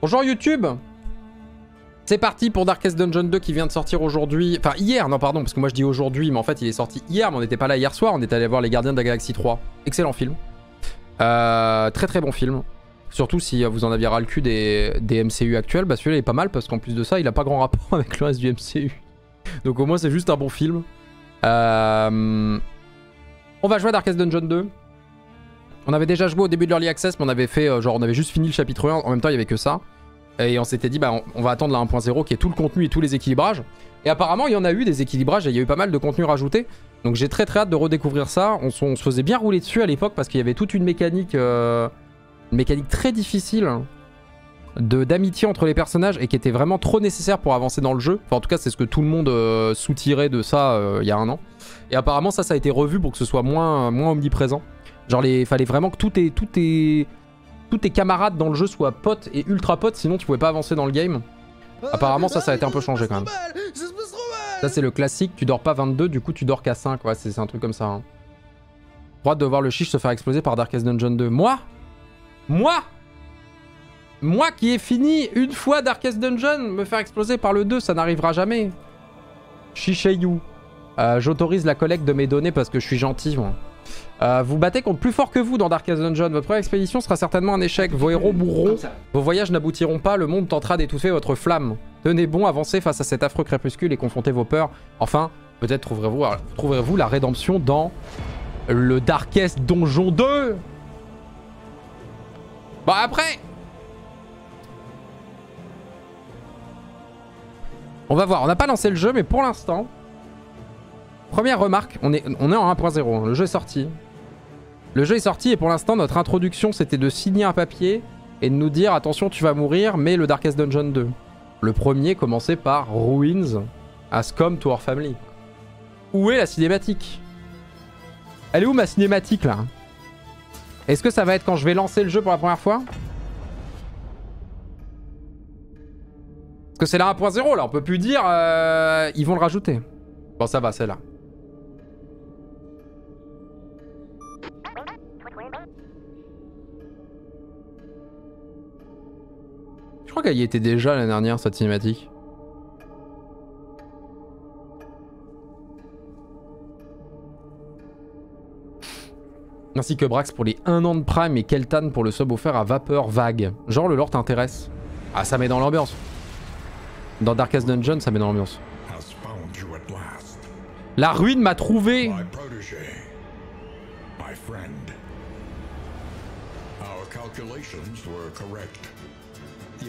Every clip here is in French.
Bonjour YouTube C'est parti pour Darkest Dungeon 2 qui vient de sortir aujourd'hui. Enfin hier, non pardon, parce que moi je dis aujourd'hui, mais en fait il est sorti hier, mais on n'était pas là hier soir, on est allé voir Les Gardiens de la Galaxie 3. Excellent film. Euh, très très bon film. Surtout si vous en aviez ras le cul des, des MCU actuels, bah celui-là est pas mal parce qu'en plus de ça, il a pas grand rapport avec le reste du MCU. Donc au moins c'est juste un bon film. Euh, On va jouer à Darkest Dungeon 2. On avait déjà joué au début de l'Early Access, mais on avait fait, euh, genre, on avait juste fini le chapitre 1, en même temps, il y avait que ça. Et on s'était dit, bah, on, va attendre la 1.0 qui est tout le contenu et tous les équilibrages. Et apparemment, il y en a eu des équilibrages et il y a eu pas mal de contenu rajouté. Donc j'ai très très hâte de redécouvrir ça. On, se faisait bien rouler dessus à l'époque parce qu'il y avait toute une mécanique, euh, mécanique très difficile d'amitié entre les personnages et qui était vraiment trop nécessaire pour avancer dans le jeu. Enfin, en tout cas, c'est ce que tout le monde euh, soutirait de ça il y a un an. Et apparemment, ça, ça a été revu pour que ce soit moins omniprésent. Genre, il fallait vraiment que tous tes, tous tes, tous tes camarades dans le jeu soient potes et ultra potes, sinon tu pouvais pas avancer dans le game. Apparemment, ça, ça a été un peu changé quand même. Ça, c'est le classique, tu dors pas 22, du coup, tu dors qu'à 5. Ouais, c'est un truc comme ça. Hein. Droite de voir le chiche se faire exploser par Darkest Dungeon 2. Moi? Moi? Moi qui ai fini une fois Darkest Dungeon, me faire exploser par le 2, ça n'arrivera jamais. Shishayu. Euh, J'autorise la collecte de mes données parce que je suis gentil, moi. Euh, vous battez contre plus fort que vous dans Darkest Dungeon. Votre première expédition sera certainement un échec. Vos héros mourront. Vos voyages n'aboutiront pas. Le monde tentera d'étouffer votre flamme. Tenez bon, avancez face à cet affreux crépuscule et confrontez vos peurs. Enfin, peut-être trouverez-vous trouverez la rédemption dans le Darkest Donjon 2. Bon, après. On va voir. On n'a pas lancé le jeu, mais pour l'instant. Première remarque, on est, on est en 1.0. hein. Le jeu est sorti. Le jeu est sorti et pour l'instant, notre introduction, c'était de signer un papier et de nous dire attention, tu vas mourir, mais le Darkest Dungeon 2. Le premier commençait par Ruins as come to our family. Où est la cinématique? Elle est où ma cinématique là? Est-ce que ça va être quand je vais lancer le jeu pour la première fois? Parce que c'est la 1.0 là, on peut plus dire euh, ils vont le rajouter. Bon ça va, c'est là. Crois qu'elle y était déjà l'année dernière cette cinématique. Ainsi que Brax pour les 1 an de Prime et Keltan pour le sub offert à Vapeur Vague. Genre le lore t'intéresse? Ah ça met dans l'ambiance. Dans Darkest Dungeon ça met dans l'ambiance. La ruine m'a trouvé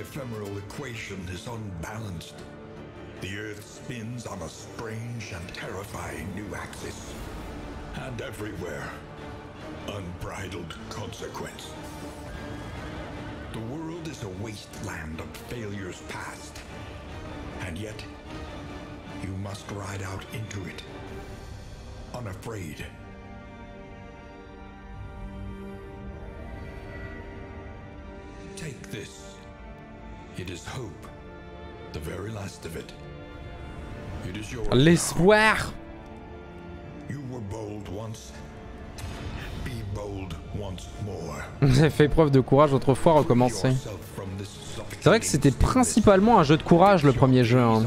ephemeral equation is unbalanced. The Earth spins on a strange and terrifying new axis. And everywhere, unbridled consequence. The world is a wasteland of failures past. And yet, you must ride out into it. Unafraid. Take this. It is hope. The very last of it. It is yours. now. L'espoir You were bold once. Be bold once more. Fait preuve de courage autrefois, recommencer. C'est vrai que c'était principalement un jeu de courage le premier jeu. hein.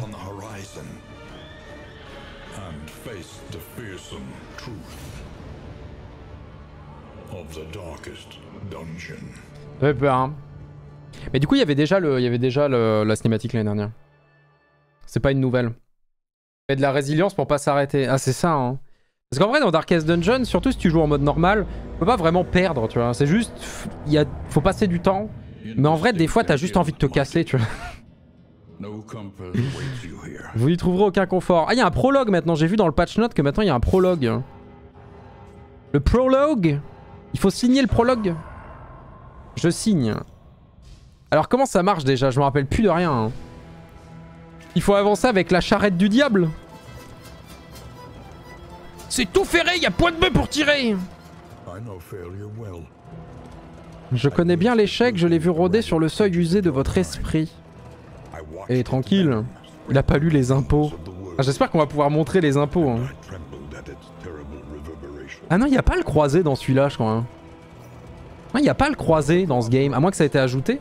peur. Hein. Mais du coup, il y avait déjà, le, y avait déjà la cinématique l'année dernière. C'est pas une nouvelle. A de la résilience pour pas s'arrêter. Ah, c'est ça. Hein. Parce qu'en vrai, dans Darkest Dungeon, surtout si tu joues en mode normal, tu peux pas vraiment perdre, tu vois. C'est juste, il faut passer du temps. Mais en vrai, des fois, t'as juste envie de te casser, tu vois. Vous n'y trouverez aucun confort. Ah, il y a un prologue maintenant. J'ai vu dans le patch note que maintenant il y a un prologue. Le prologue? Il faut signer le prologue? Je signe. Alors, comment ça marche déjà? Je me rappelle plus de rien. hein. Il faut avancer avec la charrette du diable. C'est tout ferré, il y a point de bœuf pour tirer. Je connais bien l'échec, je l'ai vu rôder sur le seuil usé de votre esprit. Et tranquille, il a pas lu les impôts. Ah, J'espère qu'on va pouvoir montrer les impôts. hein. Ah non, il n'y a pas le croisé dans celui-là, je crois. hein. Il n'y a pas le croisé dans ce game, à moins que ça ait été ajouté.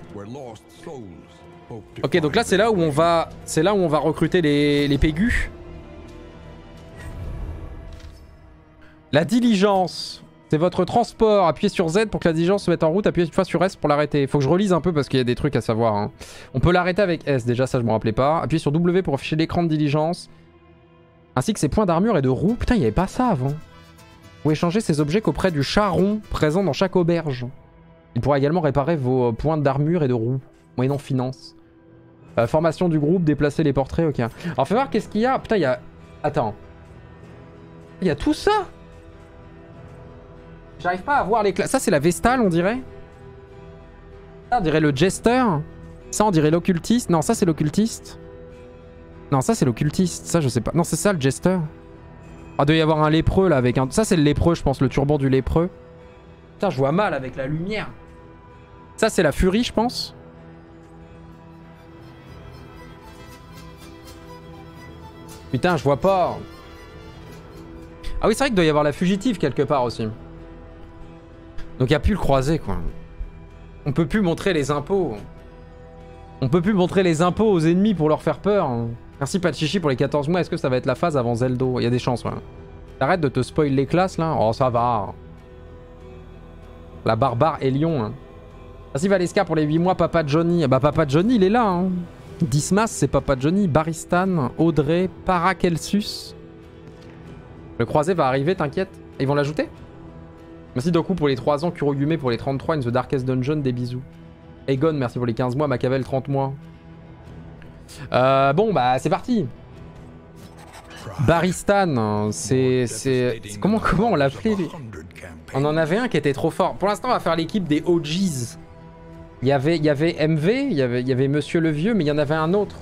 Ok, donc là c'est là où on va, c'est là où on va recruter les, les pégus. La diligence, c'est votre transport. Appuyez sur Z pour que la diligence se mette en route. Appuyez une fois sur S pour l'arrêter. Faut que je relise un peu parce qu'il y a des trucs à savoir. hein. On peut l'arrêter avec S, déjà ça je me rappelais pas. Appuyez sur W pour afficher l'écran de diligence. Ainsi que ses points d'armure et de roues. Putain, il n'y avait pas ça avant. Vous pouvez changer ces objets qu'auprès du charron présent dans chaque auberge. Il pourra également réparer vos points d'armure et de roues, moyennant finance. Euh, formation du groupe, déplacer les portraits, ok. Alors fais voir qu'est-ce qu'il y a. Putain, il y a... Attends. Il y a tout ça? J'arrive pas à voir les classes. Ça, c'est la Vestale, on dirait Ça, on dirait le Jester. Ça, on dirait l'occultiste. Non, ça, c'est l'occultiste. Non, ça, c'est l'occultiste. Ça, je sais pas. Non, c'est ça, le Jester. Ah, doit y avoir un lépreux, là, avec un... Ça, c'est le lépreux, je pense, le turban du lépreux. Putain, je vois mal avec la lumière. Ça, c'est la furie, je pense. Putain, je vois pas. Ah oui, c'est vrai qu'il doit y avoir la fugitive quelque part aussi. Donc il n'y a plus le croisé, quoi. On peut plus montrer les impôts. On peut plus montrer les impôts aux ennemis pour leur faire peur. Merci Pachichi pour les 14 mois. Est-ce que ça va être la phase avant Zeldo? Il y a des chances, ouais. Arrête de te spoil les classes, là. Oh, ça va. La barbare et Lion. hein. Merci Valesca pour les 8 mois. Papa Johnny. Ah Bah, Papa Johnny, il est là. Hein. Dismas, c'est Papa Johnny. Baristan, Audrey, Paracelsus. Le croisé va arriver, t'inquiète. Ils vont l'ajouter? Merci Doku pour les 3 ans. Kurogume pour les 33. In the Darkest Dungeon, des bisous. Egon, merci pour les 15 mois. Machiavel, 30 mois. Euh, bon, bah, c'est parti. Baristan, c'est. Comment, comment on l'appelait On en avait un qui était trop fort. Pour l'instant, on va faire l'équipe des OGs. Il y avait, il y avait MV, il y avait, il y avait Monsieur le Vieux, mais il y en avait un autre.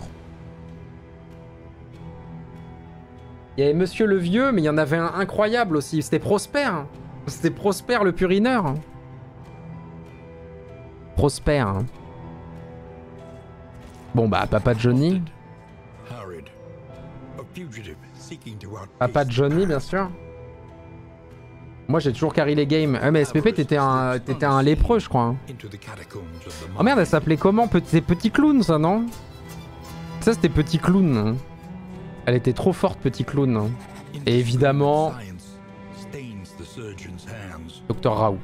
Il y avait Monsieur le Vieux, mais il y en avait un incroyable aussi. C'était Prosper. hein. C'était Prosper le purineur. hein. Prosper. hein. Bon bah, Papa Johnny. Papa Johnny, bien sûr. Moi, j'ai toujours carry les games. Ah, mais SPP, t'étais un, t'étais un lépreux, je crois. hein. Oh merde, elle s'appelait comment? C'est Petit Clown, ça, non? Ça, c'était Petit Clown. hein. Elle était trop forte, Petit Clown. hein. Et évidemment. Docteur Raoult.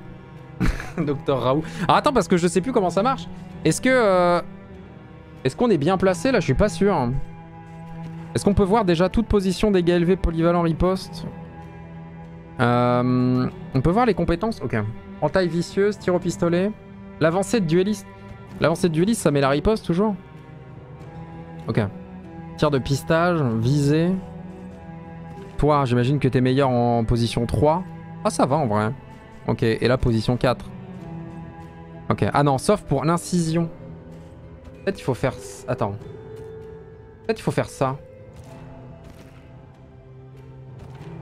Docteur Raoult. Alors attends, parce que je sais plus comment ça marche. Est-ce que... euh, Est-ce qu'on est bien placé, là? Je suis pas sûr. Est-ce qu'on peut voir déjà toute position dégâts élevés polyvalent riposte? Euh, On peut voir les compétences Ok. Entaille vicieuse, tir au pistolet. L'avancée de dueliste. L'avancée de dueliste, ça met la riposte toujours Ok. Tir de pistage, visée. Toi, j'imagine que t'es meilleur en position 3. Ah, ça va en vrai. Ok, et là, position 4. Ok, ah non, sauf pour l'incision. Peut-être il faut faire... Attends. Peut-être il faut faire ça.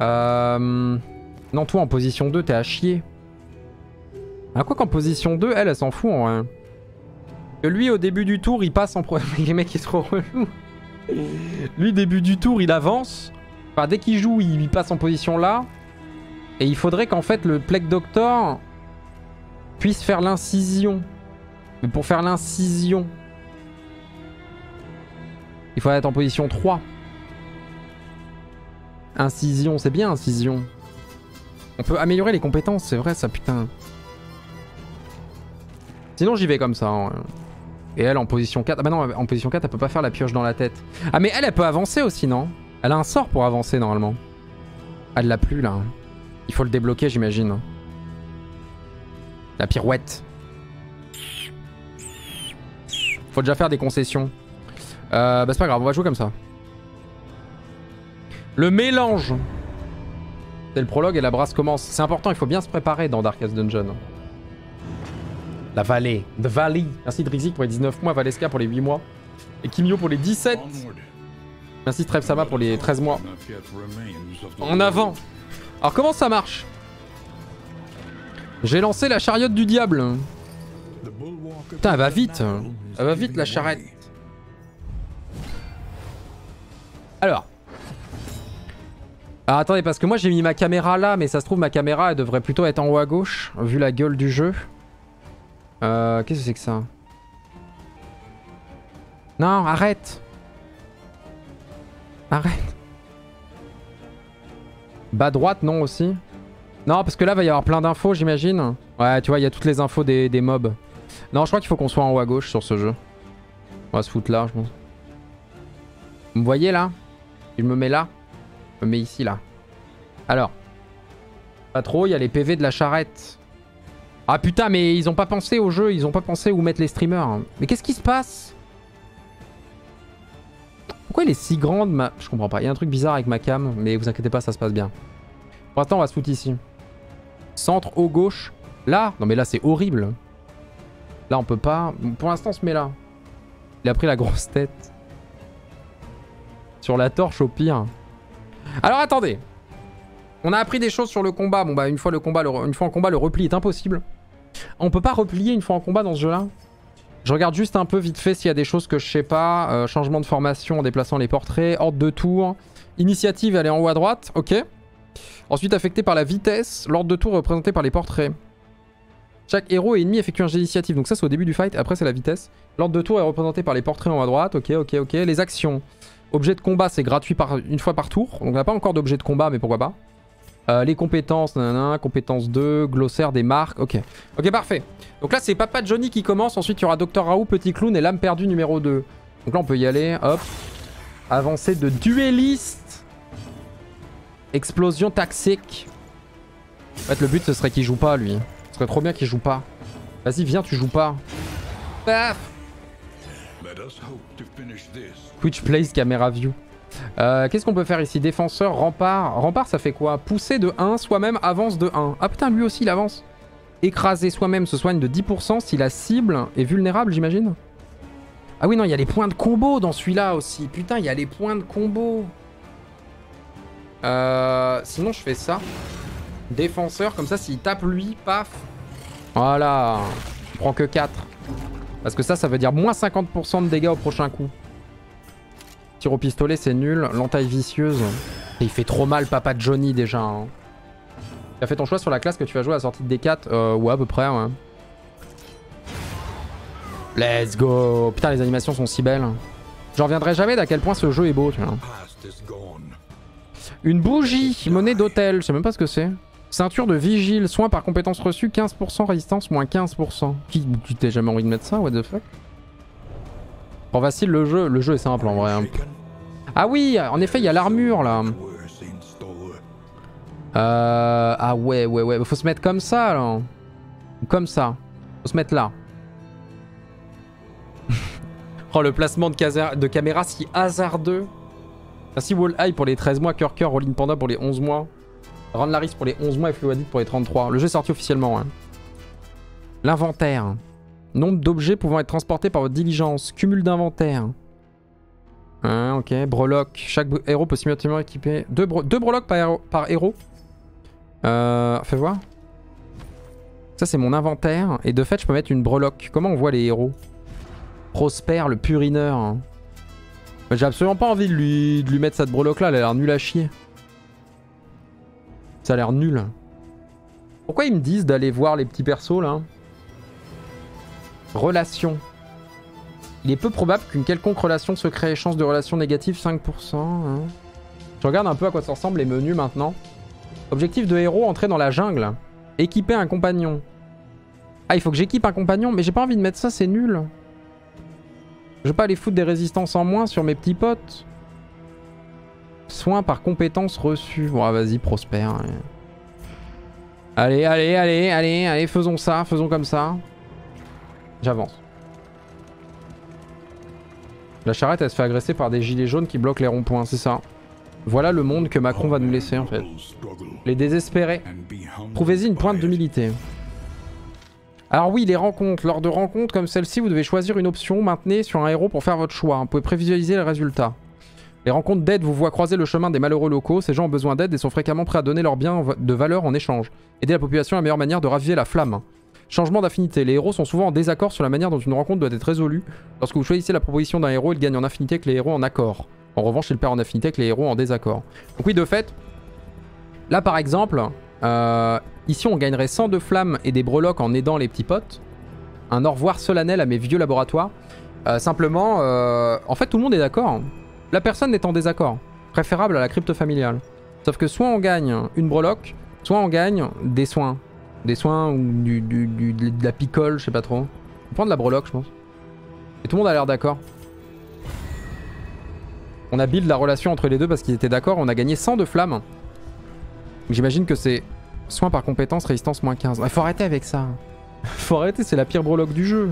Euh... Non, toi en position 2, t'es à chier. Ah, quoi qu'en position 2, elle, elle s'en fout en vrai. Que lui, au début du tour, il passe en premier. Les mecs, il est trop. Lui, début du tour, il avance. Enfin, dès qu'il joue, il passe en position là. Et il faudrait qu'en fait le Plague Doctor puisse faire l'incision. Mais pour faire l'incision, il faut être en position 3. Incision, c'est bien incision. On peut améliorer les compétences, c'est vrai ça, putain. Sinon j'y vais comme ça. hein. Et elle en position 4. Ah bah non, en position 4, elle peut pas faire la pioche dans la tête. Ah mais elle, elle peut avancer aussi, non? Elle a un sort pour avancer normalement. Ah, Elle l'a plus là. Il faut le débloquer, j'imagine. La pirouette. Faut déjà faire des concessions. Euh, bah c'est pas grave, on va jouer comme ça. Le mélange. C'est le prologue et la brasse commence. C'est important, il faut bien se préparer dans Darkest Dungeon. La vallée. The Valley. Merci Drixic pour les 19 mois, Valeska pour les 8 mois. Et Kimio pour les 17. Onward. Merci Trevsama pour les 13 mois. En avant. Alors comment ça marche? J'ai lancé la chariote du diable. Putain, elle va vite. Elle va vite la charrette. Alors. Ah, attendez, parce que moi j'ai mis ma caméra là, mais ça se trouve ma caméra elle devrait plutôt être en haut à gauche, vu la gueule du jeu. Euh, Qu'est-ce que c'est que ça? Non, arrête Arrête Bas droite, non aussi Non, parce que là, va y avoir plein d'infos, j'imagine. Ouais, tu vois, il y a toutes les infos des, des mobs. Non, je crois qu'il faut qu'on soit en haut à gauche sur ce jeu. On va se foutre là, je pense. Vous me voyez là? Je me mets là me mets ici, là. Alors. Pas trop, il y a les PV de la charrette. Ah putain, mais ils ont pas pensé au jeu, ils ont pas pensé où mettre les streamers. Mais qu'est-ce qui se passe? Pourquoi elle est si grande. Je comprends pas, il y a un truc bizarre avec ma cam, mais vous inquiétez pas, ça se passe bien. Pour l'instant, on va se foutre ici. Centre, haut, gauche. Là? Non mais là, c'est horrible. Là, on peut pas... Pour l'instant, on se met là. Il a pris la grosse tête. Sur la torche, au pire. Alors, attendez. On a appris des choses sur le combat. Bon bah une fois le combat, une fois en combat, le repli est impossible. On peut pas replier une fois en combat dans ce jeu-là? Je regarde juste un peu vite fait s'il y a des choses que je sais pas. Euh, changement de formation en déplaçant les portraits, ordre de tour, initiative, elle est en haut à droite, ok. Ensuite affecté par la vitesse, l'ordre de tour représenté par les portraits. Chaque héros et ennemi effectue un jet d'initiative. Donc ça c'est au début du fight, après c'est la vitesse. L'ordre de tour est représenté par les portraits en haut à droite, ok, ok, ok. Les actions. Objet de combat c'est gratuit par, une fois par tour. Donc on n'a pas encore d'objet de combat mais pourquoi pas. Euh, les compétences, nanana, compétences 2, glossaire des marques, ok. Ok, parfait. Donc là, c'est Papa Johnny qui commence, ensuite il y aura Dr Raoult, Petit Clown et L'âme perdue numéro 2. Donc là, on peut y aller, hop. Avancée de duelliste. Explosion toxique. En fait, le but, ce serait qu'il joue pas, lui. Ce serait trop bien qu'il joue pas. Vas-y, viens, tu joues pas. Paf Twitch Plays Camera View. Euh, Qu'est-ce qu'on peut faire ici? Défenseur, rempart. Rempart, ça fait quoi? Pousser de 1, soi-même avance de 1. Ah putain, lui aussi, il avance. Écraser soi-même se soigne de 10% si la cible est vulnérable, j'imagine Ah oui, non, il y a les points de combo dans celui-là aussi. Putain, il y a les points de combo. Euh, sinon, je fais ça. Défenseur, comme ça, s'il tape lui, paf. Voilà. Je prends que 4. Parce que ça, ça veut dire moins 50% de dégâts au prochain coup. Tir au pistolet, c'est nul. L'entaille vicieuse. Et il fait trop mal, papa Johnny, déjà. Hein. Tu as fait ton choix sur la classe que tu vas jouer à la sortie de D4 euh, Ouais, à peu près, ouais. Let's go Putain, les animations sont si belles. J'en reviendrai jamais d'à quel point ce jeu est beau, tu vois. Une bougie, monnaie d'hôtel, je sais même pas ce que c'est. Ceinture de vigile, soin par compétence reçue, 15%, résistance, moins 15%. Qui, tu t'es jamais envie de mettre ça, what the fuck? Pour facile le jeu, le jeu est simple en vrai. hein. Ah oui, en effet, il y a l'armure là. Euh, ah ouais, ouais, ouais. Faut se mettre comme ça là. Comme ça. Faut se mettre là. oh, le placement de, caméra si hasardeux. Merci Wall Eye pour les 13 mois, Cœur, Rolling Panda pour les 11 mois. Rand Laris pour les 11 mois et Fluadit pour les 33. Le jeu est sorti officiellement. hein. L'inventaire. Nombre d'objets pouvant être transportés par votre diligence. Cumul d'inventaire. Hein, ok. Breloque. Chaque héros peut simultanément équiper. Deux, bre- deux breloques par héros. Euh, fais voir. Ça, c'est mon inventaire. Et de fait, je peux mettre une breloque. Comment on voit les héros? Prosper, le purineur. J'ai absolument pas envie de lui, de lui mettre cette breloque là. Elle a l'air nulle à chier. Ça a l'air nul. Pourquoi ils me disent d'aller voir les petits persos là? Relation. Il est peu probable qu'une quelconque relation se crée. Chance de relation négative 5%. hein. Je regarde un peu à quoi ça ressemble les menus maintenant. Objectif de héros, entrer dans la jungle. Équiper un compagnon. Ah, il faut que j'équipe un compagnon, mais j'ai pas envie de mettre ça, c'est nul. Je vais pas aller foutre des résistances en moins sur mes petits potes. Soins par compétences reçues. Bon, ah, vas-y, prospère. Allez, allez, allez, allez, allez, faisons ça, faisons comme ça. J'avance. La charrette, elle se fait agresser par des gilets jaunes qui bloquent les ronds-points, c'est ça? Voilà le monde que Macron va nous laisser, en fait. Les désespérés. Trouvez-y une pointe d'humilité. Alors oui, les rencontres. Lors de rencontres comme celle-ci, vous devez choisir une option. Maintenez sur un héros pour faire votre choix. Vous pouvez prévisualiser le résultat. Les rencontres d'aide vous voient croiser le chemin des malheureux locaux. Ces gens ont besoin d'aide et sont fréquemment prêts à donner leurs biens de valeur en échange. Aider la population est la meilleure manière de raviver la flamme. Changement d'affinité. Les héros sont souvent en désaccord sur la manière dont une rencontre doit être résolue. Lorsque vous choisissez la proposition d'un héros, il gagne en affinité avec les héros en accord. En revanche, il perd en affinité avec les héros en désaccord. Donc oui, de fait, là par exemple, euh, ici on gagnerait 100 de flammes et des breloques en aidant les petits potes. un au revoir solennel à mes vieux laboratoires. Euh, simplement, euh, en fait, tout le monde est d'accord. La personne est en désaccord. Préférable à la crypte familiale. Sauf que soit on gagne une breloque, soit on gagne des soins. Des soins ou du, de la picole, je sais pas trop. On va prendre la breloque, je pense. Et tout le monde a l'air d'accord. On a build la relation entre les deux parce qu'ils étaient d'accord. On a gagné 100 de flammes. J'imagine que c'est soin par compétence, résistance moins 15. Il faut arrêter avec ça. faut arrêter, c'est la pire breloque du jeu.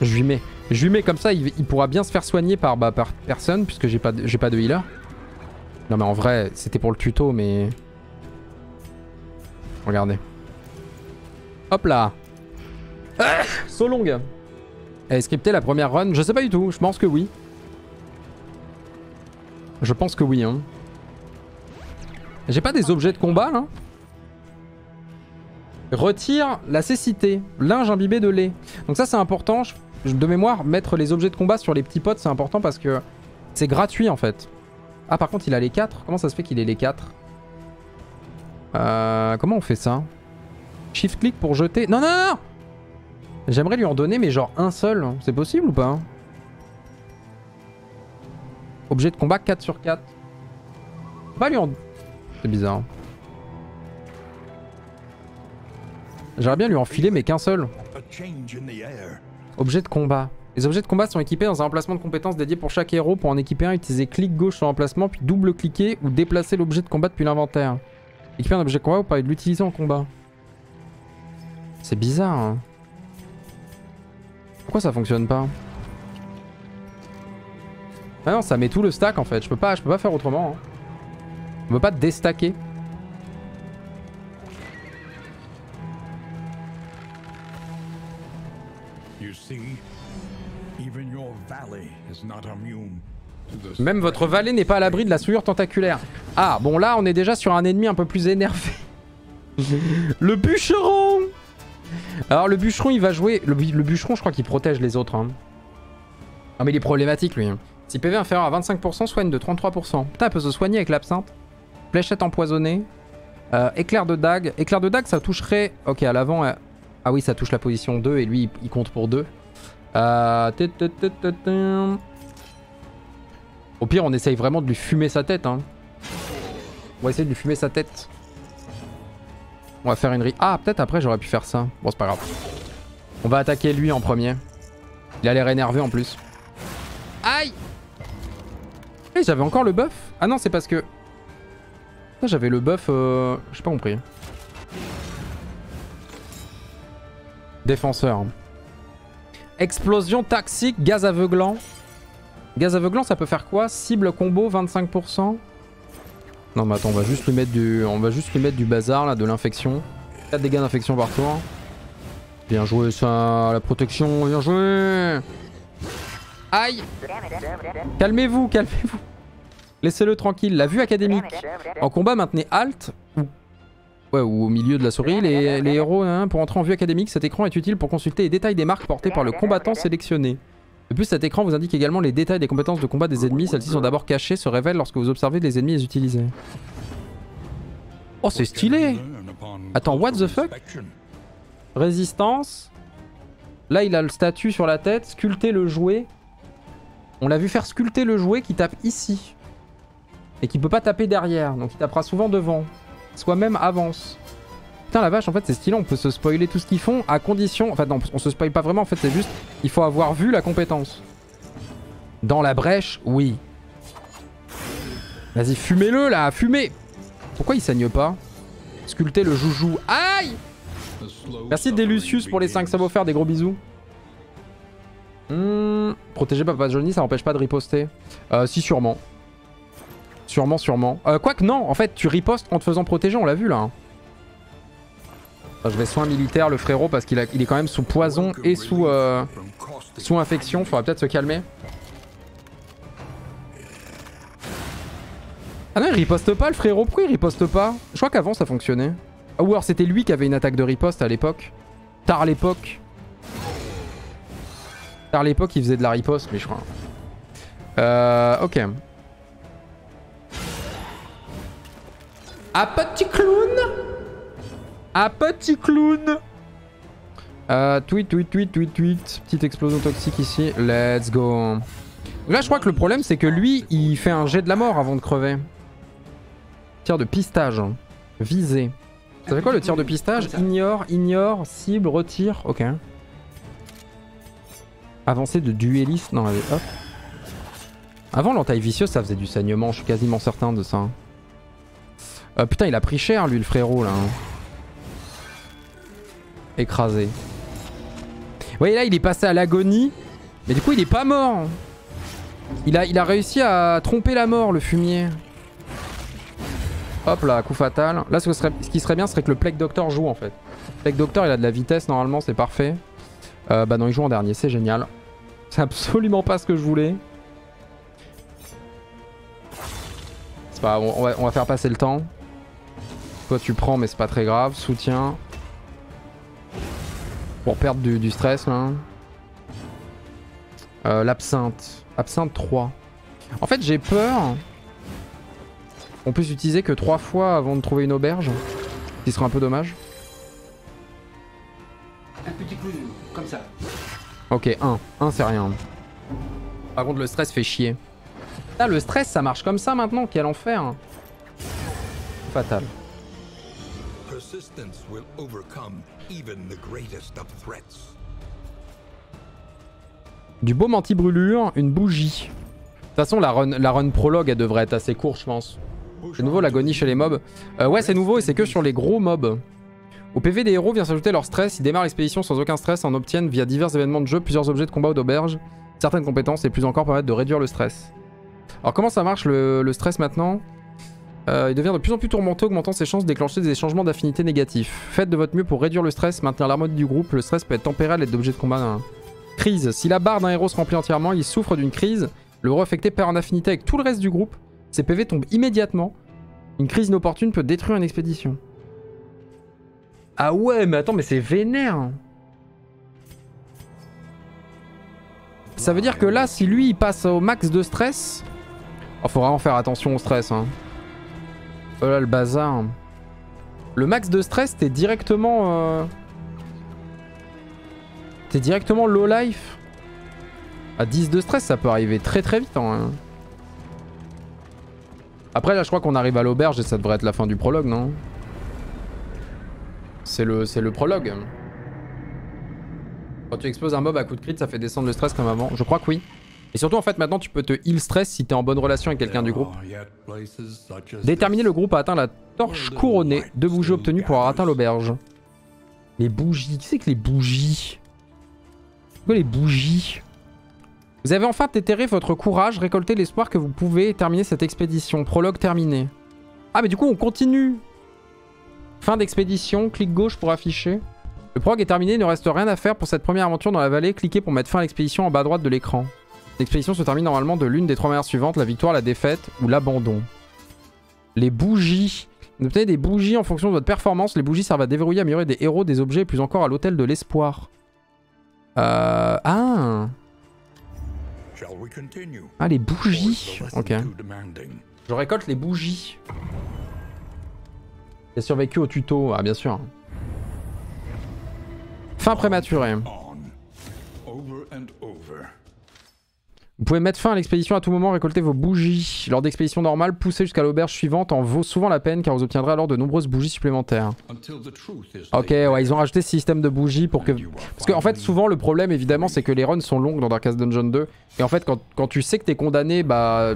Je lui mets. Je lui mets comme ça, il, pourra bien se faire soigner par, bah, par personne puisque j'ai pas, de- j'ai pas de healer. Non mais en vrai, c'était pour le tuto, mais... Regardez. Hop là. Ah, so longue. Elle est scriptée la première run Je sais pas du tout, je pense que oui. Je pense que oui, hein. J'ai pas des objets de combat, là Retire la cécité. Linge imbibé de lait. Donc ça, c'est important. De mémoire, mettre les objets de combat sur les petits potes, c'est important parce que c'est gratuit, en fait. Ah, par contre, il a les 4. Comment ça se fait qu'il ait les 4 euh, Comment on fait ça Shift-click pour jeter. Non, non, non J'aimerais lui en donner, mais genre un seul. C'est possible ou pas Objet de combat 4 sur 4. On va lui en... C'est bizarre. J'aimerais bien lui enfiler, mais qu'un seul. Objet de combat. Les objets de combat sont équipés dans un emplacement de compétences dédié pour chaque héros. Pour en équiper un, utilisez clic gauche sur l'emplacement, puis double-cliquer ou déplacer l'objet de combat depuis l'inventaire. Équiper un objet combat ou pas? De l'utiliser en combat. C'est bizarre. hein. Pourquoi ça fonctionne pas? Ah non, ça met tout le stack en fait. Je peux pas, peux pas faire autrement. hein. On peut pas déstacker. Même votre valet n'est pas à l'abri de la souillure tentaculaire. Ah, bon là, on est déjà sur un ennemi un peu plus énervé. le bûcheron Alors le bûcheron, il va jouer... Le, bu- le bûcheron, je crois qu'il protège les autres. hein. Ah mais il est problématique, lui. hein. Si PV inférieur à 25%, soigne de 33%. Putain, elle peut se soigner avec l'absinthe. Fléchette empoisonnée. Euh, éclair de dague. Éclair de dague, ça toucherait... Ok, à l'avant... euh, Ah oui, ça touche la position 2 et lui, il- il compte pour 2. Euh... Au pire, on essaye vraiment de lui fumer sa tête. Hein. On va essayer de lui fumer sa tête. On va faire une ri... Ah, peut-être après j'aurais pu faire ça. Bon, c'est pas grave. On va attaquer lui en premier. Il a l'air énervé en plus. Aïe Eh, j'avais encore le buff Ah non, c'est parce que... Ah, j'avais le buff... Euh... J'ai pas compris. Défenseur. Explosion toxique, gaz aveuglant. Gaz aveuglant, ça peut faire quoi? Cible combo 25%. Non mais attends, on va juste lui mettre du, on va juste lui mettre du bazar là, de l'infection. 4 dégâts d'infection par tour. Bien joué ça, la protection, bien joué. Aïe Calmez-vous, calmez-vous. Laissez-le tranquille. La vue académique. En combat, maintenez Alt ou Ouais, ou au milieu de la souris, les, les héros, hein, pour entrer en vue académique, cet écran est utile pour consulter les détails des marques portées par le combattant sélectionné. De plus, cet écran vous indique également les détails des compétences de combat des ennemis. Celles-ci sont d'abord cachées, se révèlent lorsque vous observez les ennemis les utiliser. Oh, c'est stylé Attends, what the fuck? Résistance. Là, il a le statut sur la tête. Sculpter le jouet. On l'a vu faire sculpter le jouet qui tape ici. Et qui peut pas taper derrière. Donc il tapera souvent devant. Soit même avance. Putain la vache, en fait c'est stylé, on peut se spoiler tout ce qu'ils font à condition... Enfin non, on se spoil pas vraiment, en fait c'est juste... Il faut avoir vu la compétence. Dans la brèche, oui. Vas-y, fumez-le là, fumez Pourquoi il saigne pas? Sculpter le joujou. Aïe Merci Delucius pour les 5 savoir-faire, des gros bisous. Protégé par Papa Johnny, ça empêche pas de riposter. Euh, si, sûrement. Sûrement, sûrement. Euh, Quoique, non, en fait, tu ripostes en te faisant protéger, on l'a vu là. hein. Je vais soin militaire, le frérot, parce qu'il est quand même sous poison et sous, euh, sous infection. Faudra peut-être se calmer. Ah non, il riposte pas le frérot. Pourquoi il riposte pas? Je crois qu'avant ça fonctionnait. Ah, ou alors c'était lui qui avait une attaque de riposte à l'époque. Tard l'époque. Tard l'époque, il faisait de la riposte, mais je crois. Euh, ok. Ah, petit clown Ah, petit clown euh, tweet, tweet, tweet, tweet, tweet. Petite explosion toxique ici. Let's go. Là, je crois que le problème, c'est que lui, il fait un jet de la mort avant de crever. Tir de pistage. Visé. Ça fait quoi le tir de pistage? Ignore, ignore, cible, retire. Ok. Avancée de dueliste. Non, allez, hop. Avant l'entaille vicieuse, ça faisait du saignement. Je suis quasiment certain de ça. Euh, putain, il a pris cher, lui, le frérot, là. Écrasé. Vous voyez, là, il est passé à l'agonie. Mais du coup, il est pas mort. Il a, réussi à tromper la mort, le fumier. Hop là, coup fatal. Là, ce, ce qui serait bien, serait que le Plague Doctor joue, en fait. Plague Doctor, il a de la vitesse, normalement, c'est parfait. Euh, bah non, il joue en dernier, c'est génial. C'est absolument pas ce que je voulais. C'est pas on va, on va faire passer le temps. Toi, tu prends, mais c'est pas très grave. Soutien. Pour perdre du, stress, là. Euh, L'absinthe. Absinthe 3. En fait, j'ai peur. On peut s'utiliser que 3 fois avant de trouver une auberge. Ce qui serait un peu dommage. Un petit coup, comme ça. Ok, 1. 1, c'est rien. Par contre, le stress fait chier. Ah, le stress, ça marche comme ça maintenant. Quel enfer. Fatal. Persistence will overcome du baume anti-brûlure, une bougie. De toute façon, la run, la run prologue, elle devrait être assez courte, je pense. C'est nouveau l'agonie chez les mobs. Euh, ouais, c'est nouveau et c'est que sur les gros mobs. Au PV des héros vient s'ajouter leur stress. Ils démarrent l'expédition sans aucun stress en obtiennent via divers événements de jeu plusieurs objets de combat ou d'auberge. Certaines compétences et plus encore permettent de réduire le stress. Alors comment ça marche le stress maintenant? Euh, il devient de plus en plus tourmenté, augmentant ses chances de déclencher des changements d'affinité négatifs. Faites de votre mieux pour réduire le stress, maintenir l'harmonie du groupe. Le stress peut être tempéré à l'aide d'objets de combat. Crise. Si la barre d'un héros se remplit entièrement, il souffre d'une crise. Le héros affecté perd en affinité avec tout le reste du groupe. Ses PV tombent immédiatement. Une crise inopportune peut détruire une expédition. Ah ouais, mais attends, mais c'est vénère. Ça veut dire que là, si lui, il passe au max de stress... Oh, faut vraiment faire attention au stress, hein. Oh là, le bazar. Le max de stress, t'es directement... Euh... T'es directement low life. À 10 de stress, ça peut arriver très très vite. Hein. Après, là, je crois qu'on arrive à l'auberge et ça devrait être la fin du prologue, non? C'est le, le prologue. Quand tu exploses un mob à coup de crit, ça fait descendre le stress comme avant. Je crois que oui. Et surtout, en fait, maintenant, tu peux te heal stress si t'es en bonne relation avec quelqu'un du groupe. Déterminer le groupe a atteint la torche couronnée. Deux bougies obtenues pour avoir atteint l'auberge. Les bougies. Qui c'est que les bougies? Quoi les bougies? Vous avez enfin déterré votre courage, récolté l'espoir que vous pouvez terminer cette expédition. Prologue terminé. Ah, mais du coup, on continue. Fin d'expédition. Clic gauche pour afficher. Le prologue est terminé, il ne reste rien à faire pour cette première aventure dans la vallée. Cliquez pour mettre fin à l'expédition en bas à droite de l'écran. L'expédition se termine normalement de l'une des trois manières suivantes, la victoire, la défaite ou l'abandon. Les bougies. Vous obtenez des bougies en fonction de votre performance. Les bougies servent à déverrouiller, améliorer des héros, des objets et plus encore à l'hôtel de l'espoir. Euh... Ah Ah, les bougies Ok. Je récolte les bougies. J'ai survécu au tuto, ah bien sûr. Fin prématurée. Vous pouvez mettre fin à l'expédition à tout moment, récolter vos bougies. Lors d'expéditions normales, poussez jusqu'à l'auberge suivante en vaut souvent la peine car vous obtiendrez alors de nombreuses bougies supplémentaires. Ok, ouais, ils ont rajouté ce système de bougies pour que... Parce qu'en en fait, souvent, le problème, évidemment, c'est que les runs sont longues dans Darkest Dungeon 2. Et en fait, quand, quand tu sais que t'es condamné, bah...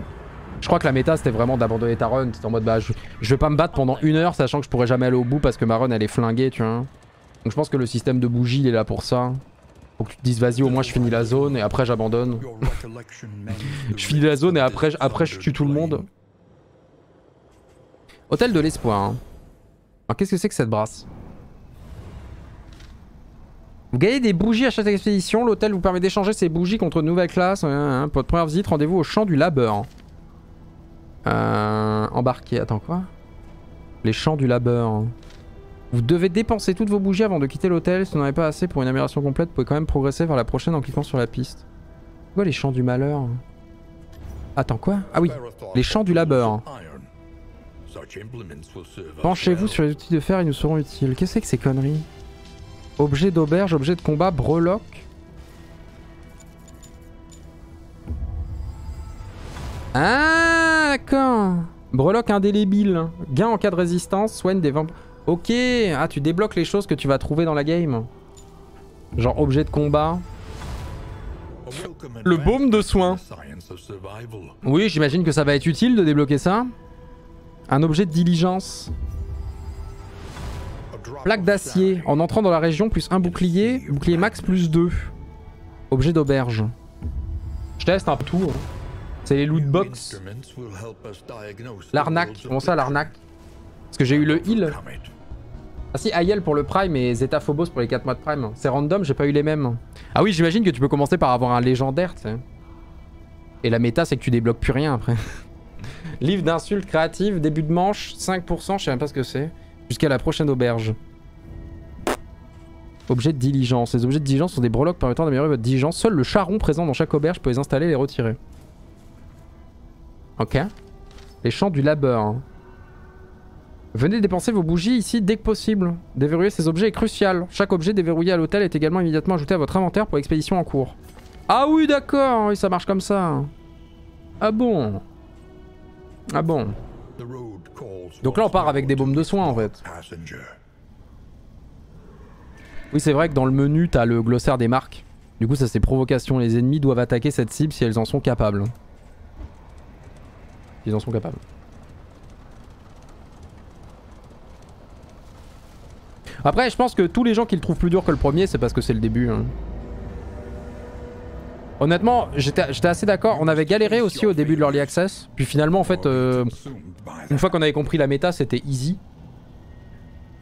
Je crois que la méta, c'était vraiment d'abandonner ta run. C'était en mode, bah, je, je vais pas me battre pendant une heure, sachant que je pourrais jamais aller au bout parce que ma run, elle est flinguée, tu vois. Donc je pense que le système de bougies, il est là pour ça. Faut que tu te dises vas-y au moins je finis la zone et après j'abandonne. je finis la zone et après, après je tue tout le monde. Hôtel de l'espoir. Hein. Qu'est-ce que c'est que cette brasse? Vous gagnez des bougies à chaque expédition. L'hôtel vous permet d'échanger ces bougies contre une nouvelle classe. Pour votre première visite, rendez-vous au champ du labeur. Euh, embarqué. Attends quoi? Les champs du labeur. Vous devez dépenser toutes vos bougies avant de quitter l'hôtel. Si vous n'en avez pas assez pour une amélioration complète, vous pouvez quand même progresser vers la prochaine en cliquant sur la piste. Quoi les champs du malheur Attends quoi? Ah oui, les champs du labeur. Penchez-vous sur les outils de fer, ils nous seront utiles. Qu'est-ce que c'est que ces conneries? Objet d'auberge, objet de combat, breloque. Ah, d'accord. Breloque indélébile. Gain en cas de résistance, soigne des vampires. Ok. Ah, tu débloques les choses que tu vas trouver dans la game. Genre objet de combat. Le baume de in soin. the science of survival. Oui, j'imagine que ça va être utile de débloquer ça. Un objet de diligence. Plaque d'acier. En entrant dans la région, plus un bouclier. Bouclier max plus 2. Objet d'auberge. Je teste un peu tout. hein. C'est les loot box. L'arnaque. Comment ça, l'arnaque? Parce que j'ai eu le heal. Comet. Ah si, Aiel pour le Prime et Zeta Phobos pour les 4 mois de Prime. C'est random, j'ai pas eu les mêmes. Ah oui, j'imagine que tu peux commencer par avoir un légendaire, tu sais. Et la méta, c'est que tu débloques plus rien après. Livre d'insultes créatives, début de manche, 5%, je sais même pas ce que c'est. Jusqu'à la prochaine auberge. Objet de diligence. Les objets de diligence sont des breloques permettant d'améliorer votre diligence. Seul le charron présent dans chaque auberge peut les installer et les retirer. Ok. Les champs du labeur. Venez dépenser vos bougies ici dès que possible. Déverrouiller ces objets est crucial. Chaque objet déverrouillé à l'hôtel est également immédiatement ajouté à votre inventaire pour l'expédition en cours. Ah oui, d'accord, oui, ça marche comme ça. Ah bon? Ah bon? Donc là, on part avec des baumes de soin, en fait. Oui, c'est vrai que dans le menu, t'as le glossaire des marques. Du coup, ça c'est provocation. Les ennemis doivent attaquer cette cible si elles en sont capables. Ils en sont capables. Après, je pense que tous les gens qui le trouvent plus dur que le premier, c'est parce que c'est le début. hein. Honnêtement, j'étais assez d'accord. On avait galéré aussi au début de l'Early Access. Puis finalement, en fait, euh, une fois qu'on avait compris la méta, c'était easy.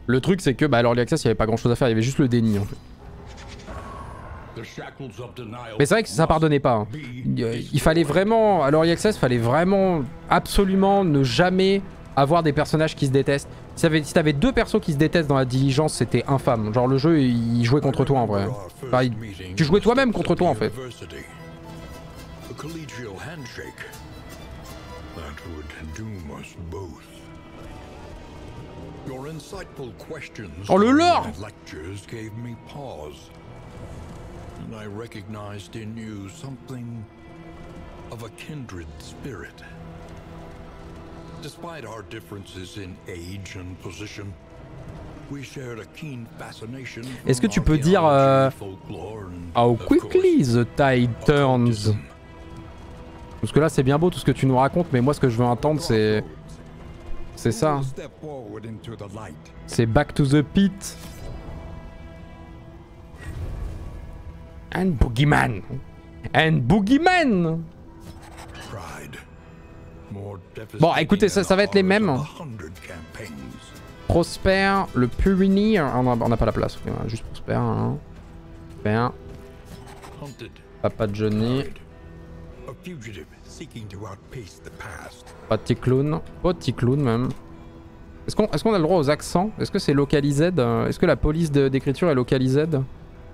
Le truc, c'est que bah, l'Early Access, il n'y avait pas grand chose à faire. Il y avait juste le déni. Mais c'est vrai que ça pardonnait pas. hein. Il euh, il fallait vraiment, à l'Early Access, fallait vraiment absolument ne jamais avoir des personnages qui se détestent. Si t'avais si deux persos qui se détestent dans la diligence, c'était infâme. Genre le jeu, il jouait contre toi en vrai. Enfin, il- tu jouais toi-même contre toi en fait. Oh, le lore. And I recognized in you something of a kindred spirit. Despite our differences in age and position, we shared a keen fascination Est-ce que tu peux dire, euh, How quickly the tide turns? Parce que là, c'est bien beau tout ce que tu nous racontes, mais moi, ce que je veux entendre, c'est. C'est ça. Step forward into the light. C'est back to the pit. And Boogeyman. And Boogeyman. Bon, écoutez, ça- va être les mêmes. Prosper, le Purini. Ah, on n'a pas la place. juste Prosper. Hein. Papa Johnny. Petit clown. Petit clown même. Est-ce qu'on est qu'on a le droit aux accents? Est-ce que c'est localisé euh, Est-ce que la police d'écriture est localisée?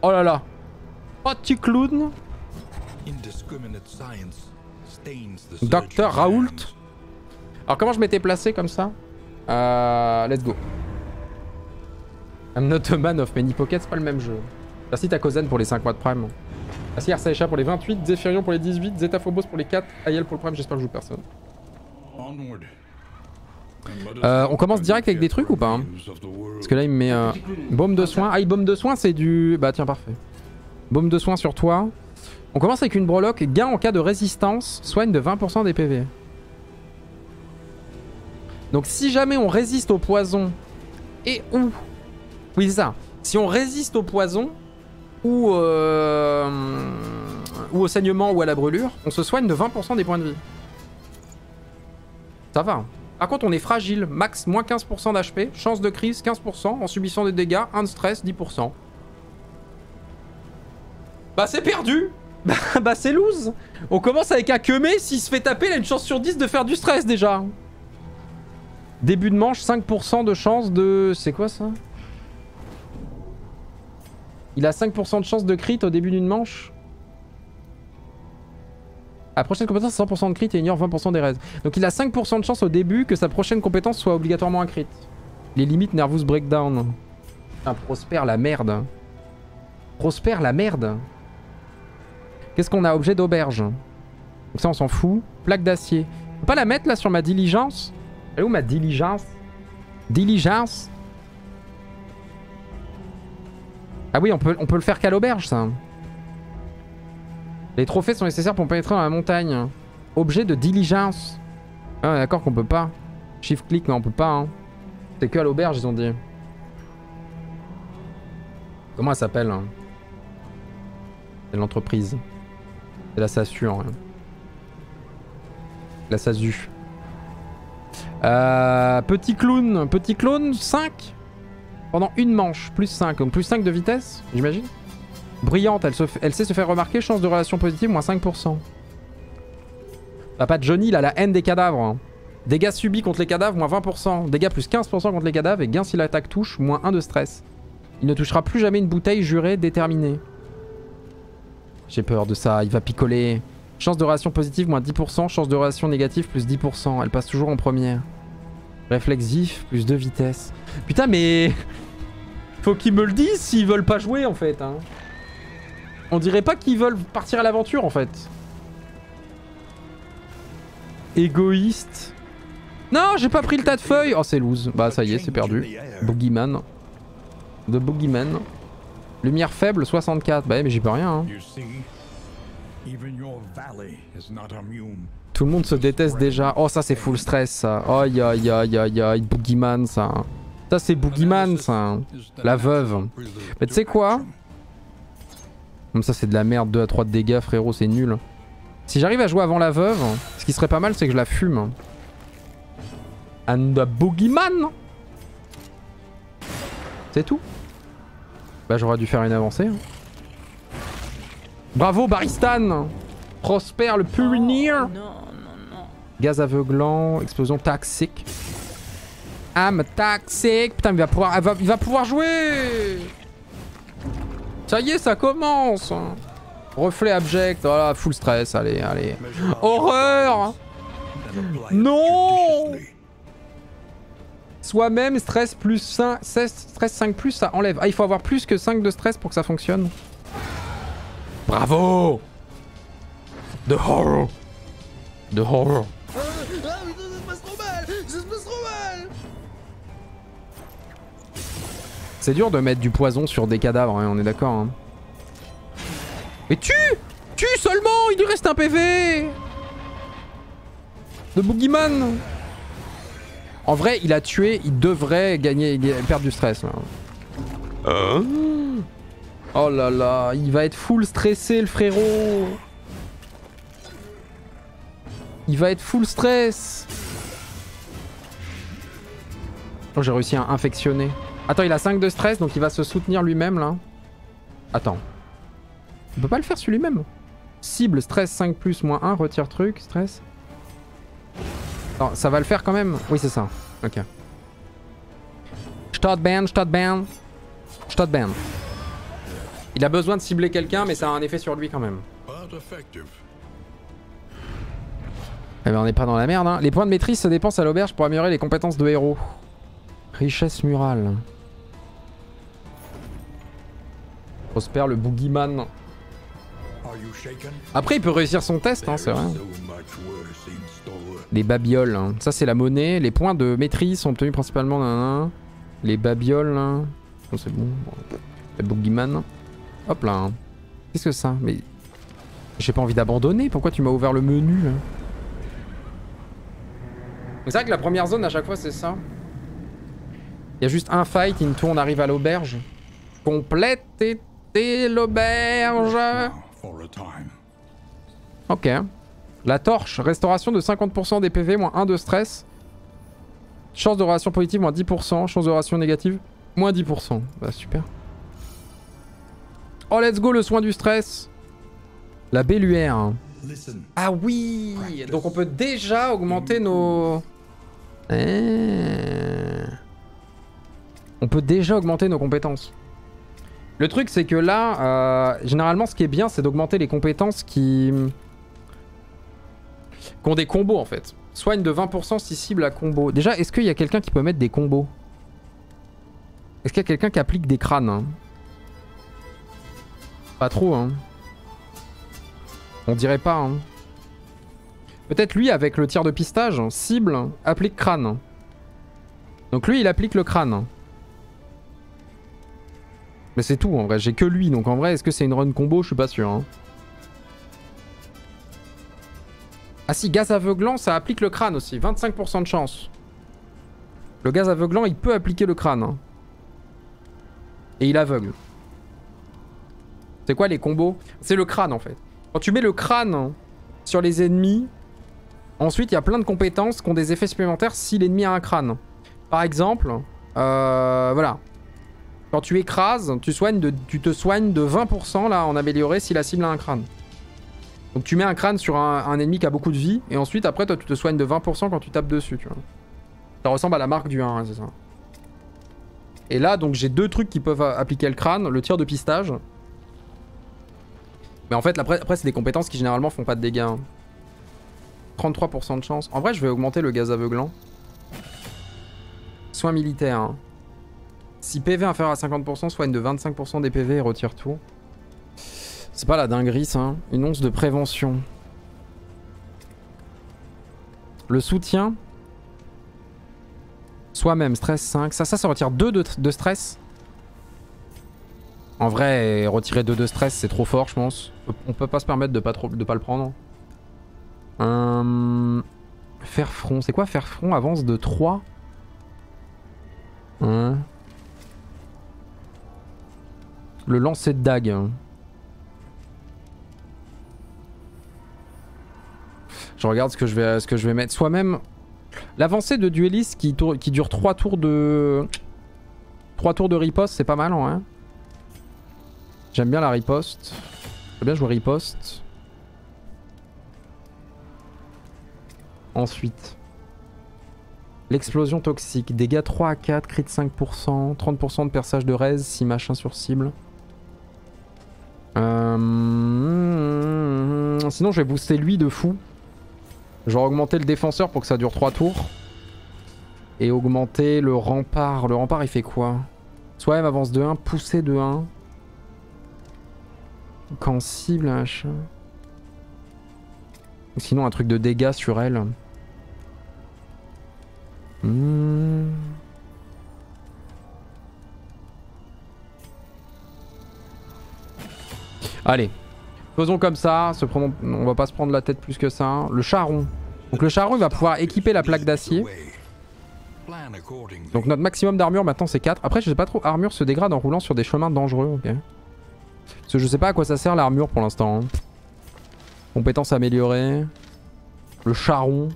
Oh là là Petit clown Docteur Raoult? Alors comment je m'étais placé comme ça? Euh, Let's go. I'm not a man of many pockets, c'est pas le même jeu. Merci Takozen pour les 5 mois de prime. Merci Arsaïcha pour les 28, Zephyrion pour les 18, Zeta Phobos pour les 4, Ayel pour le prime, j'espère que je joue personne. Euh, on commence direct avec des trucs ou pas hein? Parce que là il me met euh, baume de soin. Ah, baume de soin c'est du... Bah tiens parfait. Baume de soin sur toi. On commence avec une breloque, gain en cas de résistance, soigne de 20% des PV. Donc si jamais on résiste au poison et ou... Oui ça. Si on résiste au poison ou, euh, ou au saignement ou à la brûlure, on se soigne de 20% des points de vie. Ça va. Par contre, on est fragile. Max moins 15% d'HP. Chance de crise 15%. En subissant des dégâts. 1 de stress 10%. Bah c'est perdu Bah, bah c'est lose On commence avec un Kemé. S'il se fait taper, il a une chance sur 10 de faire du stress déjà. Début de manche, 5% de chance de... C'est quoi ça? Il a 5% de chance de crit au début d'une manche La prochaine compétence, c'est 100% de crit et ignore 20% des raids. Donc il a 5% de chance au début que sa prochaine compétence soit obligatoirement un crit. Les limites nervous breakdown. Putain, prospère la merde. Prospère la merde. Qu'est-ce qu'on a Objet d'auberge. Donc ça, on s'en fout. Plaque d'acier. On peut pas la mettre là sur ma diligence? Elle est où ma diligence? Diligence? Ah oui, on peut, on peut le faire qu'à l'auberge, ça. Les trophées sont nécessaires pour pénétrer dans la montagne. Objet de diligence. Ah, d'accord qu'on peut pas. Shift click, mais on peut pas. Hein. C'est que à l'auberge, ils ont dit. Comment elle s'appelle hein? C'est l'entreprise. C'est la SASU. La SASU. Euh, petit clown. Petit clown, 5 Pendant une manche, plus 5. Donc plus 5 de vitesse, j'imagine Brillante, elle, sait se faire remarquer. Chance de relation positive, moins 5%. Papa Johnny, il a la haine des cadavres. hein. Dégâts subis contre les cadavres, moins 20%. Dégâts plus 15% contre les cadavres. Et gain si l'attaque touche, moins 1 de stress. Il ne touchera plus jamais une bouteille jurée déterminée. J'ai peur de ça, il va picoler. Chance de relation positive, moins 10%. Chance de relation négative, plus 10%. Elle passe toujours en première. Réflexe vif, plus 2 vitesse. Putain, mais... Faut qu'ils me le disent s'ils veulent pas jouer, en fait. Hein. On dirait pas qu'ils veulent partir à l'aventure, en fait. Égoïste. Non, j'ai pas pris le tas de feuilles. Oh, c'est loose. Bah, ça y est, c'est perdu. Boogeyman. De Boogeyman. Lumière faible, 64. Bah, mais j'y peux rien. Hein. Tout le monde se déteste déjà. Oh, ça, c'est full stress, ça. Aïe, aïe, aïe, aïe, aïe. Boogeyman, ça. Ça, c'est Boogeyman, ça. La veuve. Mais tu sais quoi? Comme ça, c'est de la merde. 2 à 3 de dégâts, frérot, c'est nul. Si j'arrive à jouer avant la veuve, ce qui serait pas mal, c'est que je la fume. And the Boogeyman C'est tout Bah, j'aurais dû faire une avancée. hein. Bravo, Baristan Prosper le Purinir Gaz aveuglant, explosion toxique. Âme toxique. Putain, il va pouvoir, il va, il va pouvoir jouer. Ça y est, ça commence. Reflet abject. Voilà, full stress. Allez, allez. Horreur. Non. Soi-même, stress plus 5, 16, stress 5 plus, ça enlève. Ah, il faut avoir plus que 5 de stress pour que ça fonctionne. Bravo. The horror. The horror. C'est dur de mettre du poison sur des cadavres, hein, on est d'accord. Hein. Mais tue Tue seulement Il lui reste un PV De Boogeyman En vrai, il a tué, il devrait gagner, perdre du stress. là. Oh là là, il va être full stressé le frérot Il va être full stress Oh j'ai réussi à infectionner. Attends, il a 5 de stress, donc il va se soutenir lui-même là. Attends. On peut pas le faire sur lui-même. Cible, stress 5 plus, moins 1, retire truc, stress. Ça va le faire quand même Oui, c'est ça. Ok. Start ban, start ban. Start ban. Il a besoin de cibler quelqu'un, mais ça a un effet sur lui quand même. Eh ben, on n'est pas dans la merde. Hein. Les points de maîtrise se dépensent à l'auberge pour améliorer les compétences de héros. Richesse murale. Prosper le boogeyman. Après, il peut réussir son test, hein, c'est vrai. Les babioles, hein. ça c'est la monnaie. Les points de maîtrise sont obtenus principalement d'un. Les babioles, là. Bon, c'est bon. Le boogeyman. Hop là. hein. Qu'est-ce que ça? Mais. J'ai pas envie d'abandonner. Pourquoi tu m'as ouvert le menu là C'est vrai que la première zone à chaque fois c'est ça. Il y a juste un fight, une tour, on arrive à l'auberge. Complète était l'auberge. Ok. La torche, restauration de 50% des PV, moins 1 de stress. Chance de relation positive, moins 10%. Chance de relation négative, moins 10%. Bah super. Oh let's go le soin du stress. La belluaire. Listen. Ah oui Donc on peut déjà augmenter nos... Eh. On peut déjà augmenter nos compétences. Le truc c'est que là, euh, généralement ce qui est bien c'est d'augmenter les compétences qui... qui ont des combos en fait. Soigne de 20% si cible à combo. Déjà, est-ce qu'il y a quelqu'un qui peut mettre des combos? Est-ce qu'il y a quelqu'un qui applique des crânes hein? Pas trop, hein. On dirait pas, hein. Peut-être lui avec le tir de pistage, cible, applique crâne. Donc lui, il applique le crâne. Mais c'est tout en vrai, j'ai que lui, donc en vrai, est-ce que c'est une run combo? Je suis pas sûr. Hein. Ah si, gaz aveuglant, ça applique le crâne aussi, 25% de chance. Le gaz aveuglant, il peut appliquer le crâne. hein. Et il aveugle. C'est quoi les combos? C'est le crâne en fait. Quand tu mets le crâne sur les ennemis, ensuite il y a plein de compétences qui ont des effets supplémentaires si l'ennemi a un crâne. Par exemple, euh, voilà. Quand tu écrases, tu, soignes de, tu te soignes de 20% là en amélioré si la cible a un crâne. Donc tu mets un crâne sur un, ennemi qui a beaucoup de vie, et ensuite après toi tu te soignes de 20% quand tu tapes dessus, tu vois. Ça ressemble à la marque du 1, hein, c'est ça. Et là donc j'ai deux trucs qui peuvent a- appliquer le crâne, le tir de pistage. Mais en fait après, c'est des compétences qui généralement font pas de dégâts. hein. 33% de chance. En vrai je vais augmenter le gaz aveuglant. Soins militaires. hein. Si PV inférieur à 50%, soigne de 25% des PV et retire tout. C'est pas la dinguerie ça. hein. Une once de prévention. Le soutien. Soi-même, stress 5. Ça, ça, ça retire 2 de, stress. En vrai, retirer 2 de stress, c'est trop fort, je pense. On peut pas se permettre de pas, trop, de pas le prendre. Hum, faire front. C'est quoi faire front Avance de 3 Hein Le lancer de dague. Je regarde ce que je vais, mettre. Soi-même, l'avancée de dueliste qui, dure 3 tours de... 3 tours de riposte, c'est pas mal, hein. J'aime bien la riposte. J'aime bien jouer riposte. Ensuite. L'explosion toxique. Dégâts 3 à 4, crit 5%, 30% de perçage de raise si machin sur cible. Euh, Sinon, je vais booster lui de fou. Vais augmenter le défenseur pour que ça dure 3 tours. Et augmenter le rempart. Le rempart, il fait quoi? Soit M avance de 1, pousser de 1. Quand cible, machin. Ou Sinon, un truc de dégâts sur elle. Hmm. Allez, faisons comme ça. On va pas se prendre la tête plus que ça. Le charron. Donc le charron, il va pouvoir équiper la plaque d'acier. Donc notre maximum d'armure maintenant c'est 4. Après je sais pas trop, armure se dégrade en roulant sur des chemins dangereux. Parce que je sais pas à quoi ça sert l'armure pour l'instant. hein. Compétences améliorées. Le charron.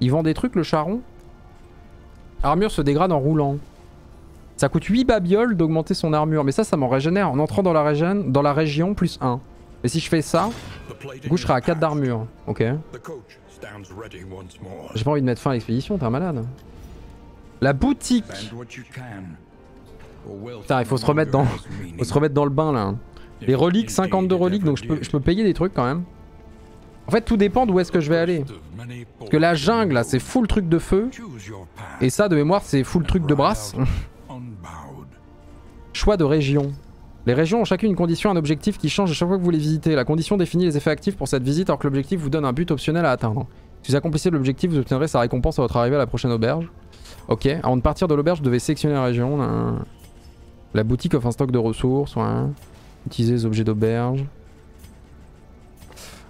Il vend des trucs le charron? Armure se dégrade en roulant. Ça coûte 8 babioles d'augmenter son armure. Mais ça, ça m'en régénère en entrant dans la, région, dans la région plus 1. Mais si je fais ça, du coup je serai à 4 d'armure. Ok. J'ai pas envie de mettre fin à l'expédition, t'es un malade. La boutique Putain, il faut se remettre dans, faut se remettre dans le bain là. Les reliques, 52 reliques, donc je peux, je peux payer des trucs quand même. En fait, tout dépend d'où est-ce que je vais aller. Parce que la jungle, là, c'est full truc de feu. Et ça, de mémoire, c'est full truc de brasse. Choix de région. Les régions ont chacune une condition, un objectif qui change à chaque fois que vous les visitez. La condition définit les effets actifs pour cette visite, alors que l'objectif vous donne un but optionnel à atteindre. Si vous accomplissez l'objectif, vous obtiendrez sa récompense à votre arrivée à la prochaine auberge. Ok, avant de partir de l'auberge, vous devez sélectionner la région. La boutique offre un stock de ressources. Ouais. Utiliser les objets d'auberge.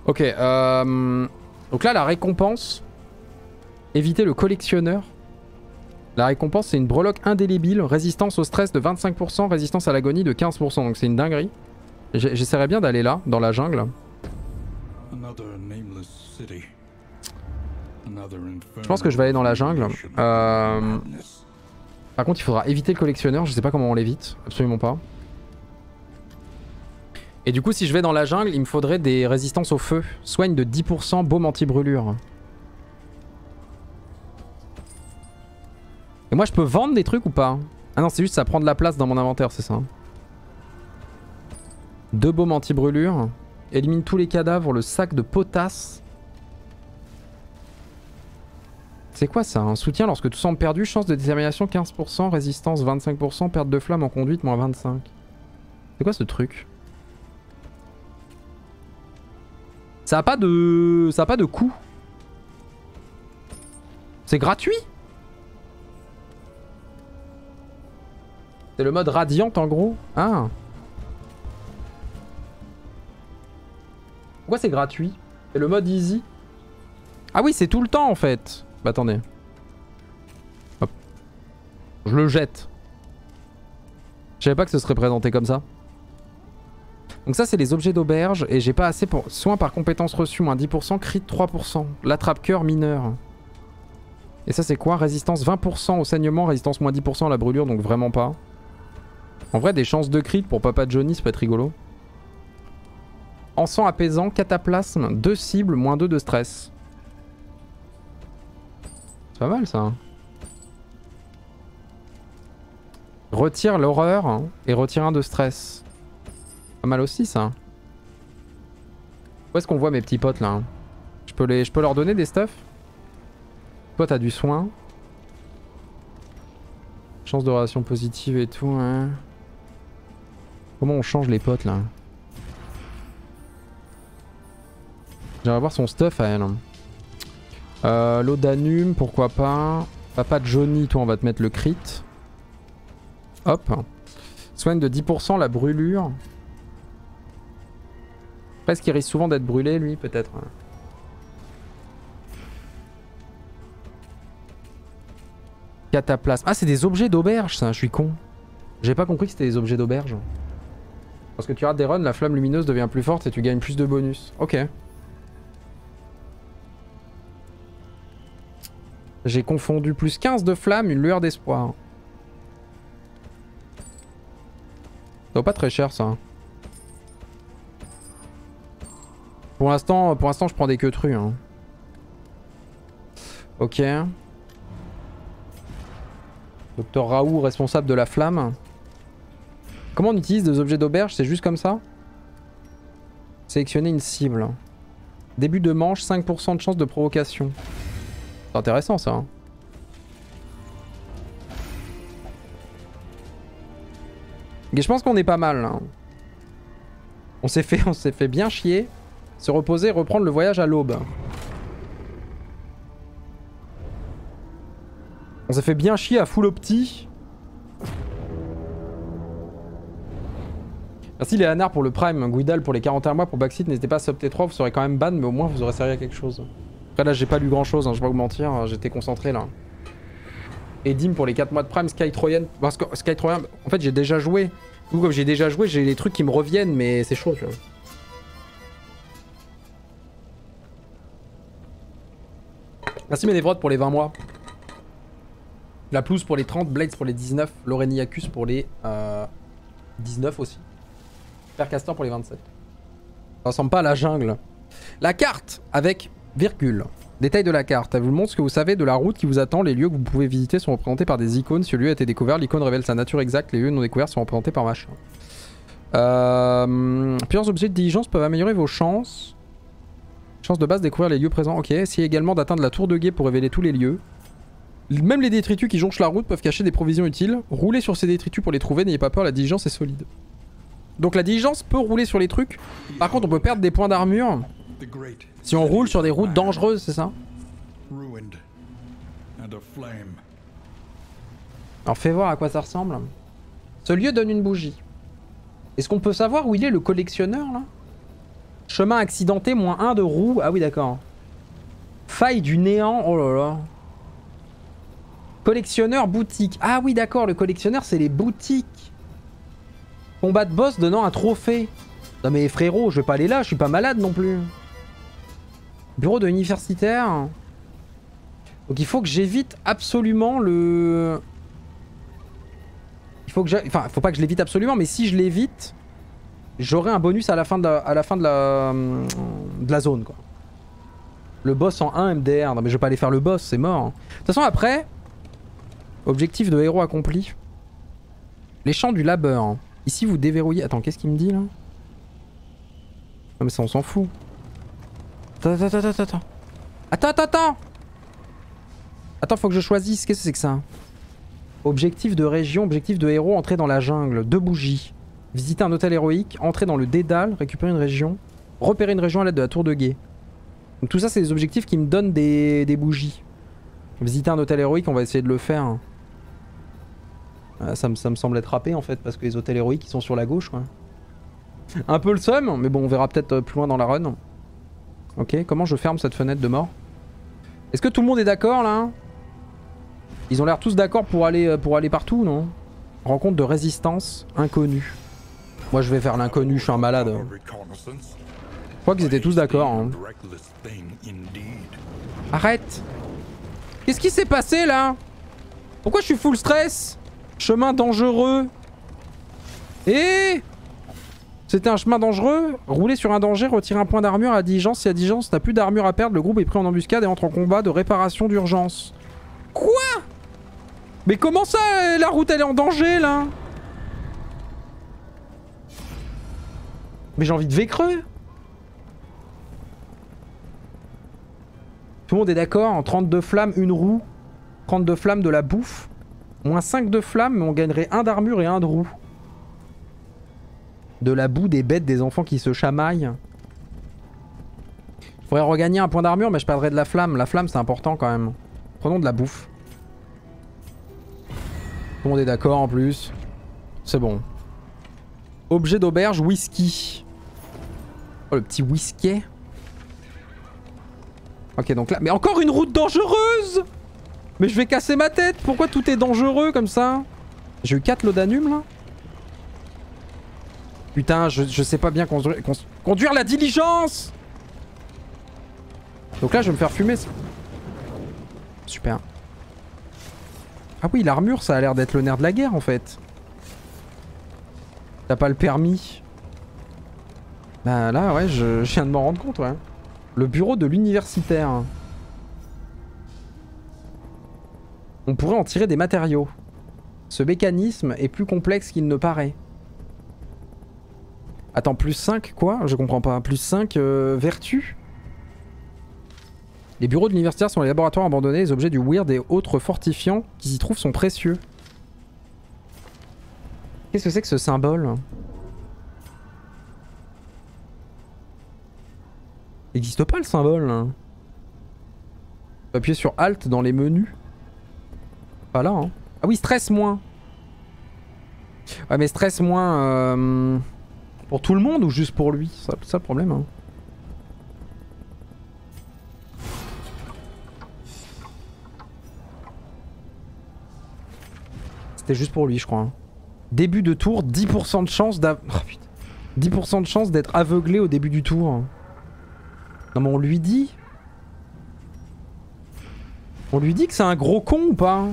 Ok, euh... donc là, la récompense. Éviter le collectionneur. La récompense, c'est une breloque indélébile, résistance au stress de 25%, résistance à l'agonie de 15%. Donc c'est une dinguerie. J'essaierai bien d'aller là, dans la jungle. Je pense que je vais aller dans la jungle. Euh, Par contre, il faudra éviter le collectionneur. Je sais pas comment on l'évite. Absolument pas. Et du coup, si je vais dans la jungle, il me faudrait des résistances au feu. Soigne de 10%, baume anti-brûlure. Et moi, je peux vendre des trucs ou pas Ah non, c'est juste ça prend de la place dans mon inventaire, c'est ça. Deux baumes anti-brûlure. Élimine tous les cadavres, le sac de potasse. C'est quoi ça Un soutien lorsque tout semble perdu, chance de détermination 15%, résistance 25%, perte de flamme en conduite moins 25. C'est quoi ce truc? Ça a pas de... Ça a pas de coût. C'est gratuit? C'est le mode radiante en gros Ah Pourquoi c'est gratuit? C'est le mode easy? Ah oui c'est tout le temps en fait Bah attendez. Hop. Je le jette. Je savais pas que ce serait présenté comme ça. Donc ça c'est les objets d'auberge et j'ai pas assez pour soins par compétence reçue moins 10%, crit 3%, l'attrape-cœur mineur. Et ça c'est quoi? Résistance 20% au saignement, résistance moins 10% à la brûlure donc vraiment pas. En vrai des chances de crit pour Papa Johnny ça peut être rigolo. Encens apaisant, cataplasme, 2 cibles, moins 2 de stress. C'est pas mal ça. hein. Retire l'horreur hein, et retire un de stress. Pas mal aussi ça. Où est-ce qu'on voit mes petits potes là hein? Je peux, leur donner des stuff? Toi t'as du soin. Chance de relation positive et tout. Hein. Comment on change les potes là J'aimerais voir son stuff à elle. hein. Euh, L'Odanum, pourquoi pas. Papa Johnny, toi on va te mettre le crit. Hop. Soigne de 10% la brûlure. Est-ce qu'il risque souvent d'être brûlé lui peut-être. Cataplasme. Ah c'est des objets d'auberge ça, je suis con. J'ai pas compris que c'était des objets d'auberge. Parce que tu rates des runs, la flamme lumineuse devient plus forte et tu gagnes plus de bonus. Ok. J'ai confondu plus 15 de flamme, une lueur d'espoir. Ça vaut pas très cher ça. Pour l'instant, pour l'instant, je prends des queutrus. Hein. Ok. Docteur Raoult, responsable de la flamme. Comment on utilise des objets d'auberge C'est juste comme ça? Sélectionner une cible. Début de manche, 5% de chance de provocation. C'est intéressant ça. hein. Mais je pense qu'on est pas mal. là. On s'est fait, on s'est fait bien chier. Se reposer, reprendre le voyage à l'aube. On s'est fait bien chier à full opti. Merci les Hanards pour le Prime, Guidal pour les 41 mois, pour Backseat, n'hésitez pas à sub T3, vous serez quand même ban, mais au moins vous aurez servi à quelque chose. Après là j'ai pas lu grand chose, hein, je vais pas vous mentir, hein, j'étais concentré là. Et Dim pour les 4 mois de Prime, Sky Troyan, parce que Sky en fait j'ai déjà joué. Du coup comme j'ai déjà joué, j'ai les trucs qui me reviennent, mais c'est chaud tu vois. Merci Ménévrod pour les 20 mois. La Plouse pour les 30, Blades pour les 19, Loreniacus pour les euh, 19 aussi. Père Castor pour les 27. Ça ressemble pas à la jungle. La carte avec virgule. Détail de la carte. Elle vous montre ce que vous savez de la route qui vous attend. Les lieux que vous pouvez visiter sont représentés par des icônes. Si le lieu a été découvert, l'icône révèle sa nature exacte. Les lieux non découverts sont représentés par machin. Euh, plusieurs objets de diligence peuvent améliorer vos chances. Chance de base découvrir les lieux présents. Ok. Essayez également d'atteindre la tour de guet pour révéler tous les lieux. Même les détritus qui jonchent la route peuvent cacher des provisions utiles. Roulez sur ces détritus pour les trouver. N'ayez pas peur, la diligence est solide. Donc la diligence peut rouler sur les trucs. Par contre, on peut perdre des points d'armure si on roule sur des routes dangereuses, c'est ça. Alors fais voir à quoi ça ressemble. Ce lieu donne une bougie. Est-ce qu'on peut savoir où il est le collectionneur là? Chemin accidenté, moins 1 de roue. Ah oui d'accord. Faille du néant, oh là là. Collectionneur boutique. Ah oui d'accord, le collectionneur c'est les boutiques. Combat de boss donnant un trophée. Non mais frérot, je vais pas aller là, je suis pas malade non plus. Bureau de universitaire. Donc il faut que j'évite absolument le... Il faut que. Enfin, faut pas que je l'évite absolument, mais si je l'évite, j'aurai un bonus à la fin de la, de la, de la zone, quoi. Le boss en 1 MDR. Non mais je vais pas aller faire le boss, c'est mort. hein. De toute façon, après... Objectif de héros accompli. Les champs du labeur. Ici, vous déverrouillez... Attends, qu'est-ce qu'il me dit, là? Non mais ça, on s'en fout. Attends, attends, attends, attends. Attends, attends, attends Attends, faut que je choisisse. Qu'est-ce que c'est que ça? Objectif de région, objectif de héros, entrer dans la jungle. Deux bougies. Visiter un hôtel héroïque, entrer dans le dédale, récupérer une région, repérer une région à l'aide de la tour de guet. Donc tout ça, c'est des objectifs qui me donnent des, des bougies. Visiter un hôtel héroïque, on va essayer de le faire. Ah, ça, me, semble être râpé en fait, parce que les hôtels héroïques ils sont sur la gauche. Quoi. Un peu le seum, mais bon, on verra peut-être euh, plus loin dans la run. Ok, comment je ferme cette fenêtre de mort? Est-ce que tout le monde est d'accord là? Ils ont l'air tous d'accord pour aller, euh, pour aller partout, non? Rencontre de résistance inconnue. Moi je vais faire l'inconnu, je suis un malade. Je crois qu'ils étaient tous d'accord. Hein. Arrête Qu'est-ce qui s'est passé là? Pourquoi je suis full stress? Chemin dangereux. Et C'était un chemin dangereux Rouler sur un danger, retirer un point d'armure à diligence. Si la diligence n'a plus d'armure à perdre, le groupe est pris en embuscade et entre en combat de réparation d'urgence. Quoi? Mais comment ça, la route elle est en danger là? Mais j'ai envie de vécreux Tout le monde est d'accord En 32 flammes, une roue. 32 flammes de la bouffe. Moins 5 de flammes, mais on gagnerait 1 d'armure et 1 de roue. De la boue, des bêtes, des enfants qui se chamaillent. Je regagner un point d'armure, mais je perdrais de la flamme. La flamme, c'est important quand même. Prenons de la bouffe. Tout le monde est d'accord en plus. C'est bon. Objet d'auberge, whisky. Oh, le petit whisky. Ok, donc là... Mais encore une route dangereuse Mais je vais casser ma tête Pourquoi tout est dangereux comme ça? J'ai eu 4 laudanum là Putain, je, je, sais pas bien conduire, conduire la diligence Donc là, je vais me faire fumer. Super. Ah oui, l'armure, ça a l'air d'être le nerf de la guerre en fait. T'as pas le permis Bah là, ouais, je, je viens de m'en rendre compte, ouais. Le bureau de l'universitaire. On pourrait en tirer des matériaux. Ce mécanisme est plus complexe qu'il ne paraît. Attends, plus 5 quoi? Je comprends pas. Plus 5 euh, vertus? Les bureaux de l'universitaire sont les laboratoires abandonnés. Les objets du weird et autres fortifiants qui s'y trouvent sont précieux. Qu'est-ce que c'est que ce symbole? N'existe pas le symbole. Là. Appuyer sur Alt dans les menus. Pas hein. Ah oui, stress moins. Ouais, mais stress moins euh, pour tout le monde ou juste pour lui? C'est ça le problème. Hein. C'était juste pour lui, je crois. Hein. Début de tour, 10% de chance d'av... 10% de chance d'être aveuglé au début du tour. Non mais on lui dit On lui dit que c'est un gros con ou pas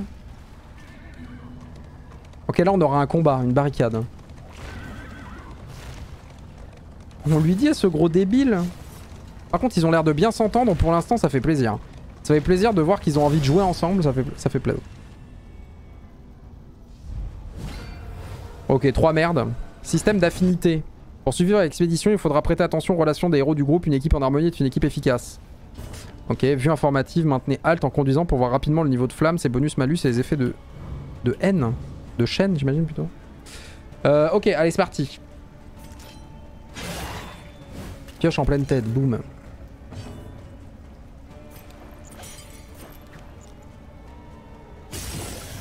Ok là on aura un combat, une barricade. On lui dit à ce gros débile Par contre ils ont l'air de bien s'entendre, pour l'instant ça fait plaisir. Ça fait plaisir de voir qu'ils ont envie de jouer ensemble, ça fait, plaisir. Ok, trois merdes. Système d'affinité. Pour suivre l'expédition, il faudra prêter attention aux relations des héros du groupe. Une équipe en harmonie est une équipe efficace. Ok, vue informative, maintenez Alt en conduisant pour voir rapidement le niveau de flamme, ses bonus, malus et les effets de, de haine. De chaîne, j'imagine plutôt. Euh, ok, allez, c'est parti. Pioche en pleine tête, boum.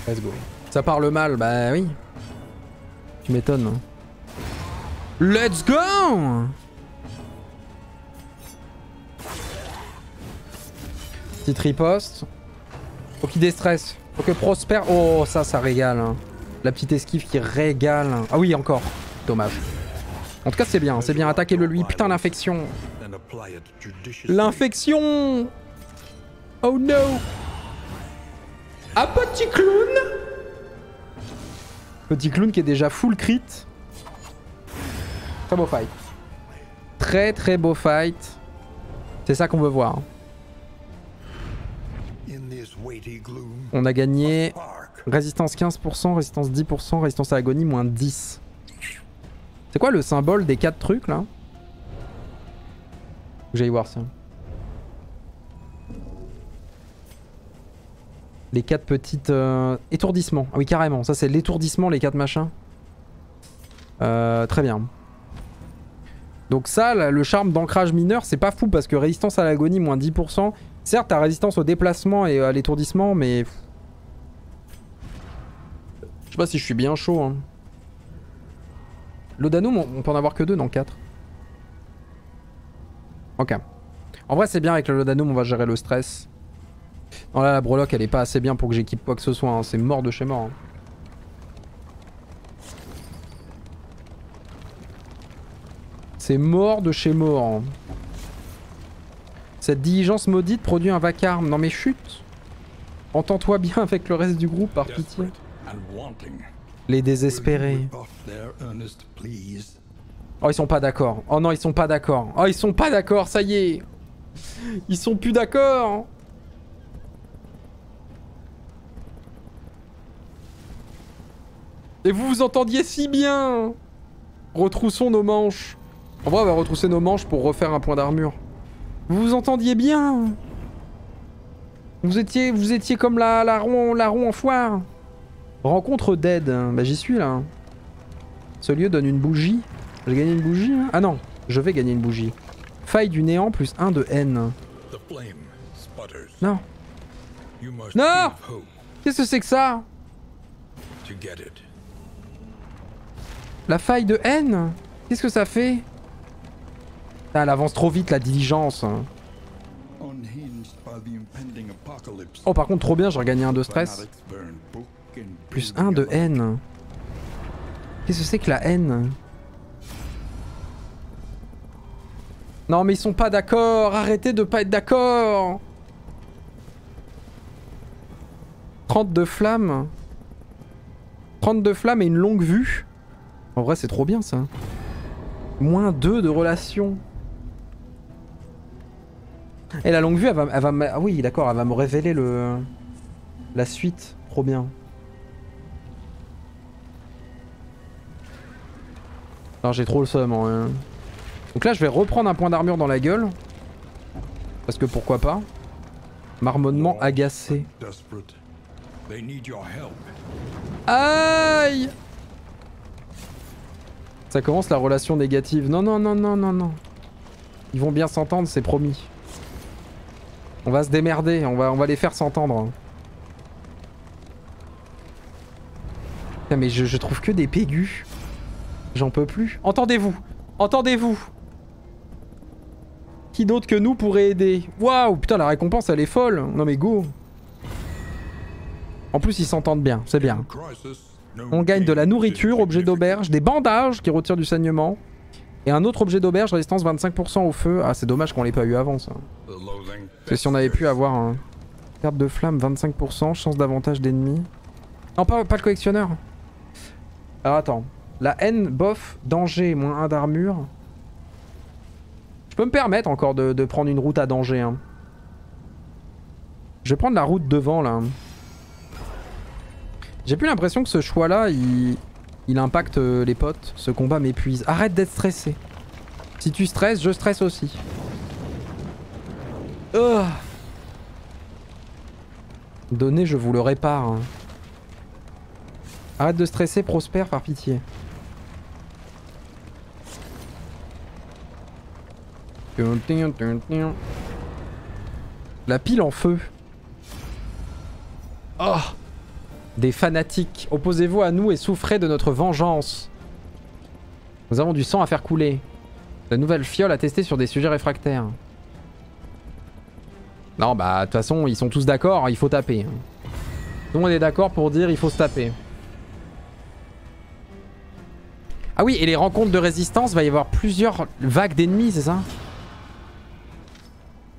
Let's go. Ça parle mal, bah oui. Tu m'étonnes. Hein. Let's go Petite riposte. Faut qu'il déstresse. Faut que prospère. Oh, ça, ça régale. Hein. La petite esquive qui régale. Ah oui, encore. Dommage. En tout cas, c'est bien. C'est bien. Attaquez-le lui. Putain, l'infection. L'infection Oh no Un petit clown Petit clown qui est déjà full crit. Très beau fight. Très très beau fight. C'est ça qu'on veut voir. On a gagné résistance 15%, résistance 10%, résistance à l'agonie moins 10. C'est quoi le symbole des 4 trucs là J'aille voir ça. Les quatre petites... euh, étourdissements. Ah oui, carrément. Ça, c'est l'étourdissement, les quatre machins. Euh, très bien. Donc ça, le charme d'ancrage mineur, c'est pas fou parce que résistance à l'agonie, moins 10%. Certes, t'as résistance au déplacement et à l'étourdissement, mais... Je sais pas si je suis bien chaud. Hein. L'Odanum, on peut en avoir que deux dans 4. Ok. En vrai, c'est bien avec le Lodanum, on va gérer le stress. Non, là, la breloque, elle est pas assez bien pour que j'équipe quoi que ce soit. hein. C'est mort de chez mort. hein. C'est mort de chez mort. hein. Cette diligence maudite produit un vacarme. Non mais chute Entends-toi bien avec le reste du groupe, par pitié. Les désespérés. Oh, ils sont pas d'accord. Oh non, ils sont pas d'accord. Oh, ils sont pas d'accord, ça y est. Ils sont plus d'accord. Et vous vous entendiez si bien. Retroussons nos manches. En vrai, on va retrousser nos manches pour refaire un point d'armure. Vous vous entendiez bien. Vous étiez, vous étiez comme la, la ron, la ron en foire. Rencontre dead. Bah j'y suis là. Ce lieu donne une bougie. J'ai gagné une bougie hein Ah non, je vais gagner une bougie. Faille du néant plus 1 de haine. Non. You must No! give hope Qu'est-ce que c'est que ça to get it. La faille de haine Qu'est-ce que ça fait Ah, elle avance trop vite la diligence. Oh par contre trop bien, j'ai regagné un de stress. Plus building 1 de haine. Qu'est-ce que c'est que la haine? Non mais ils sont pas d'accord Arrêtez de pas être d'accord 32 flammes 32 flammes et une longue vue En vrai c'est trop bien ça. Moins 2 de relation. Et la longue vue elle va, elle va Ah oui d'accord, elle va me révéler le... La suite. Trop bien. Non, j'ai trop le seum. hein. Donc là, je vais reprendre un point d'armure dans la gueule. Parce que pourquoi pas. Marmonnement agacé. Aïe Ça commence la relation négative. Non, non, non, non, non, non. Ils vont bien s'entendre, c'est promis. On va se démerder, on va, on va les faire s'entendre. Putain, mais je, je trouve que des pégus. J'en peux plus. Entendez-vous Entendez-vous Qui d'autre que nous pourrait aider? Waouh Putain, la récompense, elle est folle Non mais go En plus, ils s'entendent bien, c'est bien. On gagne de la nourriture, objet d'auberge, des bandages qui retirent du saignement. Et un autre objet d'auberge, résistance 25% au feu. Ah, c'est dommage qu'on l'ait pas eu avant ça. Parce que si on avait pu avoir. Perte de flamme 25%, chance d'avantage d'ennemis. Non, pas, pas le collectionneur. Alors attends. La haine, bof, danger, moins 1 d'armure. Je peux me permettre encore de, prendre une route à danger. hein. Je vais prendre la route devant là. J'ai plus l'impression que ce choix-là, il, il impacte euh, les potes. Ce combat m'épuise. Arrête d'être stressé. Si tu stresses, je stresse aussi. Donnez, je vous le répare. hein. Arrête de stresser, prospère par pitié. La pile en feu. Oh Des fanatiques, opposez-vous à nous et souffrez de notre vengeance. Nous avons du sang à faire couler. La nouvelle fiole a testé sur des sujets réfractaires. Non, bah, de toute façon, ils sont tous d'accord, il faut taper. Tout le monde est d'accord pour dire il faut se taper. Ah oui, et les rencontres de résistance, va y avoir plusieurs vagues d'ennemis, c'est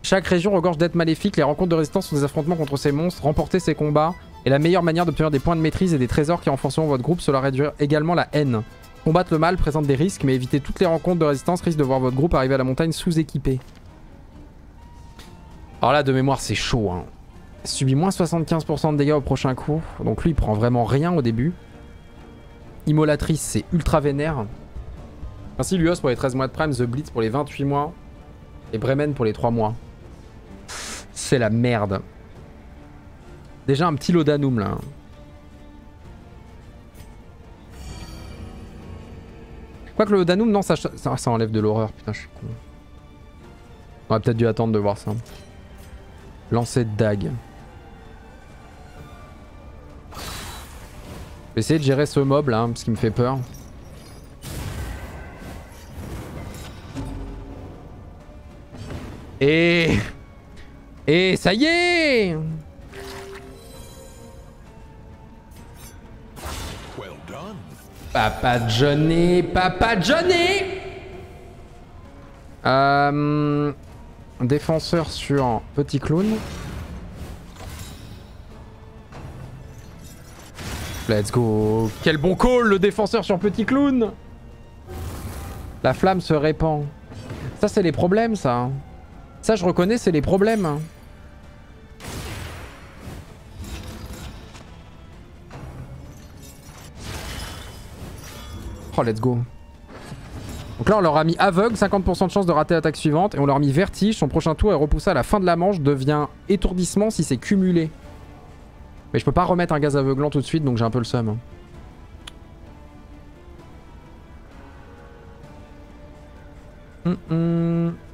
Chaque région regorge d'êtres maléfiques. Les rencontres de résistance sont des affrontements contre ces monstres. Remporter ces combats est la meilleure manière d'obtenir des points de maîtrise et des trésors qui renforceront votre groupe. Cela réduira également la haine. Combattre le mal présente des risques, mais éviter toutes les rencontres de résistance risque de voir votre groupe arriver à la montagne sous-équipé. Alors là, de mémoire, c'est chaud. Hein. Subit moins 75% de dégâts au prochain coup. Donc lui, il prend vraiment rien au début. Immolatrice, c'est ultra vénère. Ainsi, Luos pour les 13 mois de Prime, The Blitz pour les 28 mois. Et Bremen pour les 3 mois. C'est la merde. Déjà un petit Lodanum là. Quoique le Lodanum, non, ça, ça, enlève de l'horreur. Putain, je suis con. On aurait peut-être dû attendre de voir ça. Lancer de dague. Je essayer de gérer ce mob là, parce qu'il me fait peur. Et... Et ça y est. Papa Johnny, Papa Johnny euh, Défenseur sur Petit Clown. Let's go Quel bon call le défenseur sur Petit Clown La flamme se répand. Ça c'est les problèmes ça. Ça je reconnais c'est les problèmes. Oh, let's go. Donc là, on leur a mis aveugle, 50% de chance de rater l'attaque suivante. Et on leur a mis vertige. Son prochain tour est repoussé à la fin de la manche. Devient étourdissement si c'est cumulé. Mais je peux pas remettre un gaz aveuglant tout de suite, donc j'ai un peu le seum. hein. Hum,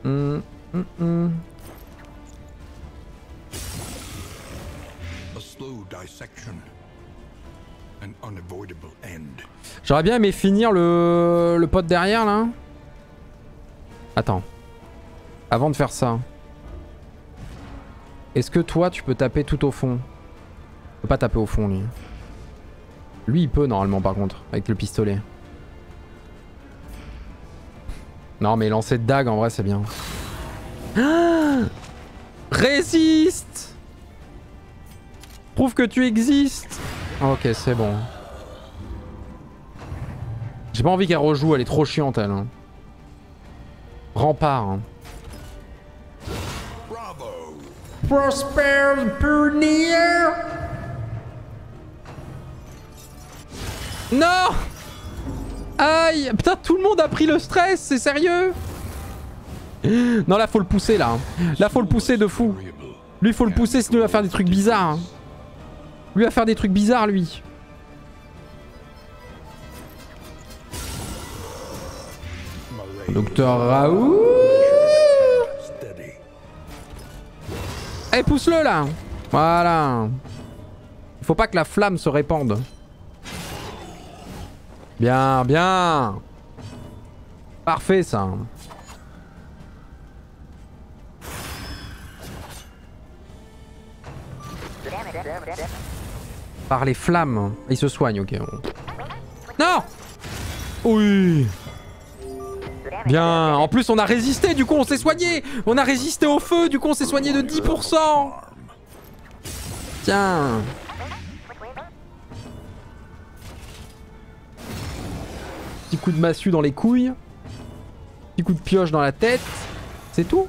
hum, J'aurais bien aimé finir le, le pote derrière là. Attends. Avant de faire ça. Est-ce que toi tu peux taper tout au fond? Il peut pas taper au fond lui. Lui il peut normalement par contre, avec le pistolet. Non mais lancer de dague en vrai c'est bien. Ah Résiste Prouve que tu existes Ok c'est bon. J'ai pas envie qu'elle rejoue, elle est trop chiante elle. hein. Rempart. hein. Bravo! Prosper Purnier Non Aïe Putain, tout le monde a pris le stress, c'est sérieux? Non, là, faut le pousser, là. hein. Là, faut le pousser de fou. Lui, faut le pousser, sinon il va faire des trucs bizarres. hein. Lui va faire des trucs bizarres, lui. Docteur Raoult Steady. Eh, pousse-le là Voilà. Il faut pas que la flamme se répande. Bien, bien. Parfait ça. Par les flammes. Il se soigne, ok. Non Oui Bien. En plus, on a résisté, du coup, on s'est soigné. On a résisté au feu, du coup, on s'est soigné de 10%. Tiens. Petit coup de massue dans les couilles. Petit coup de pioche dans la tête. C'est tout.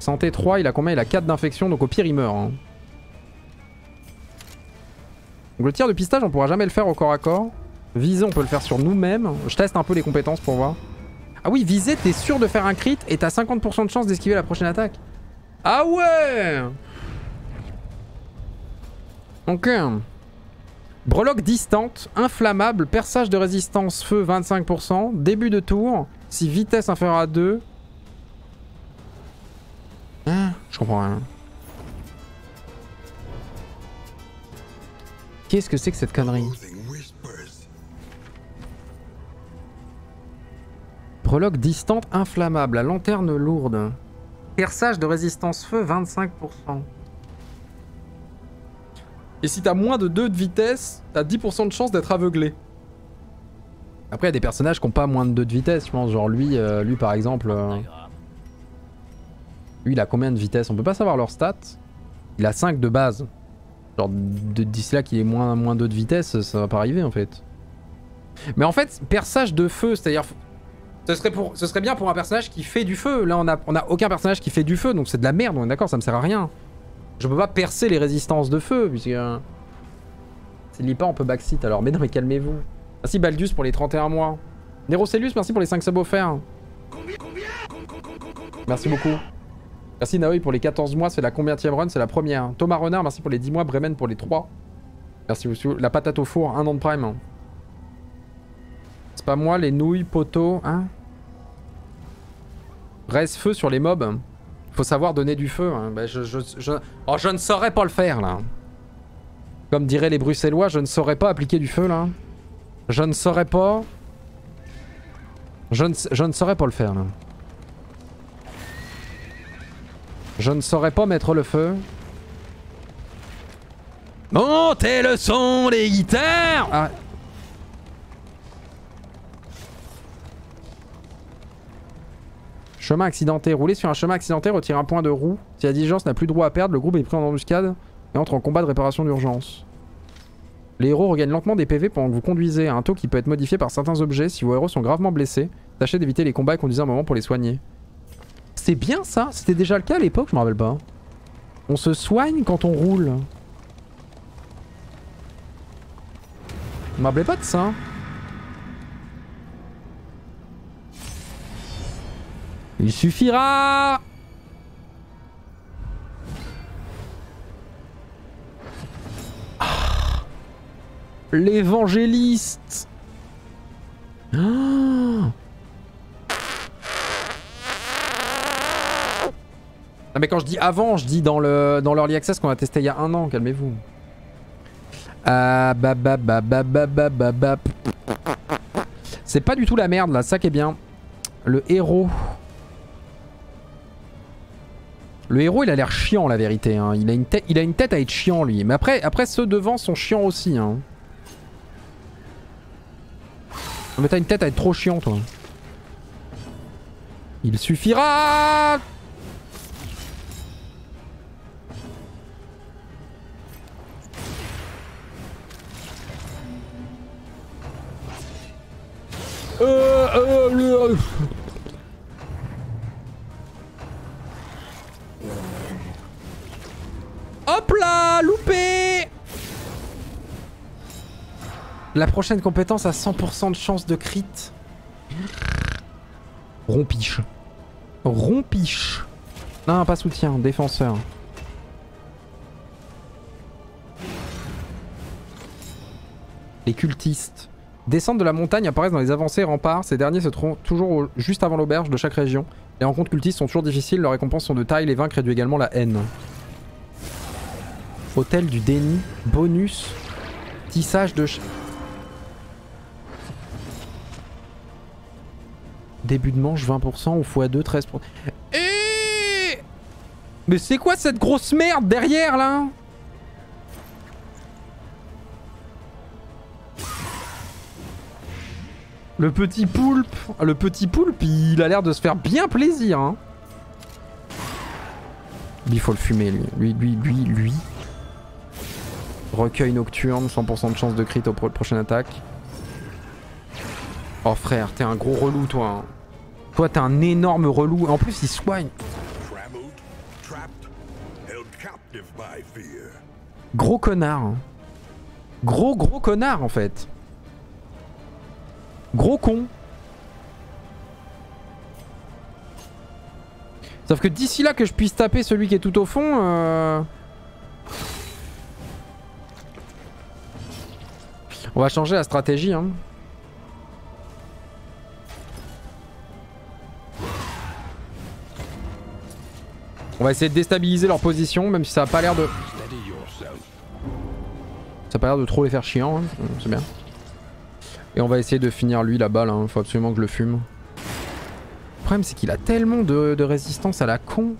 Santé 3, il a combien? Il a 4 d'infection, donc au pire, il meurt. hein. Donc le tir de pistage, on pourra jamais le faire au corps à corps. Viser, on peut le faire sur nous-mêmes. Je teste un peu les compétences pour voir. Ah oui, viser, t'es sûr de faire un crit et t'as 50% de chance d'esquiver la prochaine attaque. Ah ouais Ok. Breloque distante, inflammable, perçage de résistance feu 25%, début de tour, si vitesse inférieure à 2. Hein? Je comprends rien. Qu'est-ce que c'est que cette connerie. Breloque distante, inflammable, la lanterne lourde. Perçage de résistance feu 25%. Et si t'as moins de 2 de vitesse, t'as 10% de chance d'être aveuglé. Après, il y a des personnages qui ont pas moins de 2 de vitesse, je pense. Genre lui, euh, lui par exemple. euh, lui, il a combien de vitesse? On peut pas savoir leur stats. Il a 5 de base. Genre, de- d'ici là qu'il ait moins, moins 2 de vitesse, ça va pas arriver en fait. Mais en fait, perçage de feu, c'est-à-dire. Ce serait, pour, ce serait bien pour un personnage qui fait du feu. Là, on a, on a aucun personnage qui fait du feu, donc c'est de la merde, on est d'accord, ça me sert à rien. Je peux pas percer les résistances de feu, puisque. euh, lit pas, on peut backseat alors. Mais non, mais calmez-vous. Merci Baldus pour les 31 mois. Nerocellus, merci pour les 5 subs offerts. Merci beaucoup. Merci Naoui pour les 14 mois, c'est la combien run? C'est la première. Thomas Renard, merci pour les 10 mois. Bremen pour les 3. Merci beaucoup. La patate au four, un an de prime. C'est pas moi, les nouilles, poteaux, hein? Reste feu sur les mobs. Faut savoir donner du feu. Hein. Je, je, je... Oh, je ne saurais pas le faire, là. Comme diraient les Bruxellois, je ne saurais pas appliquer du feu, là. Je ne saurais pas... Je ne, je ne saurais pas le faire, là. Je ne saurais pas mettre le feu. Montez le son des guitares ah. Chemin accidenté. Rouler sur un chemin accidenté retire un point de roue. Si la diligence n'a plus de roue à perdre, le groupe est pris en embuscade et entre en combat de réparation d'urgence. Les héros regagnent lentement des PV pendant que vous conduisez, un taux qui peut être modifié par certains objets. Si vos héros sont gravement blessés, tâchez d'éviter les combats et conduisez un moment pour les soigner. C'est bien ça C'était déjà le cas à l'époque, je me rappelle pas. On se soigne quand on roule. Je me rappelais pas de ça? Il suffira ah. L'évangéliste ah. Non mais quand je dis avant, je dis dans le dans l'Early Access qu'on a testé il y a un an, calmez-vous. Ah, C'est pas du tout la merde là, ça qui est bien. Le héros. Le héros il a l'air chiant la vérité. Hein. Il, a une il a une tête à être chiant lui. Mais après, après ceux devant sont chiants aussi. Hein. Mais t'as une tête à être trop chiant toi. Il suffira Euh, euh, Hop là Loupé La prochaine compétence a 100% de chance de crit. Rompiche. Rompiche. Non, pas soutien, défenseur. Les cultistes. Descendre de la montagne apparaissent dans les avancées remparts. Ces derniers se trouvent toujours juste avant l'auberge de chaque région. Les rencontres cultistes sont toujours difficiles, leurs récompenses sont de taille, les vaincre réduit également la haine. Hôtel du déni, bonus, tissage de... Début de manche 20% ou x2 13%. Eh Mais c'est quoi cette grosse merde derrière là? Le petit poulpe. Le petit poulpe, il a l'air de se faire bien plaisir. Hein. Il faut le fumer, lui. Lui, lui, lui, lui. Recueil nocturne, 100% de chance de crit au prochaine attaque. Oh frère, t'es un gros relou, toi. Hein. Toi, t'es un énorme relou. En plus, il soigne. Gros connard. Hein. Gros, gros connard, en fait. Gros con. Sauf que d'ici là que je puisse taper celui qui est tout au fond... Euh, on va changer la stratégie. Hein. On va essayer de déstabiliser leur position, même si ça a pas l'air de... Ça a pas l'air de trop les faire chiant, hein. c'est bien. Et on va essayer de finir lui là-bas, là. Faut absolument que je le fume. Le problème, c'est qu'il a tellement de, résistance à la con.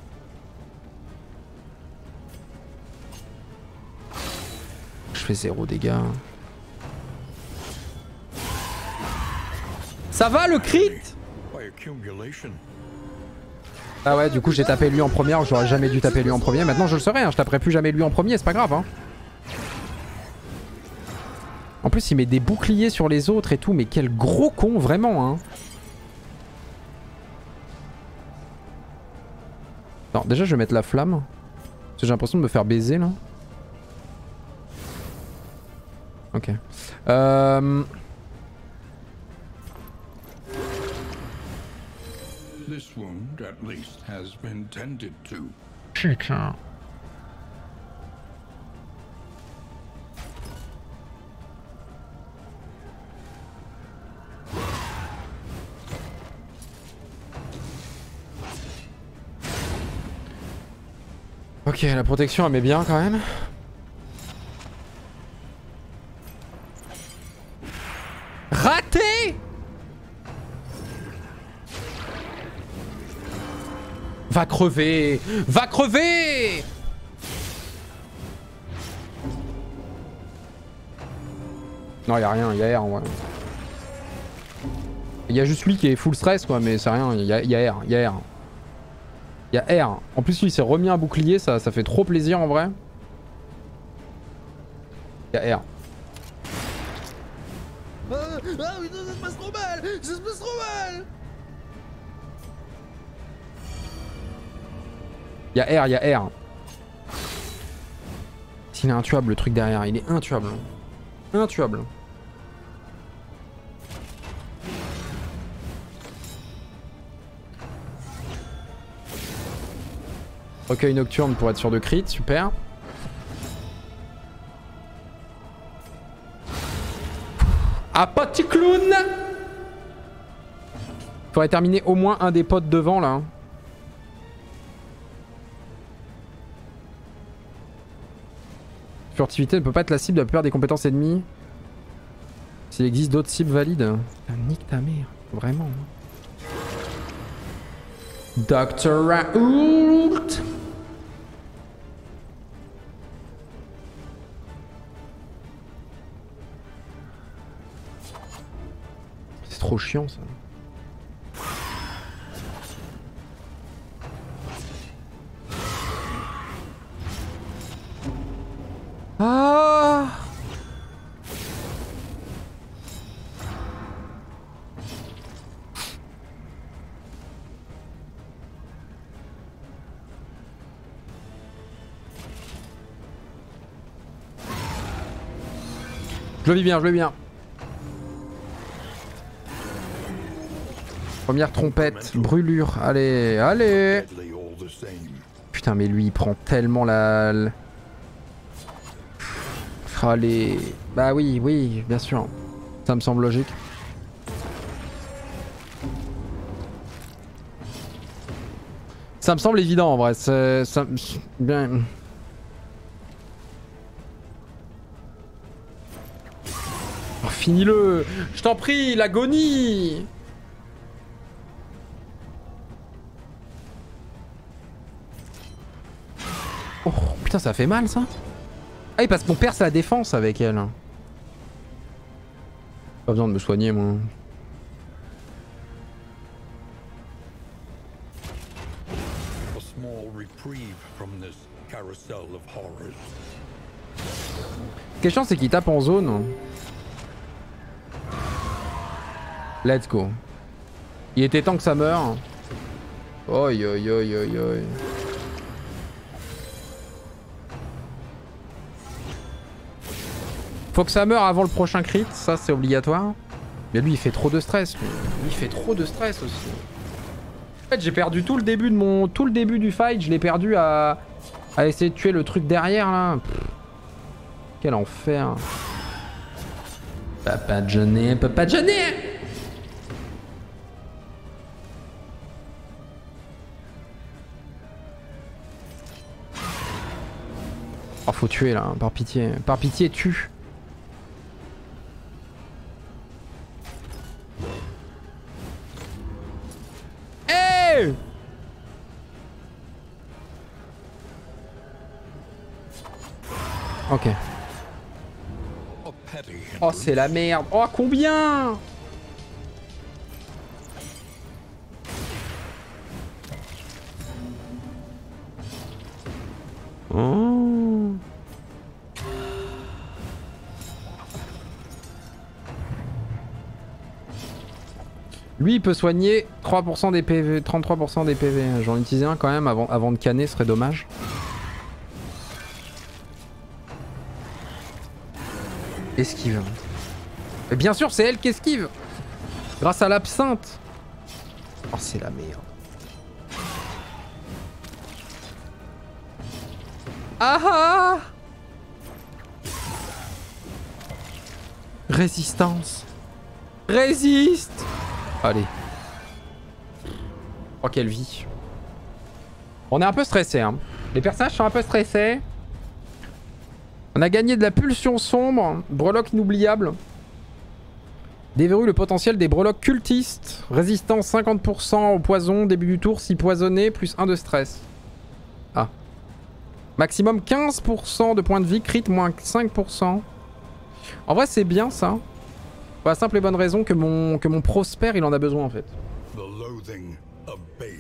Je fais zéro dégâts. Ça va le crit? Ah ouais, du coup j'ai tapé lui en première, j'aurais jamais dû taper lui en premier. Maintenant je le saurais, hein, je taperai plus jamais lui en premier, c'est pas grave. Hein. En plus, il met des boucliers sur les autres et tout. Mais quel gros con, vraiment. Hein. Non, déjà, je vais mettre la flamme. Parce que j'ai l'impression de me faire baiser, là. Ok. Euh... This Ok, la protection elle met bien quand même. Raté! Va crever! Va crever! Non, y'a rien, y'a R, ouais. Y'a juste lui qui est full stress, quoi, mais c'est rien, y'a y a R, y'a R. Y'a R. En plus, lui, il s'est remis un bouclier, ça, ça fait trop plaisir en vrai. Y'a R. Ah, ah putain, ça se passe trop mal Ça se passe trop mal Y'a R, y'a R. Il est intuable le truc derrière, il est intuable. Intuable. Recueil nocturne pour être sûr de crit, super. Ah, petit clown Faudrait terminer au moins un des potes devant là. hein. Furtivité ne peut pas être la cible de la plupart des compétences ennemies. S'il existe d'autres cibles valides. Ah, nique ta mère, vraiment. hein. Dr. Raoult trop chiant ça. Ah Je le vis bien, je le vis bien. Première trompette, brûlure, allez, allez. Putain mais lui il prend tellement la... les... Bah oui, oui, bien sûr. Ça me semble logique. Ça me semble évident en vrai, c'est... Ça... Bien... Oh, Finis-le. Je t'en prie, l'agonie putain ça fait mal ça Ah oui parce qu'on perd sa défense avec elle. Pas besoin de me soigner moi. A small reprieve from this carousel of horrors. Question c'est qu'il tape en zone. Let's go. Il était temps que ça meure. Oi oi oi oi oi. Faut que ça meure avant le prochain crit, ça c'est obligatoire. Mais lui il fait trop de stress. Lui, il fait trop de stress aussi. En fait j'ai perdu tout le début de mon, tout le début du fight, je l'ai perdu à, à essayer de tuer le truc derrière là. Quel enfer. Papa Johnny, Papa Johnny Oh faut tuer là, par pitié. Par pitié, tue. Ok. Oh c'est la merde. Oh combien? Oh. Lui, il peut soigner 3% des PV, 33% des PV. Hein. J'en utilisais un quand même avant, de canner, ce serait dommage. Esquive. Et bien sûr, c'est elle qui esquive Grâce à l'absinthe Oh, c'est la meilleure. Ah ah, ah. Résistance Résiste Allez. Oh, quelle vie. On est un peu stressé, hein. Les personnages sont un peu stressés. On a gagné de la pulsion sombre, breloque inoubliable. Déverrouille le potentiel des breloques cultistes. Résistance 50% au poison, début du tour si poisonné, plus 1 de stress. Ah. Maximum 15% de points de vie, crit moins 5%. En vrai c'est bien ça. Pour la simple et bonne raison que mon, que mon prosper il en a besoin en fait.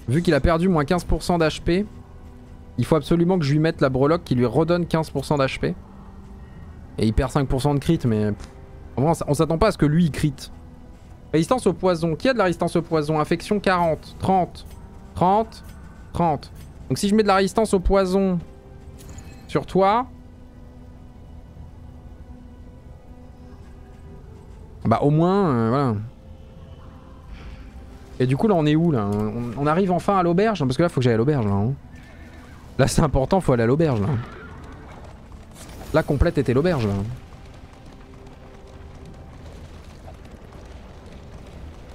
Vu qu'il a perdu moins 15% d'HP, il faut absolument que je lui mette la breloque qui lui redonne 15% d'HP. Et il perd 5% de crit, mais en vrai, on s'attend pas à ce que lui il crit. Résistance au poison. Qui a de la résistance au poison? Infection 40, 30, 30, 30. Donc si je mets de la résistance au poison sur toi... Bah au moins, euh, voilà. Et du coup là on est où là? On, arrive enfin à l'auberge Parce que là faut que j'aille à l'auberge là. hein. Là c'est important, faut aller à l'auberge là. La complète était l'auberge là.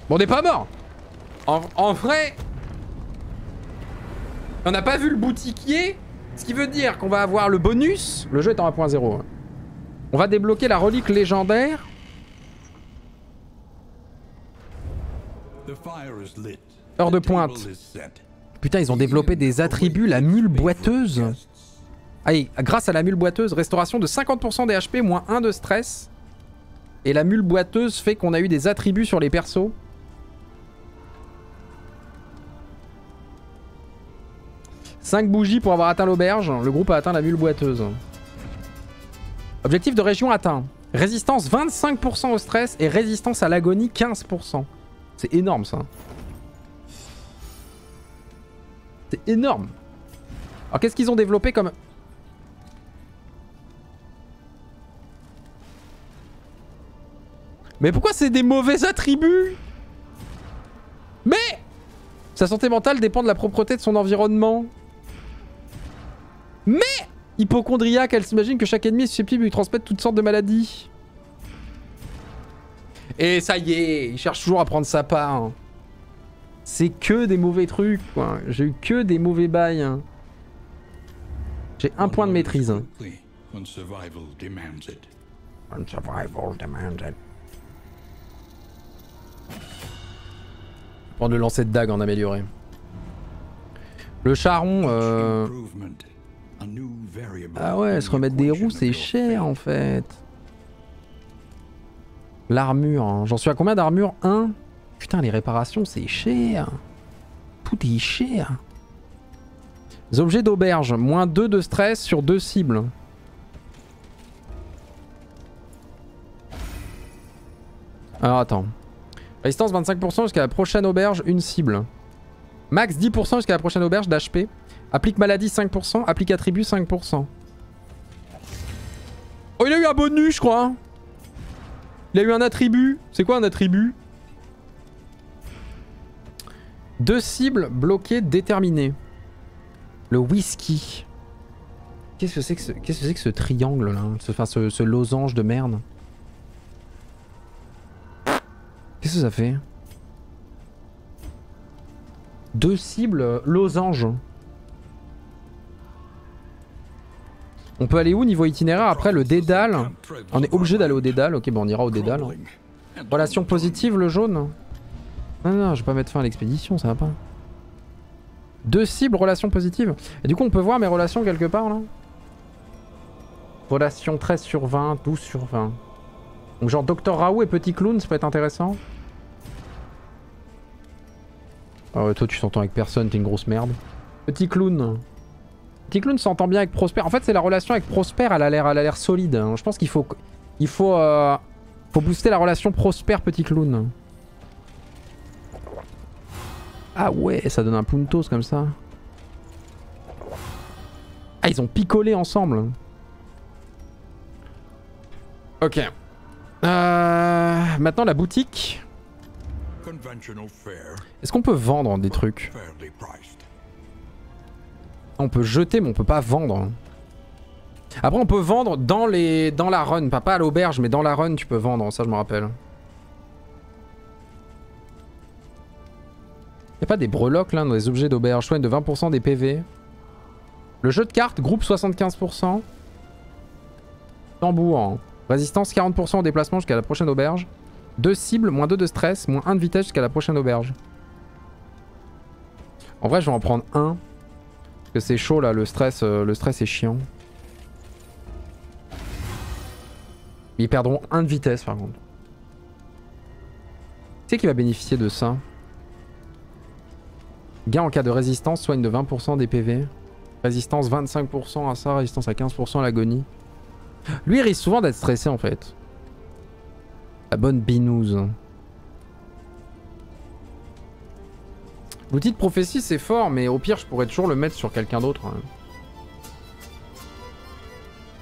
Bon on n'est pas mort en, en vrai On n'a pas vu le boutiquier Ce qui veut dire qu'on va avoir le bonus Le jeu est en 1.0 hein. On va débloquer la relique légendaire The fire is lit. Heure de pointe. Putain ils ont développé des attributs La mule boiteuse Allez, grâce à la mule boiteuse, restauration de 50% des HP, moins 1 de stress. Et la mule boiteuse fait qu'on a eu des attributs sur les persos. « 5 bougies pour avoir atteint l'auberge. Le groupe a atteint la mule boiteuse. Objectif de région atteint. Résistance 25% au stress et résistance à l'agonie 15%. C'est énorme ça. C'est énorme. Alors qu'est-ce qu'ils ont développé comme... Mais pourquoi c'est des mauvais attributs? Mais Sa santé mentale dépend de la propreté de son environnement. Mais Hypochondriaque, elle s'imagine que chaque ennemi est susceptible de lui transmettre toutes sortes de maladies. Et ça y est, il cherche toujours à prendre sa part. C'est que des mauvais trucs, quoi. J'ai eu que des mauvais bails. hein. J'ai un point de maîtrise. hein. Prendre le lancer de dague en amélioré. Le charron, euh... Ah ouais, se remettre des roues, c'est cher en fait. L'armure, hein. j'en suis à combien d'armure 1 Putain, les réparations, c'est cher. Tout est cher. Objets d'auberge, moins 2 de stress sur 2 cibles. Alors attends. Résistance 25% jusqu'à la prochaine auberge, une cible. Max 10% jusqu'à la prochaine auberge d'HP. Applique maladie 5%, applique attribut 5%. Oh, il a eu un bonus, je crois. Il a eu un attribut. C'est quoi un attribut? Deux cibles bloquées déterminées. Le whisky. Qu'est-ce que c'est que ce, triangle là? Enfin, ce, ce losange de merde. Qu'est-ce que ça fait? Deux cibles euh, losange. On peut aller où niveau itinéraire après le dédale On est obligé d'aller au dédale. Ok, bon, on ira au dédale. And Relation positive, le jaune Non, non, je vais pas mettre fin à l'expédition, ça va pas. Deux cibles, relation positive. Et du coup, on peut voir mes relations quelque part, là? Relation 13 sur 20, 12 sur 20. Donc genre Dr Raoult et Petit Clown, ça peut être intéressant? Ah ouais, toi tu s'entends avec personne, t'es une grosse merde. Petit Clown. Petit Clown s'entend bien avec Prosper. En fait, c'est la relation avec Prosper, elle a l'air, elle a l'air solide. hein. Je pense qu'il faut, il faut, euh, faut booster la relation Prosper Petit Clown. Ah ouais, ça donne un puntos comme ça. Ah, ils ont picolé ensemble. Ok. Euh, maintenant la boutique. Est-ce qu'on peut vendre des trucs? On peut jeter mais on peut pas vendre. Après, on peut vendre dans, les... dans la run. Pas, à l'auberge, mais dans la run, tu peux vendre. Ça, je me rappelle. Y'a pas des breloques là dans les objets d'auberge? Soigne de 20% des PV. Le jeu de cartes, groupe 75%. Tambour. Résistance 40% au déplacement jusqu'à la prochaine auberge. 2 cibles, moins 2 de stress, moins 1 de vitesse jusqu'à la prochaine auberge. En vrai, je vais en prendre un. Parce que c'est chaud là, le stress, euh, le stress est chiant. Ils perdront 1 de vitesse par contre. Qui c'est qui va bénéficier de ça? Gain en cas de résistance, soigne de 20% des PV. Résistance 25% à ça, résistance à 15% à l'agonie. Lui il risque souvent d'être stressé en fait. La bonne binouse. L'outil de prophétie c'est fort, mais au pire je pourrais toujours le mettre sur quelqu'un d'autre. hein.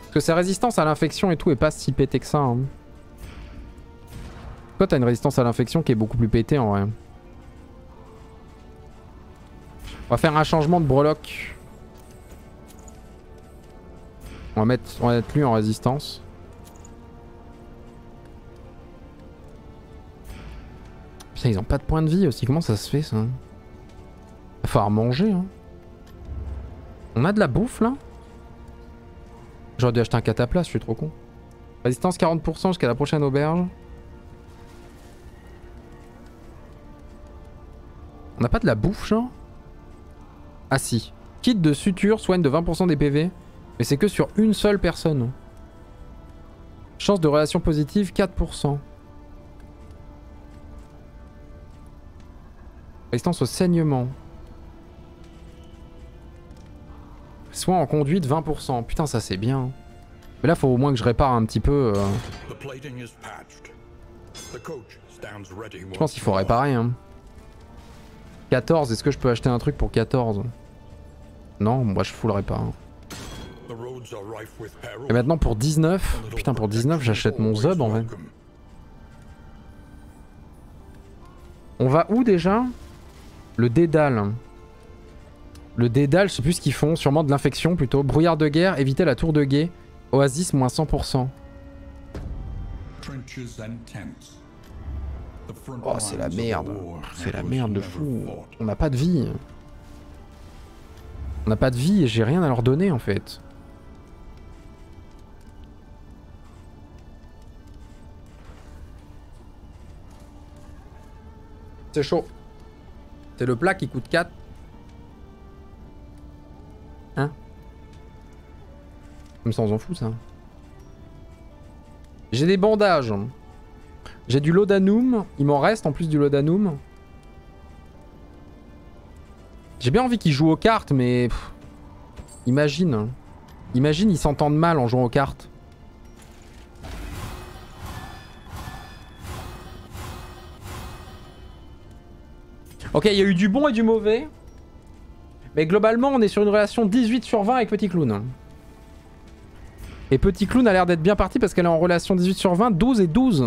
Parce que sa résistance à l'infection et tout est pas si pété que ça. Hein. Toi t'as une résistance à l'infection qui est beaucoup plus pétée en vrai. On va faire un changement de breloque. On va mettre, on va mettre lui en résistance. Putain, ils ont pas de points de vie aussi. Comment ça se fait ça? Va falloir manger. Hein. On a de la bouffe là? J'aurais dû acheter un cataplasme, je suis trop con. Résistance 40% jusqu'à la prochaine auberge. On n'a pas de la bouffe, genre? Ah si. Kit de suture, soigne de 20% des PV. Mais c'est que sur une seule personne. Chance de relation positive, 4%. Résistance au saignement. Soin en conduite, 20%. Putain, ça c'est bien. Mais là, faut au moins que je répare un petit peu. euh. Je pense qu'il faut réparer. Hein. 14, est-ce que je peux acheter un truc pour 14 Non, moi je foulerai pas. hein. The roads are rife with peril. Et maintenant pour 19, A little putain pour 19 protection j'achète mon Zub en fait. welcome. On va où déjà? Le Dédale. Le Dédale, je sais plus ce qu'ils font, sûrement de l'infection plutôt. Brouillard de guerre, éviter la tour de guet. Oasis moins 100%. Trenches and tents. The front Oh c'est la merde. C'est la merde de fou. On n'a pas de vie. On n'a pas de vie et j'ai rien à leur donner en fait. C'est chaud. C'est le plat qui coûte 4. Comme ça on fout ça. J'ai des bandages. J'ai du laudanum. Il m'en reste en plus du laudanum. J'ai bien envie qu'ils jouent aux cartes, mais... imagine. Imagine, ils s'entendent mal en jouant aux cartes. Ok, il y a eu du bon et du mauvais. Mais globalement, on est sur une relation 18 sur 20 avec Petit Clown. Et Petit Clown a l'air d'être bien parti parce qu'elle est en relation 18 sur 20, 12 et 12.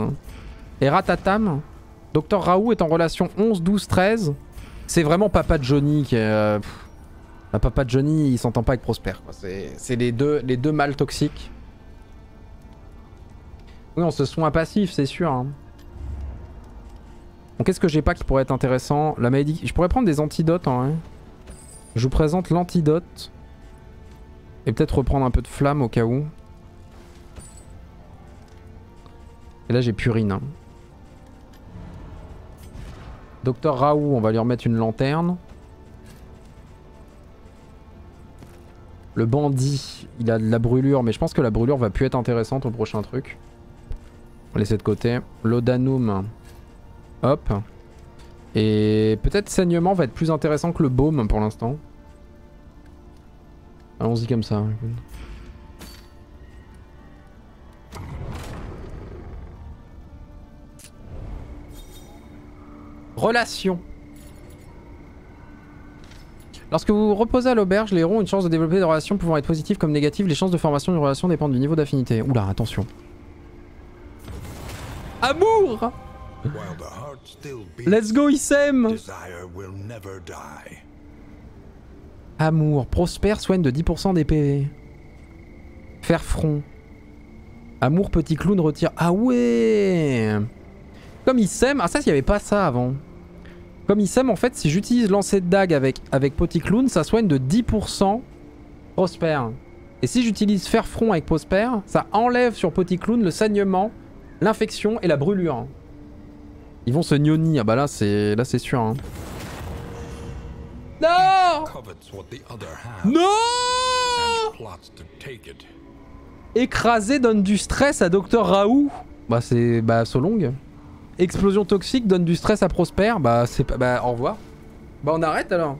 Et Ratatam, Dr Raoult est en relation 11, 12, 13. C'est vraiment Papa Johnny qui est... euh. Bah, Papa Johnny, il s'entend pas avec Prosper. C'est les deux, les deux mâles toxiques. Oui, on se soin passif, c'est sûr. hein. Qu'est-ce que j'ai pas qui pourrait être intéressant? La maladie... Je pourrais prendre des antidotes. Je vous présente l'antidote. Et peut-être reprendre un peu de flamme au cas où. Et là, j'ai purine. hein. Docteur Raoult, on va lui remettre une lanterne. Le bandit, il a de la brûlure, mais je pense que la brûlure va plus être intéressante au prochain truc. On va laisser de côté. L'odanum. Hop. Et peut-être saignement va être plus intéressant que le baume pour l'instant. Allons-y comme ça. Relation. Lorsque vous reposez à l'auberge, les héros ont une chance de développer des relations pouvant être positives comme négatives. Les chances de formation d'une relation dépendent du niveau d'affinité. Oula, attention. Amour Let's go, ils s'aiment desire will never die. Amour, prospère, soigne de 10% des PV. Faire front. Amour petit clown retire. Ah ouais Comme il sème. Ah ça, il n'y avait pas ça avant. Comme il sème, en fait, si j'utilise lancer de dague avec, avec petit clown, ça soigne de 10% prospère. Et si j'utilise faire front avec prospère, ça enlève sur petit clown le saignement, l'infection et la brûlure. Ils vont se gnoni. Ah bah là, c'est là c'est sûr. Hein. Non Non. Écraser donne du stress à Dr Raoult. Bah c'est bah Solong. Explosion toxique donne du stress à Prosper. Bah c'est pas bah au revoir. Bah on arrête alors.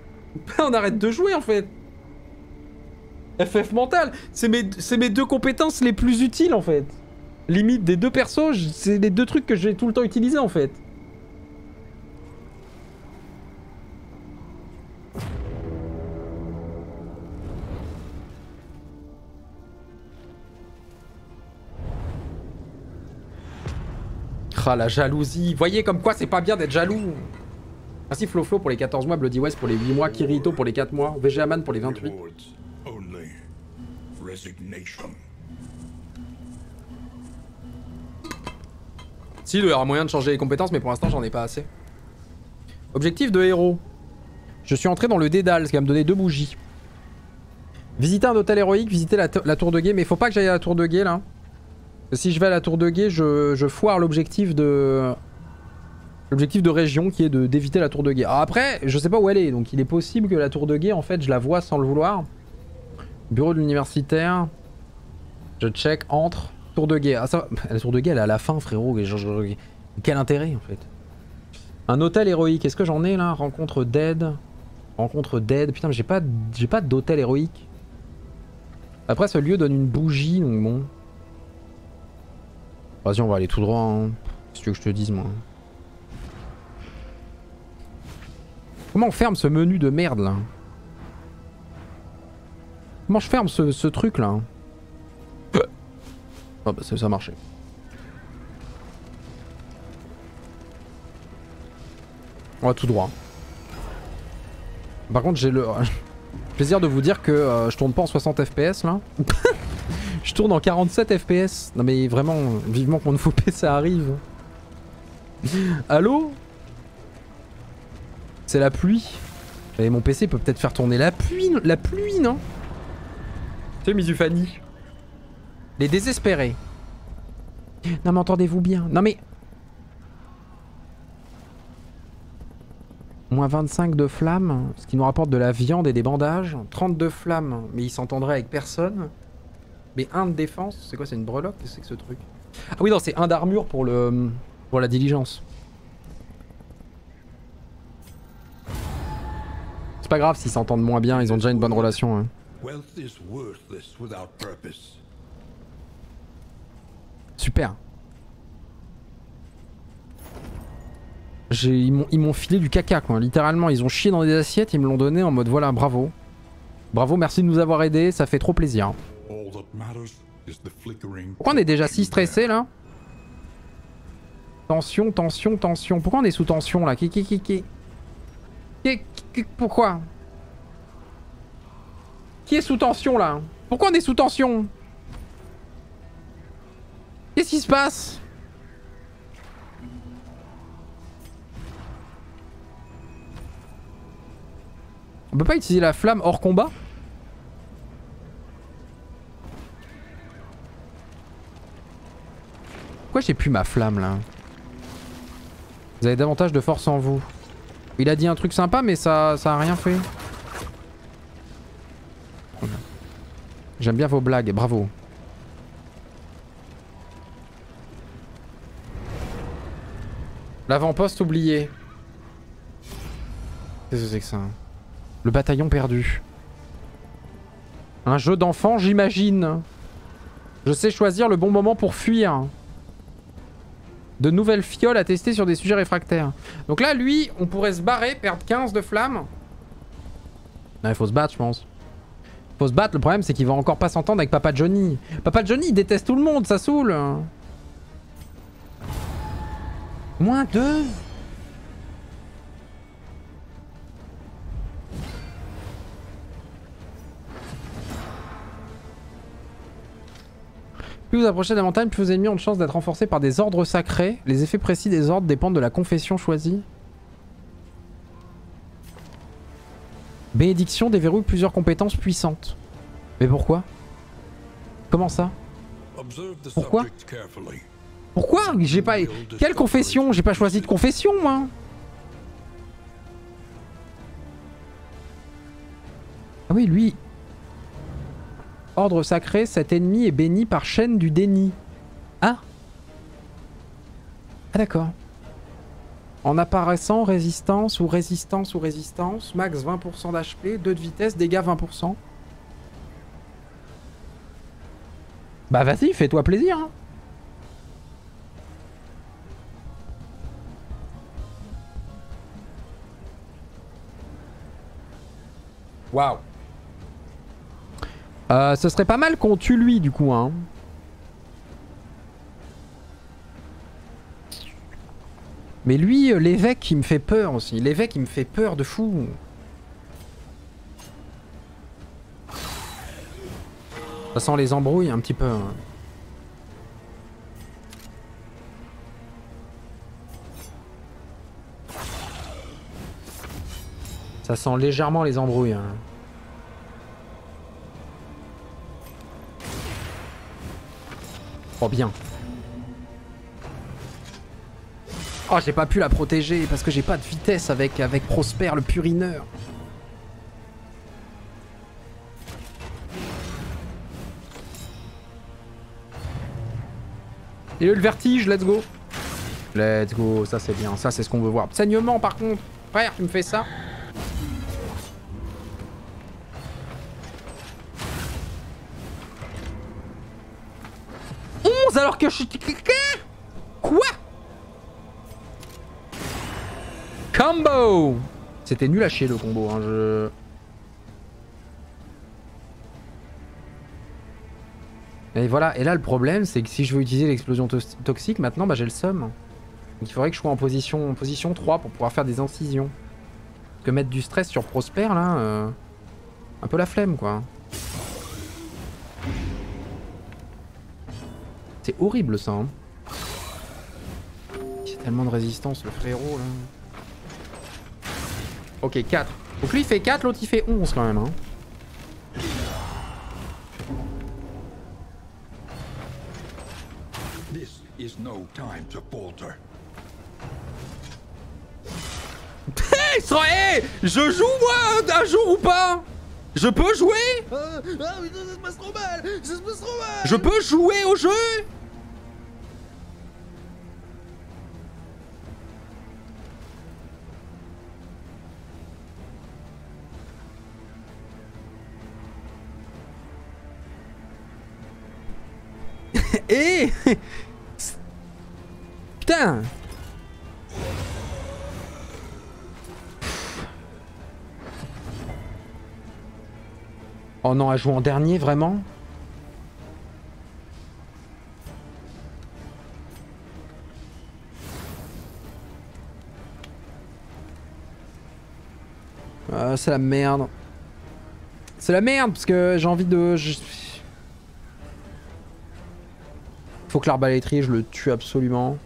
on arrête de jouer en fait. FF mental, c'est mes, mes deux compétences les plus utiles en fait. Limite des deux persos, c'est les deux trucs que j'ai tout le temps utilisés en fait. La jalousie, voyez comme quoi c'est pas bien d'être jaloux. Merci Flo Flo pour les 14 mois, Bloody West pour les 8 mois, Kirito pour les 4 mois, VGAman pour les 28. Rewards only resignation. Si, il doit y avoir moyen de changer les compétences, mais pour l'instant, j'en ai pas assez. Objectif de héros. Je suis entré dans le Dédale, ce qui va me donner deux bougies. Visiter un hôtel héroïque, visiter la, la tour de guet, mais faut pas que j'aille à la tour de guet là. Si je vais à la tour de guet, je, foire l'objectif de. L'objectif de région qui est d'éviter la tour de guet. Après, je sais pas où elle est, donc il est possible que la tour de guet, en fait, je la vois sans le vouloir. Bureau de l'universitaire. Je check, entre. Tour de guet. Ah ça, la tour de guet elle est à la fin frérot. Quel intérêt en fait Un hôtel héroïque, est-ce que j'en ai là? Rencontre dead. Rencontre dead. Putain mais j'ai pas, j'ai pas d'hôtel héroïque. Après ce lieu donne une bougie donc bon. Vas-y on va aller tout droit. Hein. Si tu veux que je te dise moi. Comment on ferme ce menu de merde là? Comment je ferme ce, truc là? Ah bah ça, ça a marché. On va tout droit. Par contre j'ai le plaisir de vous dire que euh, je tourne pas en 60 fps là. je tourne en 47 fps. Non mais vraiment, vivement que mon nouveau PC arrive. Allô? C'est la pluie. Et mon PC peut peut-être faire tourner la pluie, la pluie non? C'est Mizufani. Les désespérés. Non mais entendez-vous bien. Non mais... Moins 25 de flammes, ce qui nous rapporte de la viande et des bandages. 32 flammes, mais il s'entendrait avec personne. Mais 1 de défense, c'est quoi C'est une breloque? Qu'est-ce que c'est que ce truc? Ah oui non, c'est 1 d'armure pour le... pour la diligence. C'est pas grave s'ils s'entendent moins bien, ils ont déjà une bonne relation. hein. Super. J'ai- Ils m'ont- ils m'ont filé du caca, quoi. Littéralement, ils ont chié dans des assiettes, ils me l'ont donné en mode voilà, bravo. Bravo, merci de nous avoir aidés, ça fait trop plaisir. Pourquoi on est déjà si stressé là Tension, tension, tension. Pourquoi on est sous tension là qui- Pourquoi Qui est sous tension là Pourquoi on est sous tension Qu'est-ce qui se passe On peut pas utiliser la flamme hors combat Pourquoi j'ai plus ma flamme là Vous avez davantage de force en vous. Il a dit un truc sympa mais ça, ça a rien fait. J'aime bien vos blagues, bravo. L'avant-poste oublié. Qu'est-ce que c'est que ça? Le bataillon perdu. Un jeu d'enfant, j'imagine. Je sais choisir le bon moment pour fuir. De nouvelles fioles à tester sur des sujets réfractaires. Donc là, lui, on pourrait se barrer, perdre 15 de flammes. Non, il faut se battre, je pense. Faut se battre, le problème c'est qu'il va encore pas s'entendre avec Papa Johnny. Papa Johnny, il déteste tout le monde, ça saoule. Moins 2 Plus vous approchez de la montagne, plus vos ennemis ont de chances d'être renforcés par des ordres sacrés. Les effets précis des ordres dépendent de la confession choisie. Bénédiction déverrouille plusieurs compétences puissantes. Mais pourquoi? Comment ça? Pourquoi? Pourquoi? J'ai pas... Quelle confession? J'ai pas choisi de confession, moi Ah oui, lui... Ordre sacré, cet ennemi est béni par chaîne du déni. Ah Ah d'accord. En apparaissant, résistance ou résistance ou résistance, max 20% d'HP, 2 de vitesse, dégâts 20%. Bah vas-y, fais-toi plaisir. hein. Waouh. Euh, ce serait pas mal qu'on tue lui du coup hein. Mais lui, euh, l'évêque, il me fait peur aussi. L'évêque, il me fait peur de fou. Ça sent les embrouilles un petit peu. hein. Ça sent légèrement les embrouilles. hein. Oh bien. Oh j'ai pas pu la protéger parce que j'ai pas de vitesse avec, avec Prosper le purineur. Eu le vertige, let's go. Let's go, ça c'est bien, ça c'est ce qu'on veut voir. Saignement par contre, frère, tu me fais ça Alors que je suis... Quoi? Combo C'était nul à chier le combo, hein, je... Et voilà, et là le problème c'est que si je veux utiliser l'explosion to- toxique, maintenant bah, j'ai le somme. Donc il faudrait que je sois en position, position 3 pour pouvoir faire des incisions. Parce que mettre du stress sur Prosper là, euh, un peu la flemme quoi. C'est horrible ça. Hein. Il y a tellement de résistance le frérot là. Ok 4. Donc lui il fait 4, l'autre il fait 11 quand même. Hein. This is no time to falter. Hey, sera- hey, je joue moi un jour ou pas? Je peux jouer? Je peux jouer au jeu? Putain Oh non, à jouer en dernier, vraiment? Ah, c'est la merde. C'est la merde parce que j'ai envie de. Faut que l'arbalétrier, je le tue absolument.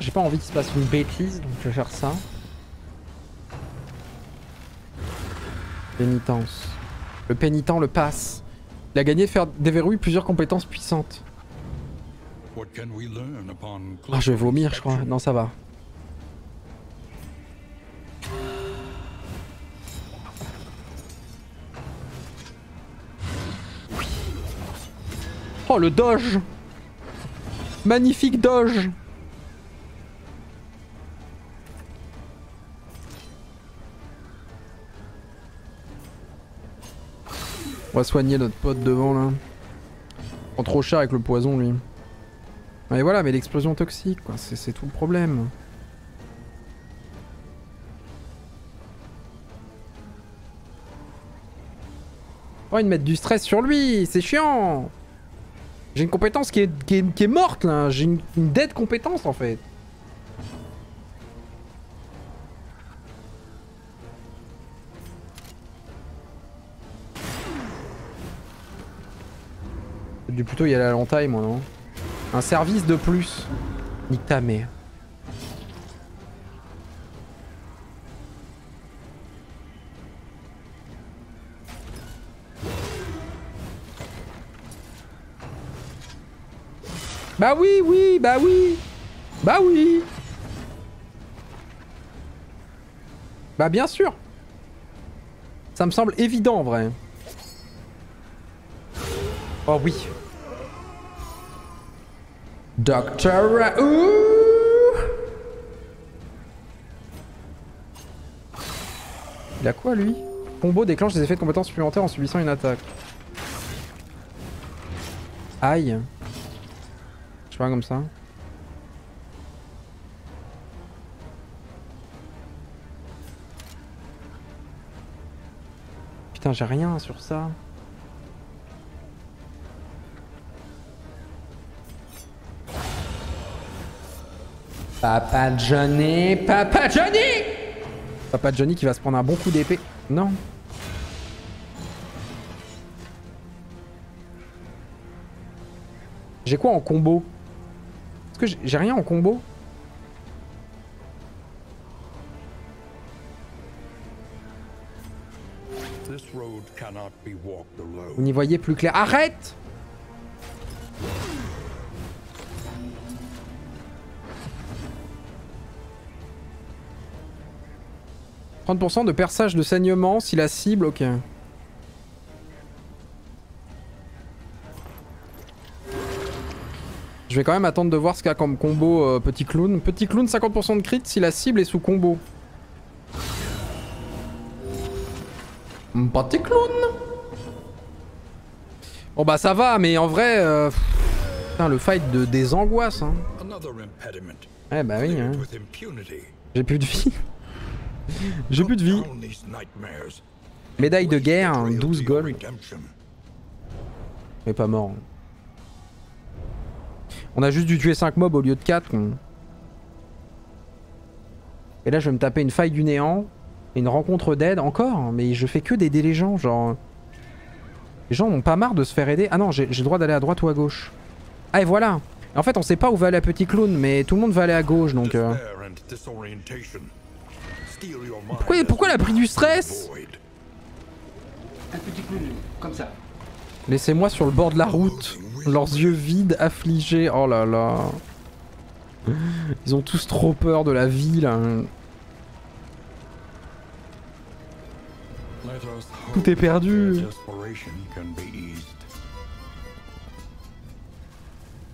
J'ai pas envie qu'il se passe une bêtise, donc je vais faire ça. Pénitence. Le pénitent le passe. Il a gagné de faire déverrouiller plusieurs compétences puissantes. Ah, je vais vomir, je crois. Non, ça va. Oh, le doge Magnifique doge On va soigner notre pote devant là. Il prend trop cher avec le poison lui. Et voilà, mais l'explosion toxique, quoi, c'est tout le problème. Oh, ils mettent du stress sur lui, c'est chiant J'ai une compétence qui est, qui est, morte, là. J'ai une, une dead compétence, en fait. Dû plutôt y aller à l'entaille moi non Un service de plus. Nique ta mère. Bah oui, oui, bah oui. Bah oui. Bah bien sûr. Ça me semble évident en vrai. Oh oui. Raoult Il a quoi lui? Combo déclenche des effets de compétences supplémentaires en subissant une attaque. Aïe. Je pas comme ça. Putain, j'ai rien sur ça. Papa Johnny, Papa Johnny Papa Johnny qui va se prendre un bon coup d'épée. Non. J'ai quoi en combo? Est-ce que j'ai- rien en combo? Vous n'y voyez plus clair. Arrête « 30% de perçage de saignement si la cible... Ok. Je vais quand même attendre de voir ce qu'il y a comme combo euh, petit clown. Petit clown 50% de crit si la cible est sous combo. Petit clown Bon bah ça va, mais en vrai... euh, Putain, le fight de, des angoisses. Hein. Another impediment. Ouais bah oui, hein. J'ai plus de vie. J'ai plus de vie. Médaille de guerre, Trail 12 to your gold. Mais pas mort. On a juste dû tuer 5 mobs au lieu de 4. con. Et là je vais me taper une faille du néant. Et une rencontre d'aide encore. Mais je fais que d'aider les gens, genre... Les gens ont pas marre de se faire aider. Ah non, j'ai j'ai le droit d'aller à droite ou à gauche. Ah et voilà En fait on sait pas où va aller la petite clown, mais tout le monde va aller à gauche donc... euh, Pourquoi, pourquoi elle a pris du stress? The void. Un petit clown, comme ça. Laissez-moi sur le bord de la route. Leurs yeux vides, affligés. Oh là là. Ils ont tous trop peur de la vie là. Tout est perdu.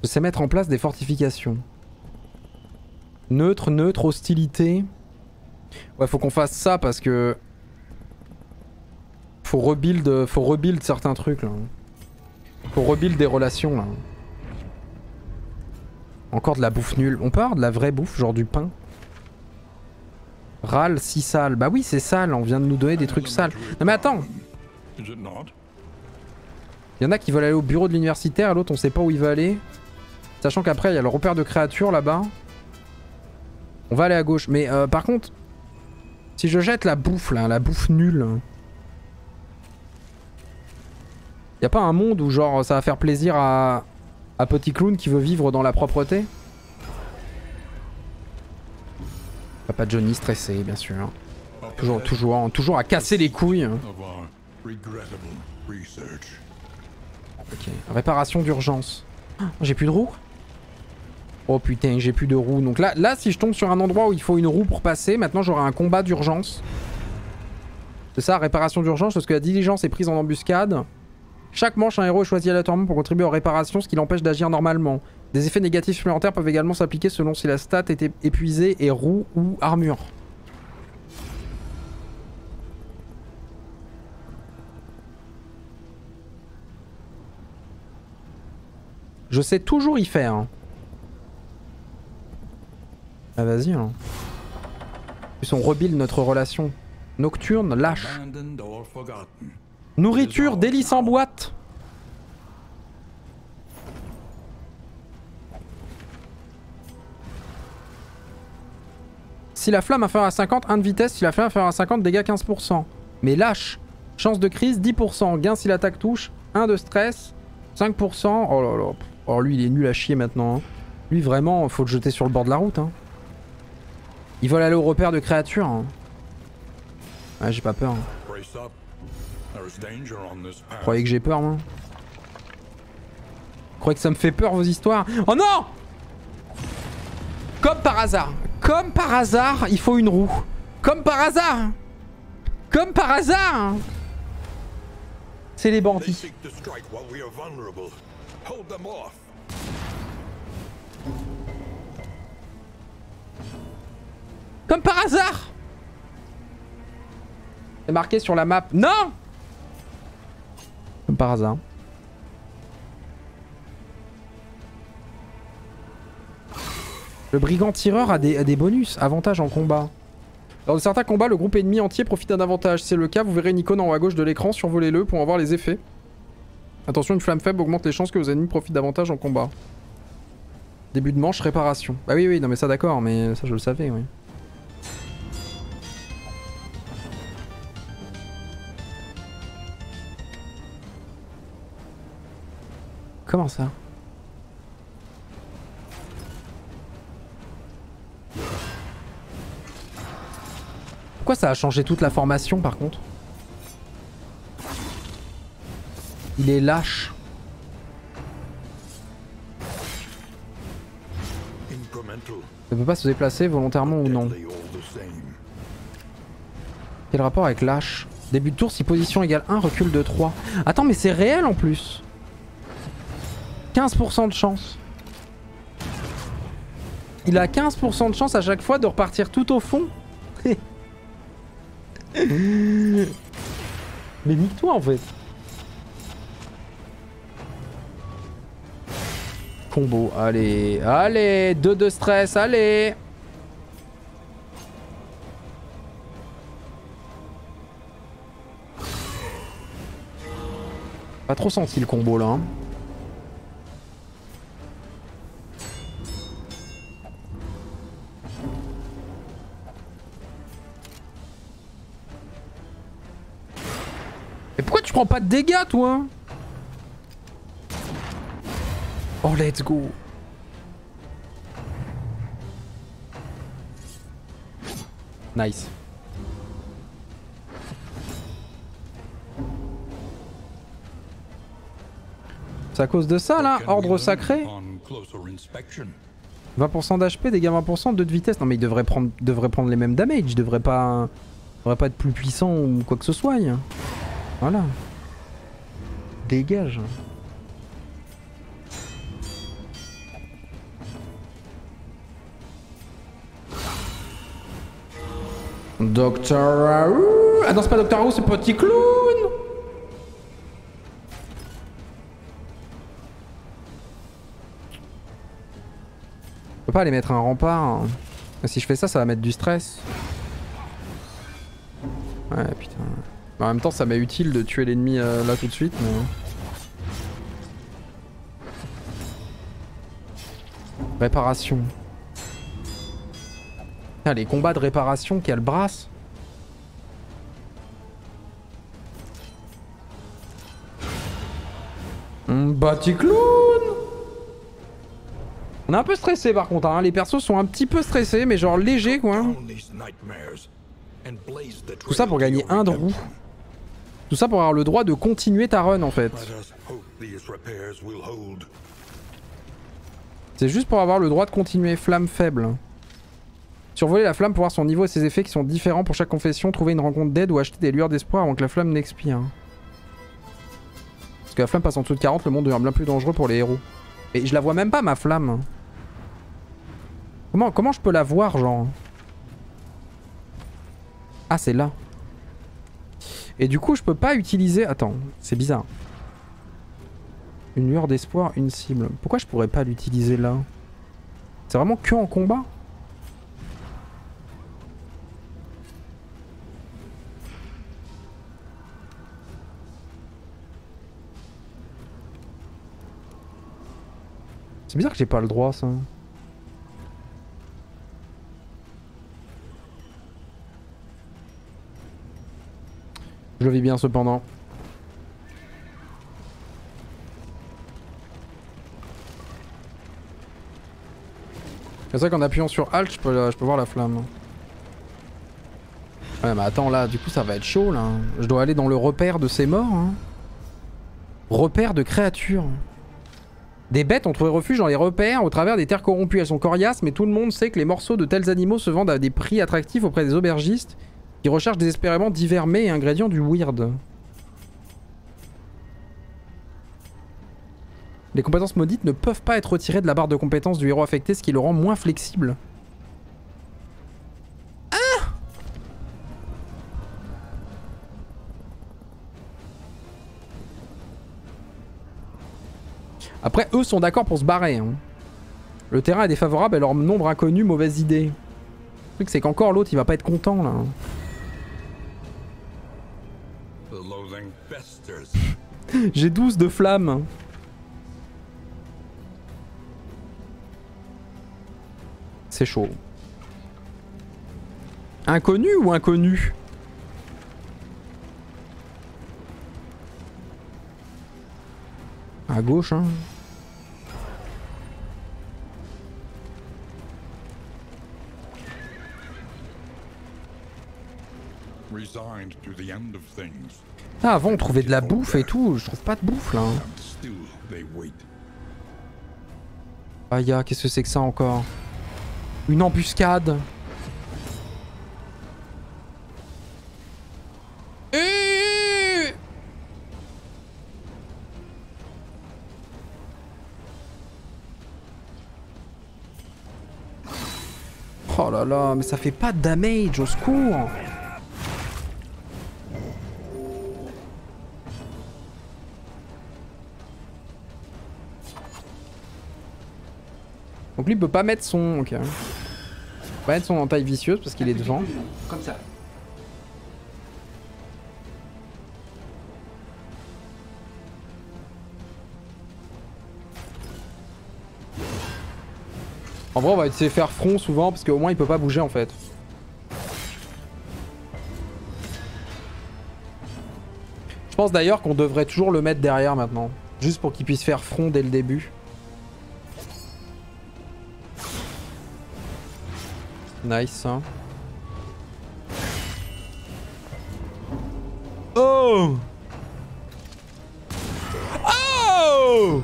Je sais mettre en place des fortifications. Neutre, neutre, hostilité. Ouais, faut qu'on fasse ça parce que. Faut rebuild, faut rebuild certains trucs là. Faut rebuild des relations là. Encore de la bouffe nulle. On peut avoir de la vraie bouffe, genre du pain Râle, si sale. Bah oui, c'est sale, on vient de nous donner des trucs sales. Non mais attends, il y en a qui veulent aller au bureau de l'universitaire, l'autre on sait pas où il va aller. Sachant qu'après il y a le repère de créatures là-bas. On va aller à gauche. Mais euh, par contre, si je jette la bouffe là, la bouffe nulle. Y a pas un monde où genre ça va faire plaisir à, à Petit Clown qui veut vivre dans la propreté? Papa Johnny stressé bien sûr. Toujours, toujours, toujours à casser les couilles. Research. Ok. Réparation d'urgence. Oh, j'ai plus de roues? Oh putain, j'ai plus de roues. Donc là, si je tombe sur un endroit où il faut une roue pour passer, maintenant j'aurai un combat d'urgence. C'est ça, réparation d'urgence, parce que la diligence est prise en embuscade. Chaque manche, un héros est choisi aléatoirement pour contribuer aux réparations, ce qui l'empêche d'agir normalement. Des effets négatifs supplémentaires peuvent également s'appliquer selon si la stat est épuisée et roue ou armure. Je sais toujours y faire. Hein. Ah vas-y. Hein. En plus on rebuild notre relation. Nocturne, lâche. Nourriture, délice en boîte. Si la flamme inférieure à 50, 1 de vitesse. Si la flamme inférieure à 50, dégâts 15%. Mais lâche. Chance de crise, 10%. Gain si l'attaque touche. 1 de stress. 5%. Oh là là. Oh, lui, il est nul à chier maintenant. hein. Lui, vraiment, faut le jeter sur le bord de la route. Hein. Ils veulent aller au repère de créatures. hein. Ouais, j'ai pas peur. hein. Vous croyez que j'ai peur, moi? Vous croyez que ça me fait peur, vos histoires? Oh non Comme par hasard. Comme par hasard, il faut une roue. Comme par hasard. Comme par hasard. C'est les bandits. Comme par hasard C'est marqué sur la map. Non Comme par hasard. Le brigand tireur a des, bonus, avantages en combat. Lors de certains combats, le groupe ennemi entier profite d'un avantage. Si c'est le cas, vous verrez une icône en haut à gauche de l'écran, survolez-le pour en voir les effets. Attention, une flamme faible augmente les chances que vos ennemis profitent davantage en combat. Début de manche, réparation. Bah oui, oui, non mais ça d'accord, mais ça je le savais, oui. Comment ça Pourquoi ça a changé toute la formation par contre Il est lâche. Ça peut pas se déplacer volontairement ou non. Quel rapport avec lâche Début de tour, si position égale 1, recule de 3. Attends, mais c'est réel en plus 15% de chance. Il a 15% de chance à chaque fois de repartir tout au fond. mais nique-toi en fait. Combo, allez, allez, 2 de stress, allez Pas trop senti le combo là. hein. Mais pourquoi tu prends pas de dégâts toi Oh let's go Nice. C'est à cause de ça là, ordre sacré upon closer inspection? 20% d'HP, dégâts 20%, 2 de vitesse. Non mais il devrait prendre, devrait prendre les mêmes damage, il devrait pas, devrait pas être plus puissant ou quoi que ce soit. Voilà. Dégage. Docteur Raoult Ah non c'est pas Docteur Raoult, c'est Petit Clown Je peux pas aller mettre un rempart. hein. Si je fais ça, ça va mettre du stress. Ouais, putain. Mais en même temps, ça m'est utile de tuer l'ennemi euh, là tout de suite. Mais... Réparation. Putain, les combats de réparation, quelle brasse. Hum, Bati clown On est un peu stressé par contre, hein. les persos sont un petit peu stressés, mais genre léger quoi. Tout ça pour gagner un de roue. Tout ça pour avoir le droit de continuer ta run en fait. C'est juste pour avoir le droit de continuer. Flamme faible. Survoler la flamme pour voir son niveau et ses effets qui sont différents pour chaque confession. Trouver une rencontre d'aide ou acheter des lueurs d'espoir avant que la flamme n'expire. Parce que la flamme passe en dessous de 40, le monde devient bien plus dangereux pour les héros. Et je la vois même pas ma flamme. Comment, comment je peux la voir genre? Ah c'est là. Et du coup, je peux pas utiliser... Attends, c'est bizarre. Une lueur d'espoir, une cible. Pourquoi je pourrais pas l'utiliser là? C'est vraiment que en combat? C'est bizarre que j'ai pas le droit ça. Je vis bien cependant. C'est vrai qu'en appuyant sur Alt, je peux, je peux voir la flamme. Ouais, mais attends, là, du coup, ça va être chaud, là. Je dois aller dans le repère de ces morts. Hein. Repère de créatures. Des bêtes ont trouvé refuge dans les repères au travers des terres corrompues. Elles sont coriaces, mais tout le monde sait que les morceaux de tels animaux se vendent à des prix attractifs auprès des aubergistes qui recherchent désespérément divers mets et ingrédients du weird. Les compétences maudites ne peuvent pas être retirées de la barre de compétences du héros affecté, ce qui le rend moins flexible. Ah Après, eux sont d'accord pour se barrer. hein. Le terrain est défavorable à leur nombre inconnu, mauvaise idée. Le truc, c'est qu'encore l'autre, il va pas être content là. J'ai 12 de flammes. C'est chaud. Inconnu ou inconnu? À gauche, hein. Resigned to the end of things. Avant on trouvait de la bouffe et tout. Je trouve pas de bouffe là. ah, qu'est-ce que c'est que ça encore? Une embuscade Euh Oh là là, mais ça fait pas de damage, au secours Donc lui il peut pas mettre son... Ok. Pas mettre son entaille vicieuse parce qu'il est devant. Comme ça. En vrai on va essayer de faire front souvent parce qu'au moins il peut pas bouger en fait. Je pense d'ailleurs qu'on devrait toujours le mettre derrière maintenant. Juste pour qu'il puisse faire front dès le début. Nice. hein. Oh Oh.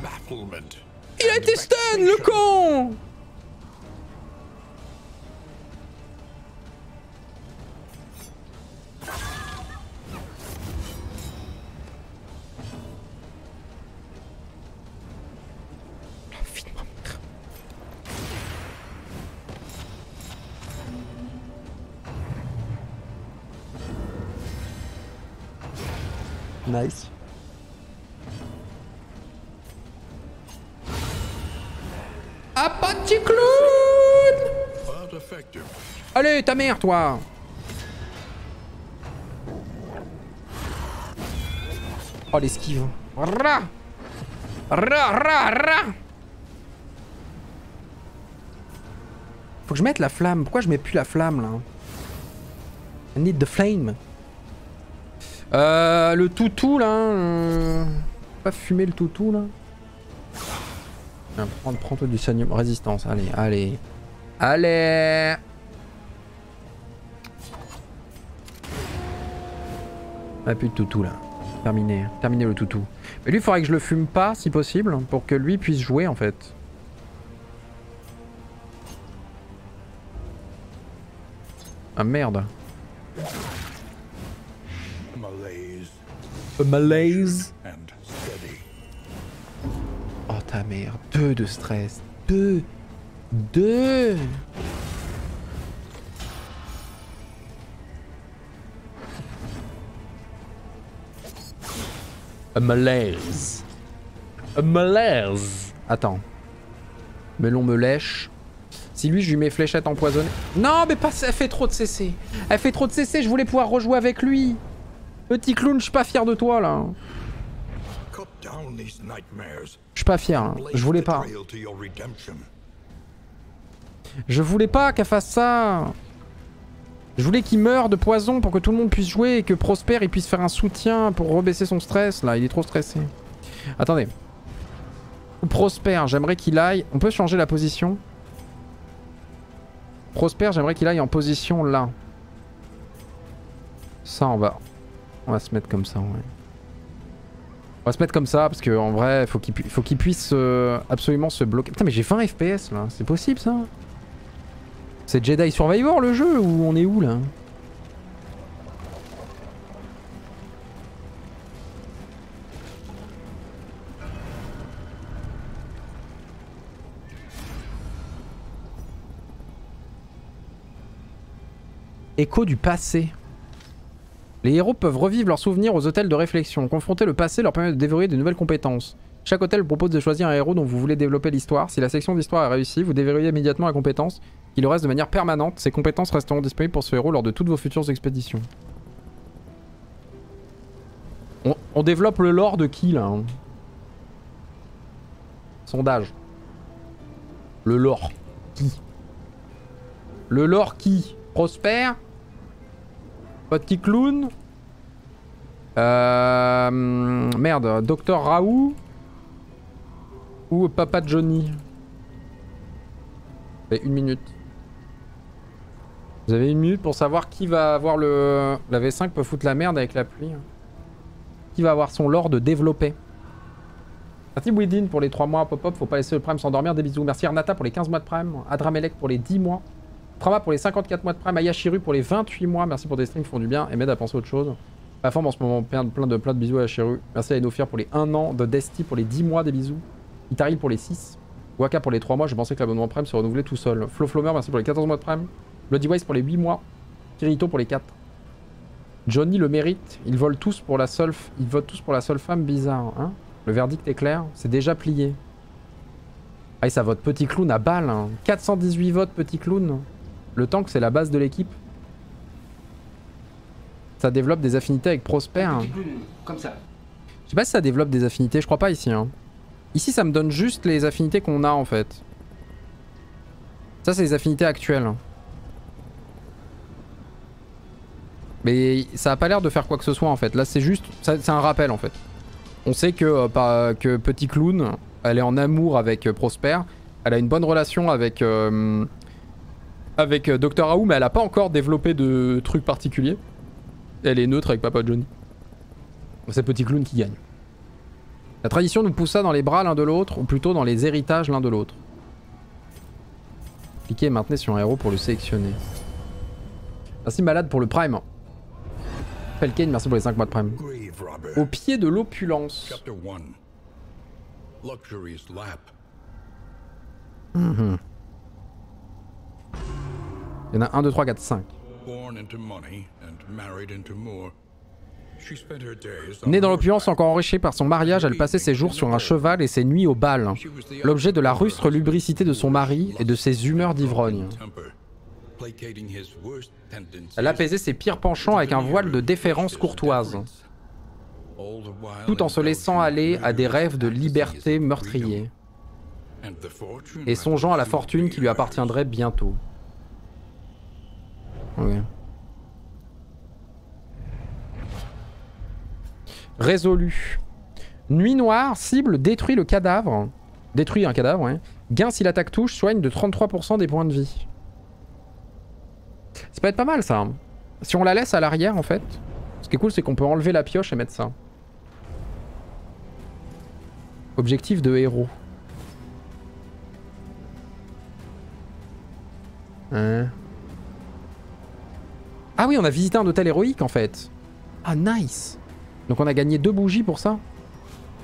Il a été stun, le con Nice. Ah, petit clown. Allez, ta mère, toi Oh, l'esquive. Ra Ra, ra, ra Faut que je mette la flamme. Pourquoi je mets plus la flamme, là? I need the flame. Euh, le toutou, là... euh, Pas fumer le toutou, là prends, prends-toi du saignement. Résistance, allez, allez. Allez Ah, plus de toutou là. Terminé. Terminé le toutou. Mais lui, il faudrait que je le fume pas, si possible, pour que lui puisse jouer en fait. Ah merde. A malaise. and steady. Oh ta mère. Deux de stress. Deux. Deux. A malaise. A malaise. Attends. Melon me lèche. Si lui, je lui mets fléchette empoisonnée. Non, mais pas ça. Elle fait trop de CC. Elle fait trop de CC. Je voulais pouvoir rejouer avec lui. Petit clown, je suis pas fier de toi là. Je suis pas fier, hein. Je voulais pas. Je voulais pas qu'elle fasse ça. Je voulais qu'il meure de poison pour que tout le monde puisse jouer et que Prosper il puisse faire un soutien pour rebaisser son stress. Là, il est trop stressé. Attendez. Prosper, j'aimerais qu'il aille. On peut changer la position? Prosper, j'aimerais qu'il aille en position là. Ça, on va. On va se mettre comme ça, ouais. On va se mettre comme ça parce que en vrai, faut qu'il pu- faut qu'il puisse euh, absolument se bloquer. Putain, mais j'ai 20 FPS là. C'est possible ça? C'est Jedi Survivor le jeu ou on est où là? Écho du passé. Les héros peuvent revivre leurs souvenirs aux hôtels de réflexion. Confronter le passé leur permet de déverrouiller de nouvelles compétences. Chaque hôtel propose de choisir un héros dont vous voulez développer l'histoire. Si la section d'histoire est réussie, vous déverrouillez immédiatement la compétence qui le reste de manière permanente. Ces compétences resteront disponibles pour ce héros lors de toutes vos futures expéditions. On, développe le lore de qui là hein? Sondage. Le lore. Qui? Le lore qui? Prosper? Petit clown euh, Merde, Docteur Raoult Ou Papa Johnny une minute. Vous avez une minute pour savoir qui va avoir le... La V5 peut foutre la merde avec la pluie. Qui va avoir son lore de développé? Merci Widin pour les 3 mois. Pop-up, faut pas laisser le prime s'endormir. Des bisous. Merci Arnata pour les 15 mois de prime. Adramelek pour les 10 mois. Trama pour les 54 mois de prime. Ayashiru pour les 28 mois. Merci pour des streams qui font du bien. Et m'aide à penser à autre chose. La forme en ce moment. Plein de, plein de, bisous à Ayashiru. Merci à Enofir pour les 1 an. De Desti pour les 10 mois. Des bisous. Itaril pour les 6. Waka pour les 3 mois. Je pensais que l'abonnement prime se renouvelait tout seul. Flo Flomer, merci pour les 14 mois de prime. Bloody Wise pour les 8 mois. Kirito pour les 4. Johnny le mérite. Ils volent tous pour la seule, ils votent tous pour la seule femme bizarre. Hein le verdict est clair. C'est déjà plié. Ah, ça vote petit clown à balle. hein. 418 votes petit clown. Le tank, c'est la base de l'équipe. Ça développe des affinités avec Prosper. Comme ça. Je sais pas si ça développe des affinités, je crois pas ici. Hein. Ici, ça me donne juste les affinités qu'on a en fait. Ça, c'est les affinités actuelles. Mais ça a pas l'air de faire quoi que ce soit en fait. Là, c'est juste. C'est un rappel en fait. On sait que, euh, que Petit Clown, elle est en amour avec euh, Prosper. Elle a une bonne relation avec. euh, avec Dr. Raoult, mais elle a pas encore développé de trucs particuliers. Elle est neutre avec Papa Johnny. C'est Petit Clown qui gagne. La tradition nous poussa dans les bras l'un de l'autre, ou plutôt dans les héritages l'un de l'autre. Cliquez et maintenez sur un héros pour le sélectionner. Merci Malade pour le Prime. Pelkane, merci pour les 5 mois de Prime. Au pied de l'opulence. Chapter 1 Luxury's Lap. Il y en a 1, 2, 3, 4, 5. Born into money and married into more. She spent her days on Née dans l'opulence, encore enrichie par son mariage, elle passait ses jours sur un cheval et ses nuits au bal. L'objet de la rustre lubricité de son mari et de ses humeurs d'ivrogne. Elle apaisait ses pires penchants avec un voile de déférence courtoise, tout en se laissant aller à des rêves de liberté meurtriers, et songeant à la fortune qui lui appartiendrait bientôt. Résolu. Nuit noire, cible, détruit le cadavre. Détruit un cadavre, ouais. Gain si l'attaque touche, soigne de 33% des points de vie. Ça peut être pas mal ça. Si on la laisse à l'arrière en fait, ce qui est cool c'est qu'on peut enlever la pioche et mettre ça. Objectif de héros. Hein? Ah oui, on a visité un hôtel héroïque en fait. Ah nice. Donc on a gagné deux bougies pour ça.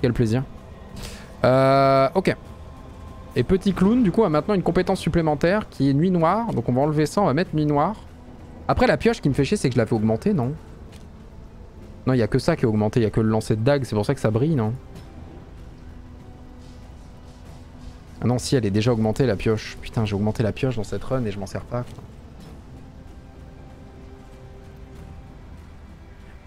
Quel plaisir. Euh, ok. Et petit clown, du coup, a maintenant une compétence supplémentaire qui est nuit noire. Donc on va enlever ça, on va mettre nuit noire. Après, la pioche qui me fait chier, c'est que je la fais augmenter, non? Non, il y a que ça qui est augmenté, il y a que le lancer de dague, c'est pour ça que ça brille, non? Ah non, si, elle est déjà augmentée, la pioche. Putain, j'ai augmenté la pioche dans cette run et je m'en sers pas. quoi.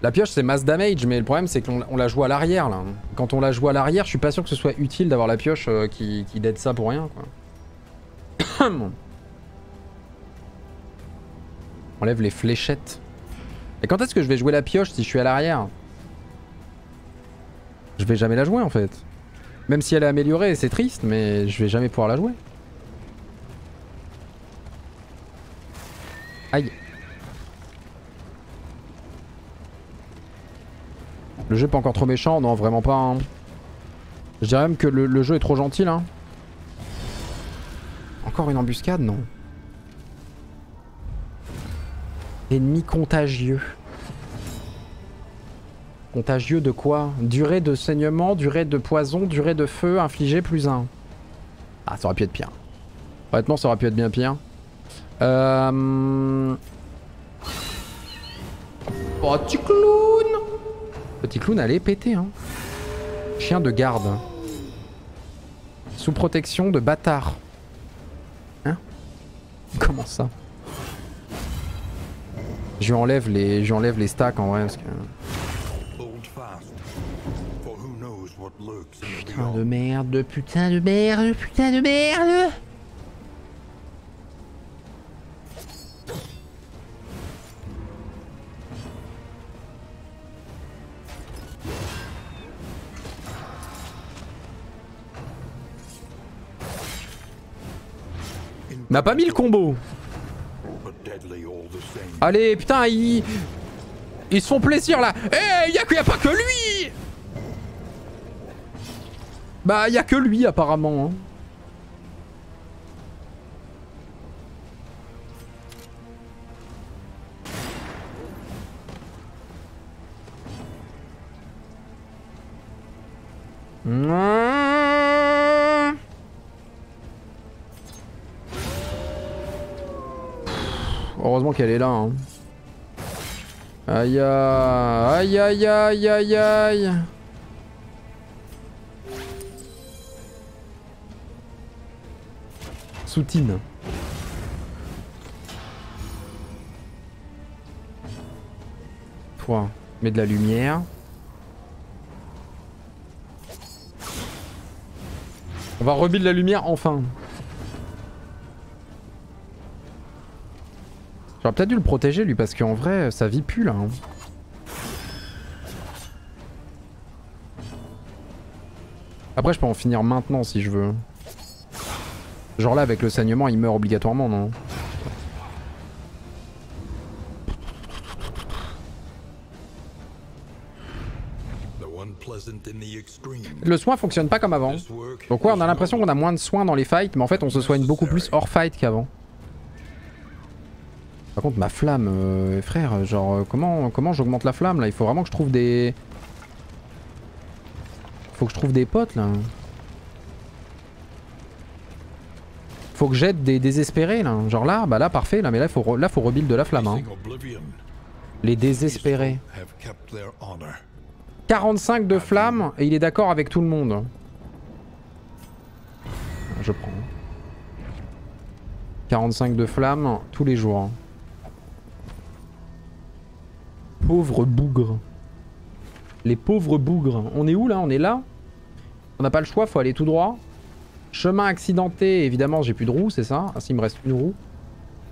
La pioche c'est mass damage, mais le problème c'est qu'on on la joue à l'arrière là. Quand on la joue à l'arrière, je suis pas sûr que ce soit utile d'avoir la pioche euh, qui, qui ça pour rien quoi. Enlève les fléchettes. Et quand est-ce que je vais jouer la pioche si je suis à l'arrière? Je vais jamais la jouer en fait. Même si elle est améliorée, c'est triste, mais je vais jamais pouvoir la jouer. Aïe. Le jeu est pas encore trop méchant, non vraiment pas. hein. Je dirais même que le, jeu est trop gentil là. Encore une embuscade, non. Ennemi contagieux. Contagieux de quoi? Durée de saignement, durée de poison, durée de feu, infligé plus 1. Ah, ça aurait pu être pire. Honnêtement, ça aurait pu être bien pire. Euh... Oh, petit clown Petit clown, allez péter, hein. Chien de garde. Sous protection de bâtard. Hein? Comment ça? Je lui enlève les, je lui enlève les stacks en vrai parce que... Putain de merde, putain de merde, putain de merde M'a pas mis le combo. Allez, putain, ils... Ils font plaisir là Eh, y a, que- y a pas que lui Bah, y a que lui apparemment. hein. Mmh. Heureusement qu'elle est là. hein. Aïe aïe aïe aïe aïe aïe Soutine. Toi, mets de la lumière. On va rebuild la lumière enfin. J'aurais peut-être dû le protéger lui parce qu'en vrai sa vie pue là. hein. Après je peux en finir maintenant si je veux. Genre là avec le saignement il meurt obligatoirement non? Le soin fonctionne pas comme avant. Donc ouais on a l'impression qu'on a moins de soins dans les fights mais en fait on se soigne beaucoup plus hors fight qu'avant. Par contre ma flamme euh, frère genre euh, comment, comment j'augmente la flamme là? Il faut vraiment que je trouve des... Faut que je trouve des potes là. Faut que j'aide des désespérés là. Genre là, bah là parfait là mais là faut, là, faut rebuild de la flamme. Hein. Les désespérés. Have kept their honor. 45 de flamme et il est d'accord avec tout le monde. Je prends. 45 de flamme tous les jours. Pauvres bougres. Les pauvres bougres. On est où là? On est là? On n'a pas le choix, faut aller tout droit. Chemin accidenté, évidemment j'ai plus de roue, c'est ça? Ah si, il me reste une roue.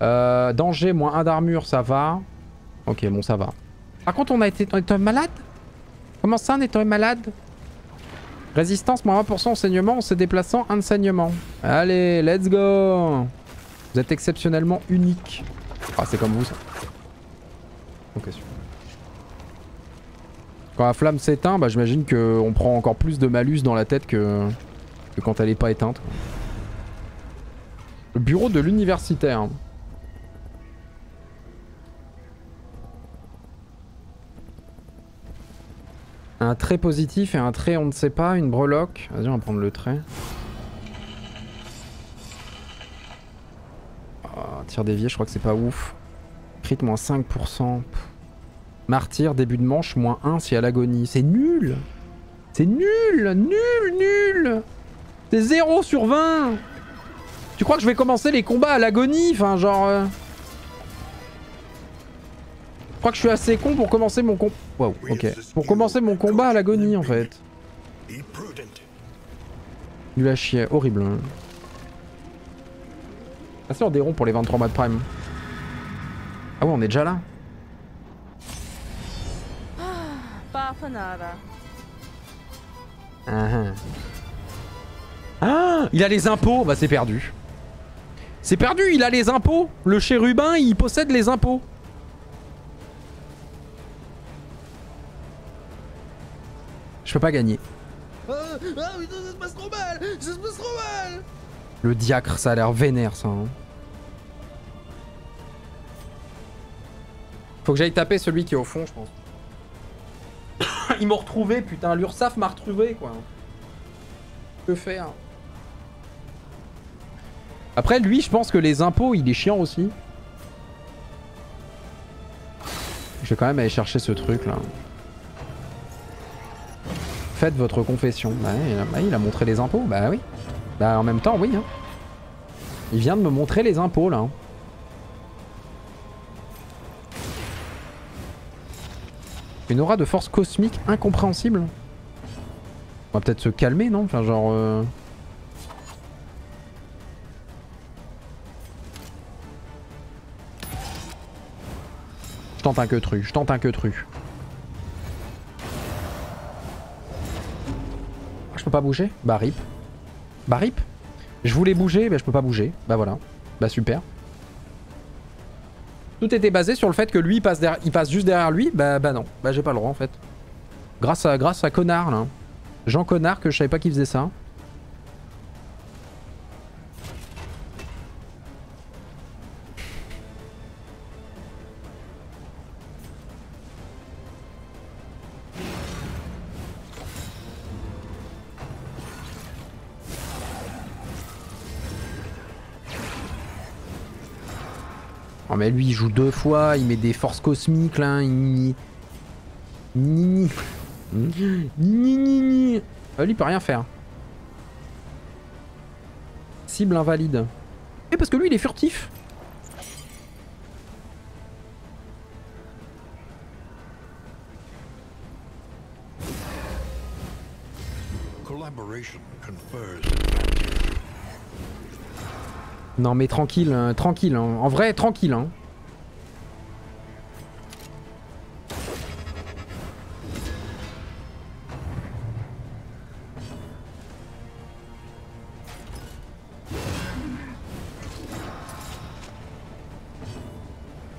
Euh, danger, moins 1 d'armure, ça va. Ok, bon, ça va. Par contre, on a été, on est malade? Comment ça, en étant malade? Résistance, moins 1% enseignement en se déplaçant, un de saignement. Allez, let's go Vous êtes exceptionnellement unique. Ah, c'est comme vous, ça. Ok, super. Quand la flamme s'éteint, bah, j'imagine qu'on prend encore plus de malus dans la tête que, quand elle est pas éteinte. Le bureau de l'universitaire. Un trait positif et un trait on ne sait pas, une breloque. Vas-y, on va prendre le trait. Ah, tir dévié, je crois que c'est pas ouf. Crit moins 5%. Pff. Martyr, début de manche, moins 1 si à l'agonie. C'est nul C'est nul Nul Nul C'est 0 sur 20 Tu crois que je vais commencer les combats à l'agonie Enfin, genre... euh, crois que je suis assez con pour commencer mon combat. Wow, ok. Pour commencer mon combat à l'agonie en fait. Nul à chier, horrible. Passer en des ronds pour les 23 mois de prime. Ah ouais, on est déjà là Ah, ah. Ah, Il a les impôts Bah c'est perdu. C'est perdu, il a les impôts Le chérubin, il possède les impôts. Je peux pas gagner. Ah, ah putain, ça se passe trop mal Ça se passe trop mal Le diacre, ça a l'air vénère ça. hein. Faut que j'aille taper celui qui est au fond, je pense. Ils m'ont retrouvé, putain. L'URSAF m'a retrouvé, quoi. Que faire Après, lui, je pense que les impôts, il est chiant aussi. Je vais quand même aller chercher ce truc, là. Faites votre confession. Bah, il, a, bah, montré les impôts, bah oui. Bah, en même temps, oui. hein. Il vient de me montrer les impôts, là. Une aura de force cosmique incompréhensible. On va peut-être se calmer, non? Enfin, genre... euh, Je tente un queutru, je tente un queutru. Ah, Je peux pas bouger? Bah rip. Bah rip Je voulais bouger, bah je peux pas bouger. Bah voilà. Bah super. Tout était basé sur le fait que lui il passe, il passe juste derrière lui. Bah, bah non. Bah j'ai pas le droit en fait. Grâce à, grâce à Connard là. Jean Connard que je savais pas qu'il faisait ça. Oh mais lui il joue deux fois, il met des forces cosmiques là, il... Ni ni ni ni ni ni. Ah, lui il peut rien faire. Cible invalide. Et parce que lui il est furtif. Collaboration confers Non mais tranquille, hein, tranquille. hein. En vrai tranquille. Hein.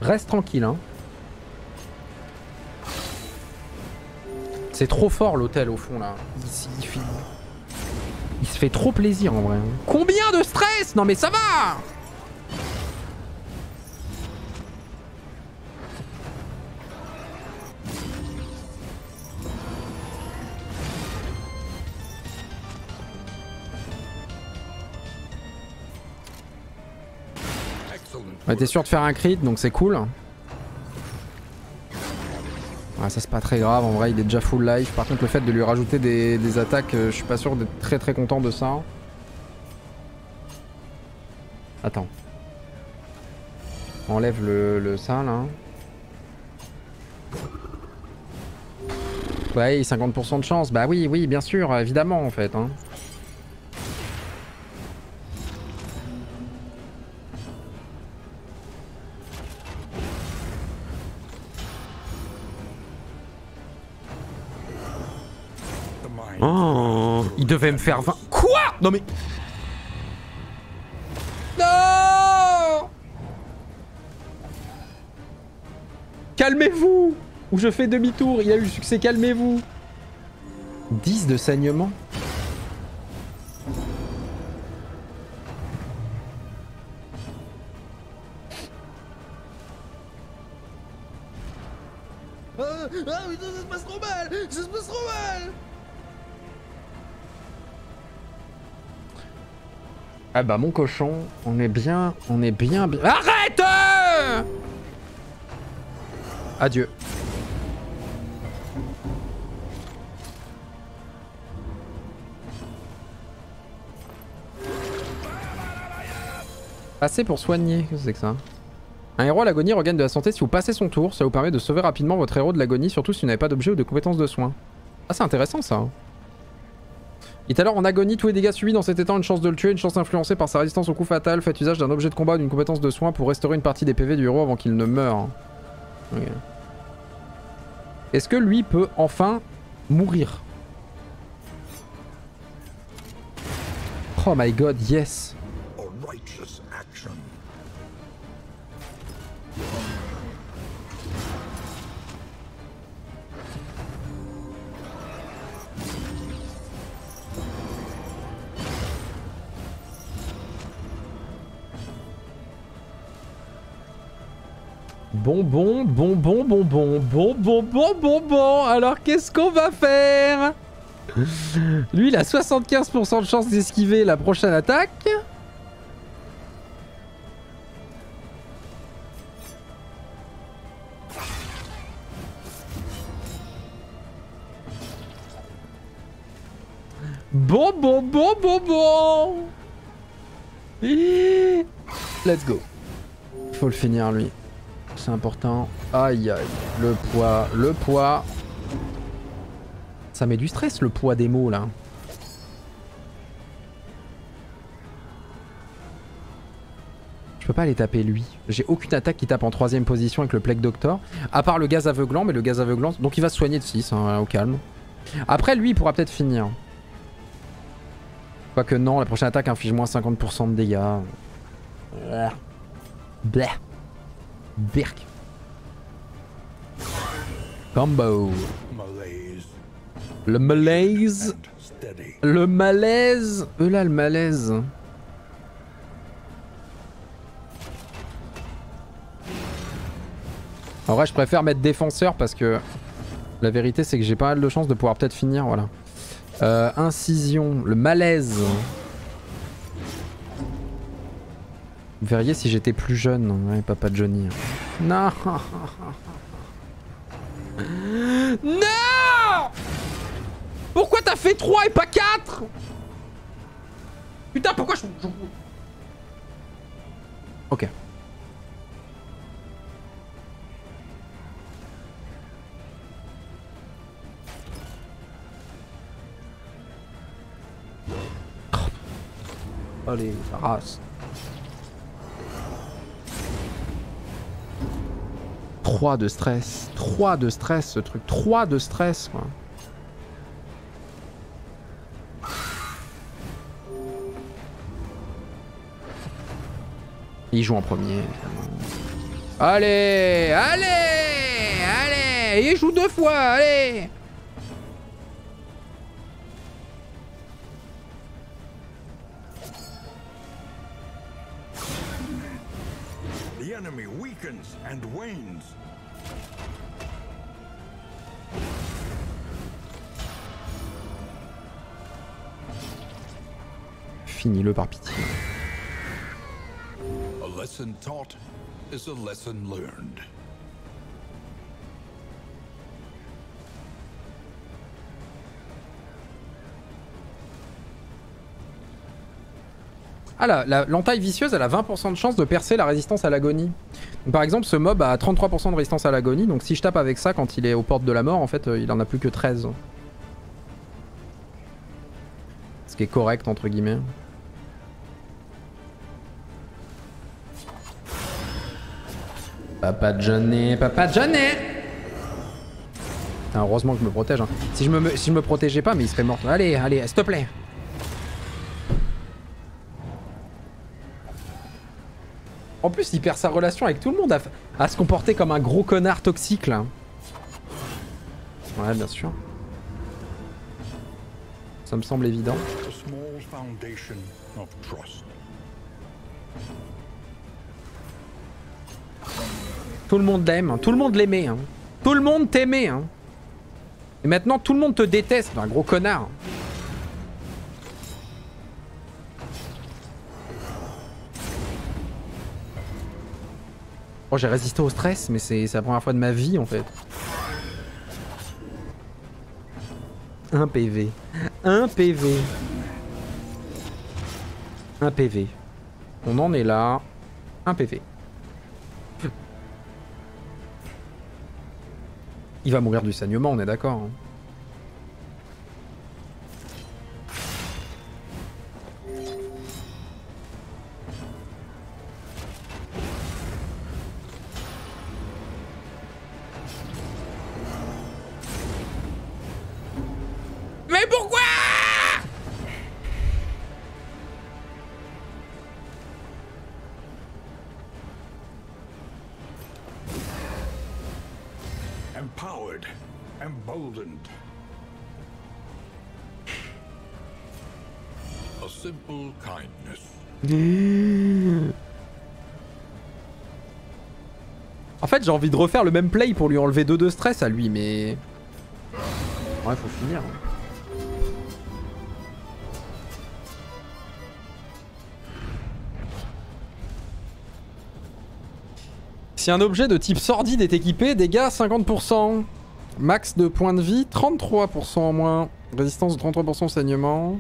Reste tranquille. Hein. C'est trop fort l'hôtel au fond là. S- il il se fait trop plaisir en vrai. Combien de stress Non mais ça va t'es sûr de faire un crit, donc c'est cool. Ouais, ça c'est pas très grave, en vrai il est déjà full life. Par contre le fait de lui rajouter des, attaques, euh, je suis pas sûr d'être très très content de ça. Attends. Enlève le, le ça là. Ouais, 50% de chance. Bah oui, oui, bien sûr, évidemment en fait. Hein. Oh, il devait me faire 20. Quoi? Non mais. Non! Calmez-vous! Ou je fais demi-tour, il a eu le succès, calmez-vous! 10 de saignement. Ah, ah ça se passe trop mal! Ça se passe trop mal Ah bah mon cochon, on est bien, on est bien bien... Arrête Adieu. Passer pour soigner, qu'est-ce que c'est que ça? Un héros à l'agonie regagne de la santé si vous passez son tour. Ça vous permet de sauver rapidement votre héros de l'agonie, surtout si vous n'avez pas d'objet ou de compétences de soins. Ah, c'est intéressant ça. Il est alors en agonie, tous les dégâts subis dans cet état ont une chance de le tuer, une chance influencée par sa résistance au coup fatal. Faites usage d'un objet de combat ou d'une compétence de soin pour restaurer une partie des PV du héros avant qu'il ne meure. Est-ce que lui peut enfin mourir? Oh my god, yes Bonbon, bonbon, bonbon, bonbon, bonbon, bonbon. Alors qu'est-ce qu'on va faire? Lui, il a 75% de chance d'esquiver la prochaine attaque. Bon, bon, bon, bon, bon Let's go. Faut le finir, lui. C'est important. Aïe aïe. Le poids, le poids. Ça met du stress le poids des mots là. Je peux pas aller taper lui. J'ai aucune attaque qui tape en troisième position avec le Plague Doctor. À part le gaz aveuglant, mais le gaz aveuglant. Donc il va se soigner de 6, hein, au calme. Après lui, il pourra peut-être finir. Quoique non, la prochaine attaque inflige moins 50% de dégâts. Bleh. Birk. Combo. Le malaise. Le malaise. Euh là, le malaise. En vrai, je préfère mettre défenseur parce que la vérité, c'est que j'ai pas mal de chances de pouvoir peut-être finir. Voilà. Euh, incision. Le malaise. Vous verriez si j'étais plus jeune. Ouais, papa Johnny. Non Non Pourquoi t'as fait 3 et pas 4 Putain, pourquoi je... je- Ok. Allez, race. 3 de stress. 3 de stress ce truc. 3 de stress quoi. Il joue en premier. Allez Allez Allez Il joue deux fois Allez weakens and wanes. Finis-le par pitié. A lesson taught is a lesson learned. Ah l'entaille vicieuse elle a 20% de chance de percer la résistance à l'agonie. Par exemple ce mob a 33% de résistance à l'agonie donc si je tape avec ça quand il est aux portes de la mort en fait euh, il en a plus que 13. Ce qui est correct entre guillemets. Papa Johnny, Papa Johnny Heureusement que je me protège. hein. Si, je me, si je me protégeais pas mais il serait mort. Allez, allez, s'il te plaît. En plus, il perd sa relation avec tout le monde à, à se comporter comme un gros connard toxique là. Ouais, bien sûr. Ça me semble évident. Tout le monde l'aime, hein. tout le monde l'aimait. hein. Tout le monde t'aimait. hein. Et maintenant, tout le monde te déteste, un gros connard. Oh, j'ai résisté au stress, mais c'est la première fois de ma vie en fait. Un PV. Un PV. Un PV. On en est là. Un PV. Il va mourir du saignement, on est d'accord. Hein. Fait, j'ai envie de refaire le même play pour lui enlever 2 de stress à lui, mais... Ouais, faut finir. Si un objet de type sordide est équipé, dégâts 50%. Max de points de vie, 33% en moins. Résistance de 33% au saignement.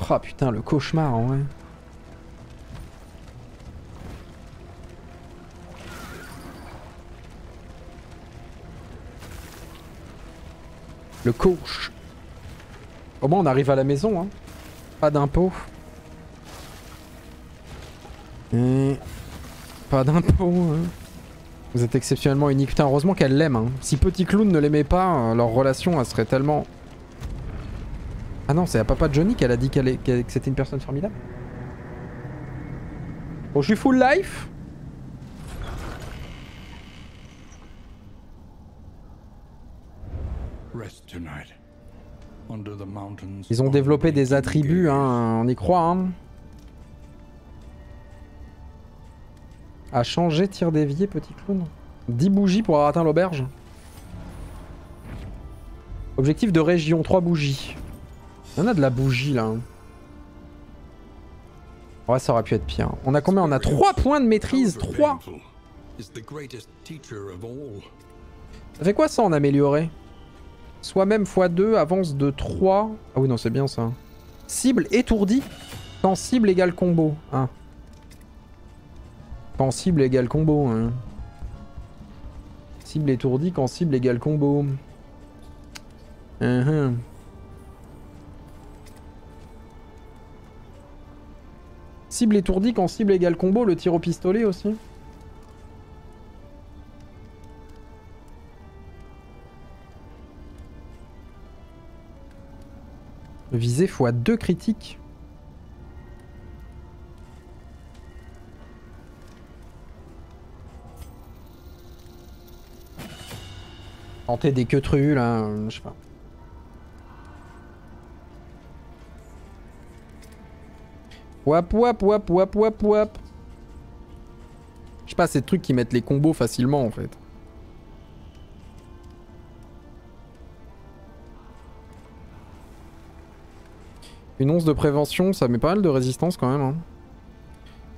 Oh putain, le cauchemar, en vrai. Le couche. Au moins, on arrive à la maison, hein. Pas d'impôt. Pas d'impôt, hein. Vous êtes exceptionnellement unique. Putain, heureusement qu'elle l'aime, hein. Si Petit Clown ne l'aimait pas, euh, leur relation, elle serait tellement... Ah non, c'est à papa Johnny qu'elle a dit qu'elle est- qu'elle- que c'était une personne formidable. Bon, je suis full life. Rest tonight. Under the mountains. Ils ont développé des attributs, hein, on y croit. Hein. À changer, tir dévié, petit clown. 10 bougies pour avoir atteint l'auberge. Objectif de région, 3 bougies. Il y en a de la bougie là. hein. Ouais, ça aurait pu être pire. On a combien? On a 3 points de maîtrise 3 Is the greatest teacher of all. Ça fait quoi ça en amélioré Soi-même x2, avance de 3. Ah oui, non, c'est bien ça. Cible étourdie. Quand cible égale combo. Hein. Quand cible égale combo. Hein. Cible étourdie quand cible égale combo. Uhum. Cible étourdie quand cible égale combo, le tir au pistolet aussi. Visée x 2 critiques. Tenter des queutrues là, je sais pas. Wap wap wap wap wap wap. Je sais pas, ces trucs qui mettent les combos facilement en fait. Une once de prévention, ça met pas mal de résistance quand même. Hein.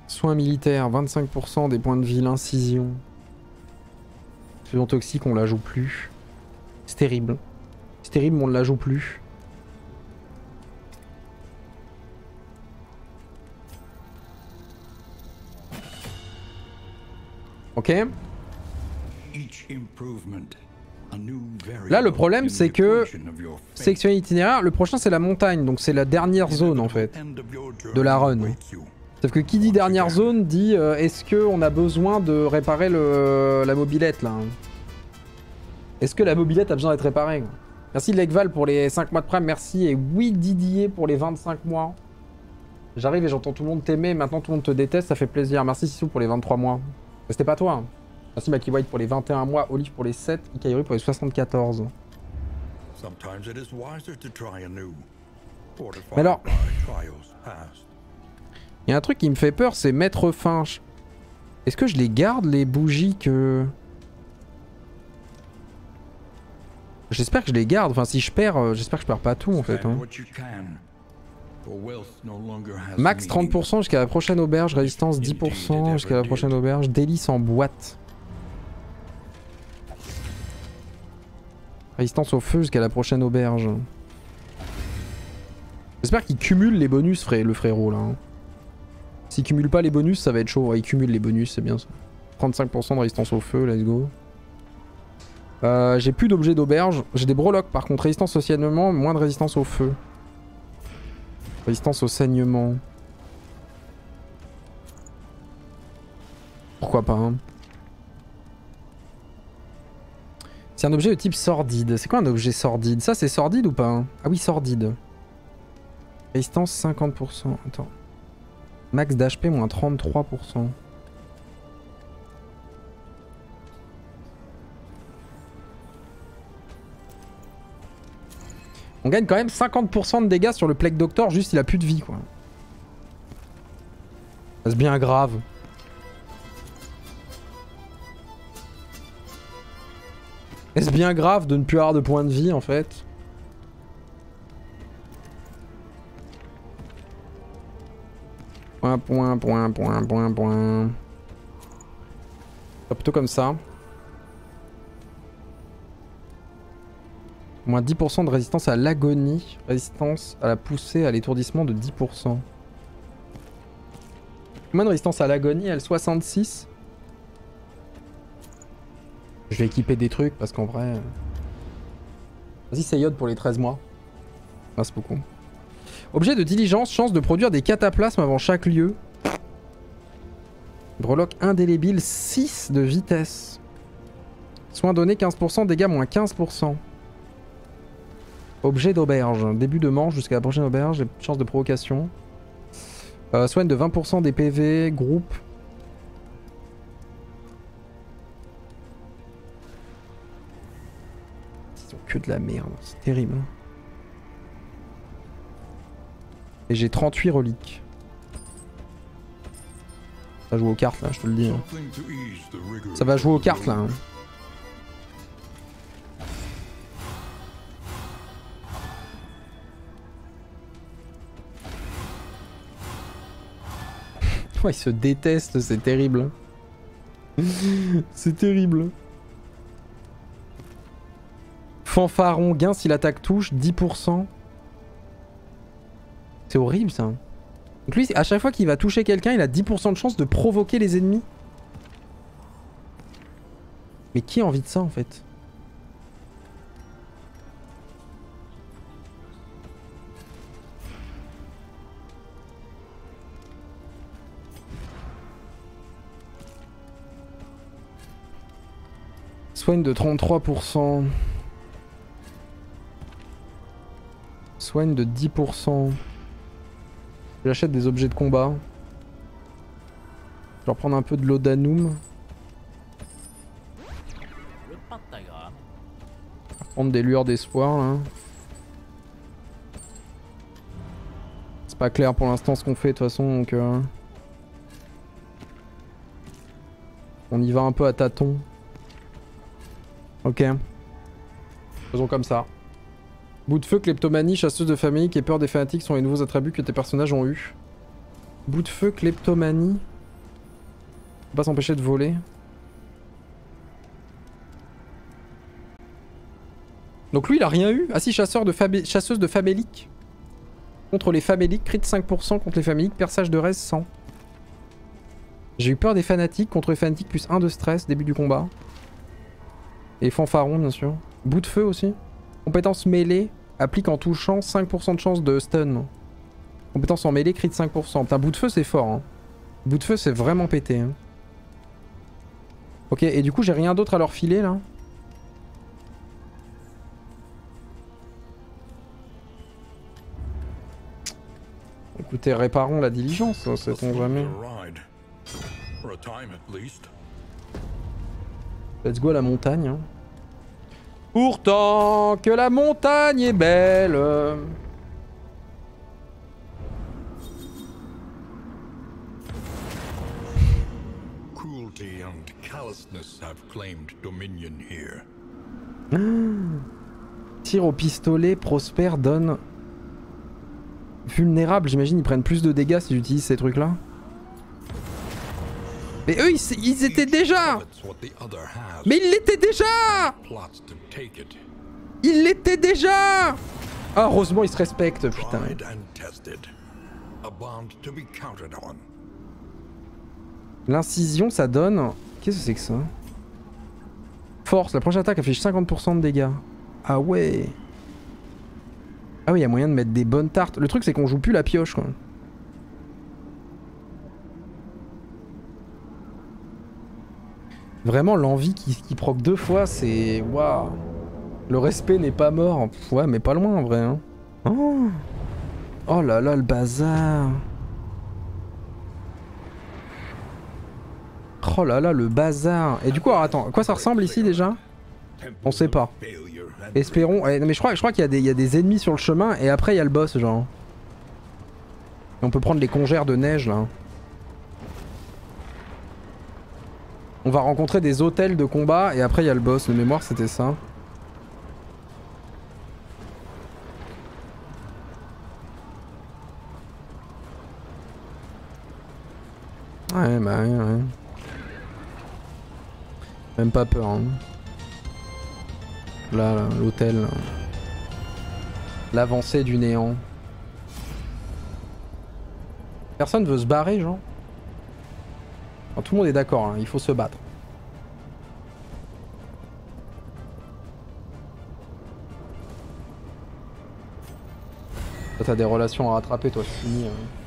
Soins militaires, 25% des points de vie, l'incision. Fusion toxique, on la joue plus. C'est terrible. C'est terrible, mais on ne la joue plus. Ok. Là, le problème, c'est que. Section itinéraire, le prochain c'est la montagne, donc c'est la dernière zone en fait. De la run. Sauf que qui dit dernière zone dit euh, est-ce que on a besoin de réparer le, la mobilette là Est-ce que la mobilette a besoin d'être réparée? Merci Legval pour les 5 mois de prime, merci et oui Didier pour les 25 mois. J'arrive et j'entends tout le monde t'aimer, maintenant tout le monde te déteste, ça fait plaisir. Merci Sissou pour les 23 mois. C'était pas toi. hein. Merci Maki White pour les 21 mois, Olive pour les 7, Ikairi pour les 74. Sometimes it is wiser to try anew. Fortified Mais alors-. Il y a un truc qui me fait peur, c'est mettre fin. Est-ce que je les garde les bougies que... J'espère que je les garde. Enfin, si je perds, euh, j'espère que je perds pas tout en fait. Hein. Max meaning. 30% jusqu'à la prochaine auberge, résistance 10% jusqu'à la prochaine auberge, délice en boîte. Résistance au feu jusqu'à la prochaine auberge. J'espère qu'il cumule les bonus, le frérot là. hein. S'il cumule pas les bonus, ça va être chaud. Il cumule les bonus, c'est bien ça. 35% de résistance au feu, let's go. Euh, j'ai plus d'objets d'auberge. J'ai des breloques par contre. Résistance au saignement, moins de résistance au feu. Résistance au saignement. Pourquoi pas hein. C'est un objet de type sordide. C'est quoi un objet sordide? Ça c'est sordide ou pas hein? Ah oui, sordide. Résistance 50%. Attends. Max d'HP moins 33%. On gagne quand même 50% de dégâts sur le Plague Doctor, juste il a plus de vie quoi. C'est bien grave. Est-ce bien grave de ne plus avoir de points de vie en fait? Point, point, point, point, point, point. Plutôt comme ça. Moins 10% de résistance à l'agonie. Résistance à la poussée, à l'étourdissement de 10%. Moins de résistance à l'agonie, elle 66. Je vais équiper des trucs parce qu'en vrai... euh, Vas-y, c'est pour les 13 mois. Merci beaucoup. Objet de diligence, chance de produire des cataplasmes avant chaque lieu. Breloque indélébile, 6 de vitesse. Soins donnés, 15%, dégâts moins 15%. Objet d'auberge, début de manche jusqu'à la prochaine auberge, chance de provocation. Euh, soigne de 20% des PV, groupe. Ils ont que de la merde, c'est terrible. Et j'ai 38 reliques. Ça joue aux cartes là, je te le dis. hein. Ça va jouer aux cartes là. hein. Ils se détestent, c'est terrible. c'est terrible. Fanfaron, gain si l'attaque touche, 10%. C'est horrible ça. Donc lui, à chaque fois qu'il va toucher quelqu'un, il a 10% de chance de provoquer les ennemis. Mais qui a envie de ça en fait? Soigne de 33%. Soigne de 10%. J'achète des objets de combat. Je vais reprendre un peu de l'Odanum. Prendre des lueurs d'espoir là. C'est pas clair pour l'instant ce qu'on fait de toute façon donc euh, On y va un peu à tâtons. Ok. Faisons comme ça. Bout de feu, kleptomanie, chasseuse de famille et peur des fanatiques sont les nouveaux attributs que tes personnages ont eu. Bout de feu, kleptomanie. Faut pas s'empêcher de voler. Donc lui il a rien eu. Ah si, chasseur de chasseuse de faméliques. Contre les faméliques, crit 5% contre les faméliques, perçage de res 100. J'ai eu peur des fanatiques, contre les fanatiques plus 1 de stress, début du combat. Et fanfaron bien sûr. Bout de feu aussi. Compétence mêlée, applique en touchant 5% de chance de stun. Compétence en mêlée, crit 5%. Putain, bout de feu c'est fort. Hein. Bout de feu c'est vraiment pété. hein. Ok, et du coup j'ai rien d'autre à leur filer là Écoutez, réparons la diligence, hein, sait-on jamais. Let's go à la montagne. hein. Pourtant que la montagne est belle. Cruelty and callousness have claimed dominion here. Tir au pistolet, prospère, donne. Vulnérable, j'imagine ils prennent plus de dégâts s'ils utilisent ces trucs là. Mais eux ils, étaient déjà. Mais ils l'étaient déjà. Ils l'étaient déjà Ah, heureusement ils se respectent, putain. L'incision, ça donne... Qu'est-ce que c'est que ça? Force, la prochaine attaque affiche 50% de dégâts. Ah ouais Ah oui, il y a moyen de mettre des bonnes tartes. Le truc, c'est qu'on joue plus la pioche, quoi. Vraiment, l'envie qui, qui proc deux fois, c'est... Waouh Le respect n'est pas mort. Ouais, mais pas loin, en vrai. Hein. Oh. oh là là, le bazar Oh là là, le bazar Et du coup, alors, attends, à quoi ça ressemble ici, déjà? On sait pas. Espérons... eh, non, mais je crois, je crois qu'il y, a des- il y a des ennemis sur le chemin, et après, il y a le boss, genre. Et on peut prendre les congères de neige, là. On va rencontrer des hôtels de combat et après il y a le boss. De mémoire c'était ça. Ouais bah ouais ouais. Même pas peur hein. Là, l'hôtel. L'avancée du néant. Personne veut se barrer genre Tout le monde est d'accord, hein, il faut se battre. T'as des relations à rattraper, toi, c'est fini. hein.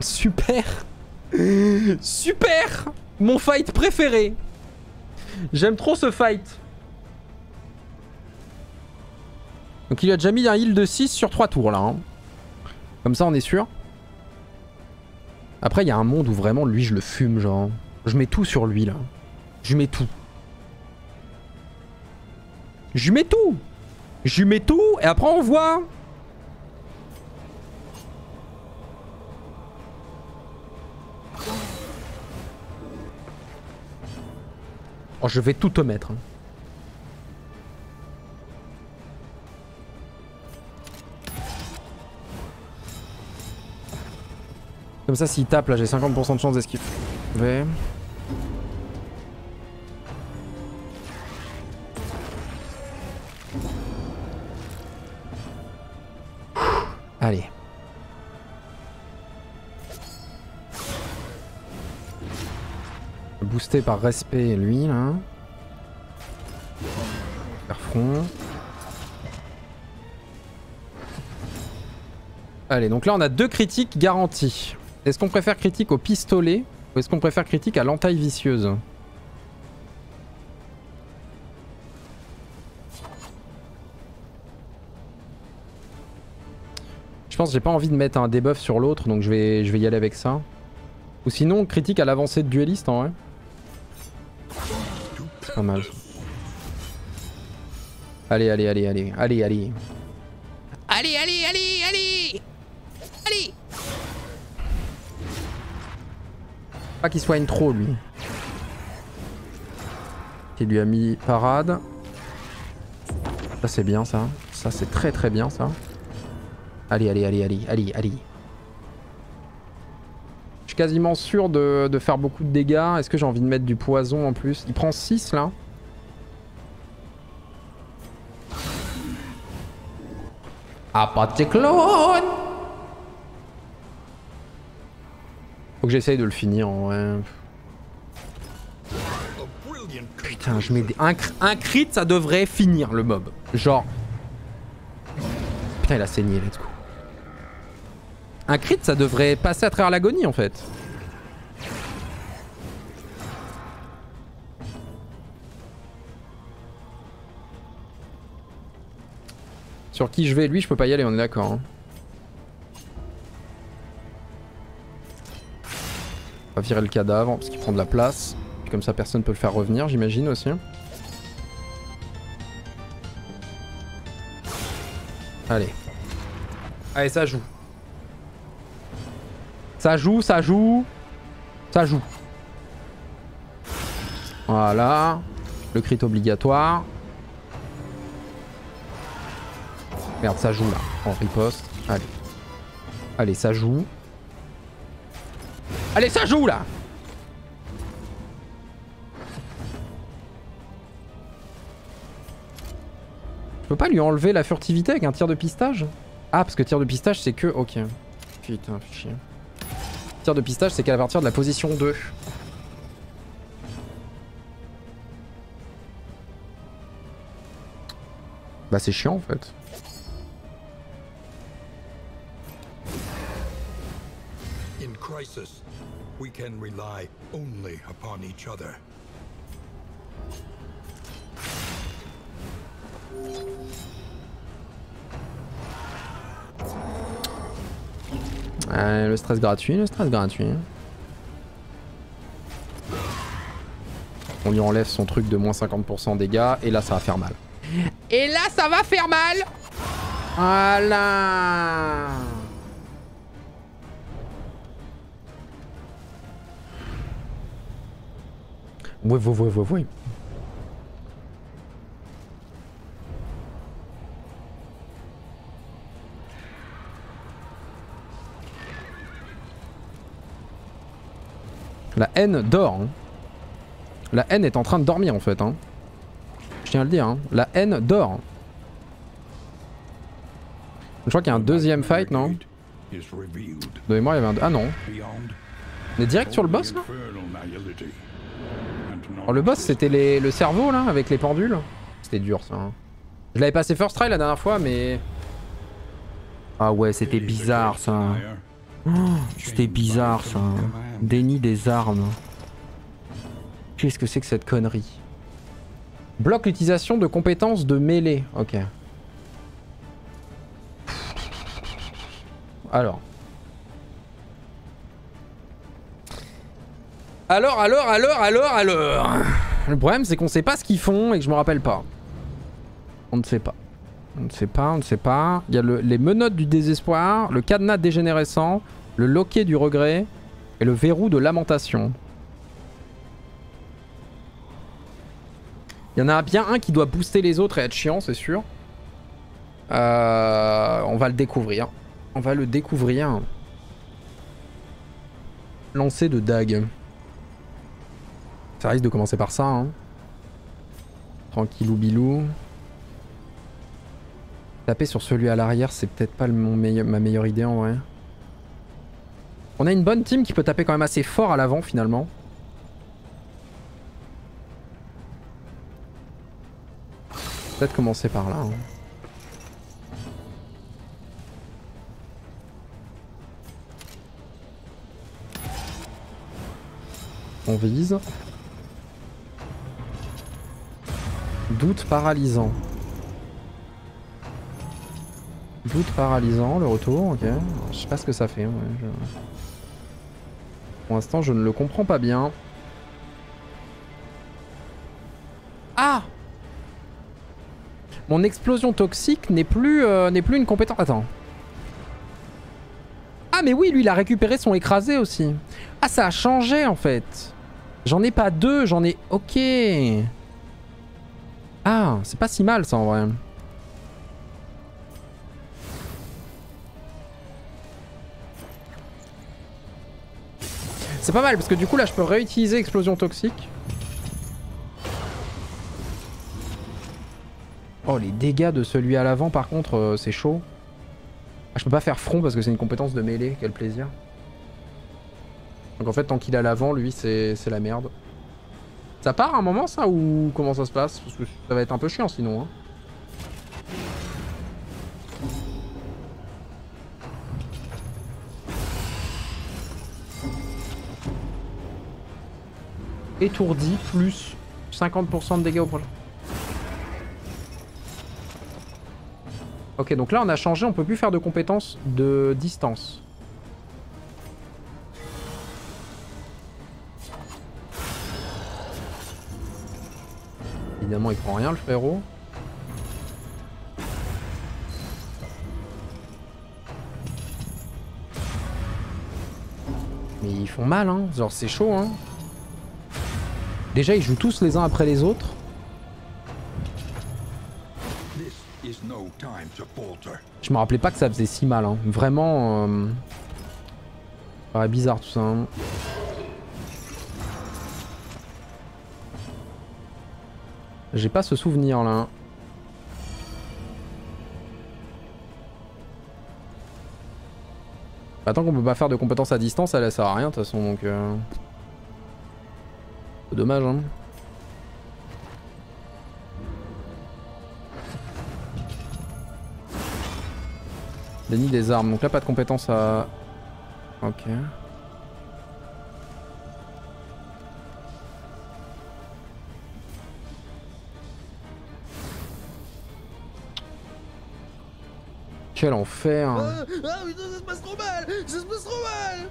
Super. Super Mon fight préféré J'aime trop ce fight. Donc il a déjà mis un heal de 6 sur 3 tours là. hein. Comme ça on est sûr. Après il y a un monde où vraiment lui je le fume genre. Je mets tout sur lui là. Je mets tout. Je mets tout Je mets tout et après on voit Oh, je vais tout te mettre. hein. Comme ça, s'il tape, là, j'ai 50% de chance d'esquive. V. Allez. Boosté par respect, lui, là. Faire front. Allez, donc là, on a deux critiques garanties. Est-ce qu'on préfère critique au pistolet ou est-ce qu'on préfère critique à l'entaille vicieuse Je pense que j'ai pas envie de mettre un debuff sur l'autre, donc je vais, je vais y aller avec ça. Ou sinon, critique à l'avancée de dueliste en vrai. C'est pas mal. Allez, allez, allez, allez, allez, allez. Allez, allez, allez, allez Allez Pas qu'il soigne trop lui. Qui lui a mis parade. Ça c'est bien ça. Ça c'est très très bien ça. Allez, allez, allez, allez, allez, allez. Suis quasiment sûr de, de faire beaucoup de dégâts. Est-ce que j'ai envie de mettre du poison en plus? Il prend 6 là. Pas de clone Faut que j'essaye de le finir en vrai. Putain, je mets des... un, un crit, ça devrait finir le mob. Genre... Putain, il a saigné, let's go. Un crit, ça devrait passer à travers l'agonie, en fait. Sur qui je vais Lui, je peux pas y aller, on est d'accord. hein. On va virer le cadavre, parce qu'il prend de la place. Comme ça, personne peut le faire revenir, j'imagine aussi. Allez. Allez, ça joue. Ça joue, ça joue. Ça joue. Voilà. Le crit obligatoire. Merde, ça joue là. En riposte. Allez. Allez, ça joue. Allez, ça joue là Je peux pas lui enlever la furtivité avec un tir de pistage? Ah, parce que tir de pistage, c'est que... Ok. Putain, chier. Tir de pistage, c'est qu'à partir de la position 2. Bah c'est chiant en fait. In crisis, we can rely only upon each other. Ouais, le stress gratuit, le stress gratuit. On lui enlève son truc de moins 50% dégâts et là ça va faire mal. Et là ça va faire mal Voilà Ouais, ouais, ouais, ouais, ouais. La haine dort. hein. La haine est en train de dormir en fait. Hein. Je tiens à le dire. hein. La haine dort. Je crois qu'il y a un deuxième fight, non y avait un... Ah non. On est direct sur le boss là Oh, le boss c'était le cerveau là avec les pendules. C'était dur ça. hein. Je l'avais passé first try la dernière fois mais... Ah ouais c'était bizarre ça. Oh, C'était bizarre ça. Déni des armes. Qu'est-ce que c'est que cette connerie? Bloque l'utilisation de compétences de mêlée. Ok. Alors. Alors, alors, alors, alors, alors. Le problème, c'est qu'on sait pas ce qu'ils font et que je me rappelle pas. On ne sait pas. On ne sait pas, on ne sait pas. Il y a le- les menottes du désespoir, le cadenas dégénérescent, le loquet du regret et le verrou de lamentation. Il y en a bien un qui doit booster les autres et être chiant, c'est sûr. Euh, on va le découvrir. On va le découvrir. Lancer de dague. Ça risque de commencer par ça. Hein. Tranquillou bilou. Taper sur celui à l'arrière, c'est peut-être pas le- mon meilleur- ma meilleure idée en vrai. On a une bonne team qui peut taper quand même assez fort à l'avant finalement. Peut-être commencer par là. hein. On vise. Doute paralysant. Doute paralysant, le retour, ok. Je sais pas ce que ça fait. ouais, je- Pour l'instant, je ne le comprends pas bien. Ah Mon explosion toxique n'est plus, euh, n'est plus une compétence. Attends. Ah mais oui, lui, il a récupéré son écrasé aussi. Ah, ça a changé en fait. J'en ai pas deux, j'en ai... Ok. Ah, c'est pas si mal ça en vrai. C'est pas mal parce que du coup là je peux réutiliser explosion toxique. Oh les dégâts de celui à l'avant par contre euh, c'est chaud. Ah, je peux pas faire front parce que c'est une compétence de mêlée, quel plaisir. Donc en fait tant qu'il est à l'avant lui c'est la merde. Ça part à un moment ça ou comment ça se passe? Parce que ça va être un peu chiant sinon. Hein. Étourdi plus 50% de dégâts au prochain. Ok donc là on a changé, on peut plus faire de compétences de distance. Évidemment il prend rien le frérot. Mais ils font mal hein, genre c'est chaud hein. Déjà ils jouent tous les uns après les autres. Je me rappelais pas que ça faisait si mal. Hein. Vraiment. Euh... Ouais, bizarre tout ça. Hein. J'ai pas ce souvenir là. Bah, tant qu'on peut pas faire de compétences à distance, elle, elle sert à rien de toute façon donc. Euh... Dommage hein. Déni des armes, donc là pas de compétences à... Ok. Quel enfer Ah, ah putain, ça se passe trop mal Ça se passe trop mal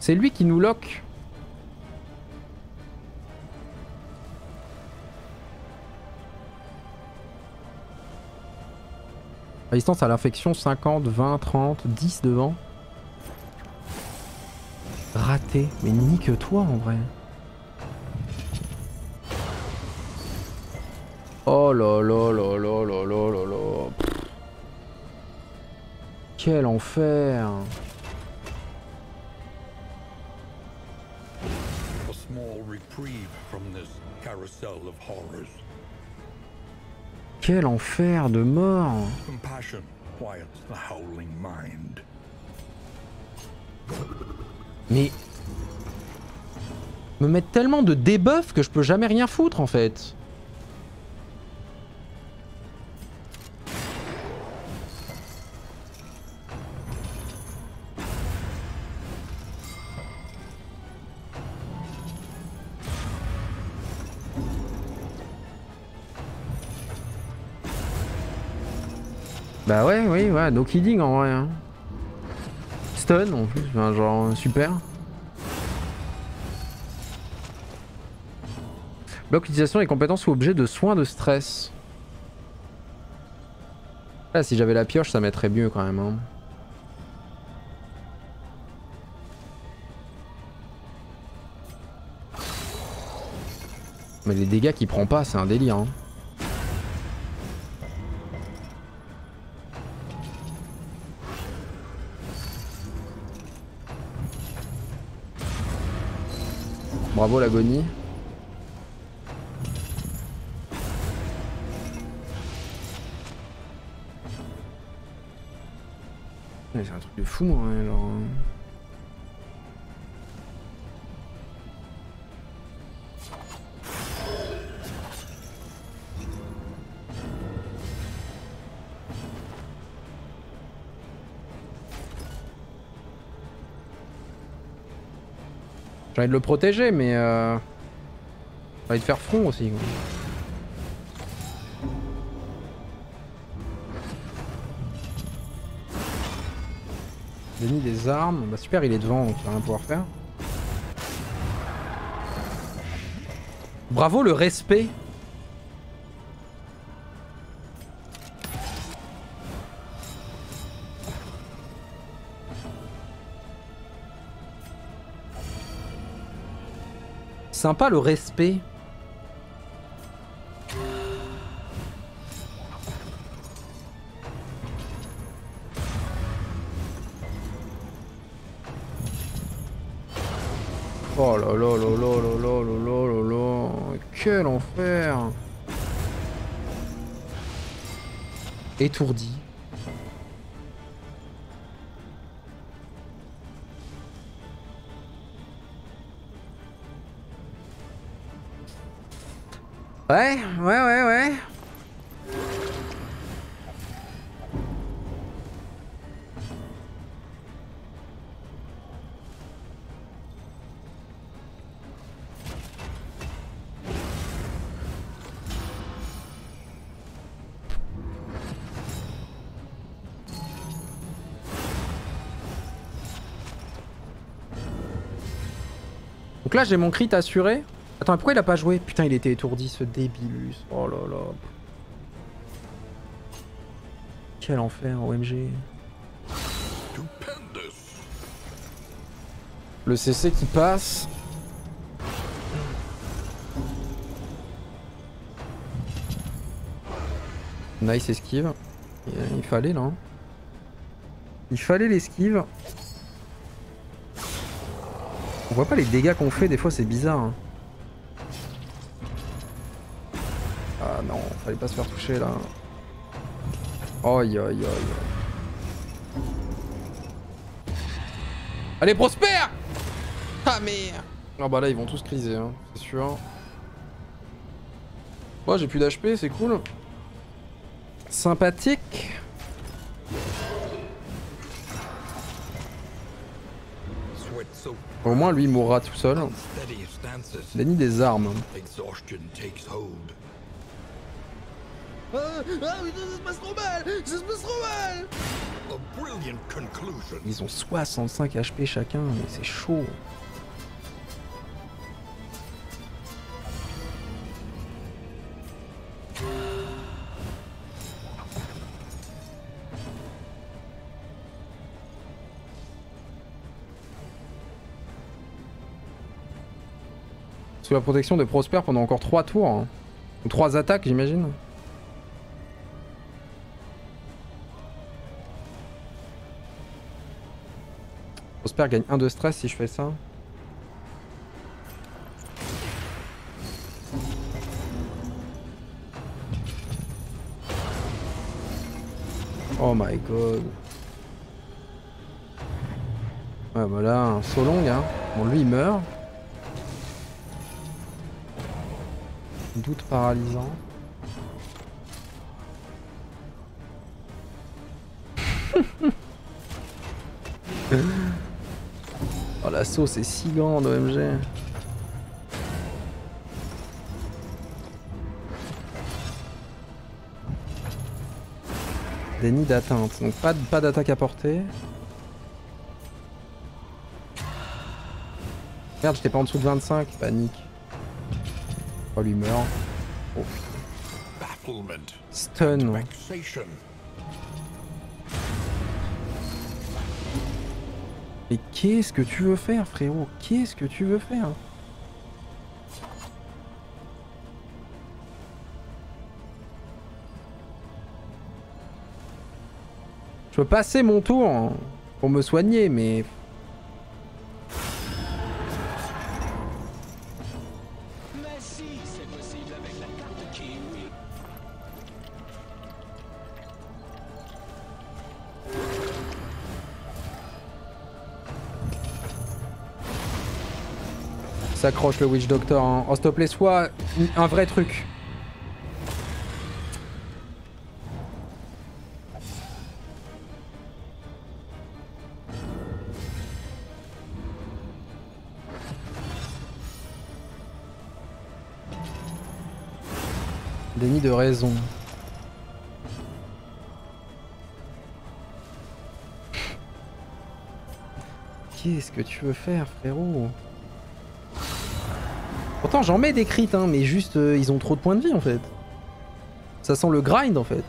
C'est lui qui nous lock Résistance à l'infection 50, 20, 30, 10 devant. Raté. Mais nique-toi en vrai. Oh là là là là là là là là. Quel enfer. A small reprieve from this carousel of horrors. Quel enfer de mort. Mais... Me mettre tellement de debuff que je peux jamais rien foutre en fait. Bah ouais, oui, ouais, no kidding en vrai. hein. Stun en plus, genre super. Bloc l'utilisation des compétences ou objets de soins de stress. Là, si j'avais la pioche, ça mettrait mieux quand même. hein. Mais les dégâts qu'il prend pas, c'est un délire. hein. Bravo l'agonie. C'est un truc de fou, moi, ouais, J'ai de le protéger, mais euh... j'ai de faire front aussi. quoi. Déni des armes. Bah super, il est devant, donc il va rien pouvoir faire. Bravo le respect. Sympa le respect. Oh là là là là là là là là là là Quel enfer Étourdi. Ouais, ouais, ouais, ouais. Donc là j'ai mon crit assuré. Attends, pourquoi il a pas joué Putain, il était étourdi ce débilus. Oh là là. Quel enfer, OMG. Le CC qui passe. Nice esquive. Il fallait là. hein. Il fallait l'esquive. On voit pas les dégâts qu'on fait, des fois c'est bizarre. hein. Ah non, fallait pas se faire toucher là. Aïe aïe aïe. Allez, prospère Ah merde Ah bah là ils vont tous criser, hein, c'est sûr. Moi j'ai plus d'HP, c'est cool. Sympathique. Au moins lui il mourra tout seul. ni des armes. Ah, ah, mais ça se passe trop mal Ça se passe trop mal A brilliant conclusion. Ils ont 65 HP chacun, mais c'est chaud. Sous la protection de Prosper pendant encore 3 tours. hein. Ou 3 attaques, j'imagine. Prosper gagne 1 de stress si je fais ça. Oh my god. Ouais bah là, un Solong hein. Bon lui il meurt. Doute paralysant. Oh la sauce est si grande OMG. Déni d'atteinte, donc pas, de- pas d'attaque à portée. Merde, j'étais pas en dessous de 25, panique. Oh lui meurt. Bafflement. Stun. Mais qu'est-ce que tu veux faire frérot? Qu'est-ce que tu veux faire? Je peux passer mon tour hein, pour me soigner, mais... S'accroche le Witch Doctor. S'il te plaît, sois un vrai truc. Déni de raison. Qu'est-ce que tu veux faire, frérot? Pourtant, j'en mets des crits, hein, mais juste, euh, ils ont trop de points de vie, en fait. Ça sent le grind, en fait.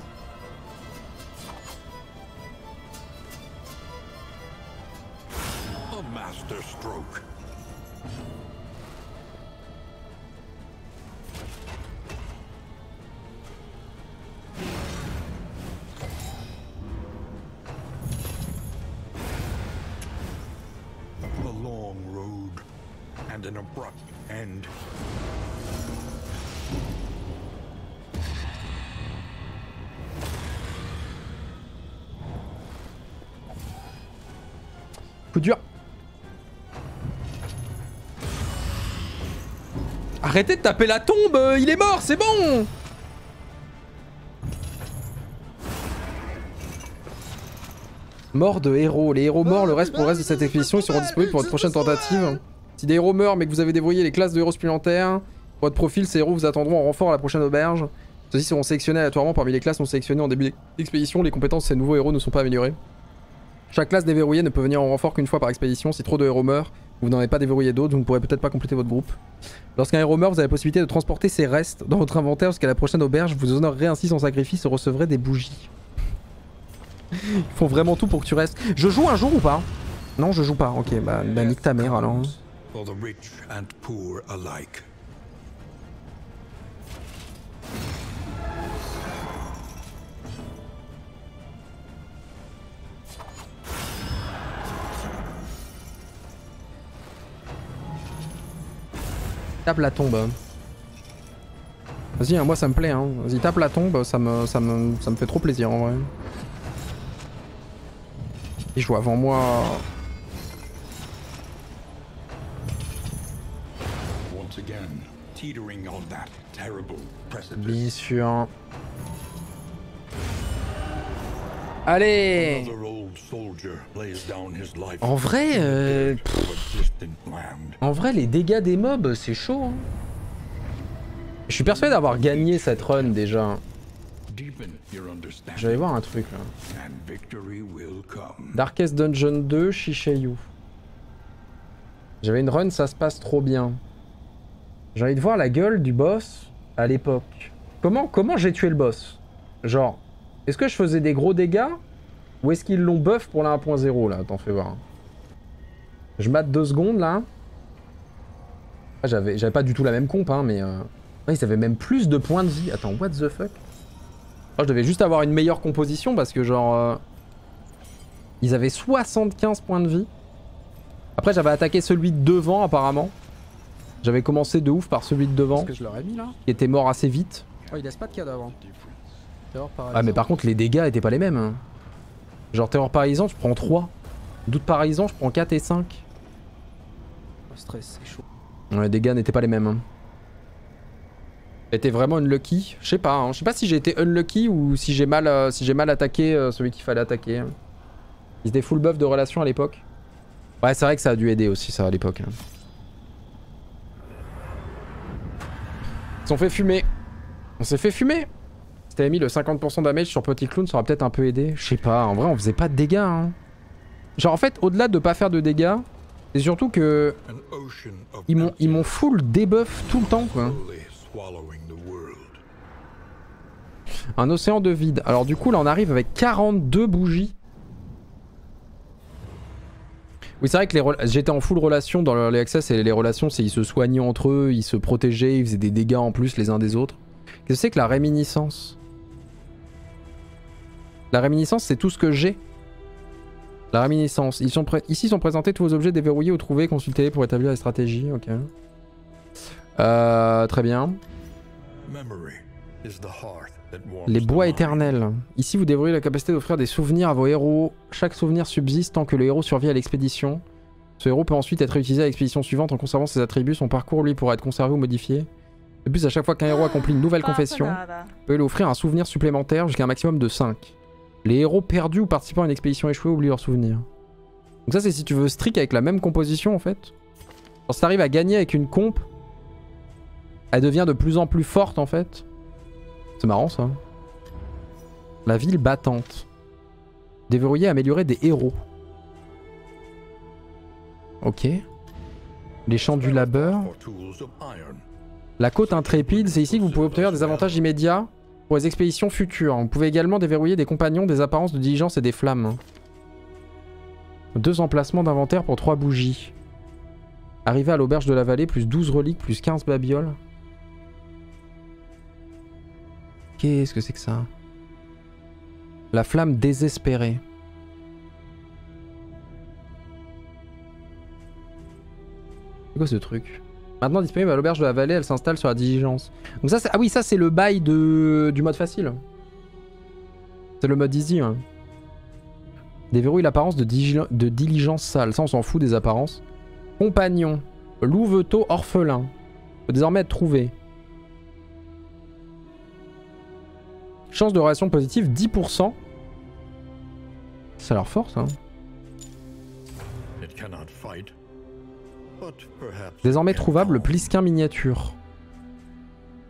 Arrêtez de taper la tombe, euh, il est mort, c'est bon Mort de héros. Les héros morts, le reste pour le reste de cette expédition, ils seront disponibles pour votre prochaine tentative. Si des héros meurent mais que vous avez dévoyé les classes de héros supplémentaires, votre profil, ces héros vous attendront en renfort à la prochaine auberge. Ceux-ci seront sélectionnés aléatoirement parmi les classes non sélectionnées en début d'expédition. Les compétences de ces nouveaux héros ne sont pas améliorées. Chaque classe déverrouillée ne peut venir en renfort qu'une fois par expédition. Si trop de héros meurent, vous n'en avez pas déverrouillé d'autres, vous ne pourrez peut-être pas compléter votre groupe. Lorsqu'un héros meurt, vous avez la possibilité de transporter ses restes dans votre inventaire jusqu'à la prochaine auberge. Vous honorerez ainsi son sacrifice et recevrez des bougies. Ils font vraiment tout pour que tu restes. Je joue un jour ou pas? Non, je joue pas. Ok, bah, bah nique ta mère alors. Tape la tombe. Vas-y, hein, moi ça me plaît. Hein. Vas-y, tape la tombe, ça me, ça, me, ça me fait trop plaisir en vrai. Je vois avant moi. Once again, teetering on that terrible precipice. Bien sûr. Allez En vrai, euh. En vrai, les dégâts des mobs, c'est chaud. hein. Je suis persuadé d'avoir gagné cette run déjà. Aller voir un truc là. Darkest Dungeon 2, Shishayu. J'avais une run, ça se passe trop bien. J'ai envie de voir la gueule du boss à l'époque. Comment, comment j'ai tué le boss? Genre, est-ce que je faisais des gros dégâts? Ou est-ce qu'ils l'ont buff pour la 1.0 là? Attends, fais voir. Je mate deux secondes là. Ah, J'avais j'avais pas du tout la même comp, hein, mais... Euh... ah, ils avaient même plus de points de vie. Attends, what the fuck? Oh, Je devais juste avoir une meilleure composition parce que genre... euh, ils avaient 75 points de vie. Après, j'avais attaqué celui de devant, apparemment. J'avais commencé de ouf par celui de devant, que je leur ai mis là qui était mort assez vite. Oh, il laisse pas de cadavre. hein. Ah, mais par contre, les dégâts étaient pas les mêmes. Genre, terreur paralysant, je prends 3. Doute paralysant, je prends 4 et 5. Oh, stress, c'est chaud. Ouais, les dégâts n'étaient pas les mêmes. hein. J'étais vraiment unlucky? Je sais pas, hein. je sais pas si j'ai été unlucky ou si j'ai mal, euh, si j'ai mal attaqué euh, celui qu'il fallait attaquer. hein. Ils étaient full buff de relation à l'époque. Ouais, c'est vrai que ça a dû aider aussi ça à l'époque. hein. Ils sont fait fumer. On s'est fait fumer. Mis le 50% damage sur Petit Clown, ça aurait peut-être un peu aidé. Je sais pas, en vrai, on faisait pas de dégâts. hein. Genre, en fait, au-delà de pas faire de dégâts, c'est surtout que ils m'ont ils m'ont full debuff tout le temps quoi. Un océan de vide. Alors du coup là on arrive avec 42 bougies. Oui c'est vrai que les j'étais en full relation dans les access et les relations c'est ils se soignaient entre eux, ils se protégeaient, ils faisaient des dégâts en plus les uns des autres. Qu'est-ce que c'est que la réminiscence La réminiscence c'est tout ce que j'ai. La réminiscence. Ils sont pré- Ici sont présentés tous vos objets déverrouillés ou trouvés, consultez pour établir les stratégies. Ok. Euh, très bien. Memory is the heart that warms Les bois éternels. Ici, vous déverrouillez la capacité d'offrir des souvenirs à vos héros. Chaque souvenir subsiste tant que le héros survit à l'expédition. Ce héros peut ensuite être réutilisé à l'expédition suivante en conservant ses attributs. Son parcours, lui, pourra être conservé ou modifié. De plus, à chaque fois qu'un héros accomplit une nouvelle confession, vous pouvez lui offrir un souvenir supplémentaire jusqu'à un maximum de 5. Les héros perdus ou participant à une expédition échouée oublient leurs souvenirs. Donc ça, c'est si tu veux strict avec la même composition, en fait. Quand tu arrives à gagner avec une comp, elle devient de plus en plus forte, en fait. C'est marrant, ça. La ville battante. Déverrouiller et améliorer des héros. Ok. Les champs du labeur. La côte intrépide, c'est ici que vous pouvez obtenir des avantages immédiats pour les expéditions futures. Vous pouvez également déverrouiller des compagnons, des apparences de diligence et des flammes. Deux emplacements d'inventaire pour trois bougies. Arrivé à l'auberge de la vallée, plus 12 reliques, plus 15 babioles. Qu'est-ce que c'est que ça? La flamme désespérée. C'est quoi ce truc? Maintenant disponible à l'auberge de la vallée, elle s'installe sur la diligence. Donc ça, ah oui, ça c'est le bail de... du mode facile. C'est le mode easy. Hein. Déverrouille l'apparence de, de diligence sale. Ça, on s'en fout des apparences. Compagnon. Louveteau orphelin. Peut désormais être trouvé. Chance de relation positive 10%. Ça a l'air fort ça. hein. Désormais trouvable, le calm. plisquin miniature.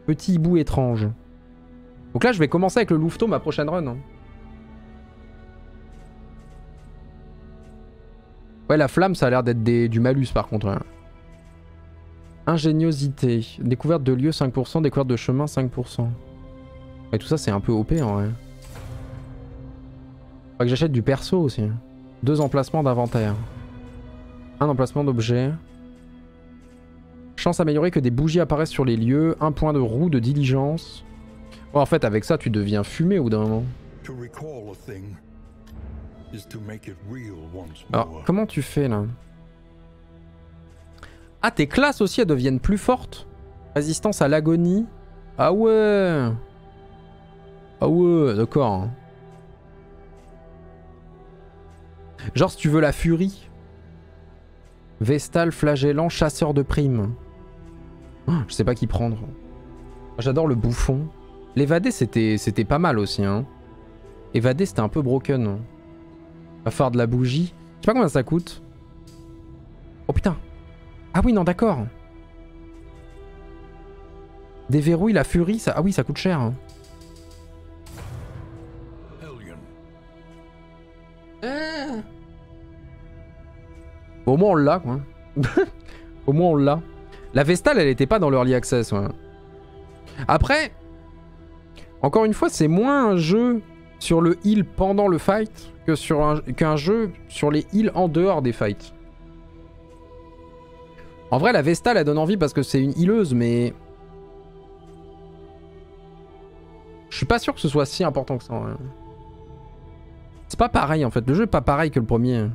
Petit hibou étrange. Donc là, je vais commencer avec le louveteau ma prochaine run. hein. Ouais, la flamme, ça a l'air d'être du malus par contre. hein. Ingéniosité. Découverte de lieu 5%, découverte de chemin 5%. Et tout ça, c'est un peu OP en vrai. Faudrait que j'achète du perso aussi. Deux emplacements d'inventaire. Un emplacement d'objet. Chance améliorée que des bougies apparaissent sur les lieux. Un point de roue de diligence. Bon, en fait, avec ça, tu deviens fumé au bout d'un moment. Alors, comment tu fais là? Ah, tes classes aussi, elles deviennent plus fortes. Résistance à l'agonie. Ah ouais. Ah ouais, d'accord. Genre si tu veux la furie. Vestal, flagellant, chasseur de primes. Oh, je sais pas qui prendre. J'adore le bouffon. L'évadé c'était c'était pas mal aussi hein. Évadé c'était un peu broken. Va faire de la bougie. Je sais pas combien ça coûte. Oh putain. Ah oui non d'accord. Déverrouille la furie, ça... Ah oui ça coûte cher. hein. Au moins on l'a quoi. Au moins on l'a. La Vestale elle était pas dans l'early access. Après, encore une fois c'est moins un jeu sur le heal pendant le fight que sur un- qu'un jeu sur les heals en dehors des fights. En vrai la Vestale elle donne envie parce que c'est une healeuse mais... Je suis pas sûr que ce soit si important que ça. C'est pas pareil en fait, le jeu est pas pareil que le premier.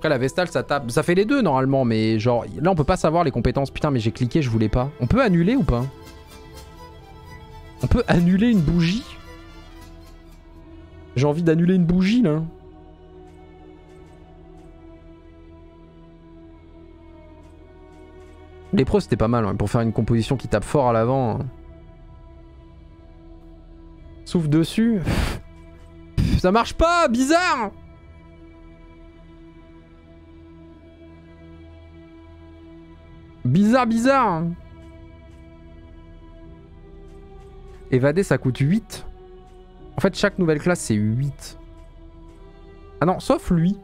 Après la Vestale ça tape, ça fait les deux normalement, mais genre là on peut pas savoir les compétences. Putain mais j'ai cliqué, je voulais pas. On peut annuler ou pas On peut annuler une bougie J'ai envie d'annuler une bougie là. L'épreuve c'était pas mal hein, pour faire une composition qui tape fort à l'avant. hein. Souffle dessus. Ça marche pas, bizarre Bizarre, bizarre. Évader, ça coûte 8. En fait, chaque nouvelle classe, c'est 8. Ah non, sauf lui.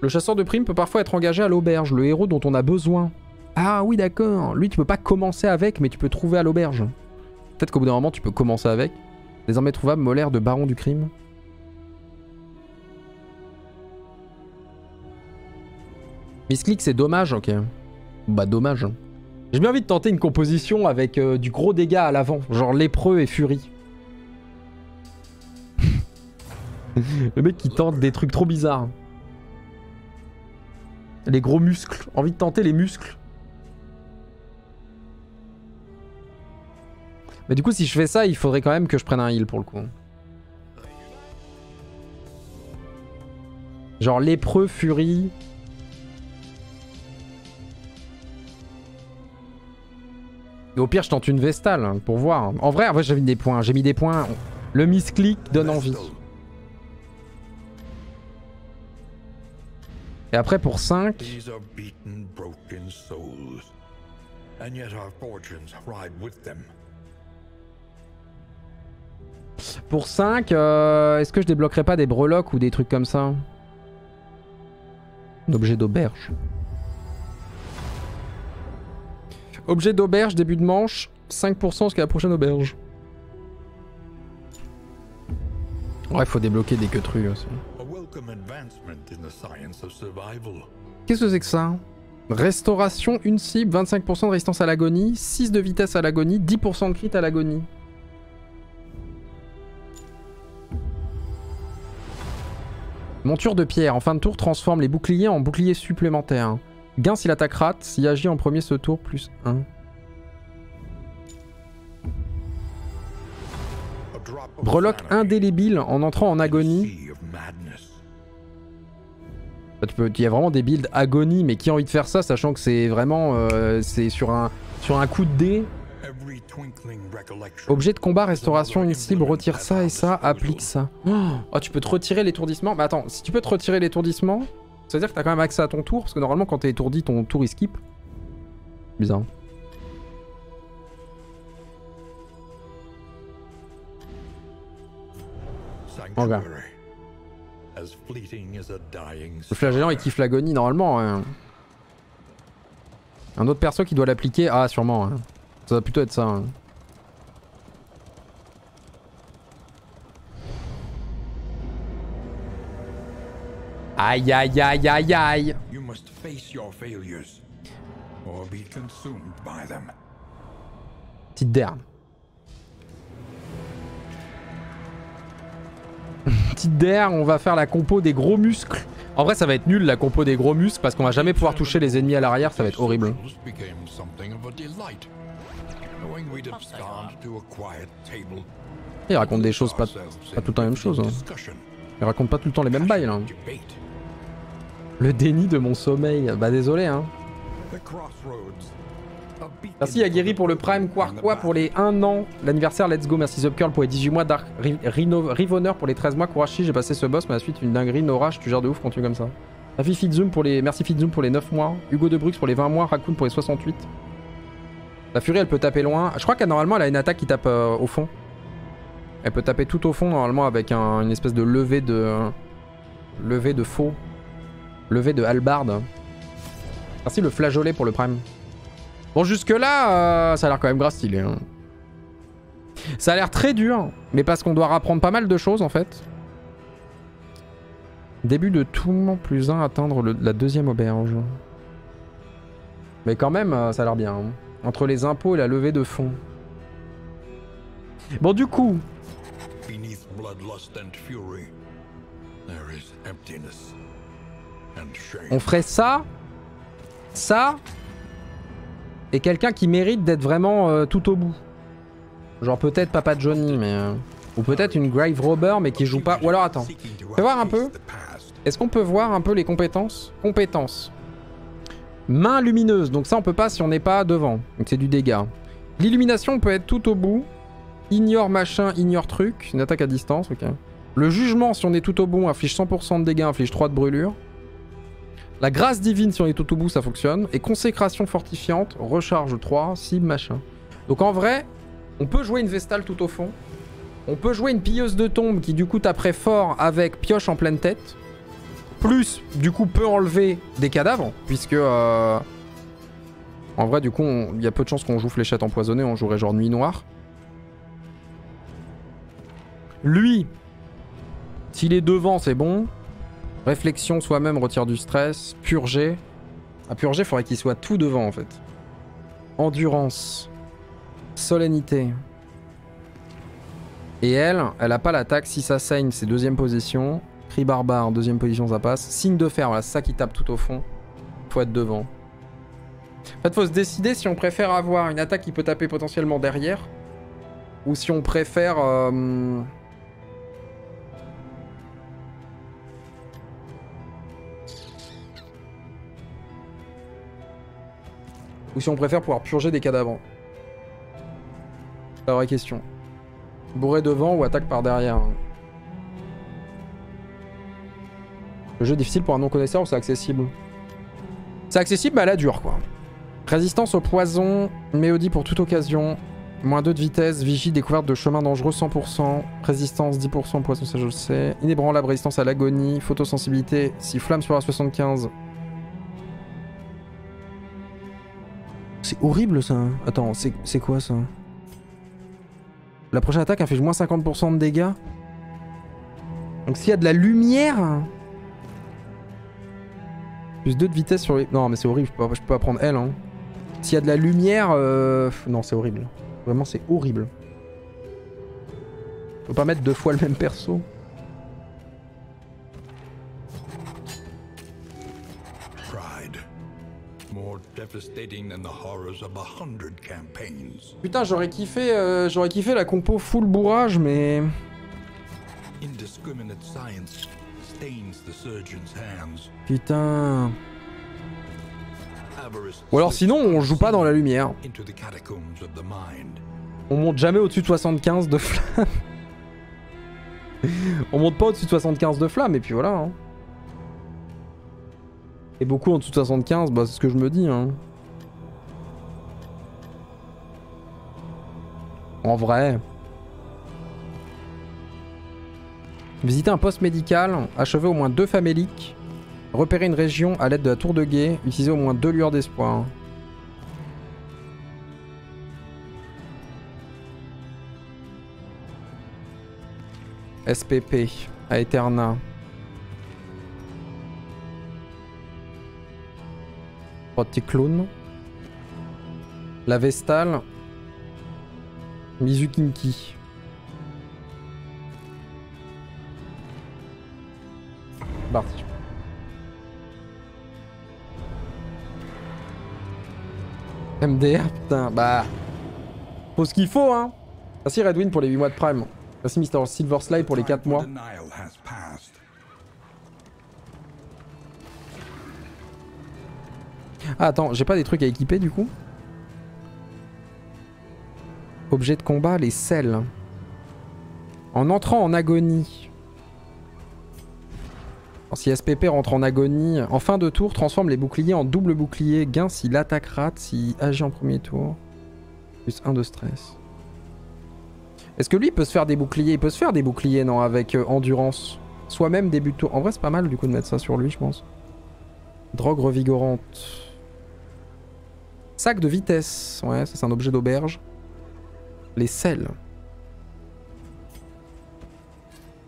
Le chasseur de primes peut parfois être engagé à l'auberge, le héros dont on a besoin. Ah oui, d'accord. Lui, tu peux pas commencer avec, mais tu peux trouver à l'auberge. Peut-être qu'au bout d'un moment, tu peux commencer avec. Désormais trouvable, Molaire de Baron du Crime. Misclick, c'est dommage, ok. Bah dommage. J'ai bien envie de tenter une composition avec euh, du gros dégât à l'avant, genre lépreux et furie. Le mec qui tente des trucs trop bizarres. Les gros muscles. Envie de tenter les muscles. Mais du coup, si je fais ça, il faudrait quand même que je prenne un heal pour le coup. Genre lépreux, furie. Et au pire, je tente une Vestale hein, pour voir. En vrai, en vrai j'ai mis des points. J'ai mis des points. Le misclick donne envie. Et après, pour 5. These are beaten, broken souls. And yet our fortunes ride with them. Pour 5, euh, est-ce que je débloquerai pas des breloques ou des trucs comme ça? Objet d'auberge. Objet d'auberge, début de manche, 5% jusqu'à la prochaine auberge. Ouais, faut débloquer des queutrues aussi. Qu'est-ce que c'est que ça? Restauration, une cible, 25% de résistance à l'agonie, 6 de vitesse à l'agonie, 10% de crit à l'agonie. Monture de pierre, en fin de tour, transforme les boucliers en boucliers supplémentaires. Gain s'il attaque rate, s'il agit en premier ce tour, plus 1. A drop of Breloque indélébile en entrant en agonie. Bah, Il y a vraiment des builds agonie, mais qui a envie de faire ça, sachant que c'est vraiment euh, c'est sur un, coup de dé. Objet de combat, restauration, une cible, retire ça et ça, applique ça. Oh, tu peux te retirer l'étourdissement. Mais attends, si tu peux te retirer l'étourdissement, ça veut dire que t'as quand même accès à ton tour, parce que normalement quand t'es étourdi, ton tour il skip. Bizarre. sanctuary. As fleeting as a dying Le flagellant il kiffe l'agonie normalement. hein. Un autre perso qui doit l'appliquer, ah sûrement. hein. Ça va plutôt être ça. hein. Aïe aïe aïe aïe aïe You must face your failures or be consumed by them. Petite derne. Petite der, on va faire la compo des gros muscles En vrai, ça va être nul la compo des gros muscles parce qu'on va jamais pouvoir toucher les ennemis à l'arrière, ça va être horrible. Il raconte des choses pas, pas tout le temps la même chose. Hein. Il raconte pas tout le temps les mêmes bails là. Le déni de mon sommeil. Bah désolé hein. Merci Aguerri pour le Prime, Quarqua pour les 1 an, l'anniversaire, let's go, merci Zupcurl pour les 18 mois, Dark Ri- Rhino- Rivoneur pour les 13 mois, Kurashi, j'ai passé ce boss, mais la suite une dinguerie, Nora, je te de ouf, continue comme ça. Rafi Fitzoom pour les... Merci Fitzoom pour les 9 mois, Hugo de Brux pour les 20 mois, Raccoon pour les 68. La furie elle peut taper loin, je crois qu'elle normalement elle a une attaque qui tape euh, au fond. Elle peut taper tout au fond normalement avec un- une espèce de levée de... Levée de faux. Levée de halbarde. Merci le flageolet pour le Prime. Bon, jusque-là, euh, ça a l'air quand même grave stylé. hein. Ça a l'air très dur, mais parce qu'on doit rapprendre pas mal de choses en fait. Début de tout, plus 1, atteindre la deuxième auberge. Mais quand même, euh, ça a l'air bien. hein. Entre les impôts et la levée de fonds. Bon, du coup, Beneath bloodlust and fury, there is emptiness. On ferait ça, ça, et quelqu'un qui mérite d'être vraiment euh, tout au bout. Genre peut-être Papa Johnny, mais... euh, Ou peut-être une Grave Robber, mais qui joue pas... Ou alors attends. Fais voir un peu. Est-ce qu'on peut voir un peu les compétences? Compétences. Main lumineuse, donc ça on peut pas si on n'est pas devant. Donc c'est du dégât. L'illumination peut être tout au bout. Ignore machin, ignore truc. Une attaque à distance, ok. Le jugement, si on est tout au bout, inflige 100% de dégâts, inflige 3 de brûlure. La grâce divine, tout au bout, ça fonctionne. Et consécration fortifiante, recharge 3, cible machin. Donc en vrai, on peut jouer une Vestale tout au fond. On peut jouer une pilleuse de tombe qui du coup taperait fort avec pioche en pleine tête. Plus, du coup, peut enlever des cadavres, puisque... euh, En vrai, du coup, il y a peu de chances qu'on joue fléchette empoisonnée, on jouerait genre nuit noire. Lui, s'il est devant, c'est bon. Réflexion soi-même retire du stress. Purger. À purger, il faudrait qu'il soit tout devant en fait. Endurance. Solennité. Et elle, elle a pas l'attaque. Si ça saigne, c'est deuxième position. Cri barbare, deuxième position, ça passe. Signe de fer, voilà, ça qui tape tout au fond. Faut être devant. En fait, faut se décider si on préfère avoir une attaque qui peut taper potentiellement derrière. Ou si on préfère. euh, Ou si on préfère pouvoir purger des cadavres. La vraie question. Bourré devant ou attaque par derrière. Le jeu difficile pour un non-connaisseur ou c'est accessible? C'est accessible mais à la dure quoi. Résistance au poison, Méodie pour toute occasion, moins 2 de vitesse, vigie, découverte de chemin dangereux 100%, résistance 10%, poison ça je le sais, inébranlable résistance à l'agonie, photosensibilité, si flamme sur la 75, C'est horrible ça. Attends, c'est quoi ça? La prochaine attaque inflige moins 50% de dégâts. Donc s'il y a de la lumière... Plus 2 de vitesse sur les... Non mais c'est horrible, je peux, pas, prendre elle. Hein. S'il y a de la lumière... euh, Non c'est horrible. Vraiment c'est horrible. Peux pas mettre deux fois le même perso. Putain j'aurais kiffé, euh, j'aurais kiffé la compo full bourrage mais... Indiscriminate science stains the surgeon's hands. Putain... Ou alors sinon on joue pas dans la lumière. On monte jamais au-dessus de 75 de flamme. On monte pas au-dessus de 75 de flamme et puis voilà. hein. Et beaucoup en dessous de 75, bah c'est ce que je me dis. Hein. En vrai. Visiter un poste médical, achever au moins deux faméliques, repérer une région à l'aide de la tour de guet, utiliser au moins deux lueurs d'espoir. SPP, à Eterna. Trois petits clones. La Vestale. Mizukinki. Parti. MDR, putain, bah... Faut ce qu'il faut, hein Merci Redwin pour les 8 mois de prime. Merci Mr. Silver Sly pour les 4 mois. Ah, attends, j'ai pas des trucs à équiper du coup Objet de combat, les selles. En entrant en agonie. Si SPP rentre en agonie, en fin de tour, transforme les boucliers en double bouclier. Gain s'il attaque rate, s'il agit en premier tour. Plus 1 de stress. Est-ce que lui peut se faire des boucliers? Il peut se faire des boucliers, non, avec euh, endurance? Soit même début de tour. En vrai, c'est pas mal du coup de mettre ça sur lui, je pense. Drogue revigorante. Sac de vitesse. Ouais, ça c'est un objet d'auberge. Les selles.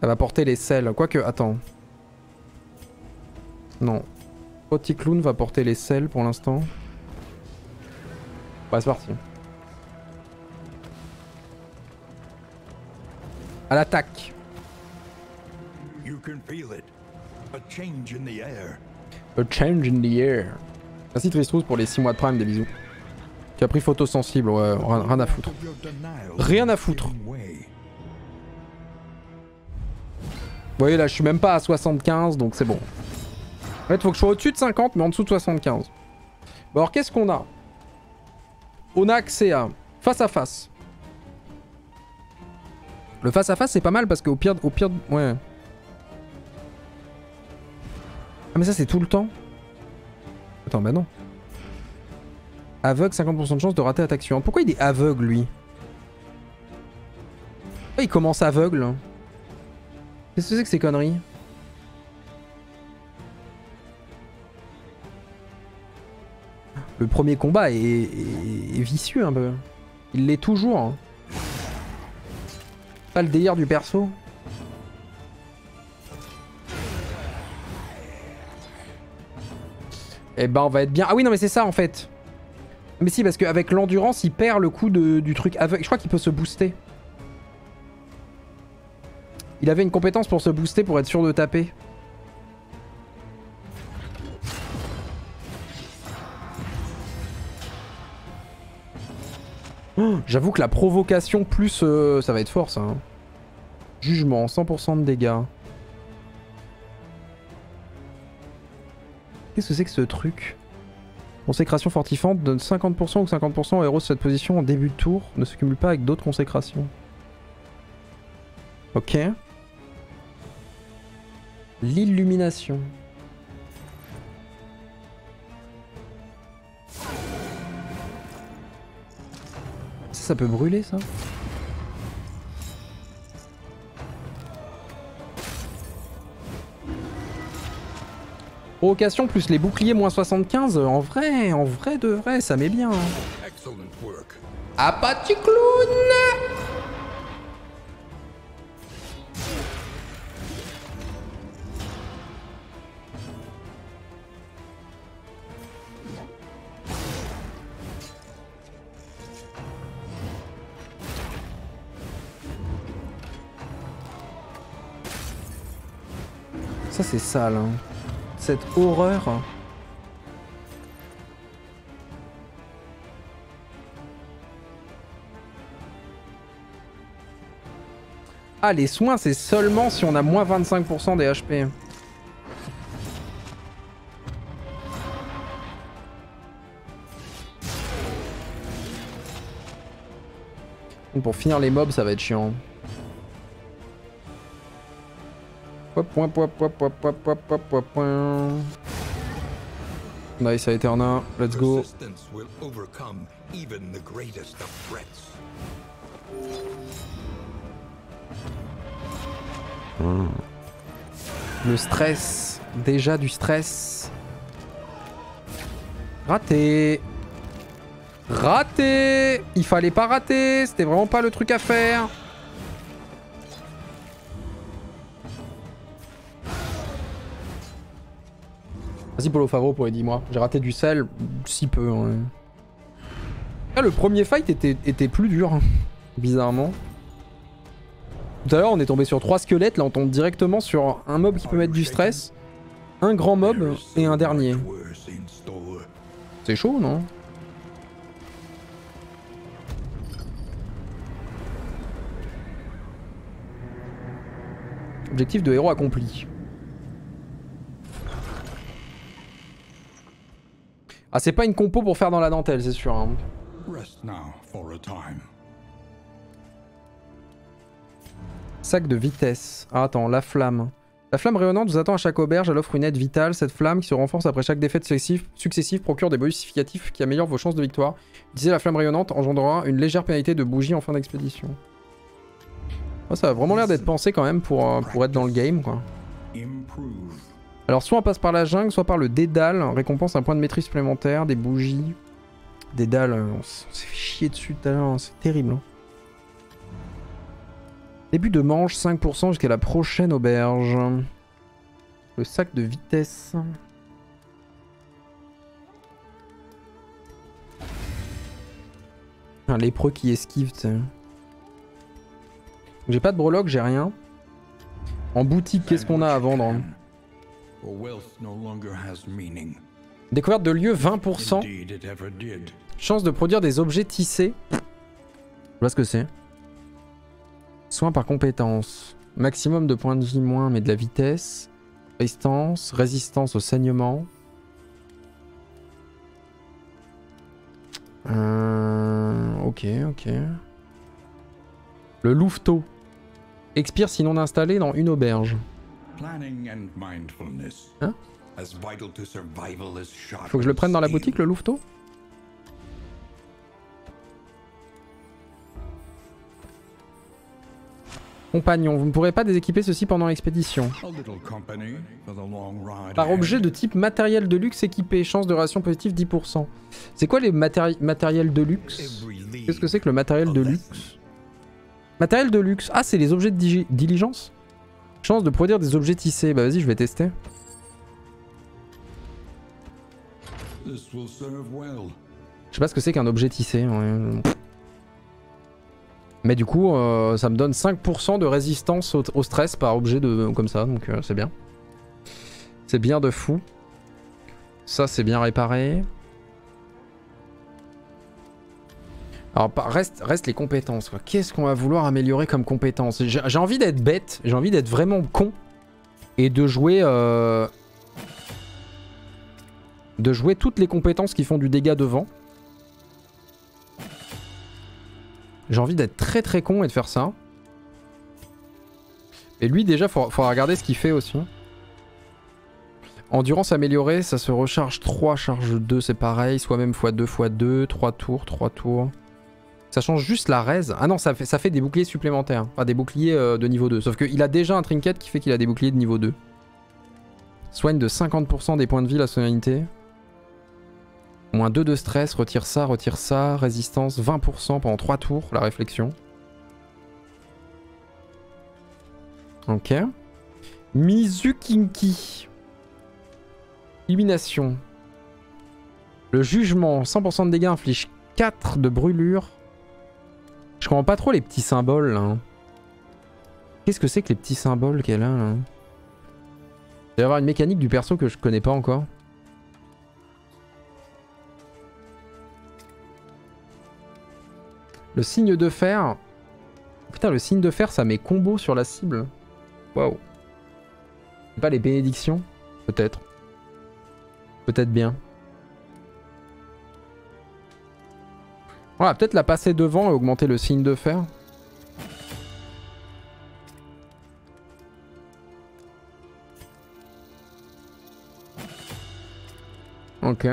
Elle va porter les selles. Quoique, attends. Non. Petit clown va porter les selles pour l'instant. Ouais, c'est parti. À l'attaque. You can feel it. A change in the air. A change in the air. Merci Tristrous pour les 6 mois de prime, des bisous. Tu as pris photo sensible, ouais, rien, à foutre. Rien à foutre. Vous voyez là, je suis même pas à 75, donc c'est bon. En fait, faut que je sois au-dessus de 50, mais en dessous de 75. Bon, alors qu'est-ce qu'on a? On a accès à face à face. Le face à face, c'est pas mal parce qu'au pire, au pire, ouais. Ah mais ça c'est tout le temps? Attends, bah non. Aveugle, 50% de chance de rater attaque suivante. Pourquoi il est aveugle lui? Pourquoi il commence aveugle hein? Qu'est-ce que c'est que ces conneries? Le premier combat est, vicieux un peu. Il l'est toujours. hein. Pas le délire du perso. Eh ben on va être bien. Ah oui non mais c'est ça en fait. Mais si parce qu'avec l'endurance il perd le coup du truc aveugle. Je crois qu'il peut se booster. Il avait une compétence pour se booster pour être sûr de taper. Oh, J'avoue que la provocation plus... euh, ça va être fort ça. hein. Jugement, 100% de dégâts. Qu'est-ce que c'est que ce truc? Consécration fortifiante donne 50% ou 50% aux héros de cette position en début de tour. Ne se cumule pas avec d'autres consécrations. Ok. L'illumination. Ça, ça peut brûler ça? Provocation plus les boucliers moins 75, en vrai, en vrai de vrai, ça met bien. hein. Excellent work. Ah petit clown Ça c'est sale, hein. Cette horreur. Ah, les soins, c'est seulement si on a moins 25% des HP. Pour finir les mobs, ça va être chiant. Nice, Aeterna, let's go. Threats. Le stress. Déjà du stress. Raté. Raté Il fallait pas rater. C'était vraiment pas le truc à faire. Vas-y Polo Favreau pour les 10 mois. J'ai raté du sel, si peu. Hein. Ah, le premier fight était, plus dur, hein. bizarrement. Tout à l'heure, on est tombé sur trois squelettes. Là, on tombe directement sur un mob qui peut mettre du stress, un grand mob et un dernier. C'est chaud, non? Objectif de héros accompli. Ah, c'est pas une compo pour faire dans la dentelle, c'est sûr. hein. Rest now for a time. Sac de vitesse. Ah, attends, la flamme. La flamme rayonnante vous attend à chaque auberge, elle offre une aide vitale. Cette flamme qui se renforce après chaque défaite successive, successive procure des bonus significatifs qui améliorent vos chances de victoire. Utiliser la flamme rayonnante engendrera une légère pénalité de bougie en fin d'expédition. Oh, ça a vraiment l'air d'être pensé quand même pour, euh, pour être dans le game quoi. Alors soit on passe par la jungle, soit par le dédale, récompense un point de maîtrise supplémentaire, des bougies. Dédale, euh, on s'est fait chier dessus tout à l'heure, hein, c'est terrible. hein. Début de manche, 5% jusqu'à la prochaine auberge. Le sac de vitesse. Un lépreux qui esquive. J'ai pas de breloque, j'ai rien. En boutique, qu'est-ce qu'on a à vendre? hein Découverte de lieu 20%. Indeed, it ever did. Chance de produire des objets tissés. Je vois ce que c'est. Soins par compétence. Maximum de points de vie moins, mais de la vitesse. Résistance. Résistance au saignement. Euh, ok, ok. Le louveteau. Expire si non installé dans une auberge. Planning and mindfulness. Hein As vital to survival as sharp Faut que je le prenne dans la boutique, le louveteau Compagnon, vous ne pourrez pas déséquiper ceci pendant l'expédition. Par objet de type matériel de luxe équipé, chance de relation positive 10%. C'est quoi les matéri- matériels de luxe? Qu'est-ce que c'est que le matériel de luxe? Matériel de luxe Ah, c'est les objets de diligence? Chance de produire des objets tissés. Bah vas-y, je vais tester. Je sais pas ce que c'est qu'un objet tissé. ouais. Mais du coup, euh, ça me donne 5% de résistance au, au stress par objet de comme ça, donc euh, c'est bien. C'est bien de fou. Ça, c'est bien réparé. Alors, reste, les compétences. Qu'est-ce qu'on va vouloir améliorer comme compétences? J'ai envie d'être bête, j'ai envie d'être vraiment con et de jouer. euh, de jouer toutes les compétences qui font du dégât devant. J'ai envie d'être très très con et de faire ça. Et lui déjà, faut, faudra regarder ce qu'il fait aussi. Endurance améliorée, ça se recharge 3, charge 2, c'est pareil. Soit même x2, x2, 3 tours, 3 tours. Ça change juste la raise. Ah non, ça fait, des boucliers supplémentaires. Enfin, des boucliers euh, de niveau 2. Sauf qu'il a déjà un trinket qui fait qu'il a des boucliers de niveau 2. Soigne de 50% des points de vie la sonalité. Moins 2 de stress, retire ça, retire ça. Résistance 20% pendant 3 tours, la réflexion. Ok. Mizukinki. Illumination. Le jugement, 100% de dégâts inflige 4 de brûlure. Je comprends pas trop les petits symboles là. hein. Qu'est-ce que c'est que les petits symboles qu'elle a là? Il va y avoir une mécanique du perso que je connais pas encore. Le signe de fer. Putain, le signe de fer, ça met combo sur la cible. Waouh. Pas les bénédictions? Peut-être. Peut-être bien. On va peut-être la passer devant et augmenter le signe de fer. Ok.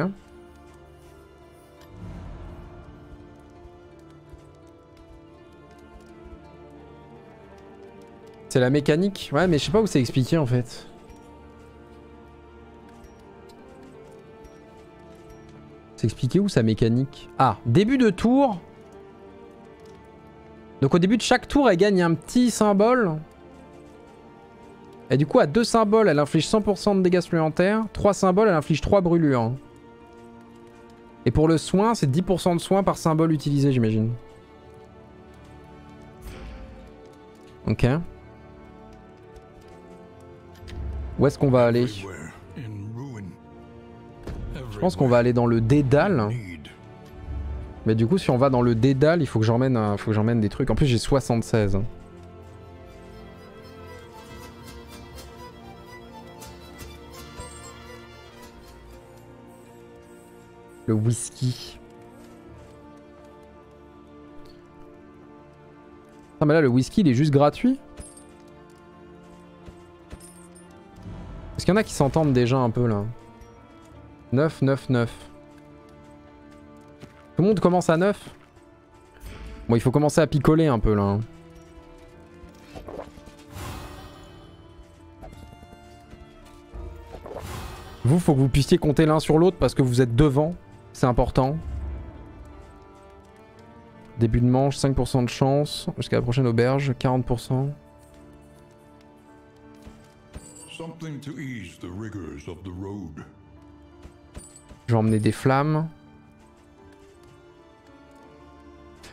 C'est la mécanique Ouais, mais je sais pas où c'est expliqué en fait. C'est expliqué où sa mécanique Ah, début de tour. Donc au début de chaque tour, elle gagne un petit symbole. Et du coup, à deux symboles, elle inflige 100% de dégâts supplémentaires. Trois symboles, elle inflige 3 brûlures. Et pour le soin, c'est 10% de soin par symbole utilisé, j'imagine. Ok. Où est-ce qu'on va aller? pense qu'on va aller dans le dédale. Mais du coup, si on va dans le dédale, il faut que j'emmène faut des trucs. En plus, j'ai 76. Le whisky. Ah mais là le whisky il est juste gratuit Est-ce qu'il y en a qui s'entendent déjà un peu là? 9, 9, 9. Tout le monde commence à 9 Bon il faut commencer à picoler un peu là. hein. Vous, faut que vous puissiez compter l'un sur l'autre parce que vous êtes devant. C'est important. Début de manche, 5% de chance. Jusqu'à la prochaine auberge, 40%. Something to ease the rigors of the road. Je vais emmener des flammes.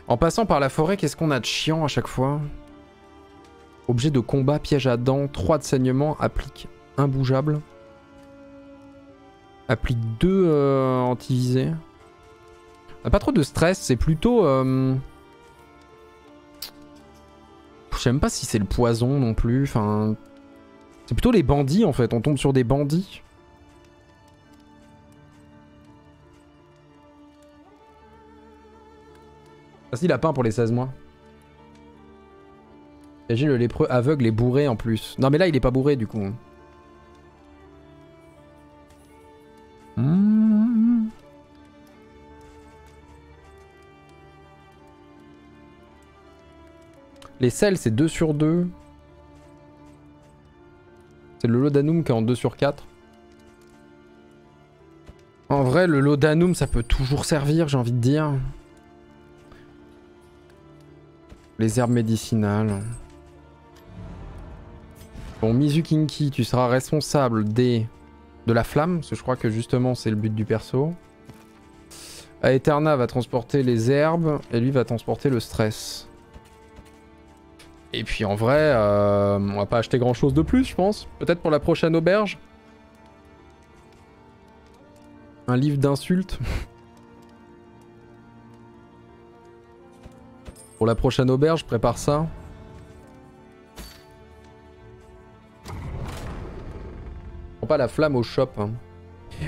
En passant par la forêt, qu'est-ce qu'on a de chiant à chaque fois? Objet de combat, piège à dents, 3 de saignement, applique imbougeable. Applique 2 euh, anti-visée. On a pas trop de stress, c'est plutôt... euh, Je sais même pas si c'est le poison non plus, enfin... C'est plutôt les bandits en fait, on tombe sur des bandits. Ah si, lapin pour les 16 mois. Imagine le lépreux aveugle et bourré en plus. Non mais là il est pas bourré du coup. Les sels c'est 2 sur 2. C'est le Lodanum qui est en 2 sur 4. En vrai le Lodanum ça peut toujours servir j'ai envie de dire. Les herbes médicinales. Bon, Mizukinki, tu seras responsable des... de la flamme, parce que je crois que justement c'est le but du perso. Aeterna va transporter les herbes, et lui va transporter le stress. Et puis en vrai, euh, on va pas acheter grand chose de plus, je pense. Peut-être pour la prochaine auberge. Un livre d'insultes. Pour la prochaine auberge, prépare ça. Prends pas la flamme au shop. hein.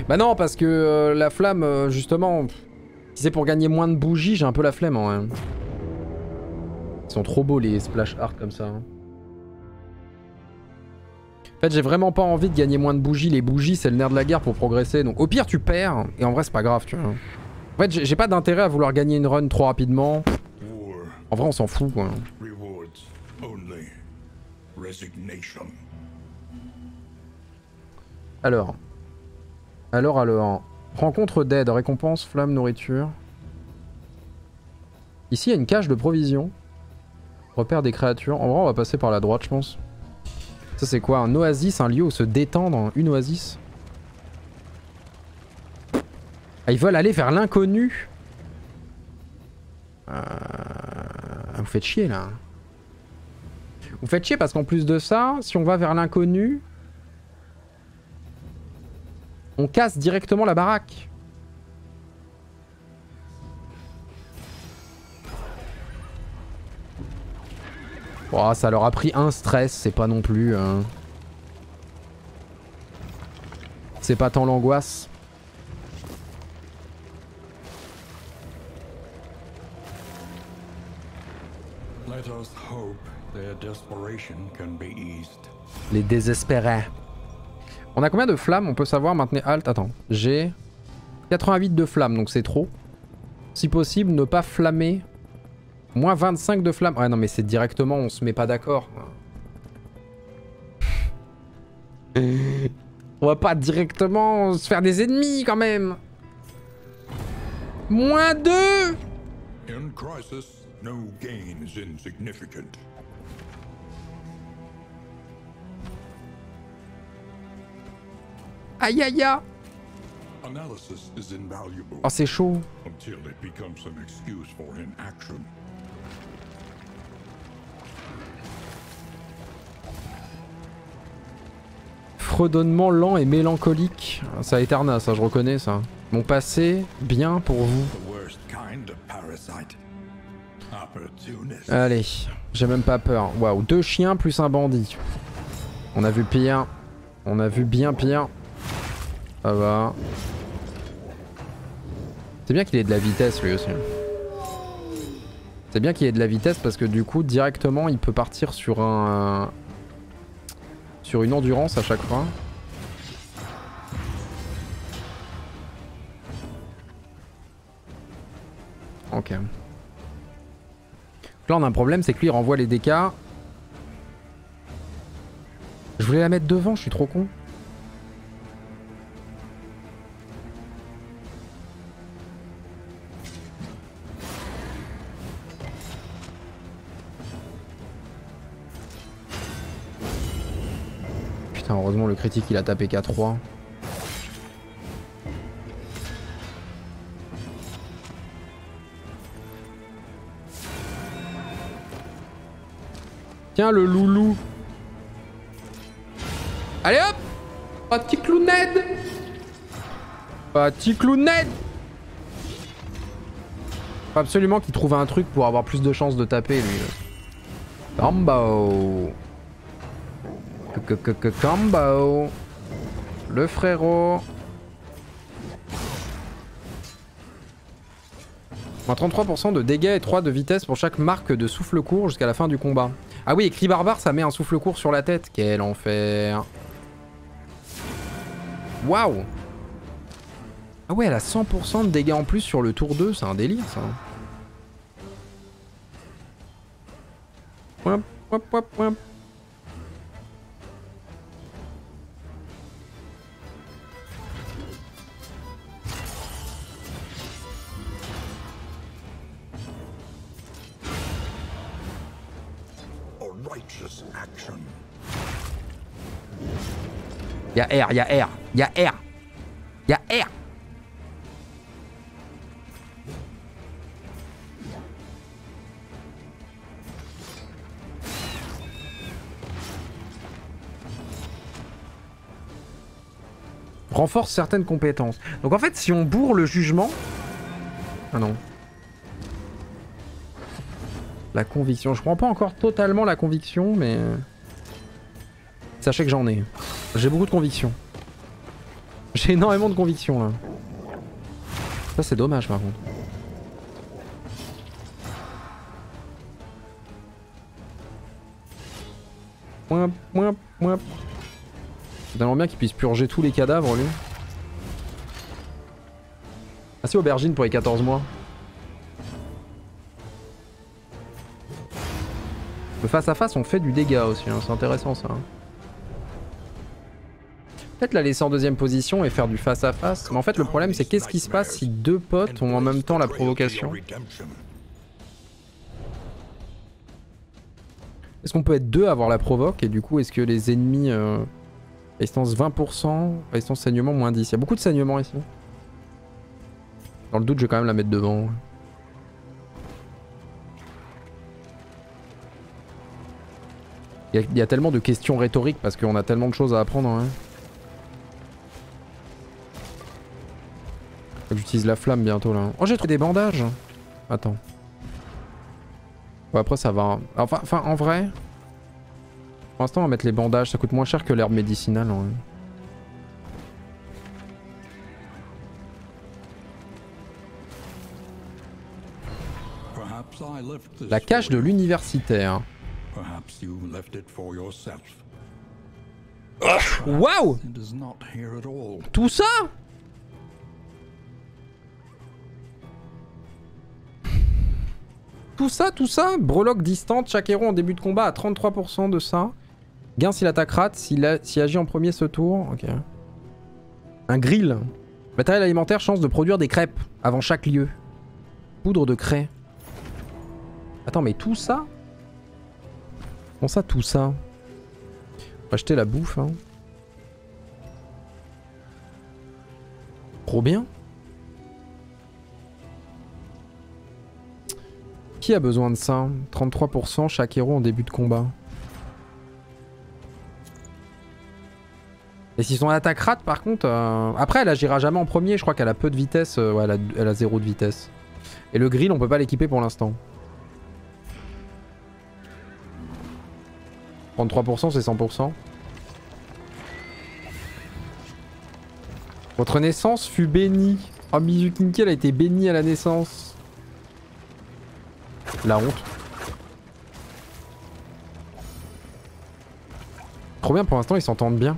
Bah non, parce que euh, la flamme, euh, justement, si c'est pour gagner moins de bougies, j'ai un peu la flemme en vrai. Ils sont trop beaux les splash art comme ça. hein. En fait, j'ai vraiment pas envie de gagner moins de bougies. Les bougies, c'est le nerf de la guerre pour progresser. Donc au pire, tu perds. Et en vrai, c'est pas grave, tu vois. En fait, j'ai pas d'intérêt à vouloir gagner une run trop rapidement. En vrai, on s'en fout, quoi. rewards only resignation. Alors. Alors, alors. Rencontre d'aide, récompense, flamme, nourriture. Ici, il y a une cage de provisions. Repère des créatures. En vrai, on va passer par la droite, je pense. Ça, c'est quoi? Un oasis, un lieu où se détendre Une oasis? Ah, ils veulent aller vers l'inconnu Euh, Vous faites chier, là. Vous faites chier parce qu'en plus de ça, si on va vers l'inconnu... On casse directement la baraque. Oh, ça leur a pris un stress, c'est pas non plus... hein. C'est pas tant l'angoisse. Les désespérés. On a combien de flammes? On peut savoir maintenant. Halt, attends. J'ai 88 de flammes, donc c'est trop. Si possible, ne pas flammer. Moins 25 de flammes. Ouais, non, mais c'est directement, on se met pas d'accord. on va pas directement se faire des ennemis quand même. Moins 2 In crisis, no gain is insignificant. Aïe aïe aïe Analysis is invaluable Oh, c'est chaud. until it becomes an excuse for inaction. Fredonnement lent et mélancolique. Ça Eterna, ça je reconnais ça. Mon passé, bien pour vous. The worst kind of parasite. Allez, j'ai même pas peur. Waouh, deux chiens plus un bandit. On a vu pire. On a vu bien pire. Ça va. C'est bien qu'il ait de la vitesse lui aussi. C'est bien qu'il ait de la vitesse parce que du coup directement il peut partir sur un... Sur une endurance à chaque fois. Ok. Là on a un problème, c'est que lui il renvoie les DK. Je voulais la mettre devant, je suis trop con. Putain, heureusement le critique il a tapé K3. Tiens le loulou. Allez hop Petit clowned Petit clowned Faut absolument qu'il trouve un truc pour avoir plus de chances de taper lui. Combo Combo Le frérot Moins 33% de dégâts et 3 de vitesse pour chaque marque de souffle court jusqu'à la fin du combat. Ah oui, écrit barbare, ça met un souffle court sur la tête. Quel enfer. Waouh Ah ouais, elle a 100% de dégâts en plus sur le tour 2, c'est un délire ça. Y'a R, y'a R, y'a R, y'a R. Renforce certaines compétences. Donc en fait, si on bourre le jugement... Ah non. La conviction. Je prends pas encore totalement la conviction, mais... Sachez que j'en ai. J'ai beaucoup de conviction. J'ai énormément de conviction là. Ça c'est dommage par contre. Mouin, mouin, mouin. C'est tellement bien qu'il puisse purger tous les cadavres lui. Merci aubergine pour les 14 mois. Le face à face on fait du dégât aussi, hein. c'est intéressant ça. La laisser en deuxième position et faire du face à face. Mais en fait le problème c'est qu'est-ce qui se passe si deux potes ont en même temps la provocation. Est-ce qu'on peut être deux à avoir la provoque et du coup est-ce que les ennemis... Euh... Résistance 20%, résistance saignement moins 10. Il y a beaucoup de saignement ici. Dans le doute je vais quand même la mettre devant. Il y, a, il y a tellement de questions rhétoriques parce qu'on a tellement de choses à apprendre. Hein. Faut que J'utilise la flamme bientôt là. Oh j'ai trouvé des bandages. Attends. Ouais après ça va. Enfin, enfin en vrai. Pour l'instant on va mettre les bandages. Ça coûte moins cher que l'herbe médicinale. La cache for de l'universitaire. Waouh. Tout ça? Tout ça, tout ça Breloque distante, chaque héros en début de combat a 33% de ça. Gain s'il attaque rate, s'il agit en premier ce tour. Ok. Un grill. Matériel alimentaire, chance de produire des crêpes avant chaque lieu. Poudre de craie. Attends, mais tout ça? Comment ça, tout ça? Faut acheter la bouffe, hein. Trop bien. Qui a besoin de ça 33% chaque héros en début de combat. Et si son attaque rate par contre... euh, Après elle agira jamais en premier, je crois qu'elle a peu de vitesse. euh, Ouais, elle a, zéro de vitesse. Et le grill on peut pas l'équiper pour l'instant. 33% c'est 100%. Votre naissance fut bénie. Oh, Mizukinki, elle a été bénie à la naissance. La honte. Trop bien, pour l'instant, ils s'entendent bien.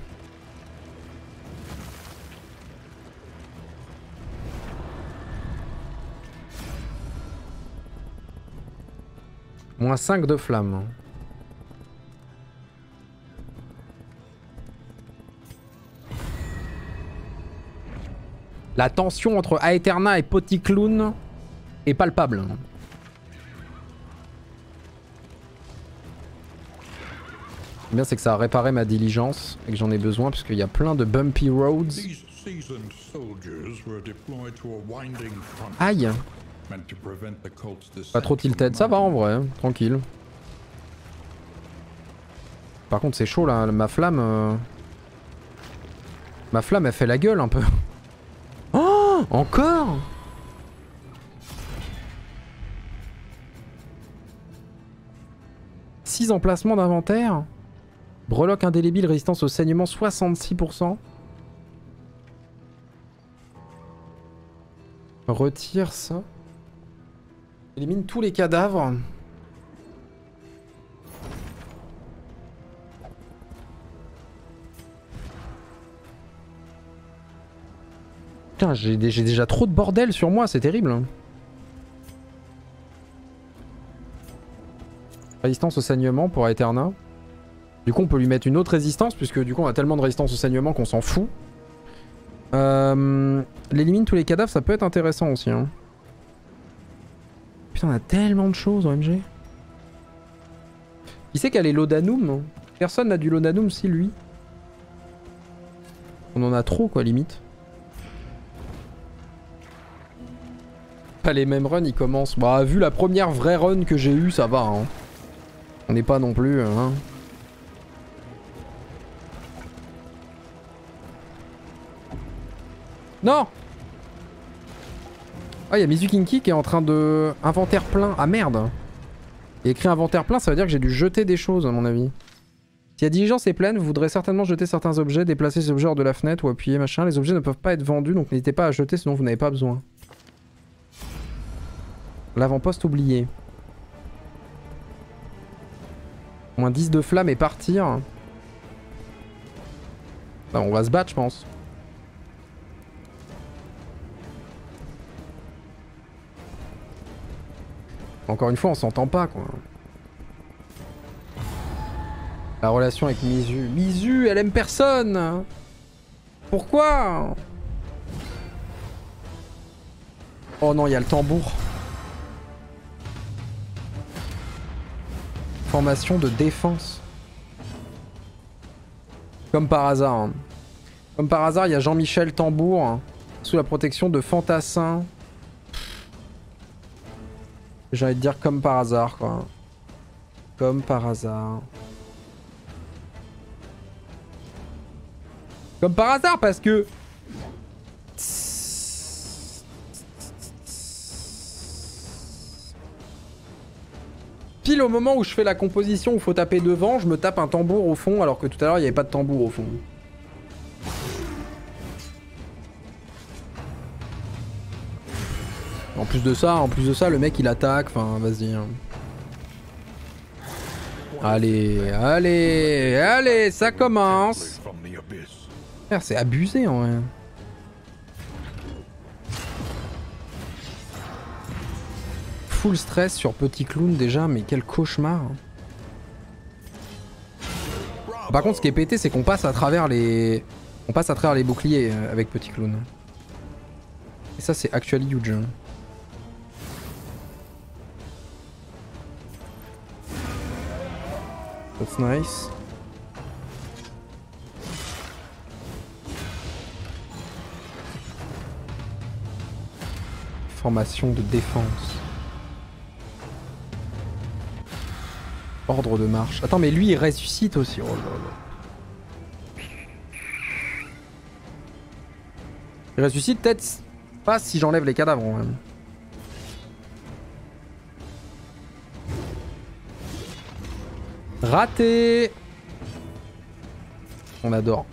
Moins 5 de flamme. La tension entre Aeterna et Poticloun est palpable. Le bien c'est que ça a réparé ma diligence et que j'en ai besoin puisqu'il y a plein de bumpy roads. Aïe Pas trop tilted, ça va en vrai, hein, tranquille. Par contre c'est chaud là, ma flamme... euh, Ma flamme elle fait la gueule un peu. Oh Encore? Six emplacements d'inventaire? Breloque indélébile, résistance au saignement 66%. Retire ça. Élimine tous les cadavres. Putain, j'ai dé- j'ai déjà trop de bordel sur moi, c'est terrible. Résistance au saignement pour Aeterna. Du coup, on peut lui mettre une autre résistance, puisque du coup, on a tellement de résistance au saignement qu'on s'en fout. Euh, L'élimine tous les cadavres, ça peut être intéressant aussi. Hein. Putain, on a tellement de choses, OMG. Qui sait qu'elle est Lodanum Personne n'a du Lodanum, si lui. On en a trop, quoi, limite. Pas les mêmes runs, ils commencent. Bah, vu la première vraie run que j'ai eue, ça va. Hein. On n'est pas non plus. Hein. Non Ah, il y a Mizukinki qui est en train de... Inventaire plein. Ah merde Il écrit inventaire plein, ça veut dire que j'ai dû jeter des choses, à mon avis. Si la diligence est pleine, vous voudrez certainement jeter certains objets, déplacer ces objets hors de la fenêtre ou appuyer machin. Les objets ne peuvent pas être vendus, donc n'hésitez pas à jeter, sinon vous n'avez pas besoin. L'avant-poste oublié. Moins 10 de flamme et partir. Bah, on va se battre, je pense. Encore une fois, on s'entend pas, quoi. La relation avec Mizu. Mizu, elle aime personne Pourquoi? Oh non, il y a le tambour. Formation de défense. Comme par hasard. hein. Comme par hasard, il y a Jean-Michel Tambour hein, sous la protection de Fantassin. J'ai envie de dire comme par hasard, quoi. Comme par hasard. Comme par hasard, parce que... Pile au moment où je fais la composition où faut taper devant, je me tape un tambour au fond, alors que tout à l'heure, il n'y avait pas de tambour au fond. En plus de ça, en plus de ça, le mec il attaque, enfin vas-y. hein. Allez, allez, allez, ça commence. c'est abusé en vrai. Full stress sur Petit Clown déjà, mais quel cauchemar. Par contre, ce qui est pété, c'est qu'on passe à travers les... On passe à travers les boucliers euh, avec Petit Clown. Et ça, c'est actually huge. That's nice. Formation de défense. Ordre de marche. Attends, mais lui, il ressuscite aussi. Oh. Il ressuscite peut-être pas si j'enlève les cadavres. même. Raté On adore.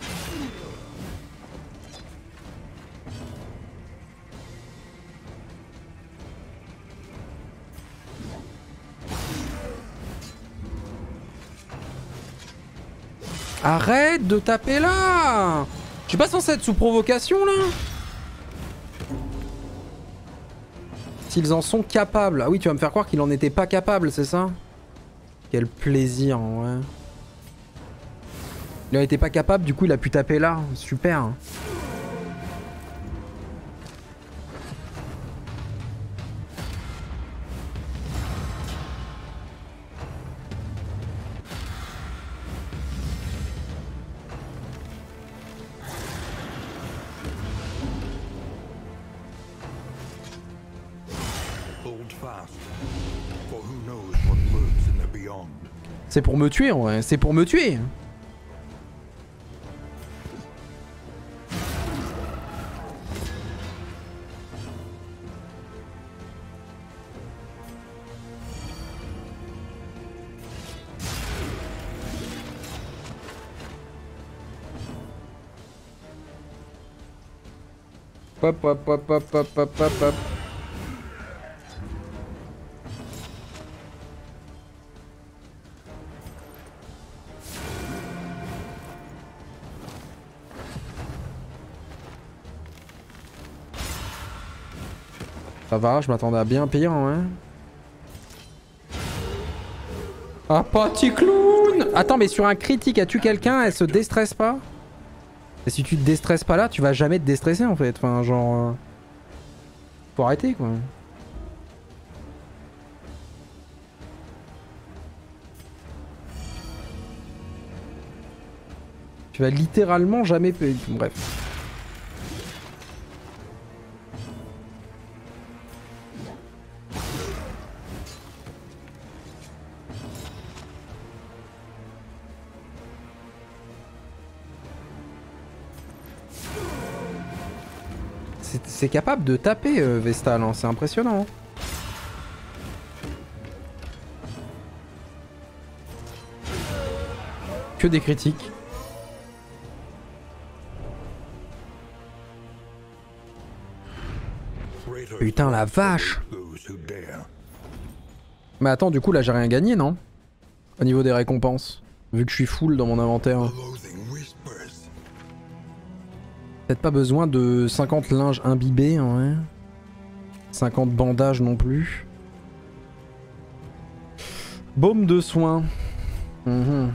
Arrête de taper là Je suis pas censé être sous provocation là S'ils en sont capables. Ah oui, tu vas me faire croire qu'il en était pas capable, c'est ça? Quel plaisir, ouais. Il en était pas capable, du coup il a pu taper là. Super. C'est pour me tuer, ouais. C'est pour me tuer. Ça va, je m'attendais à bien pire, hein. Ah, petit clown Attends, mais sur un critique, as-tu quelqu'un? Elle se déstresse pas? Et si tu te déstresses pas là, tu vas jamais te déstresser en fait. Enfin, genre... euh, Faut arrêter, quoi. Tu vas littéralement jamais... payer. Bref. C'est- capable de taper euh, Vestal, hein, c'est impressionnant. Que des critiques. Putain la vache. Mais attends, du coup là j'ai rien gagné, non? Au niveau des récompenses. Vu que je suis full dans mon inventaire. Peut-être pas besoin de 50 linges imbibés, hein, ouais. 50 bandages non plus. Baume de soin. Mhm.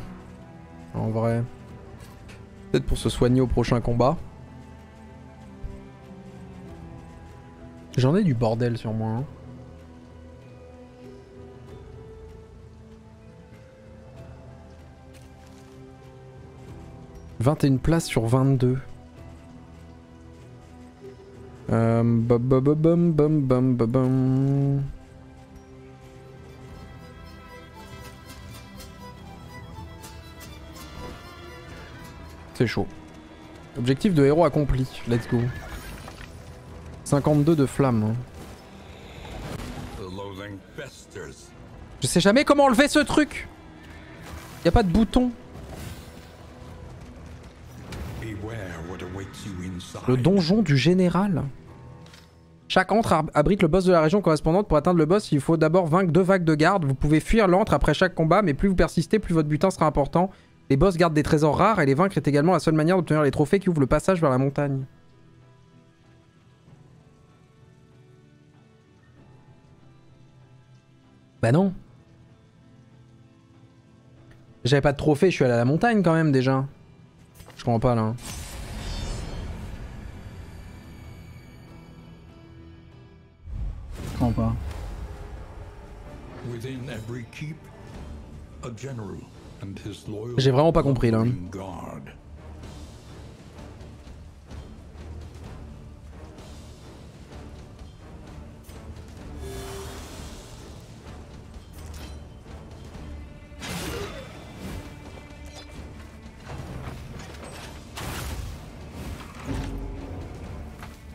En vrai. Peut-être pour se soigner au prochain combat. J'en ai du bordel sur moi. hein. « 21 places sur 22. Hum, C'est chaud. Objectif de héros accompli. Let's go. 52 de flammes. Hein. Je sais jamais comment enlever ce truc. Y a pas de bouton. Le donjon du général. Chaque antre ab- abrite le boss de la région correspondante. Pour atteindre le boss, il faut d'abord vaincre deux vagues de garde. Vous pouvez fuir l'antre après chaque combat, mais plus vous persistez, plus votre butin sera important. Les boss gardent des trésors rares et les vaincre est également la seule manière d'obtenir les trophées qui ouvrent le passage vers la montagne. Bah non. J'avais pas de trophée, je suis allé à la montagne quand même déjà. Je comprends pas là. J'ai vraiment pas compris là.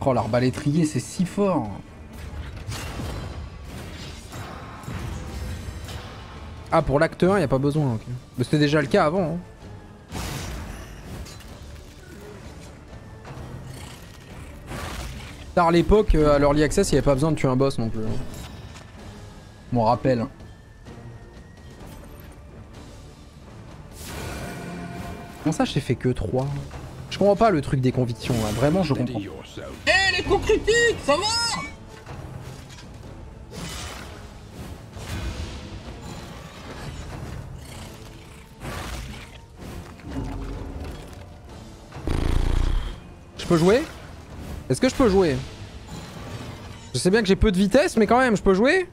Oh l'arbalétrier c'est si fort Ah pour l'acte 1 y a pas besoin ok. Mais c'était déjà le cas avant. hein. Tard à l'époque, euh, à l'Early Access, il y avait pas besoin de tuer un boss non plus. hein. Mon rappel. Comment ça, j'ai fait que 3 Je comprends pas le truc des convictions, là. Vraiment, je comprends. Yourself. Eh, les coups critiques, ça va? Je peux jouer? Est-ce que je peux jouer? Je sais bien que j'ai peu de vitesse, mais quand même, je peux jouer?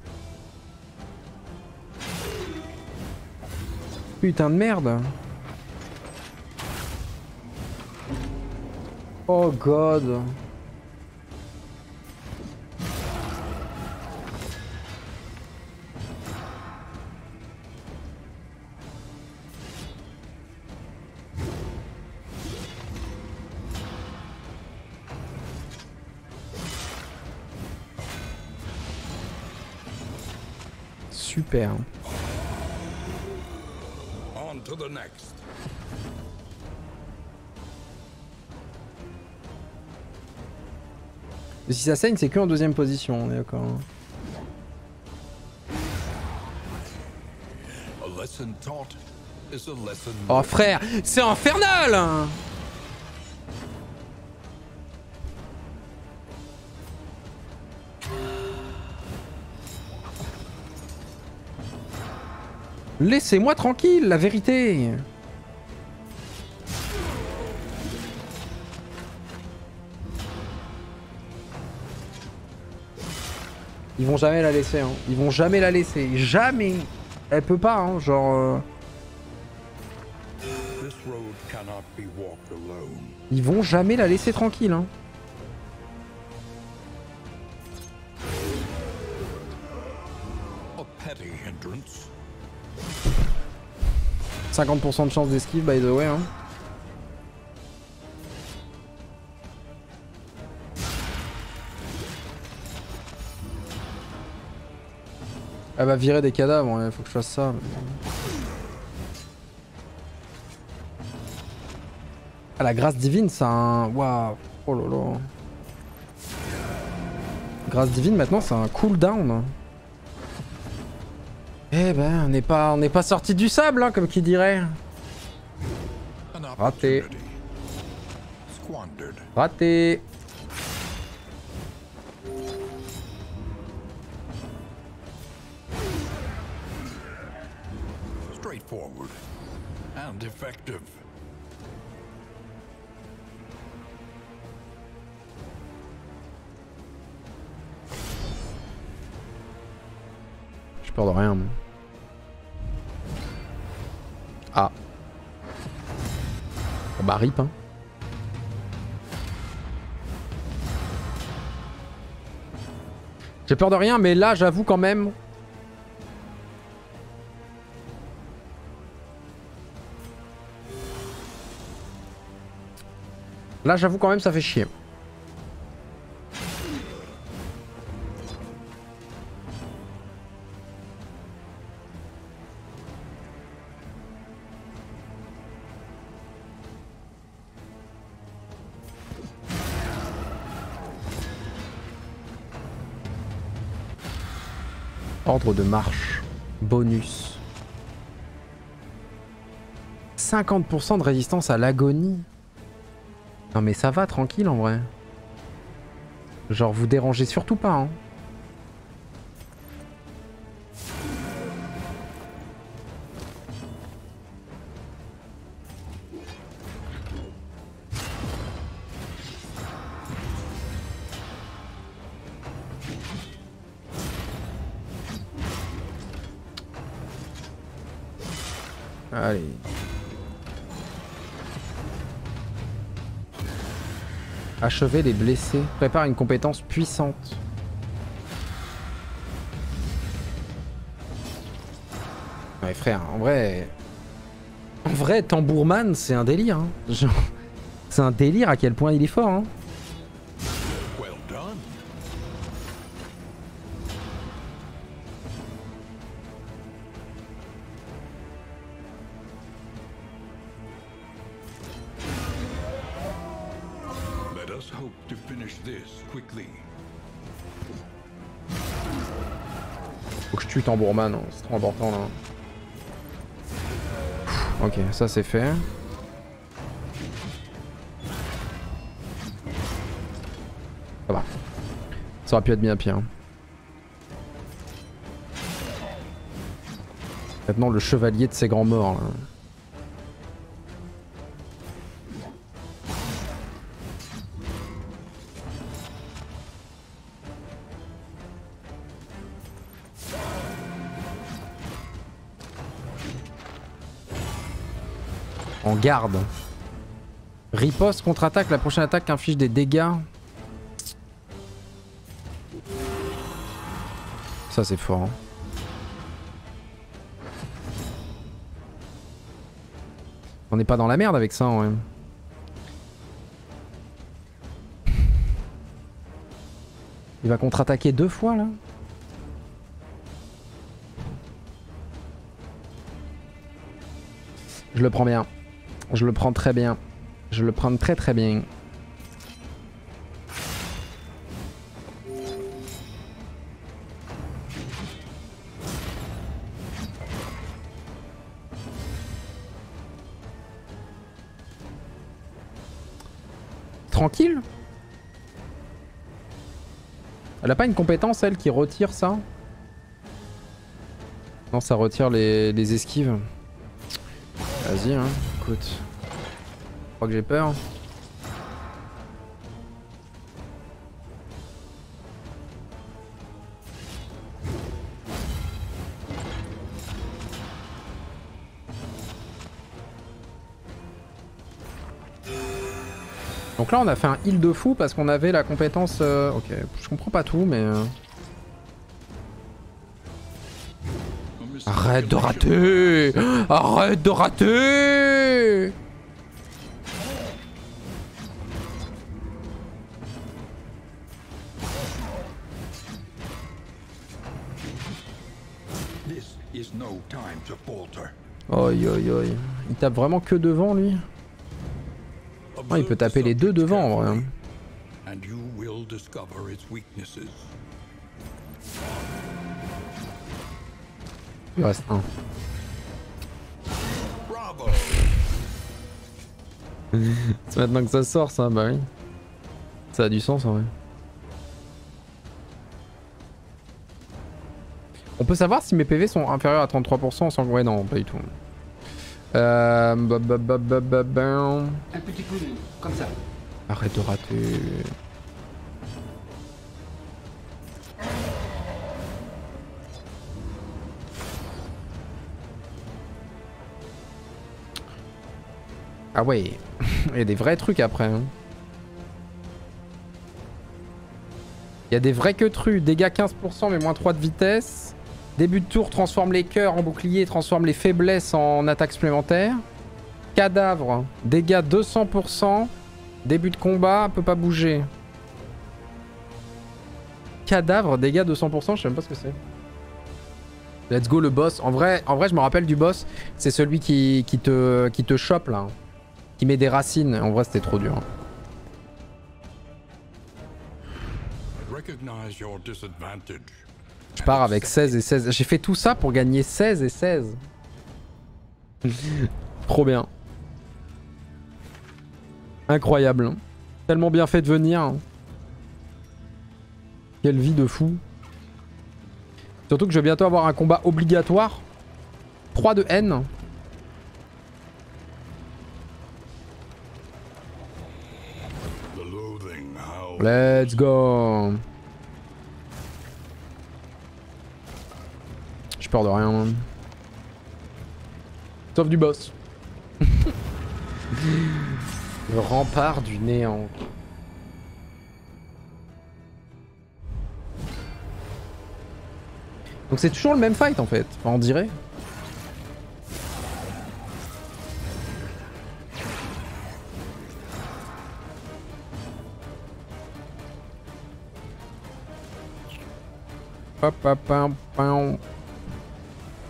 Putain de merde. Oh god. Super. On to the next. Et si ça saigne, c'est que en deuxième position, on est d'accord. Lesson Oh frère, c'est infernal Laissez-moi tranquille, la vérité Ils vont jamais la laisser, hein. Ils vont jamais la laisser. Jamais Elle peut pas, hein, genre... euh. Ils vont jamais la laisser tranquille. Hein. 50% de chance d'esquive, by the way. Hein. Elle va virer des cadavres, il faut que je fasse ça. Ah, la grâce divine, c'est un. Waouh! Oh là! Grâce divine, maintenant, c'est un cooldown. Eh ben, on n'est pas, on n'est pas sorti du sable, hein, comme qui dirait. Raté. Raté. Straightforward. And effective. J'ai peur de rien. Ah. Bon, bah, rip, hein. J'ai peur de rien, mais là, j'avoue quand même. Là, j'avoue quand même, ça fait chier. Ordre de marche. Bonus. 50% de résistance à l'agonie. Non mais ça va, tranquille en vrai. Genre vous dérangez surtout pas, hein. Achever les blessés. Prépare une compétence puissante. Ouais frère, en vrai... En vrai, Tambourman, c'est un délire. Hein. C'est un délire à quel point il est fort. Hein. tambourman, hein, c'est trop important là. Ok, ça c'est fait. Ça va. Ça aurait pu être bien pire. Hein. Maintenant le chevalier de ses grands morts là. En garde. Riposte, contre-attaque, la prochaine attaque inflige des dégâts. Ça c'est fort. hein. On n'est pas dans la merde avec ça. Il va contre-attaquer deux fois là Je le prends bien. Je le prends très bien. Je le prends très très bien. Tranquille Elle a pas une compétence elle qui retire ça? Non ça retire les, les esquives. Vas-y hein, écoute. Je crois que j'ai peur. Donc là on a fait un heal de fou parce qu'on avait la compétence... euh, Ok, je comprends pas tout mais... Arrête de rater Arrête de rater This is no time to falter. Oi oi oi. Il tape vraiment que devant lui Ah, il peut taper les deux devant en vrai. Il reste un. Bravo! C'est maintenant que ça sort ça, bah oui. Ça a du sens en vrai. On peut savoir si mes PV sont inférieurs à 33% sans... Ouais non, pas du tout. Euh... ba, ba, ba, ba, ba, ba. Un petit coup de comme ça. Arrête de rater. Ah ouais, il y a des vrais trucs après. hein. Il y a des vrais que trus. Dégâts 15% mais moins 3 de vitesse. Début de tour transforme les cœurs en bouclier, transforme les faiblesses en attaque supplémentaire. Cadavre, dégâts 200%. Début de combat, peut pas bouger. Cadavre, dégâts 200%, je sais même pas ce que c'est. Let's go le boss. En vrai, en vrai je me rappelle du boss. C'est celui qui, qui, te, qui te chope là. Qui met des racines. En vrai c'était trop dur. Disadvantage. Je pars avec 16 et 16. J'ai fait tout ça pour gagner 16 et 16. Trop bien. Incroyable. hein. Tellement bien fait de venir. hein. Quelle vie de fou. Surtout que je vais bientôt avoir un combat obligatoire. 3 de haine. Let's go. J'ai peur de rien. Sauf du boss. Le rempart du néant. Donc c'est toujours le même fight en fait, on dirait. Hop, hop, hop, hop.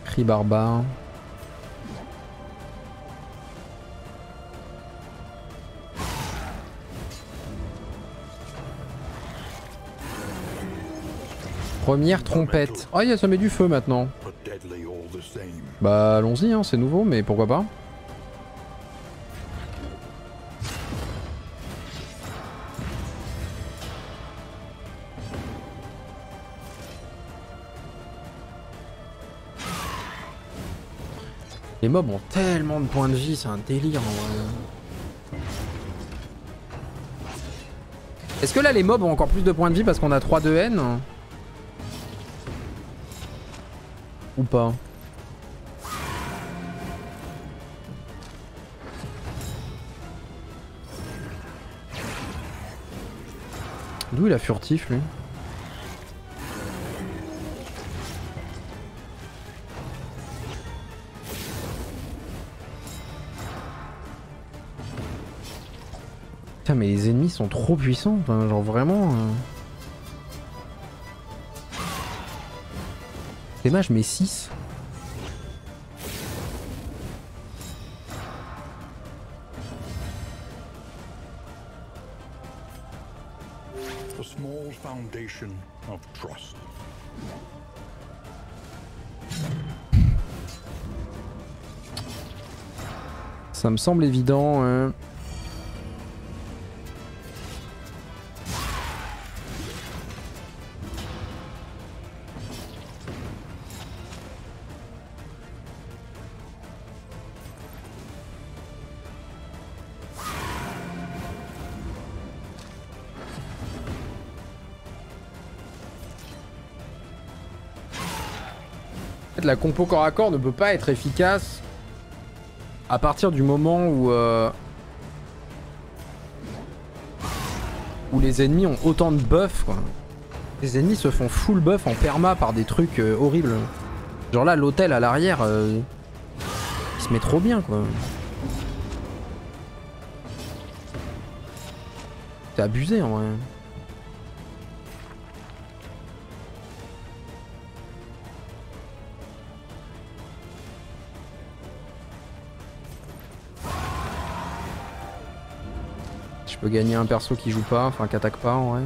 Cri barbare. Première trompette. Oh, ça met du feu maintenant. Bah, allons-y, hein, c'est nouveau, mais pourquoi pas. Les mobs ont tellement de points de vie, c'est un délire en vrai. Est-ce que là les mobs ont encore plus de points de vie parce qu'on a 3 de haine Ou pas D'où il a furtif lui Putain mais les ennemis sont trop puissants, enfin, genre vraiment... Euh... Dommage mais 6. The small foundation of trust. Ça me semble évident. hein. La compo corps à corps ne peut pas être efficace à partir du moment où euh, les ennemis ont autant de buffs. Les ennemis se font full buff en perma par des trucs euh, horribles. Genre là l'hôtel à l'arrière euh, il se met trop bien quoi. C'est abusé en vrai. Peux gagner un perso qui joue pas, enfin qui attaque pas en vrai.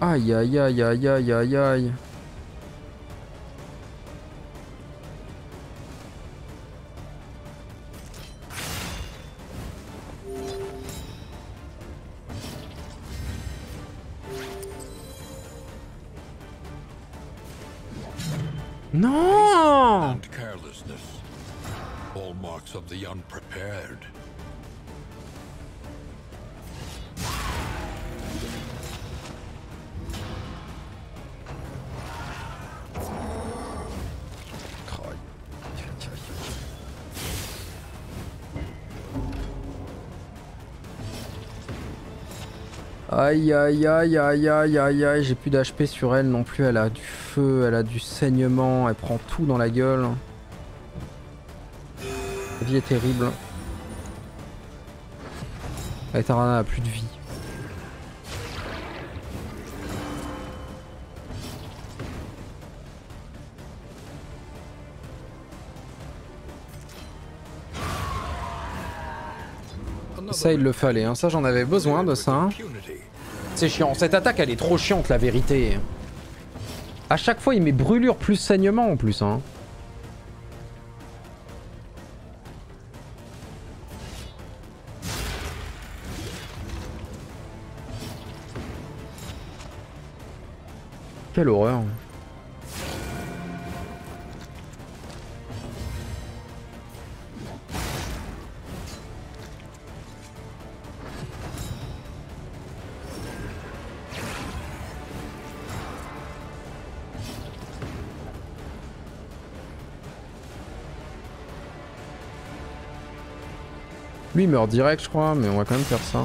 Aïe aïe aïe aïe aïe aïe aïe. Aïe aïe aïe aïe aïe aïe aïe, j'ai plus d'HP sur elle non plus, elle a du feu, elle a du saignement, elle prend tout dans la gueule. La vie est terrible. Elle a plus de vie. Ça il le fallait, hein. ça j'en avais besoin de ça. hein. C'est chiant, cette attaque elle est trop chiante la vérité. À chaque fois il met brûlure plus saignement en plus. Hein. Quelle horreur. Lui meurt direct je crois, mais on va quand même faire ça.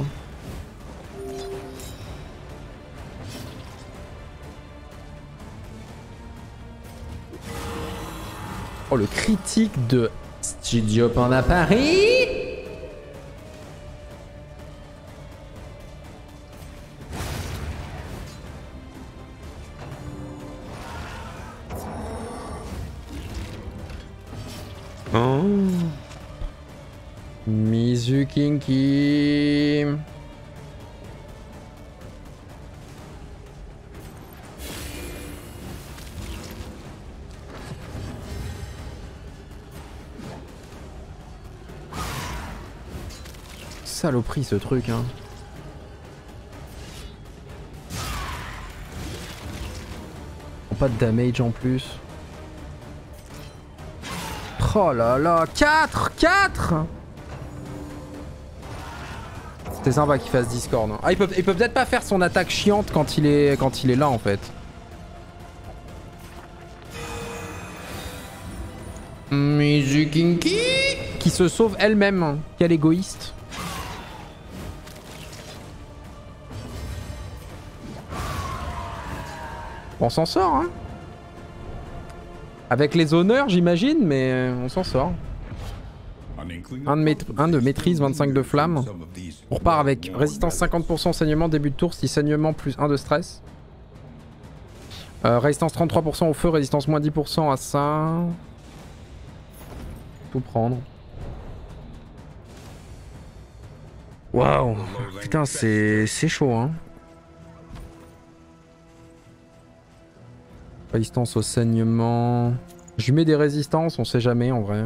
Oh le critique de Studio Panda Paris ce truc, hein. Pas de damage en plus. Oh là là, 4 4 C'était sympa qu'il fasse Discord. hein. Ah, il peut, il peut peut-être pas faire son attaque chiante quand il est, quand il est là en fait. Mizukinki Qui se sauve elle-même. Quel égoïste. On s'en sort, hein Avec les honneurs, j'imagine, mais euh, on s'en sort. Un de, maît- un de maîtrise, 25 de flamme. On repart avec résistance 50% saignement, début de tour, si saignement plus 1 de stress. Euh, résistance 33% au feu, résistance moins 10% à ça. Tout prendre. Waouh Putain, c'est chaud, hein. Résistance au saignement. Je mets des résistances, on sait jamais en vrai.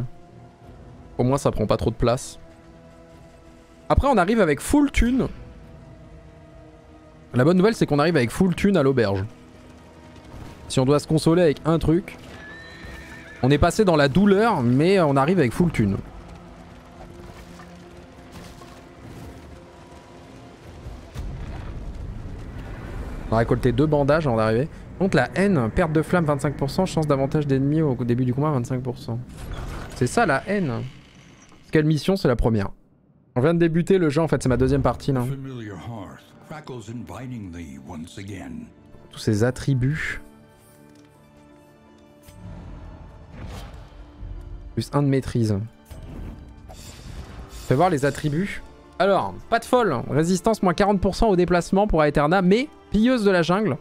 Au moins ça prend pas trop de place. Après on arrive avec full thune. La bonne nouvelle c'est qu'on arrive avec full thune à l'auberge. Si on doit se consoler avec un truc, on est passé dans la douleur mais on arrive avec full thune. On a récolté deux bandages avant d'arriver. Donc la haine, perte de flamme 25%, chance d'avantage d'ennemis au début du combat 25%. C'est ça la haine. Quelle mission c'est la première On vient de débuter le jeu en fait, c'est ma deuxième partie là. Tous ces attributs. Plus un de maîtrise. Fais voir les attributs. Alors, pas de folle. Résistance moins 40% au déplacement pour Aeterna, mais pilleuse de la jungle.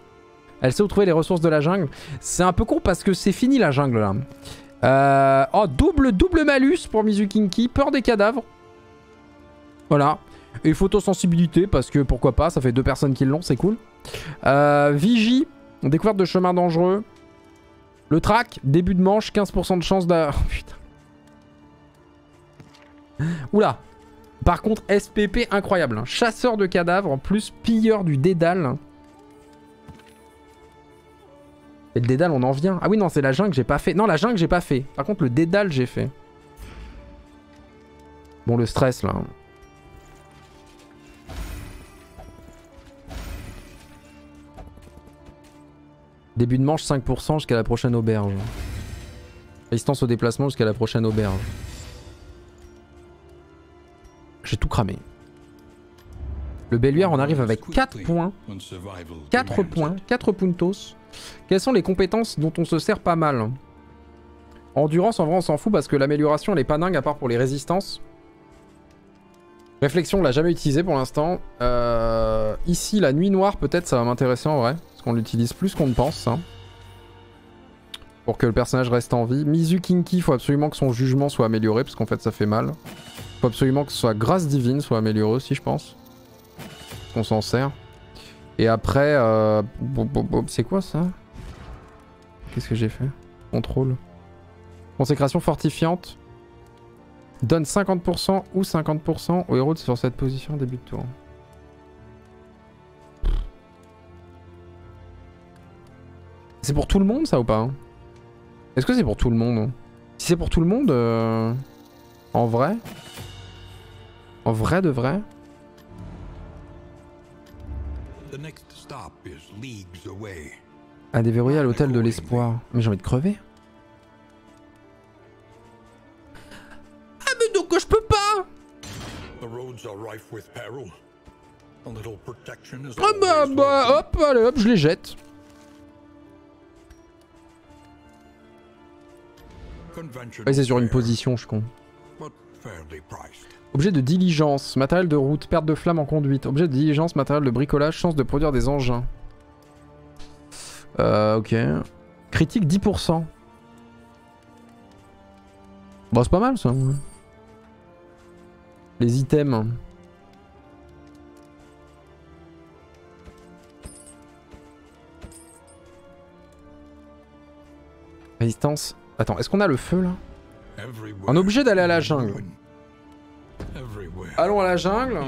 Elle sait où trouver les ressources de la jungle. C'est un peu con parce que c'est fini la jungle là. Euh, oh, double, double malus pour Mizukinki. Peur des cadavres. Voilà. Et photosensibilité parce que pourquoi pas, ça fait deux personnes qui l'ont, c'est cool. Euh, Vigie, découverte de chemin dangereux. Le track, début de manche, 15% de chance d'a... Oh, putain. Oula. Par contre, SPP incroyable. hein. Chasseur de cadavres, plus pilleur du dédale. Et le dédale, on en vient. Ah oui, non, c'est la jungle j'ai pas fait. Non, la jungle, j'ai pas fait. Par contre, le dédale, j'ai fait. Bon, le stress, là. Début de manche 5% jusqu'à la prochaine auberge. Résistance au déplacement jusqu'à la prochaine auberge. J'ai tout cramé. Le Belluaire, on arrive avec 4 points. When survival 4 demands points, it. 4 puntos. Quelles sont les compétences dont on se sert pas mal Endurance, en vrai, on s'en fout parce que l'amélioration, elle est pas dingue à part pour les résistances. Réflexion, on l'a jamais utilisé pour l'instant. Euh, ici, la nuit noire, peut-être, ça va m'intéresser en vrai. Parce qu'on l'utilise plus qu'on ne pense. ça. Pour que le personnage reste en vie. Mizukinki, faut absolument que son jugement soit amélioré parce qu'en fait, ça fait mal. Faut absolument que soit grâce divine soit améliorée aussi, je pense. On s'en sert. Et après, euh, c'est quoi ça? Qu'est-ce que j'ai fait? Contrôle. Consécration fortifiante. Donne 50% ou 50% au héros sur cette position au début de tour. C'est pour tout le monde ça ou pas Est-ce que c'est pour tout le monde Si c'est pour tout le monde, euh, en vrai? En vrai de vrai? À déverrouiller à l'hôtel de l'espoir. Mais j'ai envie de crever. Ah mais donc je peux pas Ah bah, bah hop, allez hop, je les jette. Ouais, c'est sur une position, je suis con. Objet de diligence, matériel de route, perte de flamme en conduite. Objet de diligence, matériel de bricolage, chance de produire des engins. Euh, ok. Critique 10%. Bon, c'est pas mal ça. Les items. Résistance. Attends, est-ce qu'on a le feu là? On est obligé d'aller à la jungle. Allons à la jungle.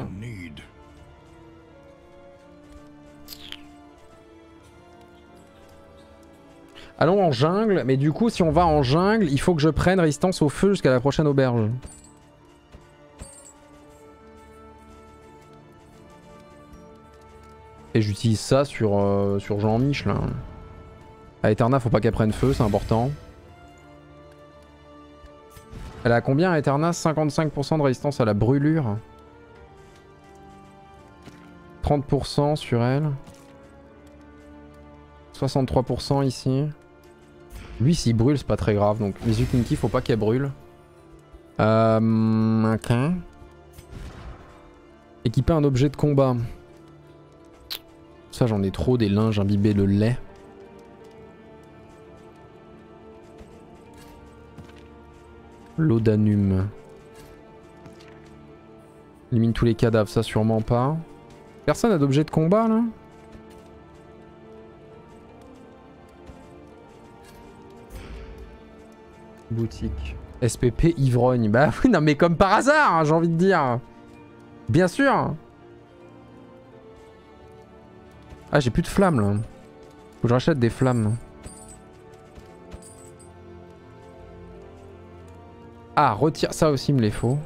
Allons en jungle, mais du coup, si on va en jungle, il faut que je prenne résistance au feu jusqu'à la prochaine auberge. Et j'utilise ça sur, euh, sur Jean-Mich là. À Eterna, faut pas qu'elle prenne feu, c'est important. Elle a combien Eterna? 55% de résistance à la brûlure. 30% sur elle. 63% ici. Lui, s'il brûle, c'est pas très grave. Donc, Mizukinki, faut pas qu'elle brûle. Euh, ok. Équiper un objet de combat. Ça, j'en ai trop des linges imbibés de lait. Laudanum. Élimine tous les cadavres, ça sûrement pas. Personne n'a d'objet de combat là? Boutique. SPP ivrogne. Bah oui, non mais comme par hasard, hein, j'ai envie de dire. Bien sûr. Ah, j'ai plus de flammes là. Faut que je rachète des flammes. Ah, retire ça aussi, me les faut.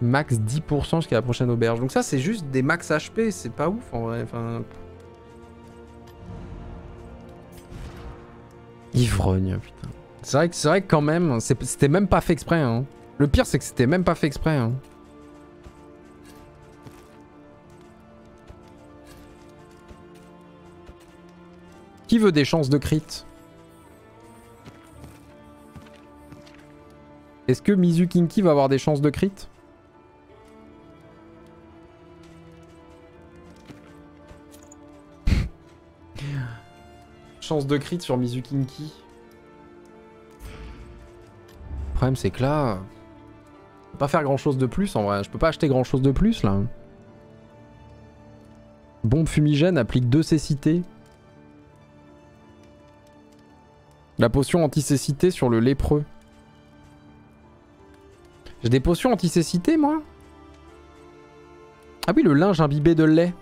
Max 10% jusqu'à la prochaine auberge. Donc ça, c'est juste des max HP, c'est pas ouf en vrai. Enfin... Ivrogne, putain. C'est vrai, que- quand même, c'était même pas fait exprès. Hein. Le pire, c'est que c'était même pas fait exprès. Hein. Qui veut des chances de crit? Est-ce que Mizukinki va avoir des chances de crit? Chance de crit sur Mizukinki. Le problème c'est que là... Je peux pas faire grand chose de plus en vrai. Je peux pas acheter grand chose de plus là. Bombe fumigène applique deux cécités. La potion anti-cécité sur le lépreux. J'ai des potions anti-cécité moi Ah oui, le linge imbibé de lait.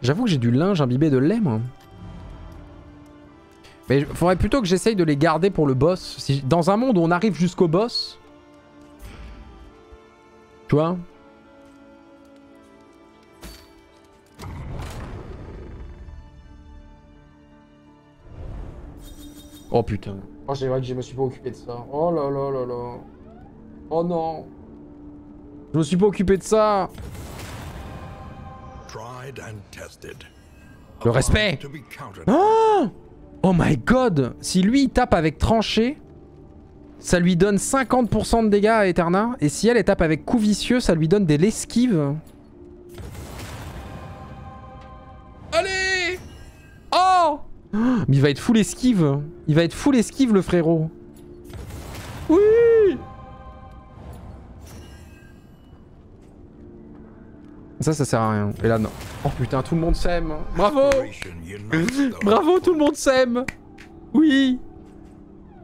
J'avoue que j'ai du linge imbibé de lait, moi. Mais faudrait plutôt que j'essaye de les garder pour le boss. Dans un monde où on arrive jusqu'au boss... Tu vois Oh putain. Oh, c'est vrai que je me suis pas occupé de ça. Oh là là là là. Oh non. Je me suis pas occupé de ça. Tried and tested. Le respect. Oh Oh my god Si lui il tape avec tranché, ça lui donne 50% de dégâts à Eterna. Et si elle, elle tape avec coup vicieux, ça lui donne des l'esquives. Mais il va être full esquive. Il va être full esquive le frérot. Oui Ça, ça sert à rien. Et là, non. Oh putain, tout le monde s'aime. Bravo Bravo, tout le monde s'aime Oui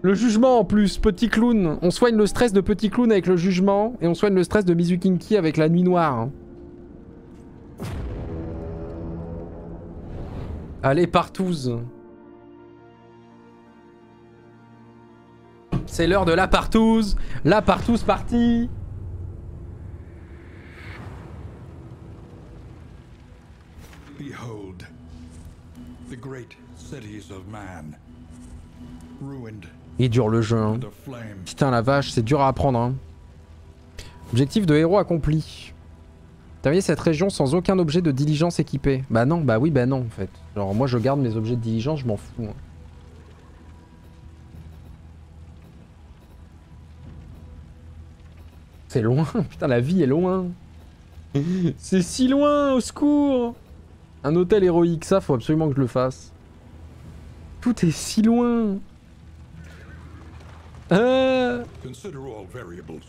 Le jugement en plus, petit clown. On soigne le stress de petit clown avec le jugement et on soigne le stress de Mizukinki avec la nuit noire. Allez, partouze C'est l'heure de la partouze La partouze partie Behold, the great cities of man, ruined Il est dur le jeu, hein. Putain la vache, c'est dur à apprendre. Hein. Objectif de héros accompli. Terminer cette région sans aucun objet de diligence équipé. Bah non, bah oui, bah non en fait. Genre moi je garde mes objets de diligence, je m'en fous. hein. C'est loin, putain la vie est loin. C'est si loin, au secours Un hôtel héroïque, ça faut absolument que je le fasse. Tout est si loin. Euh... Consider all variables,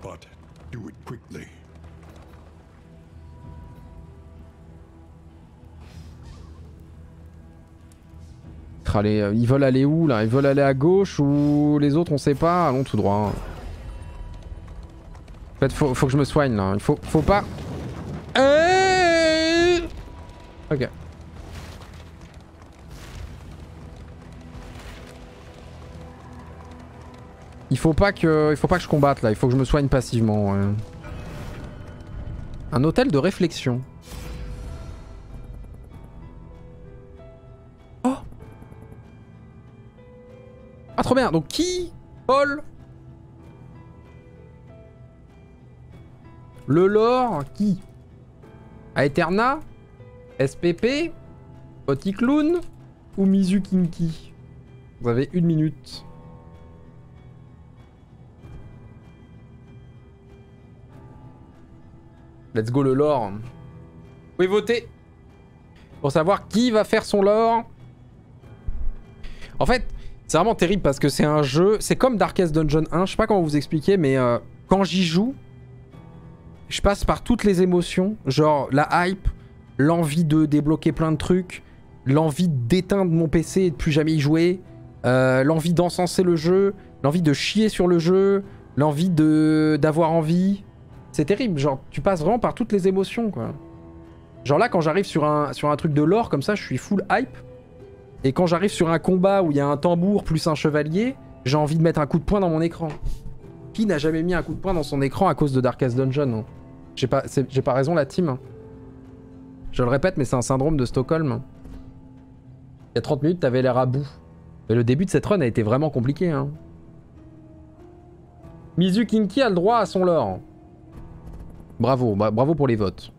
but do it quickly. autres Allez, euh, ils veulent aller où là? Ils veulent aller à gauche ou les autres on sait pas? Allons tout droit. Faut, que je me soigne là. Il faut, pas. Euh ok. Il faut pas que, il faut pas que je combatte là. Il faut que je me soigne passivement. Un hôtel de réflexion. Oh Ah trop bien. Donc qui Paul Le lore qui Aeterna SPP Oticlown Ou Mizukinki Vous avez une minute. Let's go le lore. Vous pouvez voter pour savoir qui va faire son lore. En fait, c'est vraiment terrible parce que c'est un jeu, c'est comme Darkest Dungeon 1, je sais pas comment vous expliquer, mais euh, quand j'y joue, je passe par toutes les émotions, genre la hype, l'envie de débloquer plein de trucs, l'envie d'éteindre mon PC et de plus jamais y jouer, euh, l'envie d'encenser le jeu, l'envie de chier sur le jeu, l'envie d'avoir envie. C'est terrible, genre tu passes vraiment par toutes les émotions quoi. Genre là quand j'arrive sur un, sur un truc de lore comme ça, je suis full hype. Et quand j'arrive sur un combat où il y a un tambour plus un chevalier, j'ai envie de mettre un coup de poing dans mon écran. Qui n'a jamais mis un coup de poing dans son écran à cause de Darkest Dungeon hein? J'ai pas, pas raison la team. Je le répète, mais c'est un syndrome de Stockholm. Il y a 30 minutes, t'avais l'air à bout. Mais le début de cette run a été vraiment compliqué. Hein. Mizu Kinki a le droit à son lore. Bravo, bah, bravo pour les votes.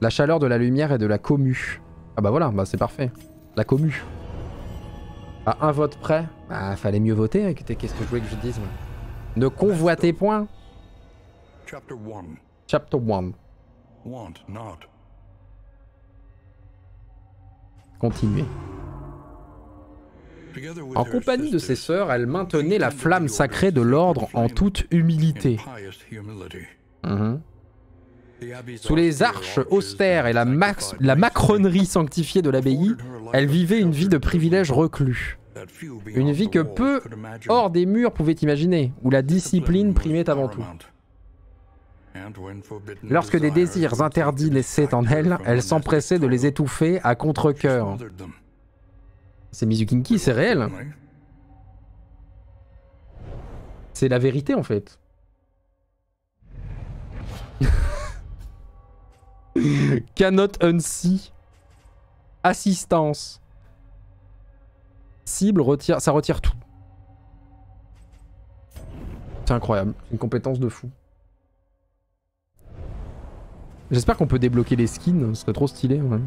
La chaleur de la lumière et de la commu. Ah bah voilà, bah c'est parfait. La commu. À un vote près, bah fallait mieux voter. Écoutez, qu'est-ce que je voulais que je dise Ne convoitez point. Chapter 1 Chapter 1. Want not. Continuez. En compagnie de ses sœurs, elle maintenait la flamme sacrée de l'ordre en toute humilité. Mhm. Sous les arches austères et la, la macronerie sanctifiée de l'abbaye, elle vivait une vie de privilèges reclus. Une vie que peu hors des murs pouvaient imaginer, où la discipline primait avant tout. Lorsque des désirs interdits naissaient en elle, elle s'empressait de les étouffer à contre-coeur. C'est Mizukinki, c'est réel. C'est la vérité en fait. Cannot unsee. Assistance. Cible retire. Ça retire tout. C'est incroyable. Une compétence de fou. J'espère qu'on peut débloquer les skins. Ce serait trop stylé. ouais.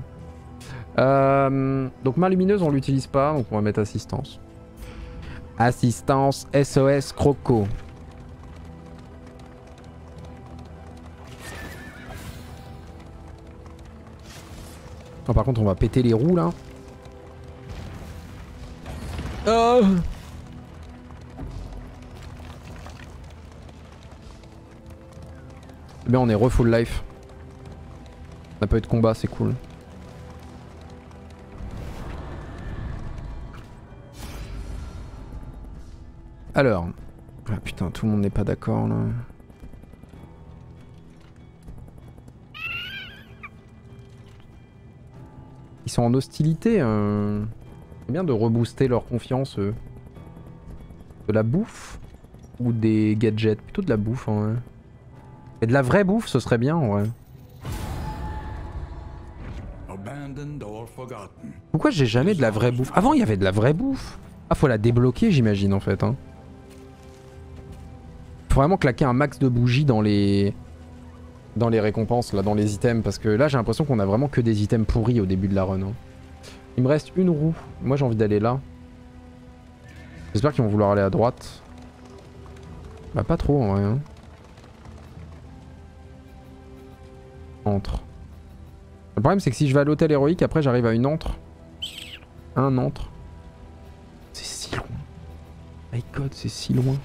Euh, donc main lumineuse on l'utilise pas. Donc on va mettre assistance. Assistance SOS Croco. Oh, par contre, on va péter les roues là. Oh Eh bien, on est re full life. On a pas eu de combat, c'est cool. Alors. Ah putain, tout le monde n'est pas d'accord là. Ils sont en hostilité. Euh... C'est bien de rebooster leur confiance. eux. De la bouffe ou des gadgets Plutôt de la bouffe vrai. Et de la vraie bouffe, ce serait bien en vrai. Pourquoi j'ai jamais de la vraie bouffe? Avant, il y avait de la vraie bouffe. Ah, faut la débloquer, j'imagine, en fait. Hein. Faut vraiment claquer un max de bougies dans les... Dans les récompenses, là, dans les items. Parce que là, j'ai l'impression qu'on a vraiment que des items pourris au début de la run. hein. Il me reste une roue. Moi, j'ai envie d'aller là. J'espère qu'ils vont vouloir aller à droite. Bah, pas trop, en vrai. hein. Entre. Le problème, c'est que si je vais à l'hôtel héroïque, après, j'arrive à une entre. Un entre. C'est si loin. My god, c'est si loin.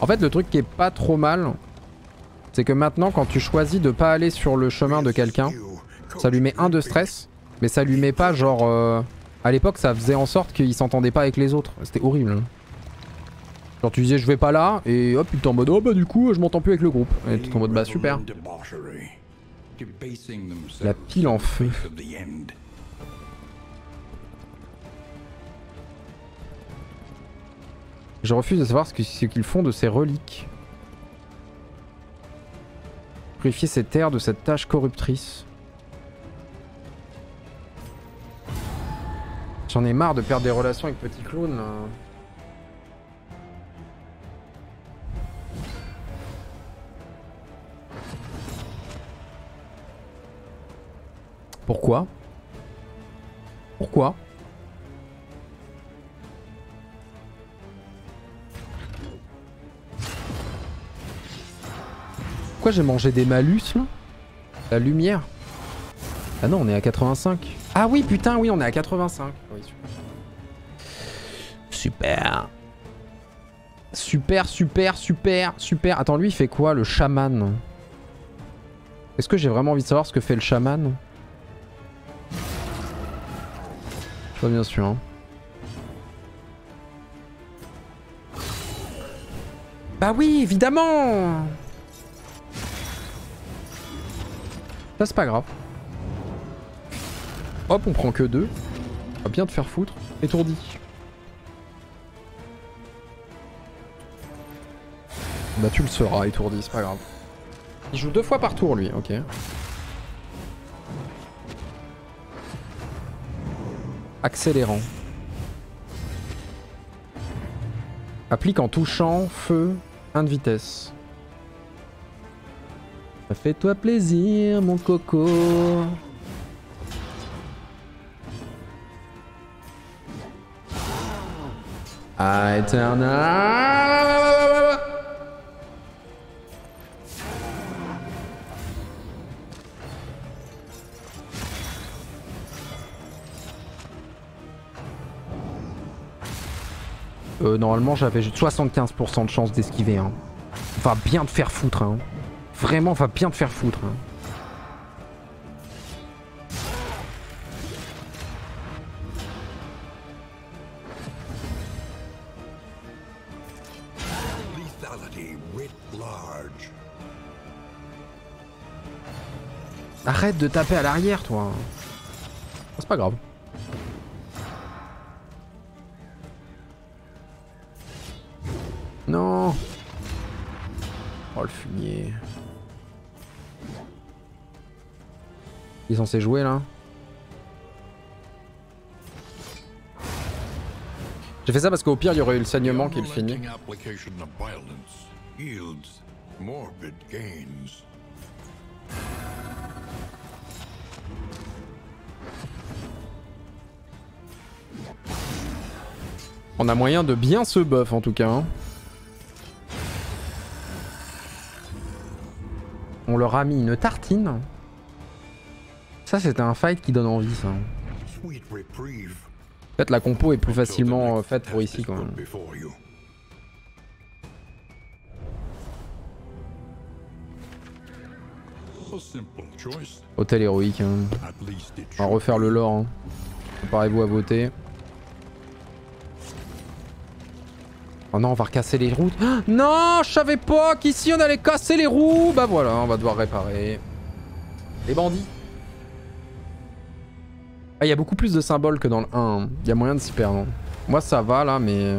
En fait, le truc qui est pas trop mal, c'est que maintenant, quand tu choisis de pas aller sur le chemin de quelqu'un, Ça lui met un de stress, mais ça lui met pas genre... euh, À l'époque, ça faisait en sorte qu'il s'entendait pas avec les autres. C'était horrible. Genre tu disais je vais pas là, et hop, il était en mode oh bah du coup je m'entends plus avec le groupe. Et tu es en mode bah super. La pile en feu. Je refuse de savoir ce qu'ils font de ces reliques. Purifier ces terres de cette tâche corruptrice. J'en ai marre de perdre des relations avec Petit Clown. là. Pourquoi Pourquoi Pourquoi j'ai mangé des malus là La lumière Ah non, on est à 85. Ah oui, putain, oui, on est à 85. Oui, super. Super, super, super, super. Attends, lui, il fait quoi, le chaman? Est-ce que j'ai vraiment envie de savoir ce que fait le chaman? Bien sûr. hein. Bah oui, évidemment Ça c'est pas grave. Hop, on prend que deux. On va bien te faire foutre. Étourdi. Bah tu le seras, étourdi, c'est pas grave. Il joue deux fois par tour lui, ok. Accélérant. Applique en touchant feu 1 de vitesse. Fais-toi plaisir, mon coco. Ah. Euh, normalement, j'avais 75% de chance d'esquiver. Hein. Va bien te faire foutre. Hein. Vraiment, va bien te faire foutre. hein. Arrête de taper à l'arrière, toi. C'est pas grave. Non. Oh le fumier. Il est censé jouer là J'ai fait ça parce qu'au pire il y aurait eu le saignement qui le finit. On a moyen de bien se buff en tout cas. hein. On leur a mis une tartine. Ça c'était un fight qui donne envie ça. En fait la compo est plus facilement euh, faite pour ici quand même. Hôtel héroïque. hein. On va refaire le lore. hein. Préparez-vous à voter. Oh non, on va recasser les roues. Ah, non, je savais pas qu'ici on allait casser les roues. Bah voilà, on va devoir réparer. Les bandits. Ah, il y a beaucoup plus de symboles que dans le 1. hein. Il y a moyen de s'y perdre. hein. Moi, ça va là, mais.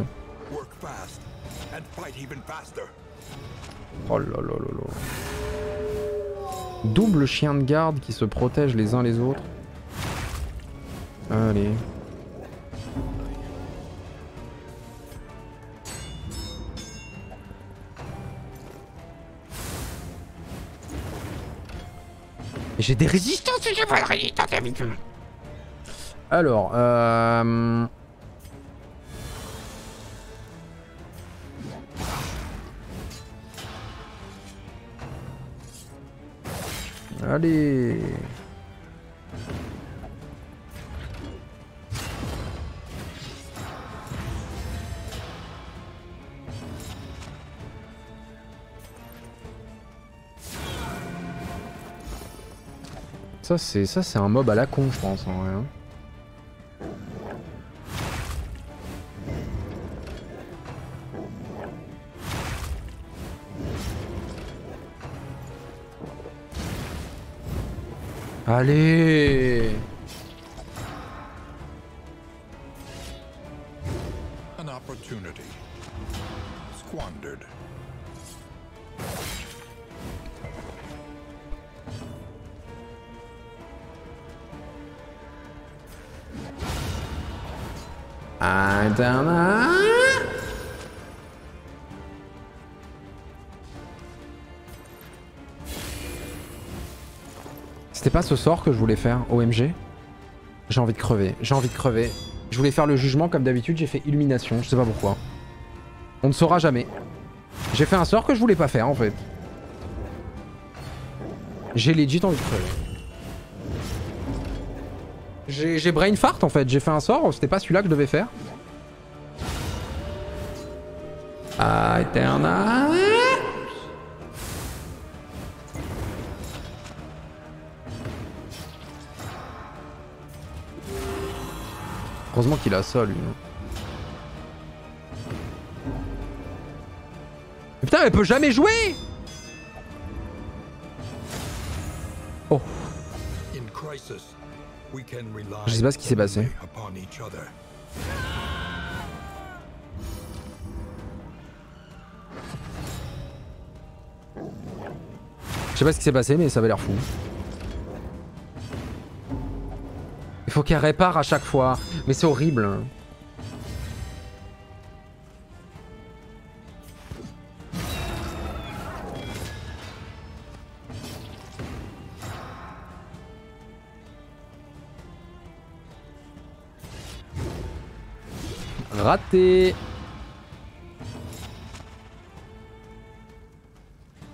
Oh là là là là. Double chien de garde qui se protègent les uns les autres. Allez. J'ai des résistances, j'ai pas de résistance d'habitude. Alors, euh... Allez. Ça, c'est ça, c'est un mob à la con, je pense, en vrai. hein. Allez An opportunity. Squandered. C'était pas ce sort que je voulais faire, OMG J'ai envie de crever, j'ai envie de crever. Je voulais faire le jugement comme d'habitude, j'ai fait illumination, je sais pas pourquoi. On ne saura jamais. J'ai fait un sort que je voulais pas faire en fait. J'ai legit envie de crever. J'ai brain fart en fait, j'ai fait un sort, c'était pas celui-là que je devais faire. Ah, Eterna. Heureusement qu'il a ça lui. Mais putain, elle peut jamais jouer Oh, In crisis, Je sais pas ce qui s'est passé. je sais pas ce qui s'est passé, mais ça avait l'air fou. Il faut qu'elle répare à chaque fois. Mais c'est horrible.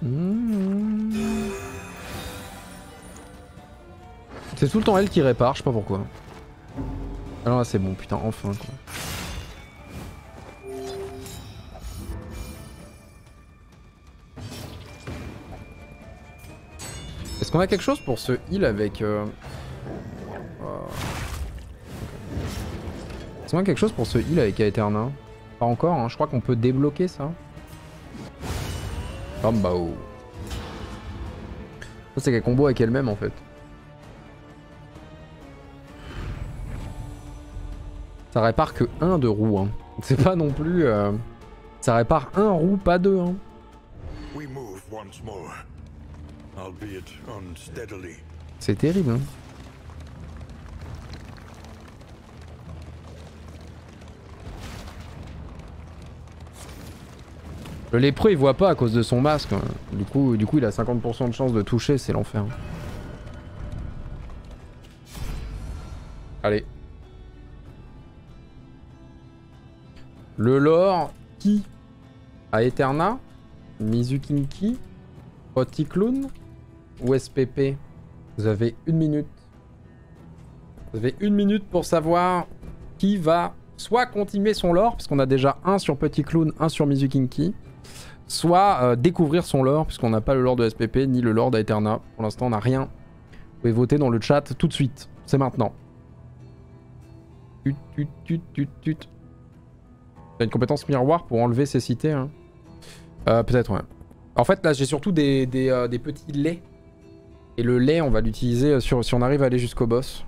Mmh. C'est tout le temps elle qui répare, je sais pas pourquoi. Alors là c'est bon, putain, enfin quoi. Est-ce qu'on a quelque chose pour ce heal avec... Euh, A quelque chose pour ce heal avec Aeterna Pas encore, hein. je crois qu'on peut débloquer ça. Rambao. Ça c'est qu'elle combo avec elle-même en fait. Ça répare que un de roue. Hein. C'est pas non plus... euh, Ça répare un roue, pas deux. Hein. C'est terrible. Hein. Le lépreux il voit pas à cause de son masque. hein. Du coup, du coup il a 50% de chance de toucher, c'est l'enfer. Allez. Le lore qui A Eterna Mizukinki Oticloon ou SPP Vous avez une minute. Vous avez une minute pour savoir qui va soit continuer son lore, puisqu'on a déjà un sur Petit Clown, un sur Mizukinki, soit euh, découvrir son lore, puisqu'on n'a pas le lore de SPP ni le lore d'Aeterna. Pour l'instant, on n'a rien. Vous pouvez voter dans le chat tout de suite. C'est maintenant. Tut, tut, tut, tut. T'as une compétence miroir pour enlever ces cités. Hein. Euh, Peut-être, ouais. En fait, là, j'ai surtout des, des, euh, petits laits. Et le lait, on va l'utiliser si on arrive à aller jusqu'au boss.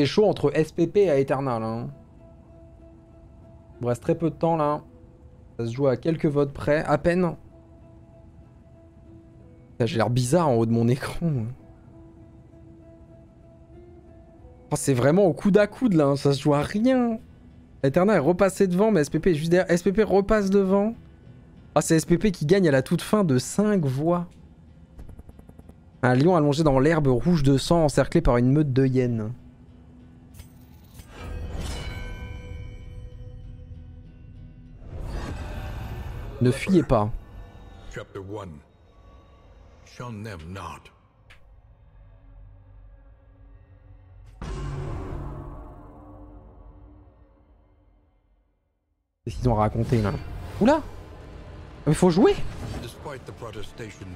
C'est chaud entre SPP et Aeterna, là. hein. Il reste très peu de temps, là. Ça se joue à quelques votes près, à peine. J'ai l'air bizarre en haut de mon écran. Oh, c'est vraiment au coude à coude, là. hein. Ça se joue à rien. Aeterna est repassé devant, mais SPP est juste derrière. SPP repasse devant. Ah, c'est SPP qui gagne à la toute fin de 5 voix. Un lion allongé dans l'herbe rouge de sang encerclé par une meute de hyènes. Ne fuyez pas. Chapter 1 Shun them not. Qu'est-ce qu'ils ont raconté là Oula Il faut jouer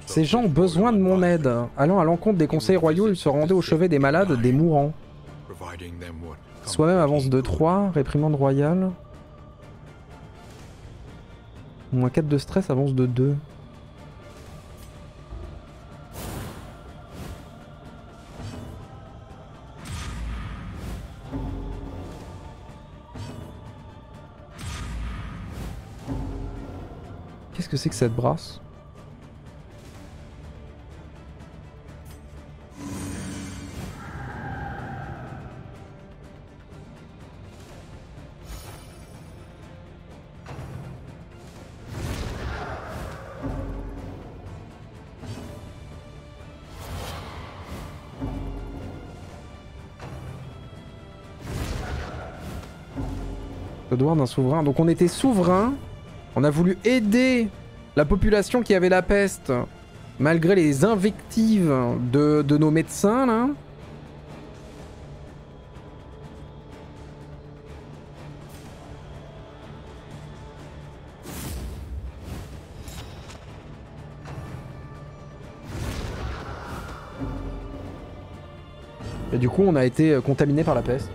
Ces gens ont besoin de mon aide. Allant à l'encontre des conseils royaux, ils se rendaient au chevet des malades, des mourants. Soi-même avance de 3, réprimande royale. Moins 4 de stress avance de 2. Qu'est-ce que c'est que cette brasse? D'un souverain. Donc on était souverain. On a voulu aider la population qui avait la peste. Malgré les invectives de, de nos médecins là. Et du coup on a été contaminé par la peste.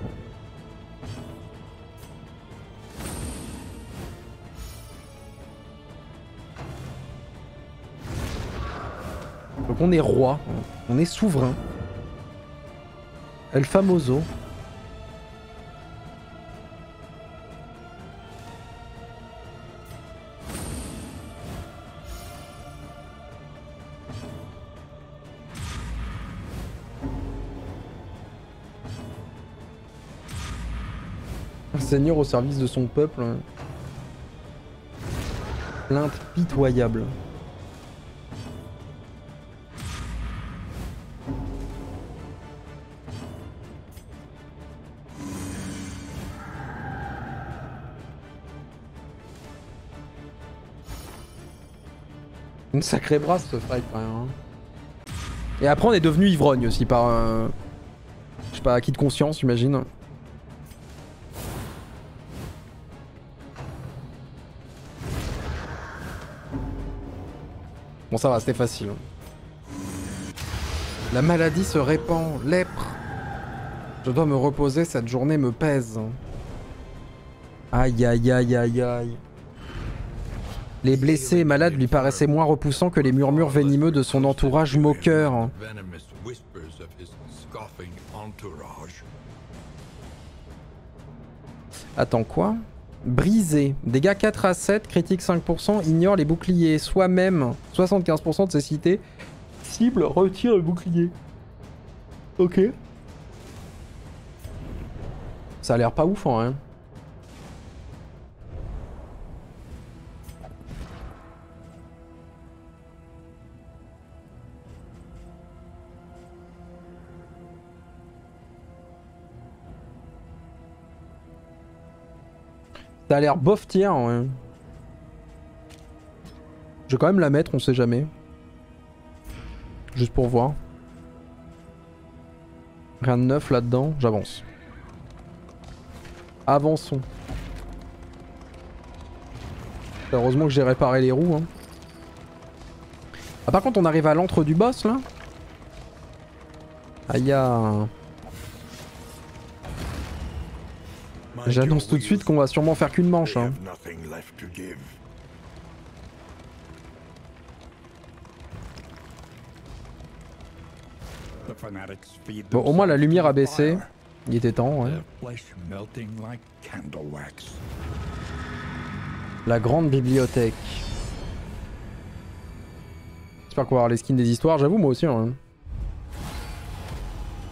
On est roi, on est souverain. El famoso. Seigneur au service de son peuple. Plainte pitoyable. Une sacrée brasse ce fight quand hein. Et après on est devenu ivrogne aussi par... Je sais pas, acquis de conscience j'imagine. Bon ça va, c'était facile. La maladie se répand, lèpre. Je dois me reposer, cette journée me pèse. Aïe aïe aïe aïe aïe. Les blessés et malades lui paraissaient moins repoussants que les murmures venimeux de son entourage moqueur. Attends quoi? Brisé. Dégâts 4 à 7, critique 5%, ignore les boucliers. Soi-même, 75% de ses cités. Cible, retire le bouclier. Ok. Ça a l'air pas ouf, hein. Ça l'air bof ouais. Je vais quand même la mettre, on sait jamais. Juste pour voir. Rien de neuf là-dedans, j'avance. Avançons. Heureusement que j'ai réparé les roues. Hein. Ah, par contre, on arrive à l'antre du boss là. Ah. Mind J'annonce tout de suite qu'on va sûrement faire qu'une manche. Hein. Bon, au moins la lumière a baissé. Il était temps, ouais. La grande bibliothèque. J'espère qu'on va avoir les skins des histoires, j'avoue moi aussi. Hein.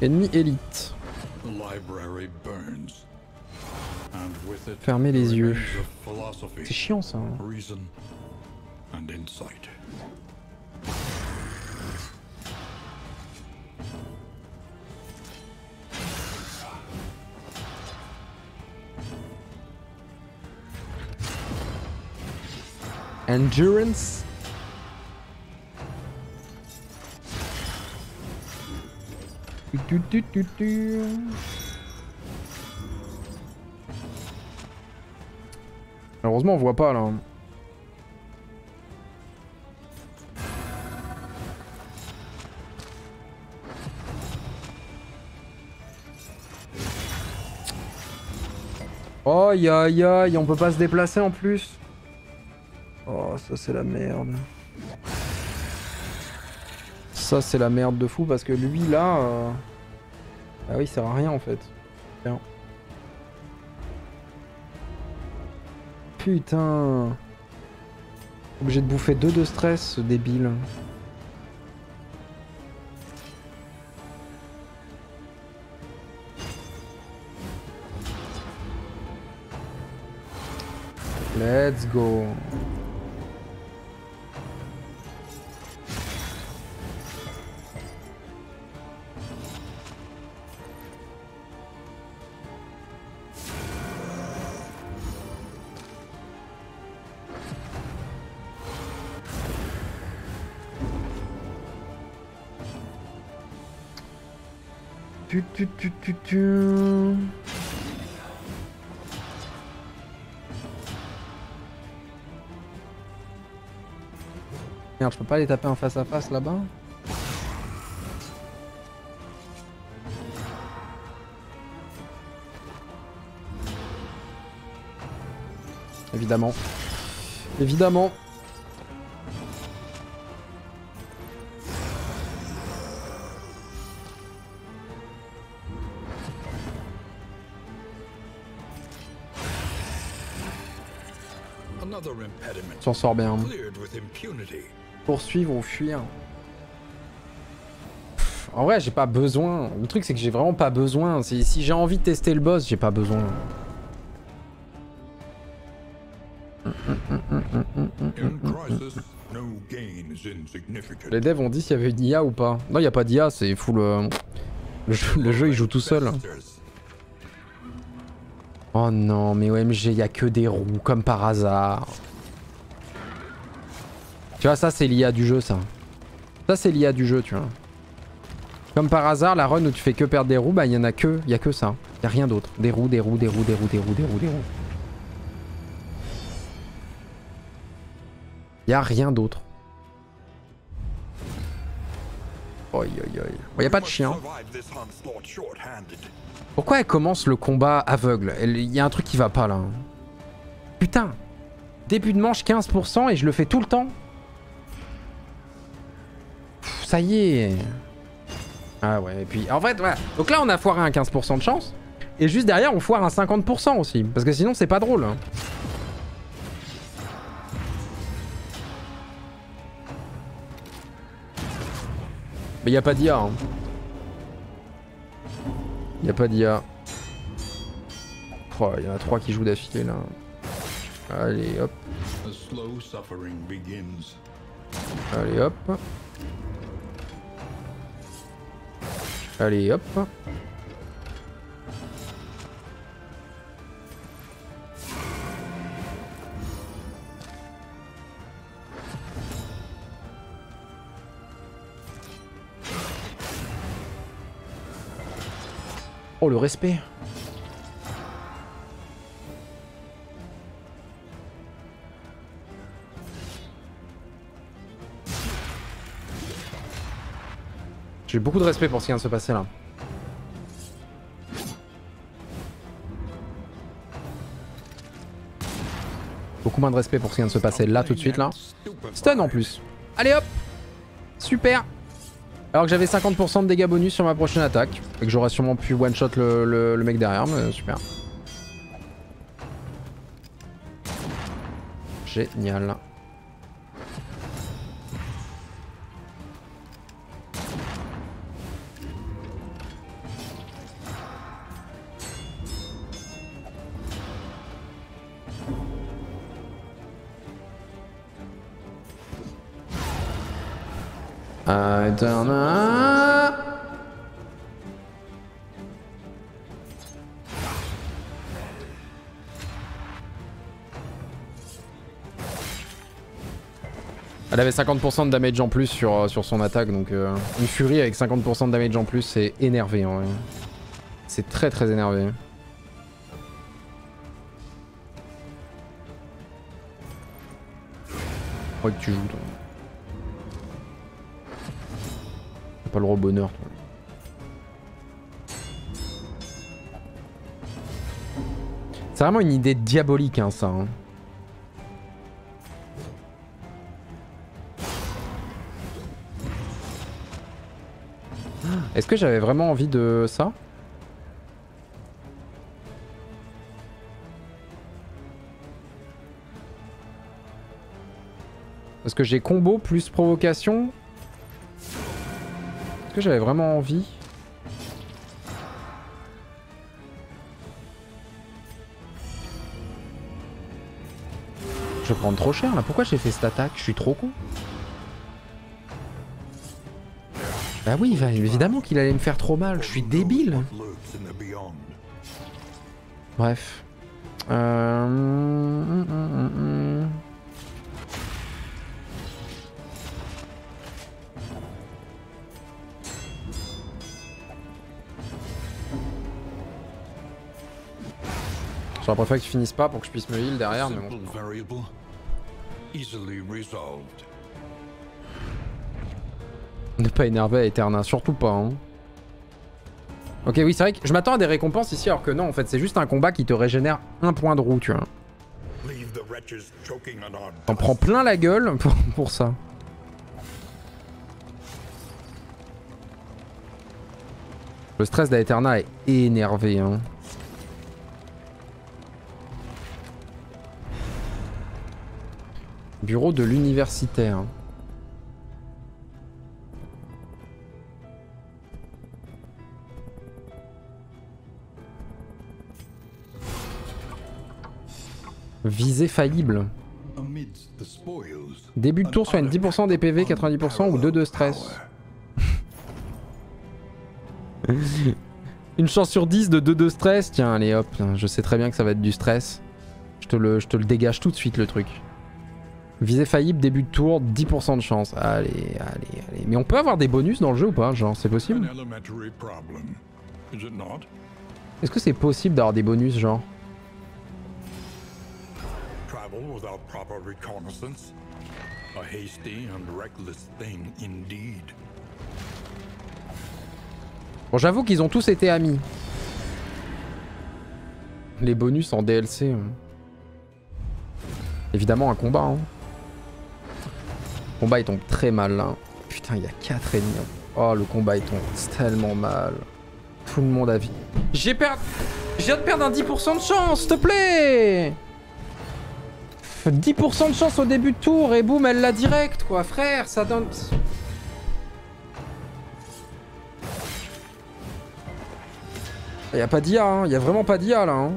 Ennemi élite. Fermez les yeux. C'est chiant ça. hein. Endurance. Tu, tu, tu, Malheureusement, on voit pas là. Oh, aïe aïe aïe, on peut pas se déplacer en plus. Oh, ça c'est la merde. Ça c'est la merde de fou parce que lui là... Euh, ah oui, il sert à rien en fait. Putain. Obligé de bouffer 2 de stress, ce débile. Let's go. Tu. Merde, je peux pas les taper en face à face là-bas Évidemment. Évidemment. S'en sort bien. Poursuivre ou fuir Pff, En vrai, j'ai pas besoin. Le truc, c'est que j'ai vraiment pas besoin. Si, si j'ai envie de tester le boss, j'ai pas besoin. Les devs ont dit s'il y avait une IA ou pas. Non, il y a pas d'IA, c'est full. euh, Le jeu, le jeu, il joue tout seul. Oh non, mais OMG, il y a que des roues, comme par hasard. Tu vois, ça, c'est l'IA du jeu, ça. Ça, c'est l'IA du jeu, tu vois. Comme par hasard, la run où tu fais que perdre des roues, bah, il y en a que, y a que ça. Il y a rien d'autre. Des roues, des roues, des roues, des roues, des roues, des roues, des roues. Il y a rien d'autre. Oi, oi, oi. Bon, y a pas de chien. Pourquoi elle commence le combat aveugle? Il y a un truc qui va pas là. Putain Début de manche 15% et je le fais tout le temps Ça y est Ah ouais, et puis en fait, voilà. Donc là on a foiré un 15% de chance. Et juste derrière on foire un 50% aussi. Parce que sinon c'est pas drôle. hein. Mais y a pas d'IA. Hein. Y a pas d'IA. Oh, y en a trois qui jouent d'affilée là. Allez hop, allez hop. Allez hop. Oh le respect. J'ai beaucoup de respect pour ce qui vient de se passer là. Beaucoup moins de respect pour ce qui vient de se passer là tout de suite là. Stun en plus. Allez hop Super Alors que j'avais 50% de dégâts bonus sur ma prochaine attaque. Et que j'aurais sûrement pu one-shot le, le- le mec derrière, mais super. Génial. I don't know. Elle avait 50% de damage en plus sur, euh, sur son attaque, donc euh, une furie avec 50% de damage en plus, c'est énervé en vrai. C'est très très énervé. Faudrait que tu joues. Pas le droit. C'est vraiment une idée diabolique, hein, ça. hein. Est-ce que j'avais vraiment envie de ça? Parce que j'ai combo plus provocation. Que j'avais vraiment envie Je vais prendre trop cher là. Pourquoi j'ai fait cette attaque? Je suis trop con. Bah oui, évidemment qu'il allait me faire trop mal. Je suis débile. What lurks in the beyond. Bref. Euh... J'aurais préféré que tu finisses pas pour que je puisse me heal derrière, mais bon. Ne pas énerver à Eterna, surtout pas. Hein. Ok, oui, c'est vrai que je m'attends à des récompenses ici, alors que non, en fait, c'est juste un combat qui te régénère un point de roue, tu vois. T'en prends plein la gueule pour, pour ça. Le stress d'Aeterna est énervé, hein. Bureau de l'universitaire. Visée faillible. Début de tour, soit une 10% des PV, 90% ou 2 de stress. Une chance sur 10 de 2 de stress Tiens, allez hop, je sais très bien que ça va être du stress. Je te le dégage tout de suite le truc. Visée faillible, début de tour, 10% de chance. Allez, allez, allez. Mais on peut avoir des bonus dans le jeu ou pas Genre, c'est possible? Est-ce que c'est possible d'avoir des bonus, genre? Bon, j'avoue qu'ils ont tous été amis. Les bonus en DLC. hein. Évidemment, un combat. Hein. Le combat, il tombe très mal là. Putain, il y a 4 ennemis. hein. Oh, le combat, il tombe tellement mal. Tout le monde a vie. J'ai perdu. Je viens de perdre un 10% de chance, s'il te plaît 10% de chance au début de tour et boum, elle l'a direct, quoi. Frère, ça donne. Y a pas d'IA, hein. Y a vraiment pas d'IA là. Hein.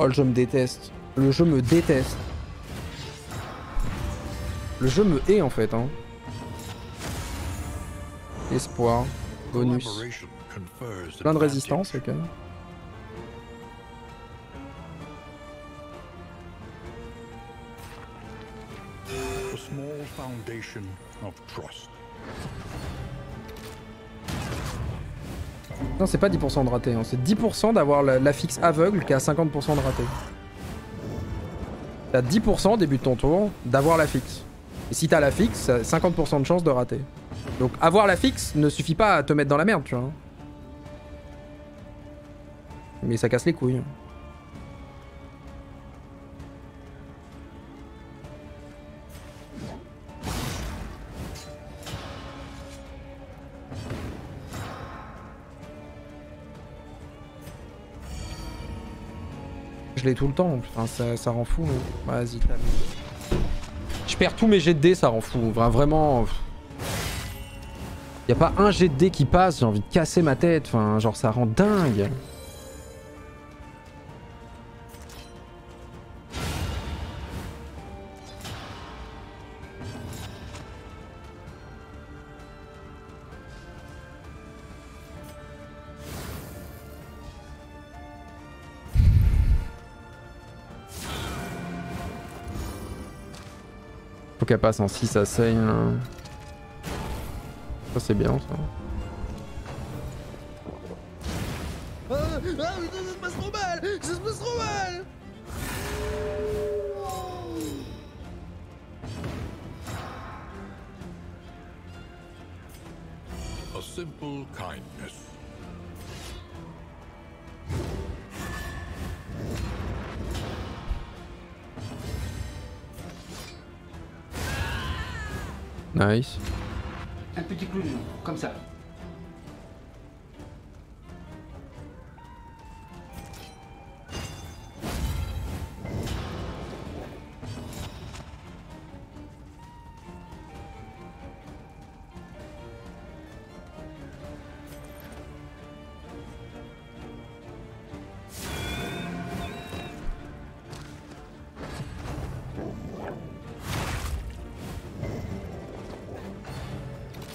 Oh, le jeu me déteste. Le jeu me déteste. Le jeu me hait en fait. Hein. Espoir. Bonus. Plein de résistance, ok. A small foundation of trust. Non, c'est pas 10% de raté, hein. c'est 10% d'avoir la, fixe aveugle qui a 50% de raté. T'as 10% début de ton tour d'avoir la fixe. Et si t'as la fixe, t'as 50% de chance de rater. Donc avoir la fixe ne suffit pas à te mettre dans la merde, tu vois. Mais ça casse les couilles. Je l'ai tout le temps, enfin, ça, ça rend fou. Vas-y. Je perds tous mes jets de dés, ça rend fou. Vra- Vraiment. Y a pas un jet de dés qui passe, j'ai envie de casser ma tête. Enfin, genre, ça rend dingue. qu'elle passe en 6 à. Hein. Ça c'est bien ça. Ah, ah, se passe trop mal Ça se passe trop mal Nice. Un petit clou, comme ça.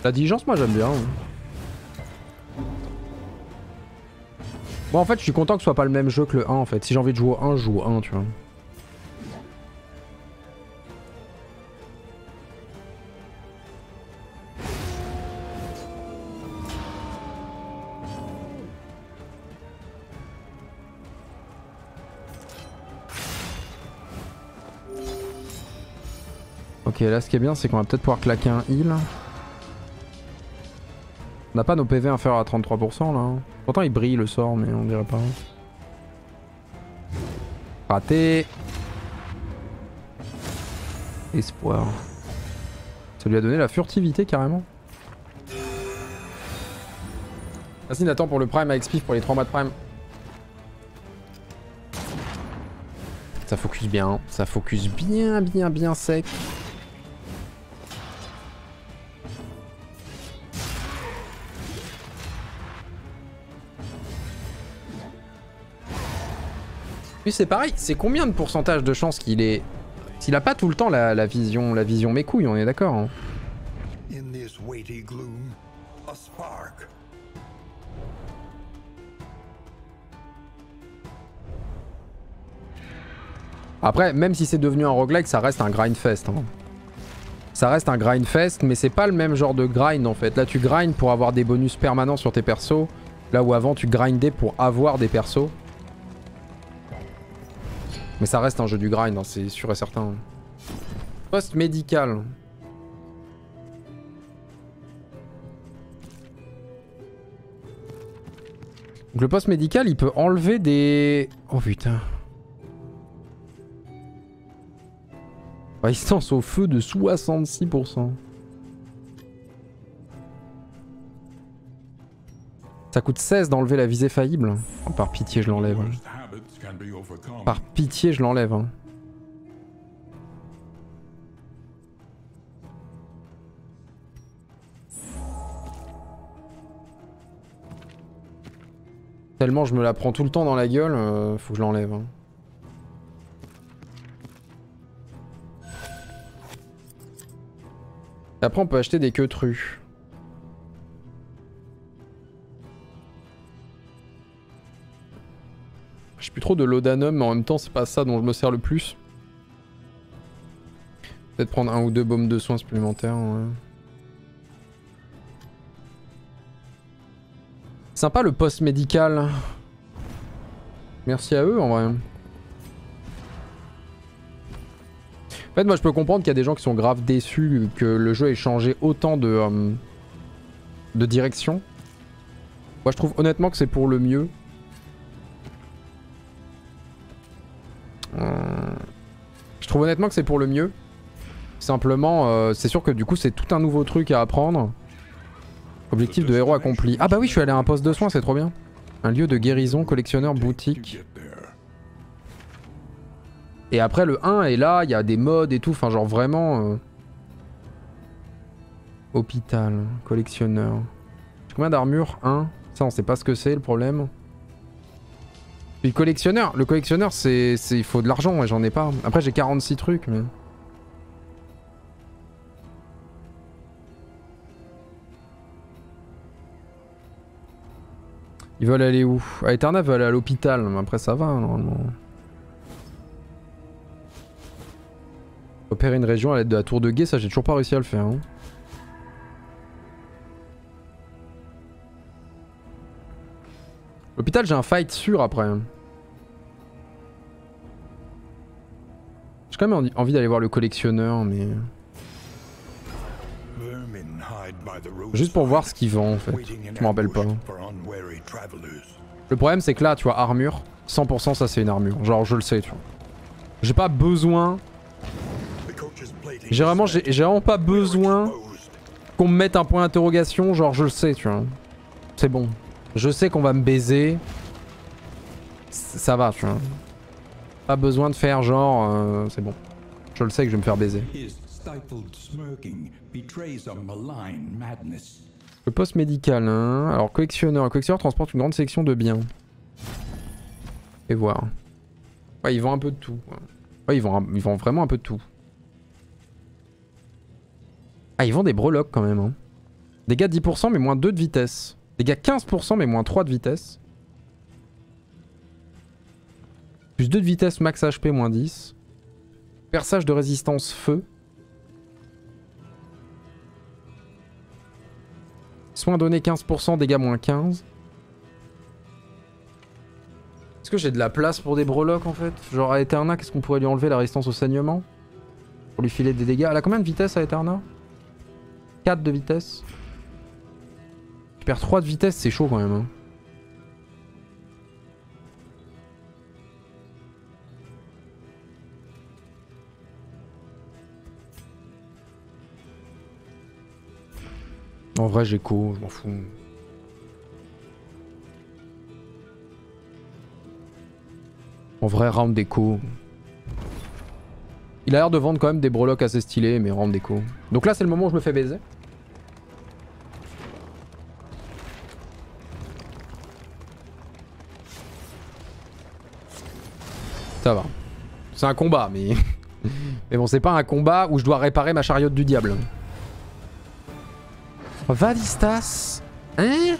La diligence, moi j'aime bien. hein. Bon, en fait, je suis content que ce soit pas le même jeu que le 1 en fait. Si j'ai envie de jouer au 1, je joue au 1, tu vois. Ok, là ce qui est bien, c'est qu'on va peut-être pouvoir claquer un heal. On n'a pas nos PV inférieurs à 33% là. hein. Pourtant il brille le sort, mais on dirait pas. Raté. Espoir. Ça lui a donné la furtivité carrément. Merci Nathan pour le prime avec Spiff pour les 3 mois de prime. Ça focus bien, ça focus bien bien bien sec. Lui c'est pareil, c'est combien de pourcentage de chance qu'il est... S'il a pas tout le temps la, la vision la vision mes couilles, on est d'accord hein. Après, même si c'est devenu un roguelike, ça reste un grindfest. Hein. Ça reste un grindfest, mais c'est pas le même genre de grind en fait. Là, tu grindes pour avoir des bonus permanents sur tes persos. Là où avant, tu grindais pour avoir des persos. Mais ça reste un jeu du grind, hein, c'est sûr et certain. Post médical. Donc le post médical, il peut enlever des... Oh putain. Résistance au feu de 66%. Ça coûte 16 d'enlever la visée faillible. Oh, par pitié, je l'enlève. Par pitié, je l'enlève. hein. Tellement je me la prends tout le temps dans la gueule, euh, faut que je l'enlève. hein. Après, on peut acheter des queutrus. Je plus trop de laudanum, mais en même temps, c'est pas ça dont je me sers le plus. Peut-être prendre un ou deux baumes de soins supplémentaires. Sympa le poste médical. Merci à eux en vrai. En fait, moi je peux comprendre qu'il y a des gens qui sont grave déçus que le jeu ait changé autant de, euh, de direction. Moi je trouve honnêtement que c'est pour le mieux. Je trouve honnêtement que c'est pour le mieux. Simplement, euh, c'est sûr que du coup c'est tout un nouveau truc à apprendre. Objectif de héros accompli. Ah bah oui, je suis allé à un poste de soins, c'est trop bien. Un lieu de guérison, collectionneur, boutique. Et après le 1 est là, il y a des modes et tout, enfin genre vraiment... euh, Hôpital, collectionneur. Combien d'armure 1 Ça on sait pas ce que c'est le problème. Le collectionneur, le collectionneur c'est... Il faut de l'argent et j'en ai pas. Après j'ai 46 trucs mais... Ils veulent aller où? Ah, Eterna veut aller à l'hôpital, mais après ça va normalement. Opérer une région à l'aide de la tour de guet, ça j'ai toujours pas réussi à le faire. hein. L'hôpital, j'ai un fight sûr après. J'ai quand même envie- d'aller voir le collectionneur, mais. Juste pour voir ce qu'il vend en fait. Je m'en rappelle pas. Le problème c'est que là, tu vois, armure, 100% ça c'est une armure. Genre, je le sais, tu vois. J'ai pas besoin. J'ai vraiment, vraiment pas besoin qu'on me mette un point d'interrogation. Genre, je le sais, tu vois. C'est bon. Je sais qu'on va me baiser. Ça va, tu vois. Pas besoin de faire genre. euh, c'est bon. Je le sais que je vais me faire baiser. Le poste médical, hein. Alors, collectionneur. Le collectionneur transporte une grande section de biens. Et voir. Ouais, ils vendent un peu de tout. Ouais, ils vendent, ils vendent vraiment un peu de tout. Ah, ils vendent des breloques quand même. Hein. Dégâts 10% mais moins 2 de vitesse. Dégâts 15% mais moins 3 de vitesse. Plus 2 de vitesse, max HP, moins 10. Perçage de résistance feu. Soins donnés 15%, dégâts moins 15. Est-ce que j'ai de la place pour des breloques en fait? Genre à Eterna, qu'est-ce qu'on pourrait lui enlever La résistance au saignement? Pour lui filer des dégâts. Elle a combien de vitesse à Eterna? 4 de vitesse. Tu perds 3 de vitesse, c'est chaud quand même. hein. En vrai, co, je m'en fous. En vrai, round déco. Il a l'air de vendre quand même des breloques assez stylés, mais round déco. Donc là, c'est le moment où je me fais baiser. Ça va. C'est un combat, mais... mais bon, c'est pas un combat où je dois réparer ma chariote du diable. Vadistas Hein?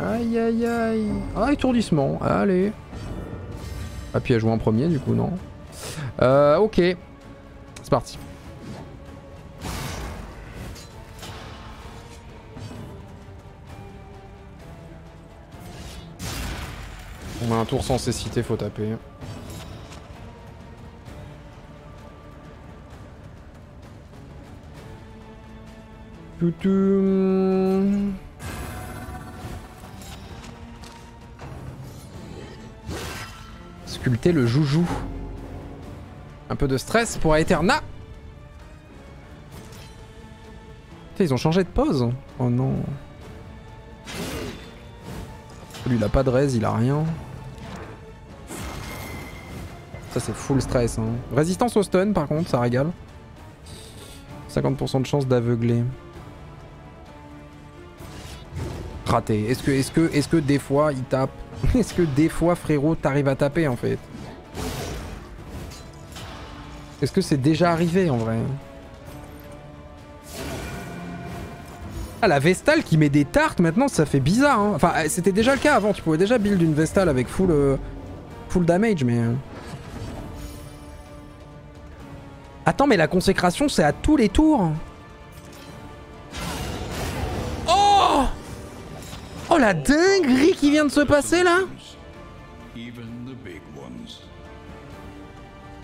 Aïe aïe aïe. Ah, étourdissement. Allez. Ah, puis elle joue en premier, du coup, non Euh, ok. C'est parti. On a un tour sans cécité, faut taper. Sculpter le joujou. Un peu de stress pour Aeterna. Ils ont changé de pose. Oh non. Lui, il a pas de raise, il a rien. Ça, c'est full stress. Hein. Résistance au stun, par contre, ça régale. 50% de chance d'aveugler. Raté. Est-ce que, est-ce que, est-ce que des fois il tape? Est-ce que des fois frérot t'arrives à taper en fait? Est-ce que c'est déjà arrivé en vrai? Ah la Vestale qui met des tartes maintenant ça fait bizarre hein. Enfin euh, c'était déjà le cas avant, tu pouvais déjà build une Vestale avec full, euh, full damage mais... Attends mais la consécration c'est à tous les tours Oh Oh la dinguerie qui vient de se passer là.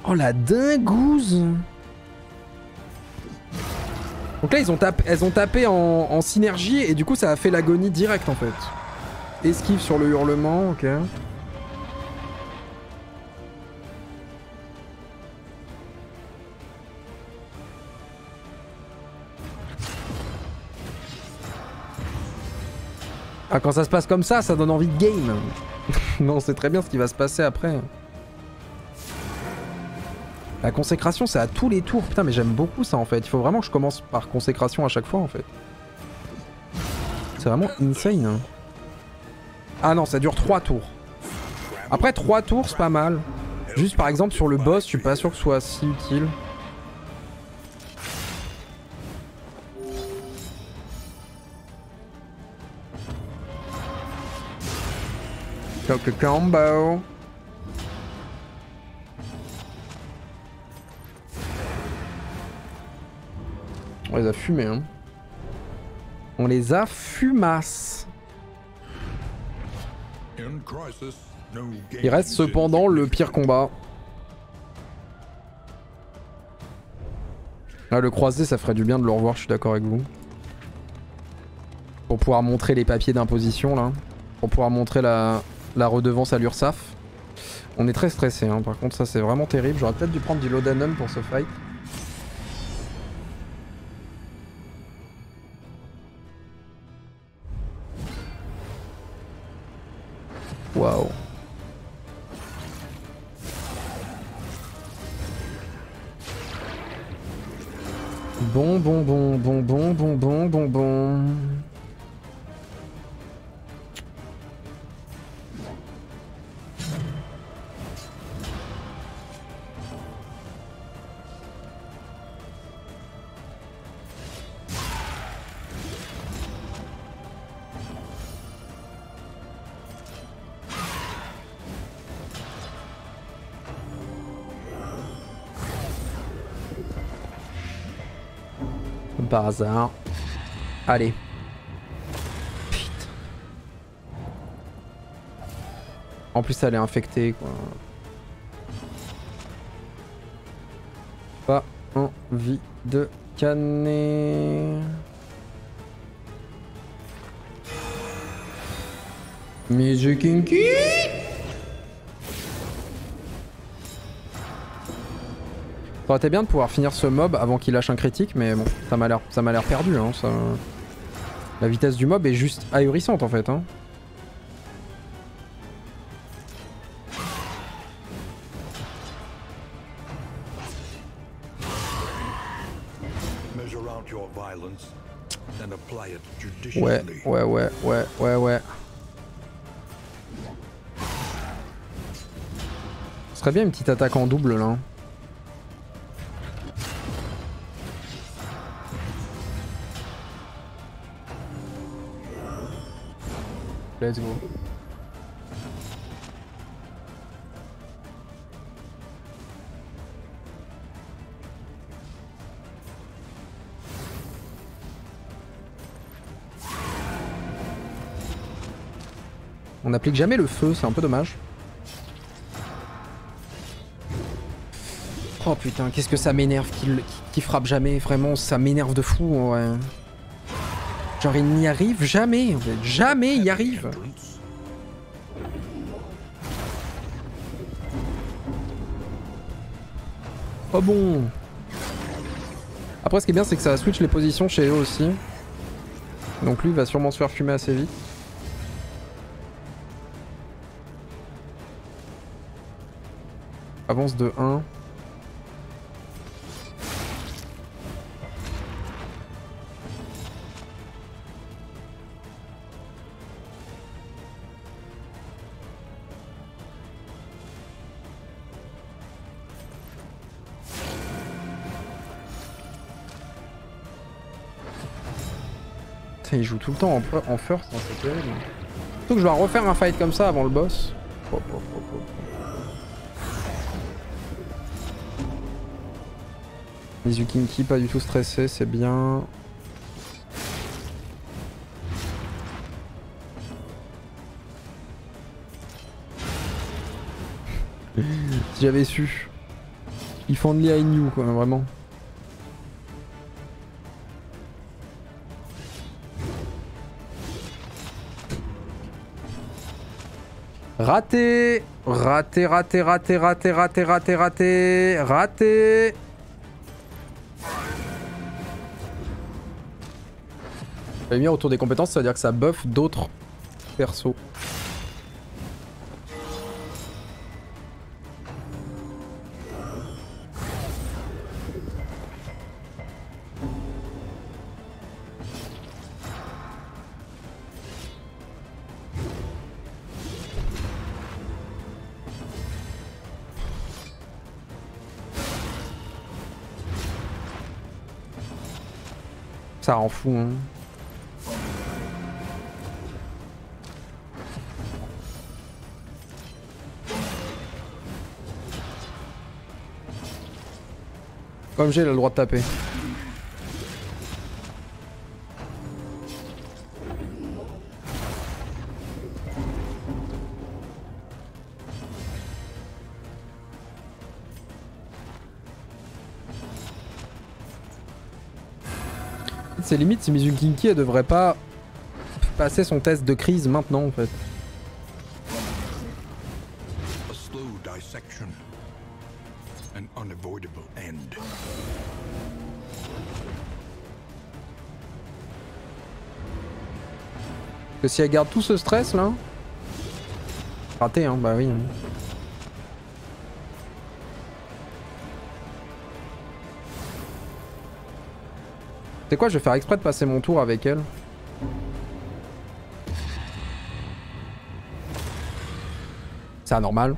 Oh la dingouze Donc là ils ont tapé, elles ont tapé en, en synergie et du coup ça a fait l'agonie directe en fait. Esquive sur le hurlement, ok. Ah quand ça se passe comme ça, ça donne envie de game. non, c'est très bien ce qui va se passer après. La consécration, c'est à tous les tours. Putain, mais j'aime beaucoup ça en fait. Il faut vraiment que je commence par consécration à chaque fois en fait. C'est vraiment insane. hein. Ah non, ça dure 3 tours. Après 3 tours, c'est pas mal. Juste par exemple sur le boss, je suis pas sûr que ce soit si utile. Quelques combo. On les a fumés, hein. On les a no Il reste cependant le pire combat. Là, le croisé, ça ferait du bien de le revoir, je suis d'accord avec vous. Pour pouvoir montrer les papiers d'imposition, là. Pour pouvoir montrer la, la redevance à l'URSSAF. On est très stressé, hein. par contre, ça c'est vraiment terrible. J'aurais peut-être dû prendre du laudanum pour ce fight. Waouh. Bon, bon, bon, bon, bon, bon, bon, bon, bon. Par hasard. Allez. En plus, elle est infectée, quoi. Pas envie de canner. Musique kinky? Ça aurait été bien de pouvoir finir ce mob avant qu'il lâche un critique, mais bon, ça m'a l'air, perdu. Hein, ça... La vitesse du mob est juste ahurissante en fait. Hein. Ouais, ouais, ouais, ouais, ouais, ouais. Ce serait bien une petite attaque en double là. Let's go. On n'applique jamais le feu, c'est un peu dommage. Oh putain, qu'est-ce que ça m'énerve qu'il frappe jamais, vraiment, ça m'énerve de fou. Genre il n'y arrive jamais, jamais il y arrive. Oh bon. Après ce qui est bien c'est que ça switch les positions chez eux aussi. Donc lui va sûrement se faire fumer assez vite. Avance de 1. Il joue tout le temps en, first, hein, c'est terrible. Surtout que je dois refaire un fight comme ça avant le boss. Hop, hop. Mizukinki pas du tout stressé, c'est bien. si j'avais su. If only I knew quoi, vraiment. Raté. Raté, raté, raté, raté, raté, raté, raté, raté. La lumière autour des compétences, ça veut dire que ça buff d'autres persos. Ça rend fou, hein. Comme j'ai le droit de taper. C'est limite si Mizunkinki elle devrait pas passer son test de crise maintenant en fait. Que si elle garde tout ce stress là. Raté hein, bah oui. hein. C'est quoi, je vais faire exprès de passer mon tour avec elle. C'est anormal.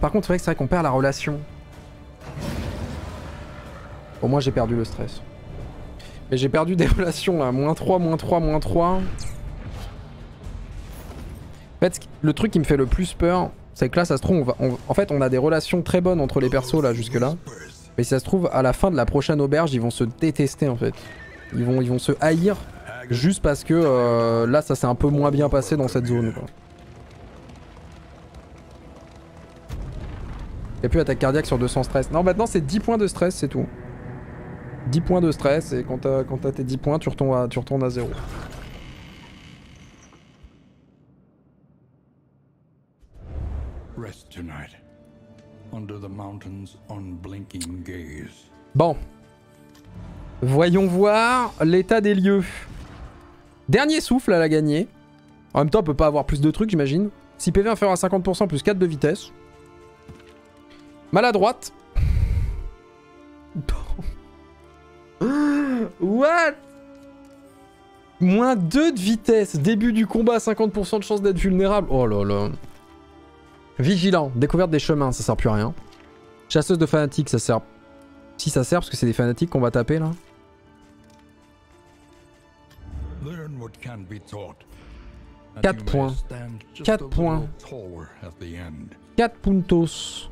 Par contre, c'est vrai qu'on perd la relation. Au moins, j'ai perdu le stress. Mais j'ai perdu des relations là. Moins 3, moins 3, moins 3. En fait, le truc qui me fait le plus peur, c'est que là, ça se trouve, on va, en fait, on a des relations très bonnes entre les persos là jusque-là. Mais ça se trouve, à la fin de la prochaine auberge, ils vont se détester en fait. Ils vont, ils vont se haïr juste parce que euh, là, ça s'est un peu moins bien passé dans cette zone. Quoi. Et puis attaque cardiaque sur 200 stress. Non, maintenant c'est 10 points de stress, c'est tout. 10 points de stress, et quand t'as quand t'as tes 10 points, tu retournes à, tu retournes à 0. Rest tonight. Under the mountain's gaze. Bon. Voyons voir l'état des lieux. Dernier souffle à la gagner. En même temps, on peut pas avoir plus de trucs, j'imagine. Si PV inférieur à 50%, plus 4 de vitesse. Maladroite. What? Moins 2 de vitesse. Début du combat, 50% de chance d'être vulnérable. Oh là là. Vigilant. Découverte des chemins, ça sert plus à rien. Chasseuse de fanatiques, ça sert si ça sert, parce que c'est des fanatiques qu'on va taper là. Learn what can be taught. that Quatre you may points. stand just Quatre a points. little taller at the end. 4 puntos.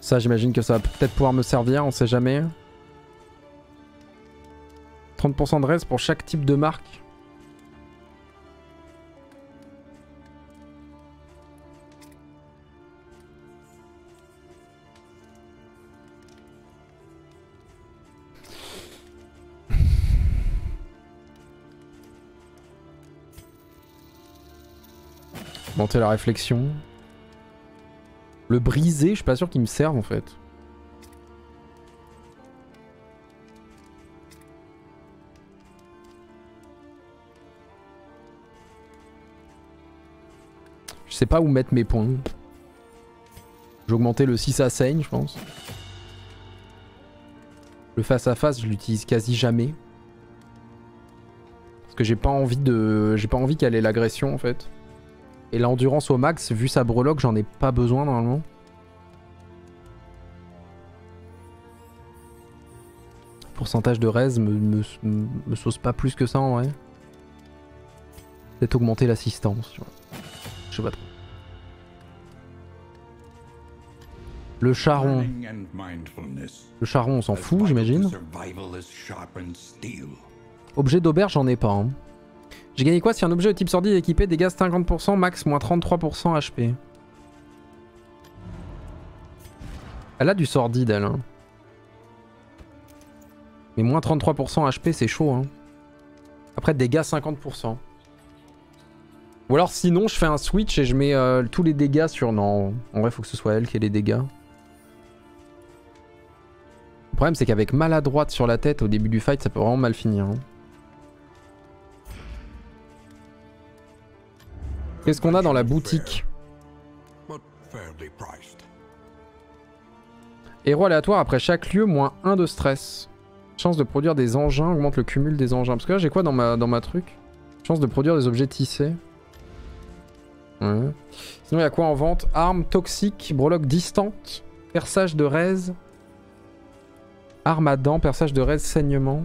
Ça, j'imagine que ça va peut-être pouvoir me servir, on sait jamais. 30% de reste pour chaque type de marque. Monter la réflexion. Le briser, je suis pas sûr qu'il me serve en fait. Je sais pas où mettre mes points. J'ai augmenté le 6 à saigne, je pense. Le face à face, je l'utilise quasi jamais. Parce que j'ai pas envie de. J'ai pas envie qu'elle ait l'agression en fait. Et l'endurance au max, vu sa breloque, j'en ai pas besoin normalement. Pourcentage de raise me, me, me sauce pas plus que ça en vrai. Peut-être augmenter l'assistance, tu vois. Je sais pas trop. Le charron. Le charron, on s'en fout, j'imagine. Objet d'auberge, j'en ai pas. hein. J'ai gagné quoi si un objet de type sordide est équipé dégâts 50%, max moins 33% HP Elle a du sordide, elle. hein. Mais moins 33% HP, c'est chaud. Hein. Après, dégâts 50%. Ou alors, sinon, je fais un switch et je mets euh, tous les dégâts sur. Non, en vrai, faut que ce soit elle qui ait les dégâts. Le problème, c'est qu'avec maladroite sur la tête au début du fight, ça peut vraiment mal finir. hein. Qu'est-ce qu'on a dans la boutique. Héros aléatoire après chaque lieu, moins 1 de stress. Chance de produire des engins, augmente le cumul des engins. Parce que là, j'ai quoi dans ma, truc Chance de produire des objets tissés. Sinon, il y a quoi en vente Arme toxique, breloque distante, perçage de raise. Arme à dents, perçage de raise, saignement.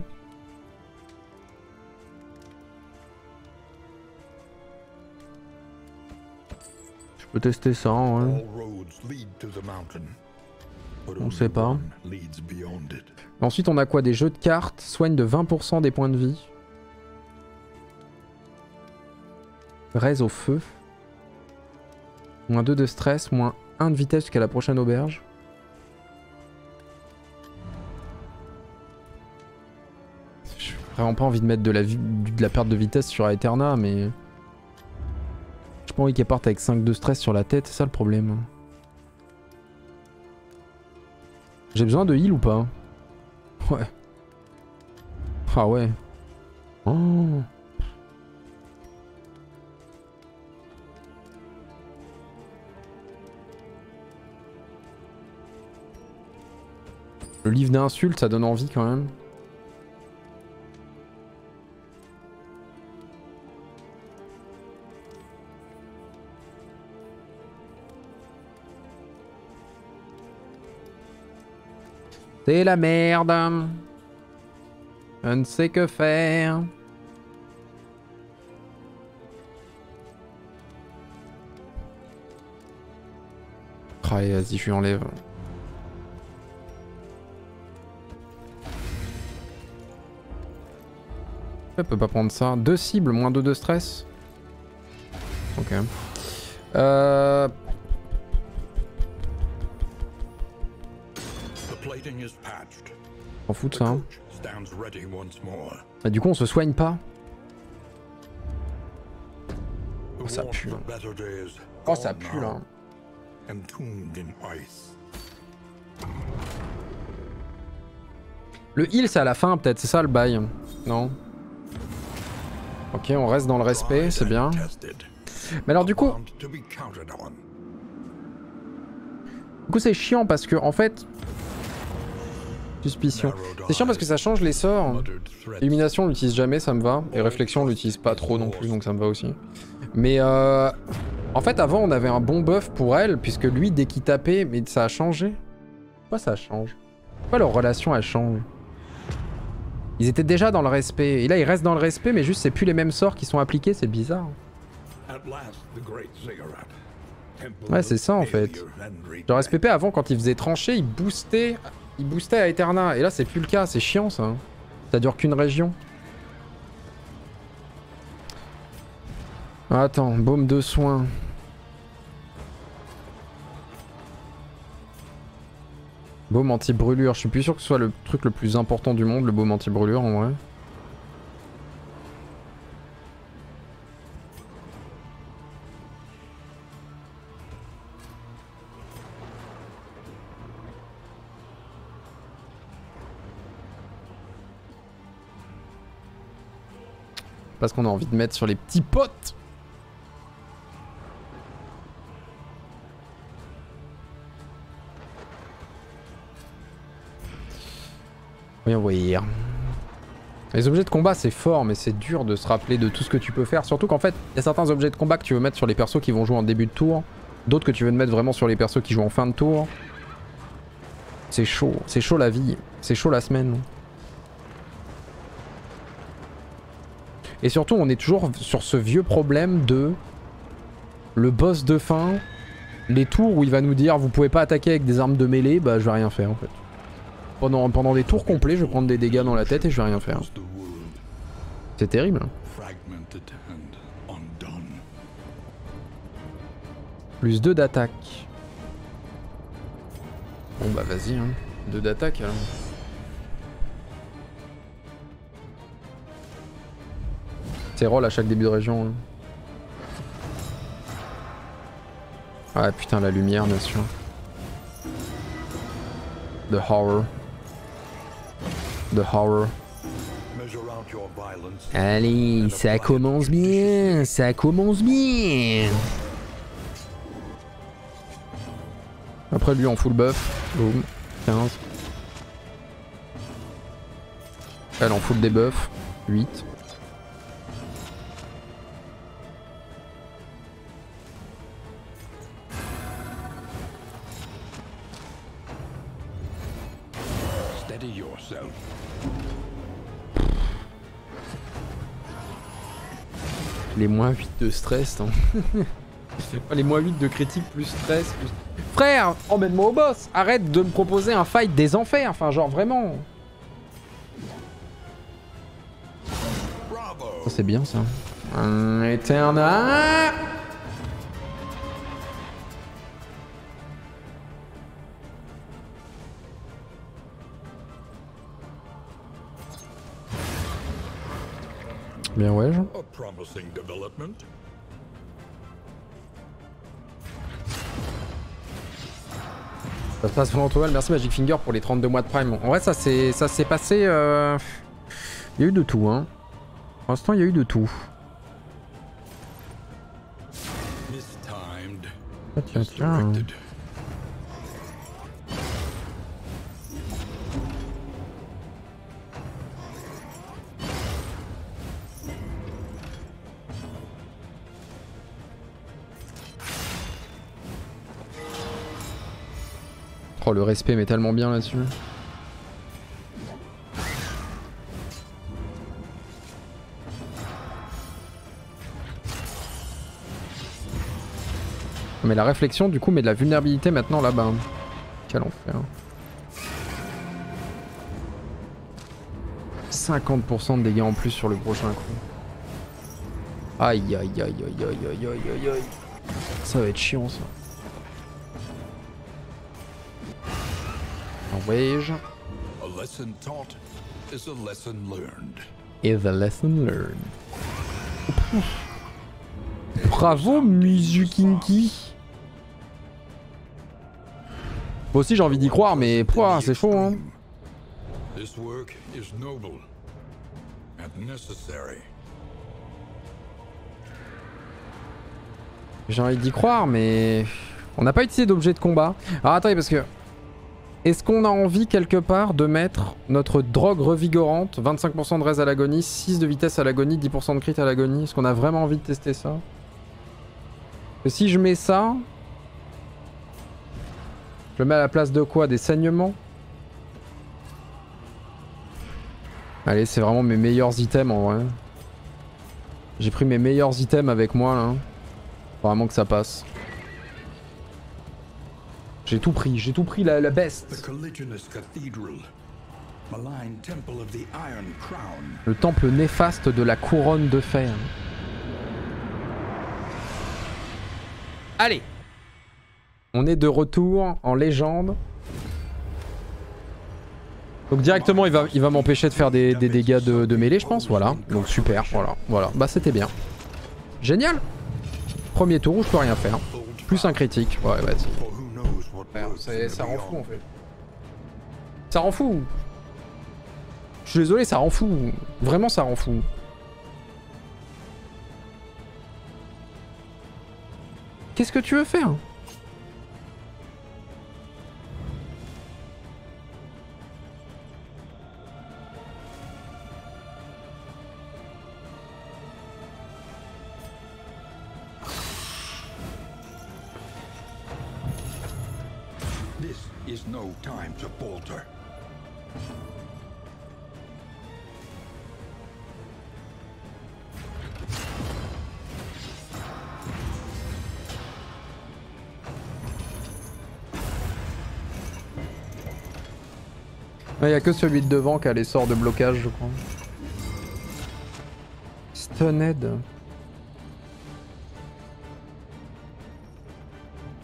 Peux tester ça, ouais. On sait pas. Ensuite, on a quoi? Des jeux de cartes, soigne de 20% des points de vie. Raise au feu. Moins 2 de stress, moins 1 de vitesse jusqu'à la prochaine auberge. J'ai vraiment pas envie de mettre de la, vi- de la perte de vitesse sur Aeterna, mais... Pas envie qu'elle parte avec 5 de stress sur la tête, c'est ça le problème. J'ai besoin de heal ou pas? Ouais. Ah ouais. Le livre d'insultes, ça donne envie quand même. C'est la merde. Je ne sais que faire. Allez, vas-y, je lui enlève. Elle peut pas prendre ça. Deux cibles, moins deux de stress. Ok. Euh... The plating is patched. On fout de ça. hein. Bah, du coup, on se soigne pas. The ça warmth pue, hein. Oh, ça pue là. Le heal, c'est à la fin, peut-être. C'est ça le bail. Non? Ok, on reste dans le respect, c'est bien. Mais alors, du coup, du coup c'est chiant parce que, en fait. C'est chiant parce que ça change les sorts. Threats. Illumination, on l'utilise jamais, ça me va. Et réflexion, on l'utilise pas trop non plus, donc ça me va aussi. Mais euh, en fait, avant, on avait un bon buff pour elle, puisque lui, dès qu'il tapait, mais ça a changé. Pourquoi ça change? Pourquoi leur relation, elle change? Ils étaient déjà dans le respect. Et là, ils restent dans le respect, mais juste, c'est plus les mêmes sorts qui sont appliqués, c'est bizarre. Ouais, c'est ça, en fait. Genre, SPP, avant, quand il faisait trancher, il boostait, il boostait à Eterna. Et là, c'est plus le cas, c'est chiant, ça. Ça dure qu'une région. Attends, baume de soin. Baume anti-brûlure. Je suis plus sûr que ce soit le truc le plus important du monde, le baume anti-brûlure en vrai. Parce qu'on a envie de mettre sur les petits potes. Voyons voir. Les objets de combat c'est fort mais c'est dur de se rappeler de tout ce que tu peux faire. Surtout qu'en fait, il y a certains objets de combat que tu veux mettre sur les persos qui vont jouer en début de tour. D'autres que tu veux mettre vraiment sur les persos qui jouent en fin de tour. C'est chaud, c'est chaud la vie, c'est chaud la semaine. Et surtout, on est toujours sur ce vieux problème de le boss de fin, les tours où il va nous dire vous pouvez pas attaquer avec des armes de mêlée, bah je vais rien faire en fait. Pendant, pendant des tours complets, je vais prendre des dégâts dans la tête et je vais rien faire. C'est terrible. hein. Plus 2 d'attaque. Bon bah vas-y, hein. 2 d'attaque alors. Roll à chaque début de région. hein. Ah putain la lumière bien sûr. The horror. The horror. Allez, ça commence bien, ça commence bien. Après lui en full buff, boum, 15. Elle en full debuff, 8. Les moins 8 de stress, hein. Les moins 8 de critique plus stress plus... Frère, emmène-moi au boss Arrête de me proposer un fight des enfers, enfin genre vraiment Bravo. Ça, c'est bien ça. Un éternel. Bien ouais. je-. Ça se passe vraiment trop mal. Merci Magic Finger pour les 32 mois de Prime. En vrai, ça s'est ça s'est passé. euh, Il y a eu de tout, hein. Pour l'instant, il y a eu de tout. Ah, tiens, tiens. Oh, le respect met tellement bien là-dessus. Mais la réflexion, du coup, met de la vulnérabilité maintenant là-bas. Quel enfer. 50% de dégâts en plus sur le prochain coup. Aïe aïe aïe aïe aïe aïe aïe aïe aïe. Ça va être chiant ça. Enrage. A lesson taught is a lesson learned. is a lesson learned. Bravo Mizukinki Moi aussi j'ai envie d'y croire mais pouah, c'est chaud hein. This work is noble and necessary. J'ai envie d'y croire mais on n'a pas utilisé d'objet de combat. Alors attendez parce que est-ce qu'on a envie quelque part de mettre notre drogue revigorante, 25% de raise à l'agonie, 6 de vitesse à l'agonie, 10% de crit à l'agonie? Est-ce qu'on a vraiment envie de tester ça? Que si je mets ça, je le mets à la place de quoi? Des saignements? Allez, c'est vraiment mes meilleurs items en vrai. J'ai pris mes meilleurs items avec moi là. Faut Vraiment que ça passe. J'ai tout pris, j'ai tout pris la, la best. Le temple néfaste de la couronne de fer. Allez On est de retour en légende. Donc directement il va, il va m'empêcher de faire des, des dégâts de, de mêlée je pense, voilà. Donc super, voilà, voilà. Bah c'était bien. Génial Premier tour où je peux rien faire. Plus un critique, ouais vas-y. Ça rend fou en fait. Ça rend fou. Je suis désolé, ça rend fou. Vraiment, ça rend fou. Qu'est-ce que tu veux faire? Il n'y a que celui de devant qui a les sorts de blocage, je crois. Stunned.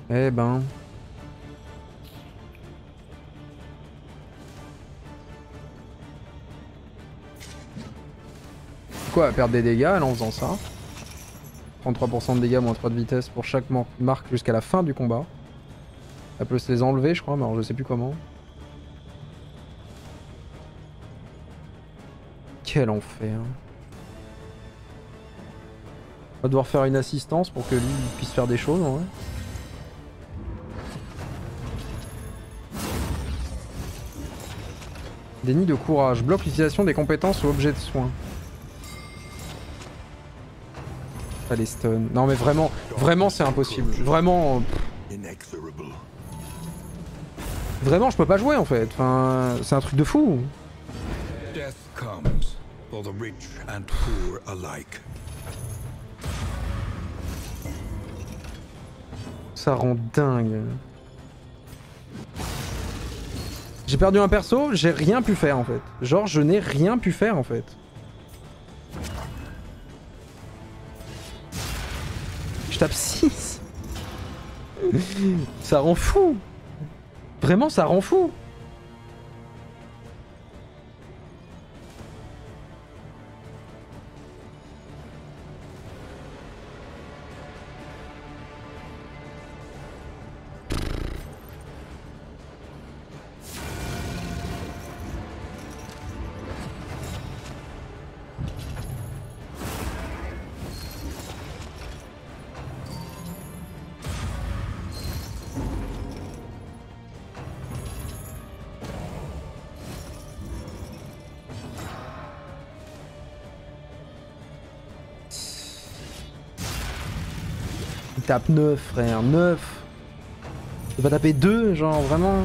Eh ben. Quoi, perdre des dégâts en faisant ça 33% de dégâts, moins 3 de vitesse pour chaque mar- marque jusqu'à la fin du combat. Elle peut se les enlever, je crois, mais alors je sais plus comment. Quel enfer. On va devoir faire une assistance pour que lui puisse faire des choses en vrai. Déni de courage. Bloque l'utilisation des compétences ou objets de soin. Pas les stuns. Non mais vraiment, vraiment c'est impossible. Vraiment, vraiment je peux pas jouer en fait. Enfin, c'est un truc de fou. The rich and poor alike. Ça rend dingue. J'ai perdu un perso, j'ai rien pu faire en fait. Genre, je n'ai rien pu faire en fait. Je tape 6. ça rend fou. Vraiment, ça rend fou. Tape 9, frère, 9. Tu vas taper 2, genre vraiment.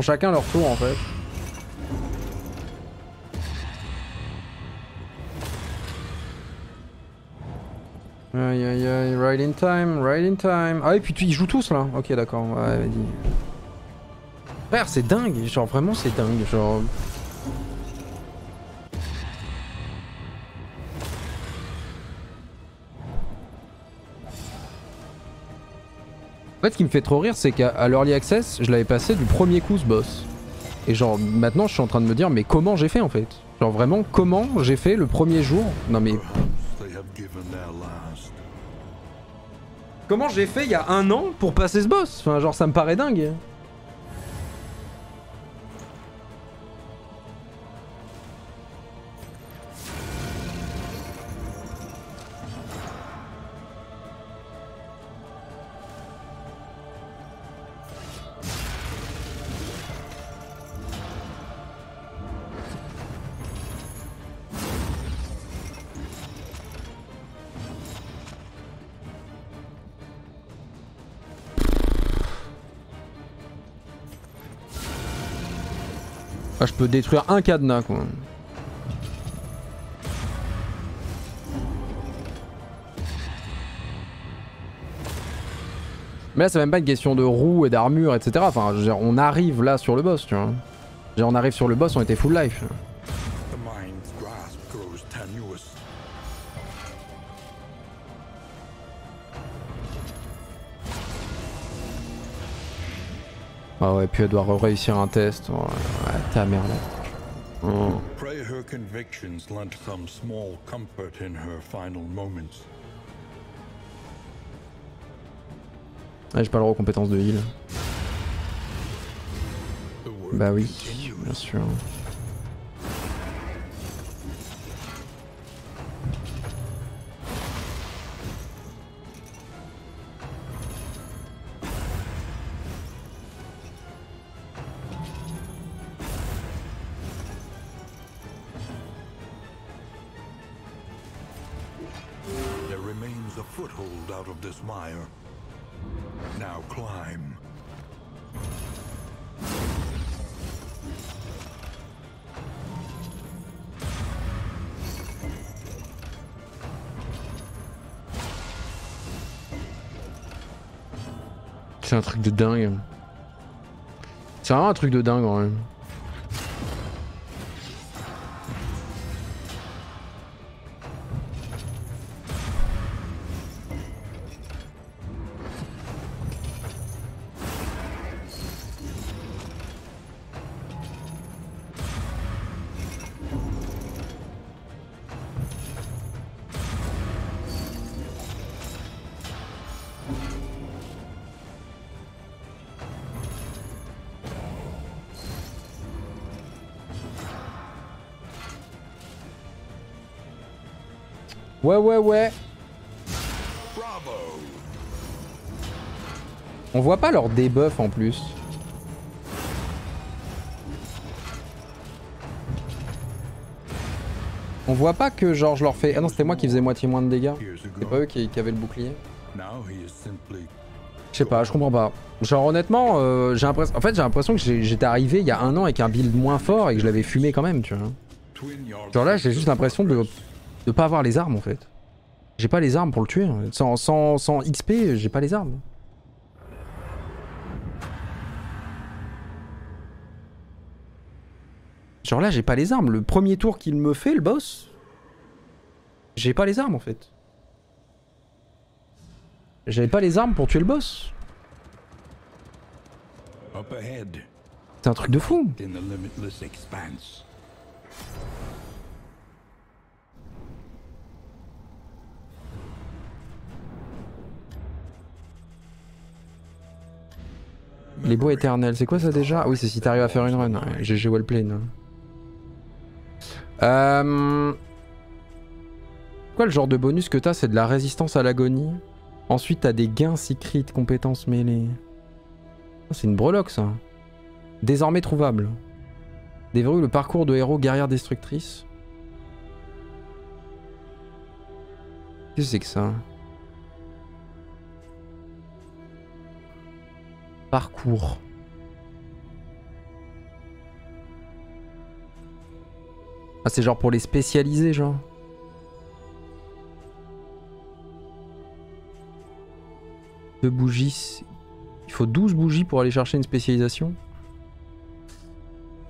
Chacun leur tour en fait. Aïe aïe aïe, right in time, right in time. Ah et puis tu- ils jouent tous là. Ok d'accord, ouais vas-y. Frère c'est dingue, genre vraiment c'est dingue, genre... fait, ce qui me fait trop rire, c'est qu'à l'Early Access, je l'avais passé du premier coup ce boss. Et genre, maintenant, je suis en train de me dire, mais comment j'ai fait en fait? Genre, vraiment, comment j'ai fait le premier jour? Non, mais comment j'ai fait il y a un an pour passer ce boss? Enfin, genre, ça me paraît dingue. Ah, je peux détruire un cadenas, quoi. Mais là, c'est même pas une question de roues et d'armure, etc. Enfin, on arrive là sur le boss, tu vois. On arrive sur le boss, on était full life. Ah ouais, puis elle doit réussir un test. Ouais, ta merde. Oh. Pray her convictions lent some small comfort in her final moments. Ah, j'ai pas le droit aux compétences de heal. Bah oui, bien sûr. C'est un truc de dingue. C'est vraiment un truc de dingue en même. Voit pas leur debuff en plus. On voit pas que genre je leur fais... Ah non c'était moi qui faisais moitié moins de dégâts. C'est pas eux qui, avaient le bouclier. Je sais pas, je comprends pas. Genre honnêtement, euh, j'ai l'impression... En fait j'ai l'impression que j'étais arrivé il y a un an avec un build moins fort et que je l'avais fumé quand même, tu vois. Genre là j'ai juste l'impression de... de pas avoir les armes en fait. J'ai pas les armes pour le tuer. Sans, sans, sans XP, j'ai pas les armes. Genre là, j'ai pas les armes. Le premier tour qu'il me fait, le boss, j'ai pas les armes en fait. J'avais pas les armes pour tuer le boss. C'est un truc de fou. Les bois éternels, c'est quoi ça déjà? Ah oui, c'est si t'arrives à faire une run. GG Wellplane. Euh... Quoi le genre de bonus que t'as C'est de la résistance à l'agonie. Ensuite, t'as des gains si crit, compétences mêlées. Oh, c'est une breloque ça. Désormais trouvable. Déverrouille le parcours de héros guerrière destructrice. Qu'est-ce que c'est que ça? Parcours. Ah, c'est genre pour les spécialiser, genre. Deux bougies. Il faut 12 bougies pour aller chercher une spécialisation.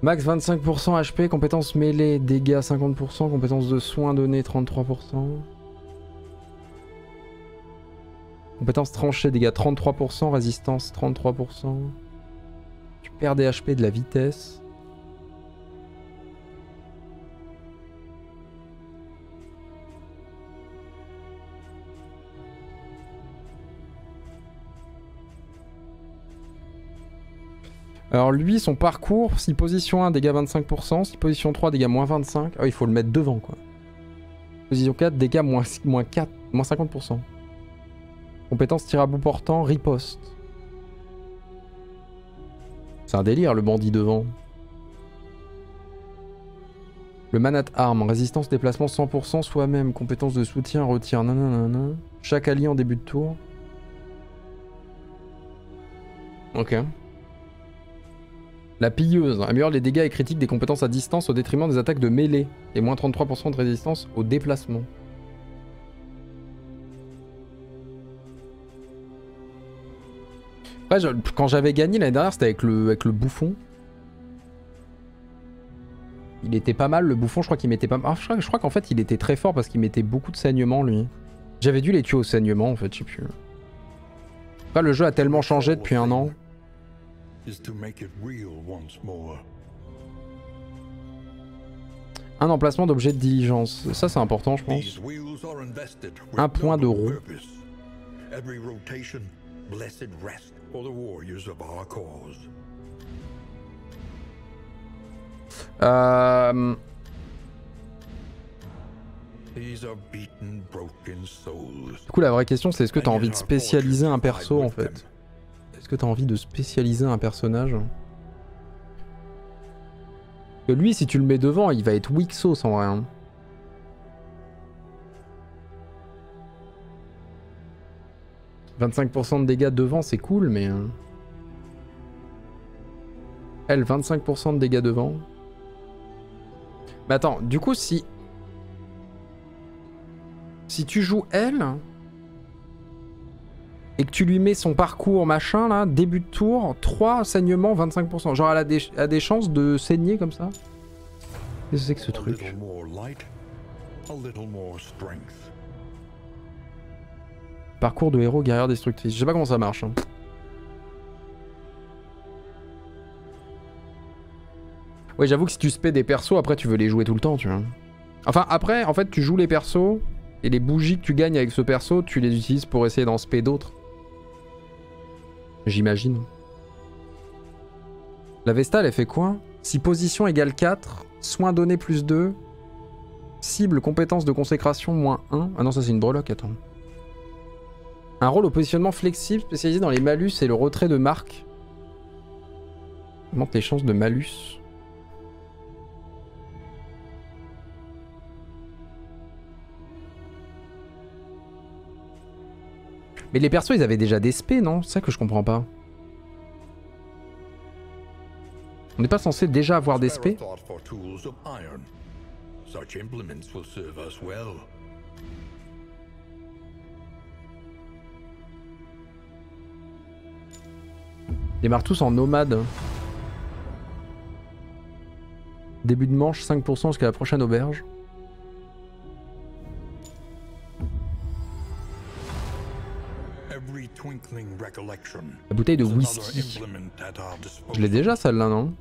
Max 25% HP, compétences mêlées, dégâts 50%, compétences de soins données 33%. Compétences tranchées, dégâts 33%, résistance 33%. Tu perds des HP de la vitesse. Alors lui, son parcours, si position 1, dégâts 25%, si position 3, dégâts moins 25%. Ah, il faut le mettre devant, quoi. Position 4, dégâts moins, moins 4, moins 50%. Compétence tir à bout portant, riposte. C'est un délire, le bandit devant. Le manat arme, résistance déplacement 100%, soi-même, compétence de soutien, retire, nanana. Chaque allié en début de tour. Ok. La pilleuse améliore les dégâts et critiques des compétences à distance au détriment des attaques de mêlée et moins 33% de résistance au déplacement. Quand j'avais gagné l'année dernière, c'était avec le, bouffon. Il était pas mal, le bouffon, je crois qu'il mettait pas mal. Ah, je crois, qu'en fait, il était très fort parce qu'il mettait beaucoup de saignement, lui. J'avais dû les tuer au saignement, en fait, je sais plus. Le jeu a tellement changé depuis un an. Is to make it real once more. Un emplacement d'objet de diligence. Ça, c'est important, je pense. Un point de roue. purpose. Every rotation, blessed rest for the warriors of our cause. Euh... These are beaten, broken souls. Du coup, la vraie question, c'est est-ce que t'as envie de spécialiser un perso, en fait Est-ce que t'as envie de spécialiser un personnage Que lui, si tu le mets devant, il va être weak sauce en vrai. hein. « 25% de dégâts devant, c'est cool, mais... euh, Elle, 25% de dégâts devant. Mais attends, du coup, si... Si tu joues elle... Et que tu lui mets son parcours machin là, début de tour, 3 saignements, 25%. Genre elle a des, elle a des chances de saigner comme ça? Qu'est-ce que c'est que ce truc? Parcours de héros guerrière destructrice. Je sais pas comment ça marche. hein. Ouais, j'avoue que si tu spais des persos, après tu veux les jouer tout le temps, tu vois. Enfin, après, en fait, tu joues les persos et les bougies que tu gagnes avec ce perso, tu les utilises pour essayer d'en spé d'autres. J'imagine. La Vestale, elle fait quoi? Si position égale 4, soins donnés plus 2, cible compétence de consécration moins 1. Ah non, ça c'est une breloque, attends. Un rôle au positionnement flexible spécialisé dans les malus et le retrait de marque. Augmente les chances de malus. Mais les persos, ils avaient déjà des spés, non? C'est ça que je comprends pas. On n'est pas censé déjà avoir des spés démarrent tous en nomade. Début de manche, 5% jusqu'à la prochaine auberge. La bouteille de whisky. Je l'ai déjà celle-là, non?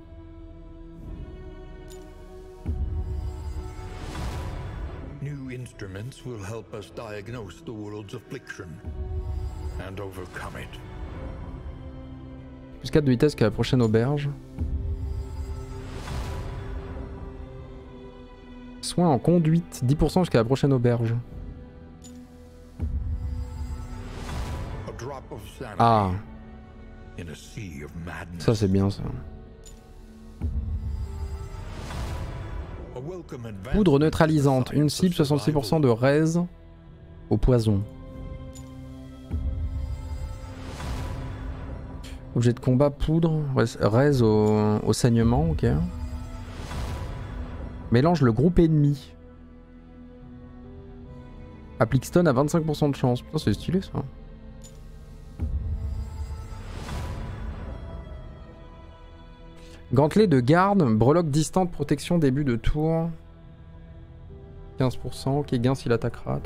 New instruments will help us diagnose the world's affliction and overcome it. Plus 4 de vitesse qu'à la prochaine auberge. Soin en conduite, 10% jusqu'à la prochaine auberge. Ah, ça c'est bien ça. Poudre neutralisante, une cible, of 66% de raise au poison. Objet de combat, poudre, rais- raise au, au saignement, ok. Mélange le groupe ennemi. Applique stun à 25% de chance. Putain, c'est stylé ça. Gantelet de garde, breloque distante, protection début de tour. 15%, ok, gain s'il attaquera.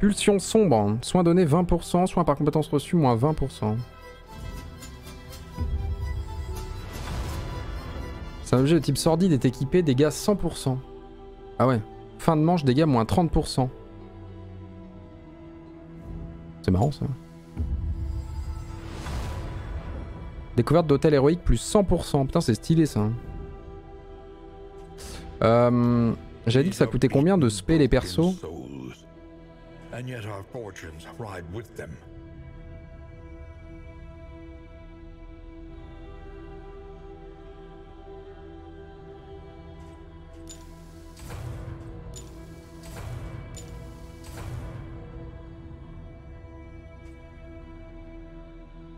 Pulsion sombre, soin donné 20%, soin par compétence reçue moins 20%. C'est un objet de type sordide est équipé, dégâts 100%. Ah ouais, fin de manche, dégâts moins 30%. C'est marrant ça. Découverte d'hôtel héroïque plus 100%. Putain, c'est stylé ça. Euh, J'avais dit que ça coûtait combien de spé les persos?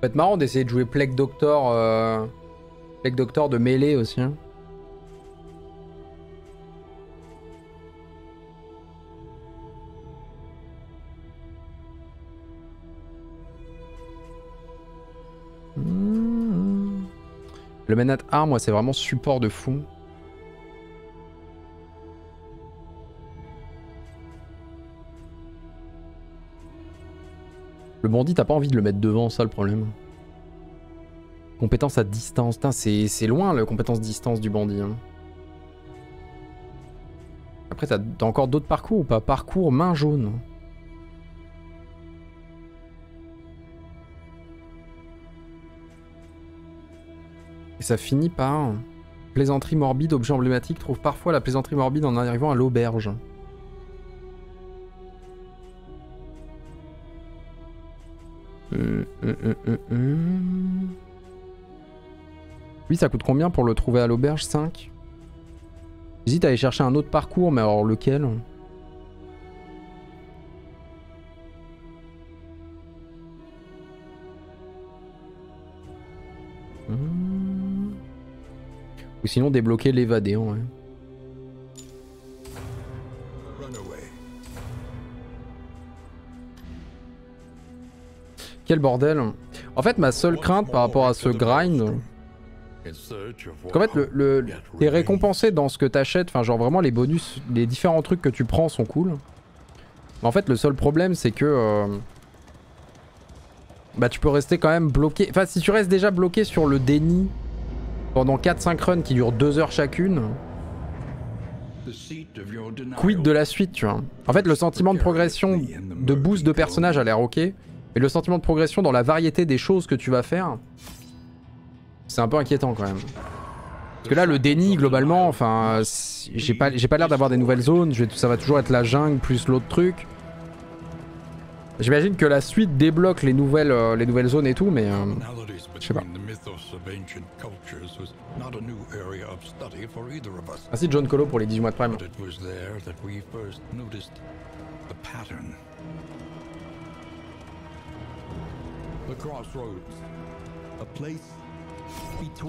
Va être marrant d'essayer de jouer Plague Doctor, euh... Doctor de mêlée aussi. hein. Mmh. Le Man at Arm, c'est vraiment support de fou. Le bandit, t'as pas envie de le mettre devant, ça le problème. Compétence à distance. C'est loin, la compétence distance du bandit. hein. Après, t'as encore d'autres parcours ou pas? Parcours main jaune. Et ça finit par... Plaisanterie morbide, objet emblématique, trouve parfois la plaisanterie morbide en arrivant à l'auberge. Hum, hum, hum, hum, hum. Lui, ça coûte combien pour le trouver à l'auberge 5 J'hésite à aller chercher un autre parcours, mais alors lequel? Hmm. Ou sinon débloquer l'évadé en vrai. Runaway. Quel bordel. En fait, ma seule crainte par rapport à ce grind, qu'en fait, le, le- t'es récompensé dans ce que t'achètes. Enfin, genre vraiment, les bonus, les différents trucs que tu prends sont cool. Mais en fait, le seul problème, c'est que. euh, bah, tu peux rester quand même bloqué. Enfin, si tu restes déjà bloqué sur le déni pendant 4-5 runs qui durent 2 heures chacune, quid de la suite, tu vois? En fait, le sentiment de progression de boost de personnage a l'air ok. Mais le sentiment de progression dans la variété des choses que tu vas faire, c'est un peu inquiétant quand même. Parce que là, le déni, globalement, enfin, j'ai pas, pas l'air d'avoir des nouvelles zones. ça va toujours être la jungle plus l'autre truc. J'imagine que la suite débloque les nouvelles, euh, les nouvelles zones et tout, mais euh, Je sais pas. merci John Colo pour les 18 mois de prime.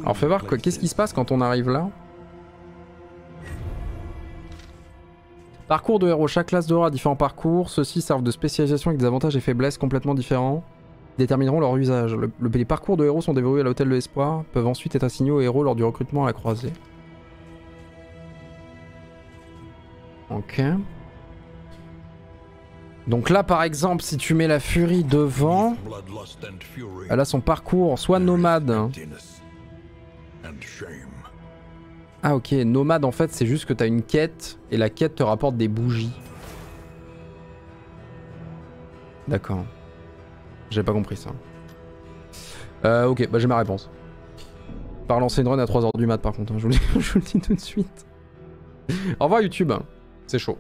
Alors fais voir qu'est-ce qui se passe quand on arrive là. Parcours de héros. Chaque classe de héros a différents parcours. Ceux-ci servent de spécialisation avec des avantages et faiblesses complètement différents. Détermineront leur usage. Le- le- les parcours de héros sont déverrouillés à l'hôtel de l'espoir. Peuvent ensuite être assignés aux héros lors du recrutement à la croisée. Ok. Donc là, par exemple, si tu mets la furie devant, elle a son parcours soit nomade. Ah ok, nomade en fait c'est juste que t'as une quête et la quête te rapporte des bougies. D'accord. J'ai pas compris ça. Euh, ok, bah j'ai ma réponse. Par lancer une run à 3h du mat par contre, hein, je vous le dis tout de suite. Au revoir YouTube, c'est chaud.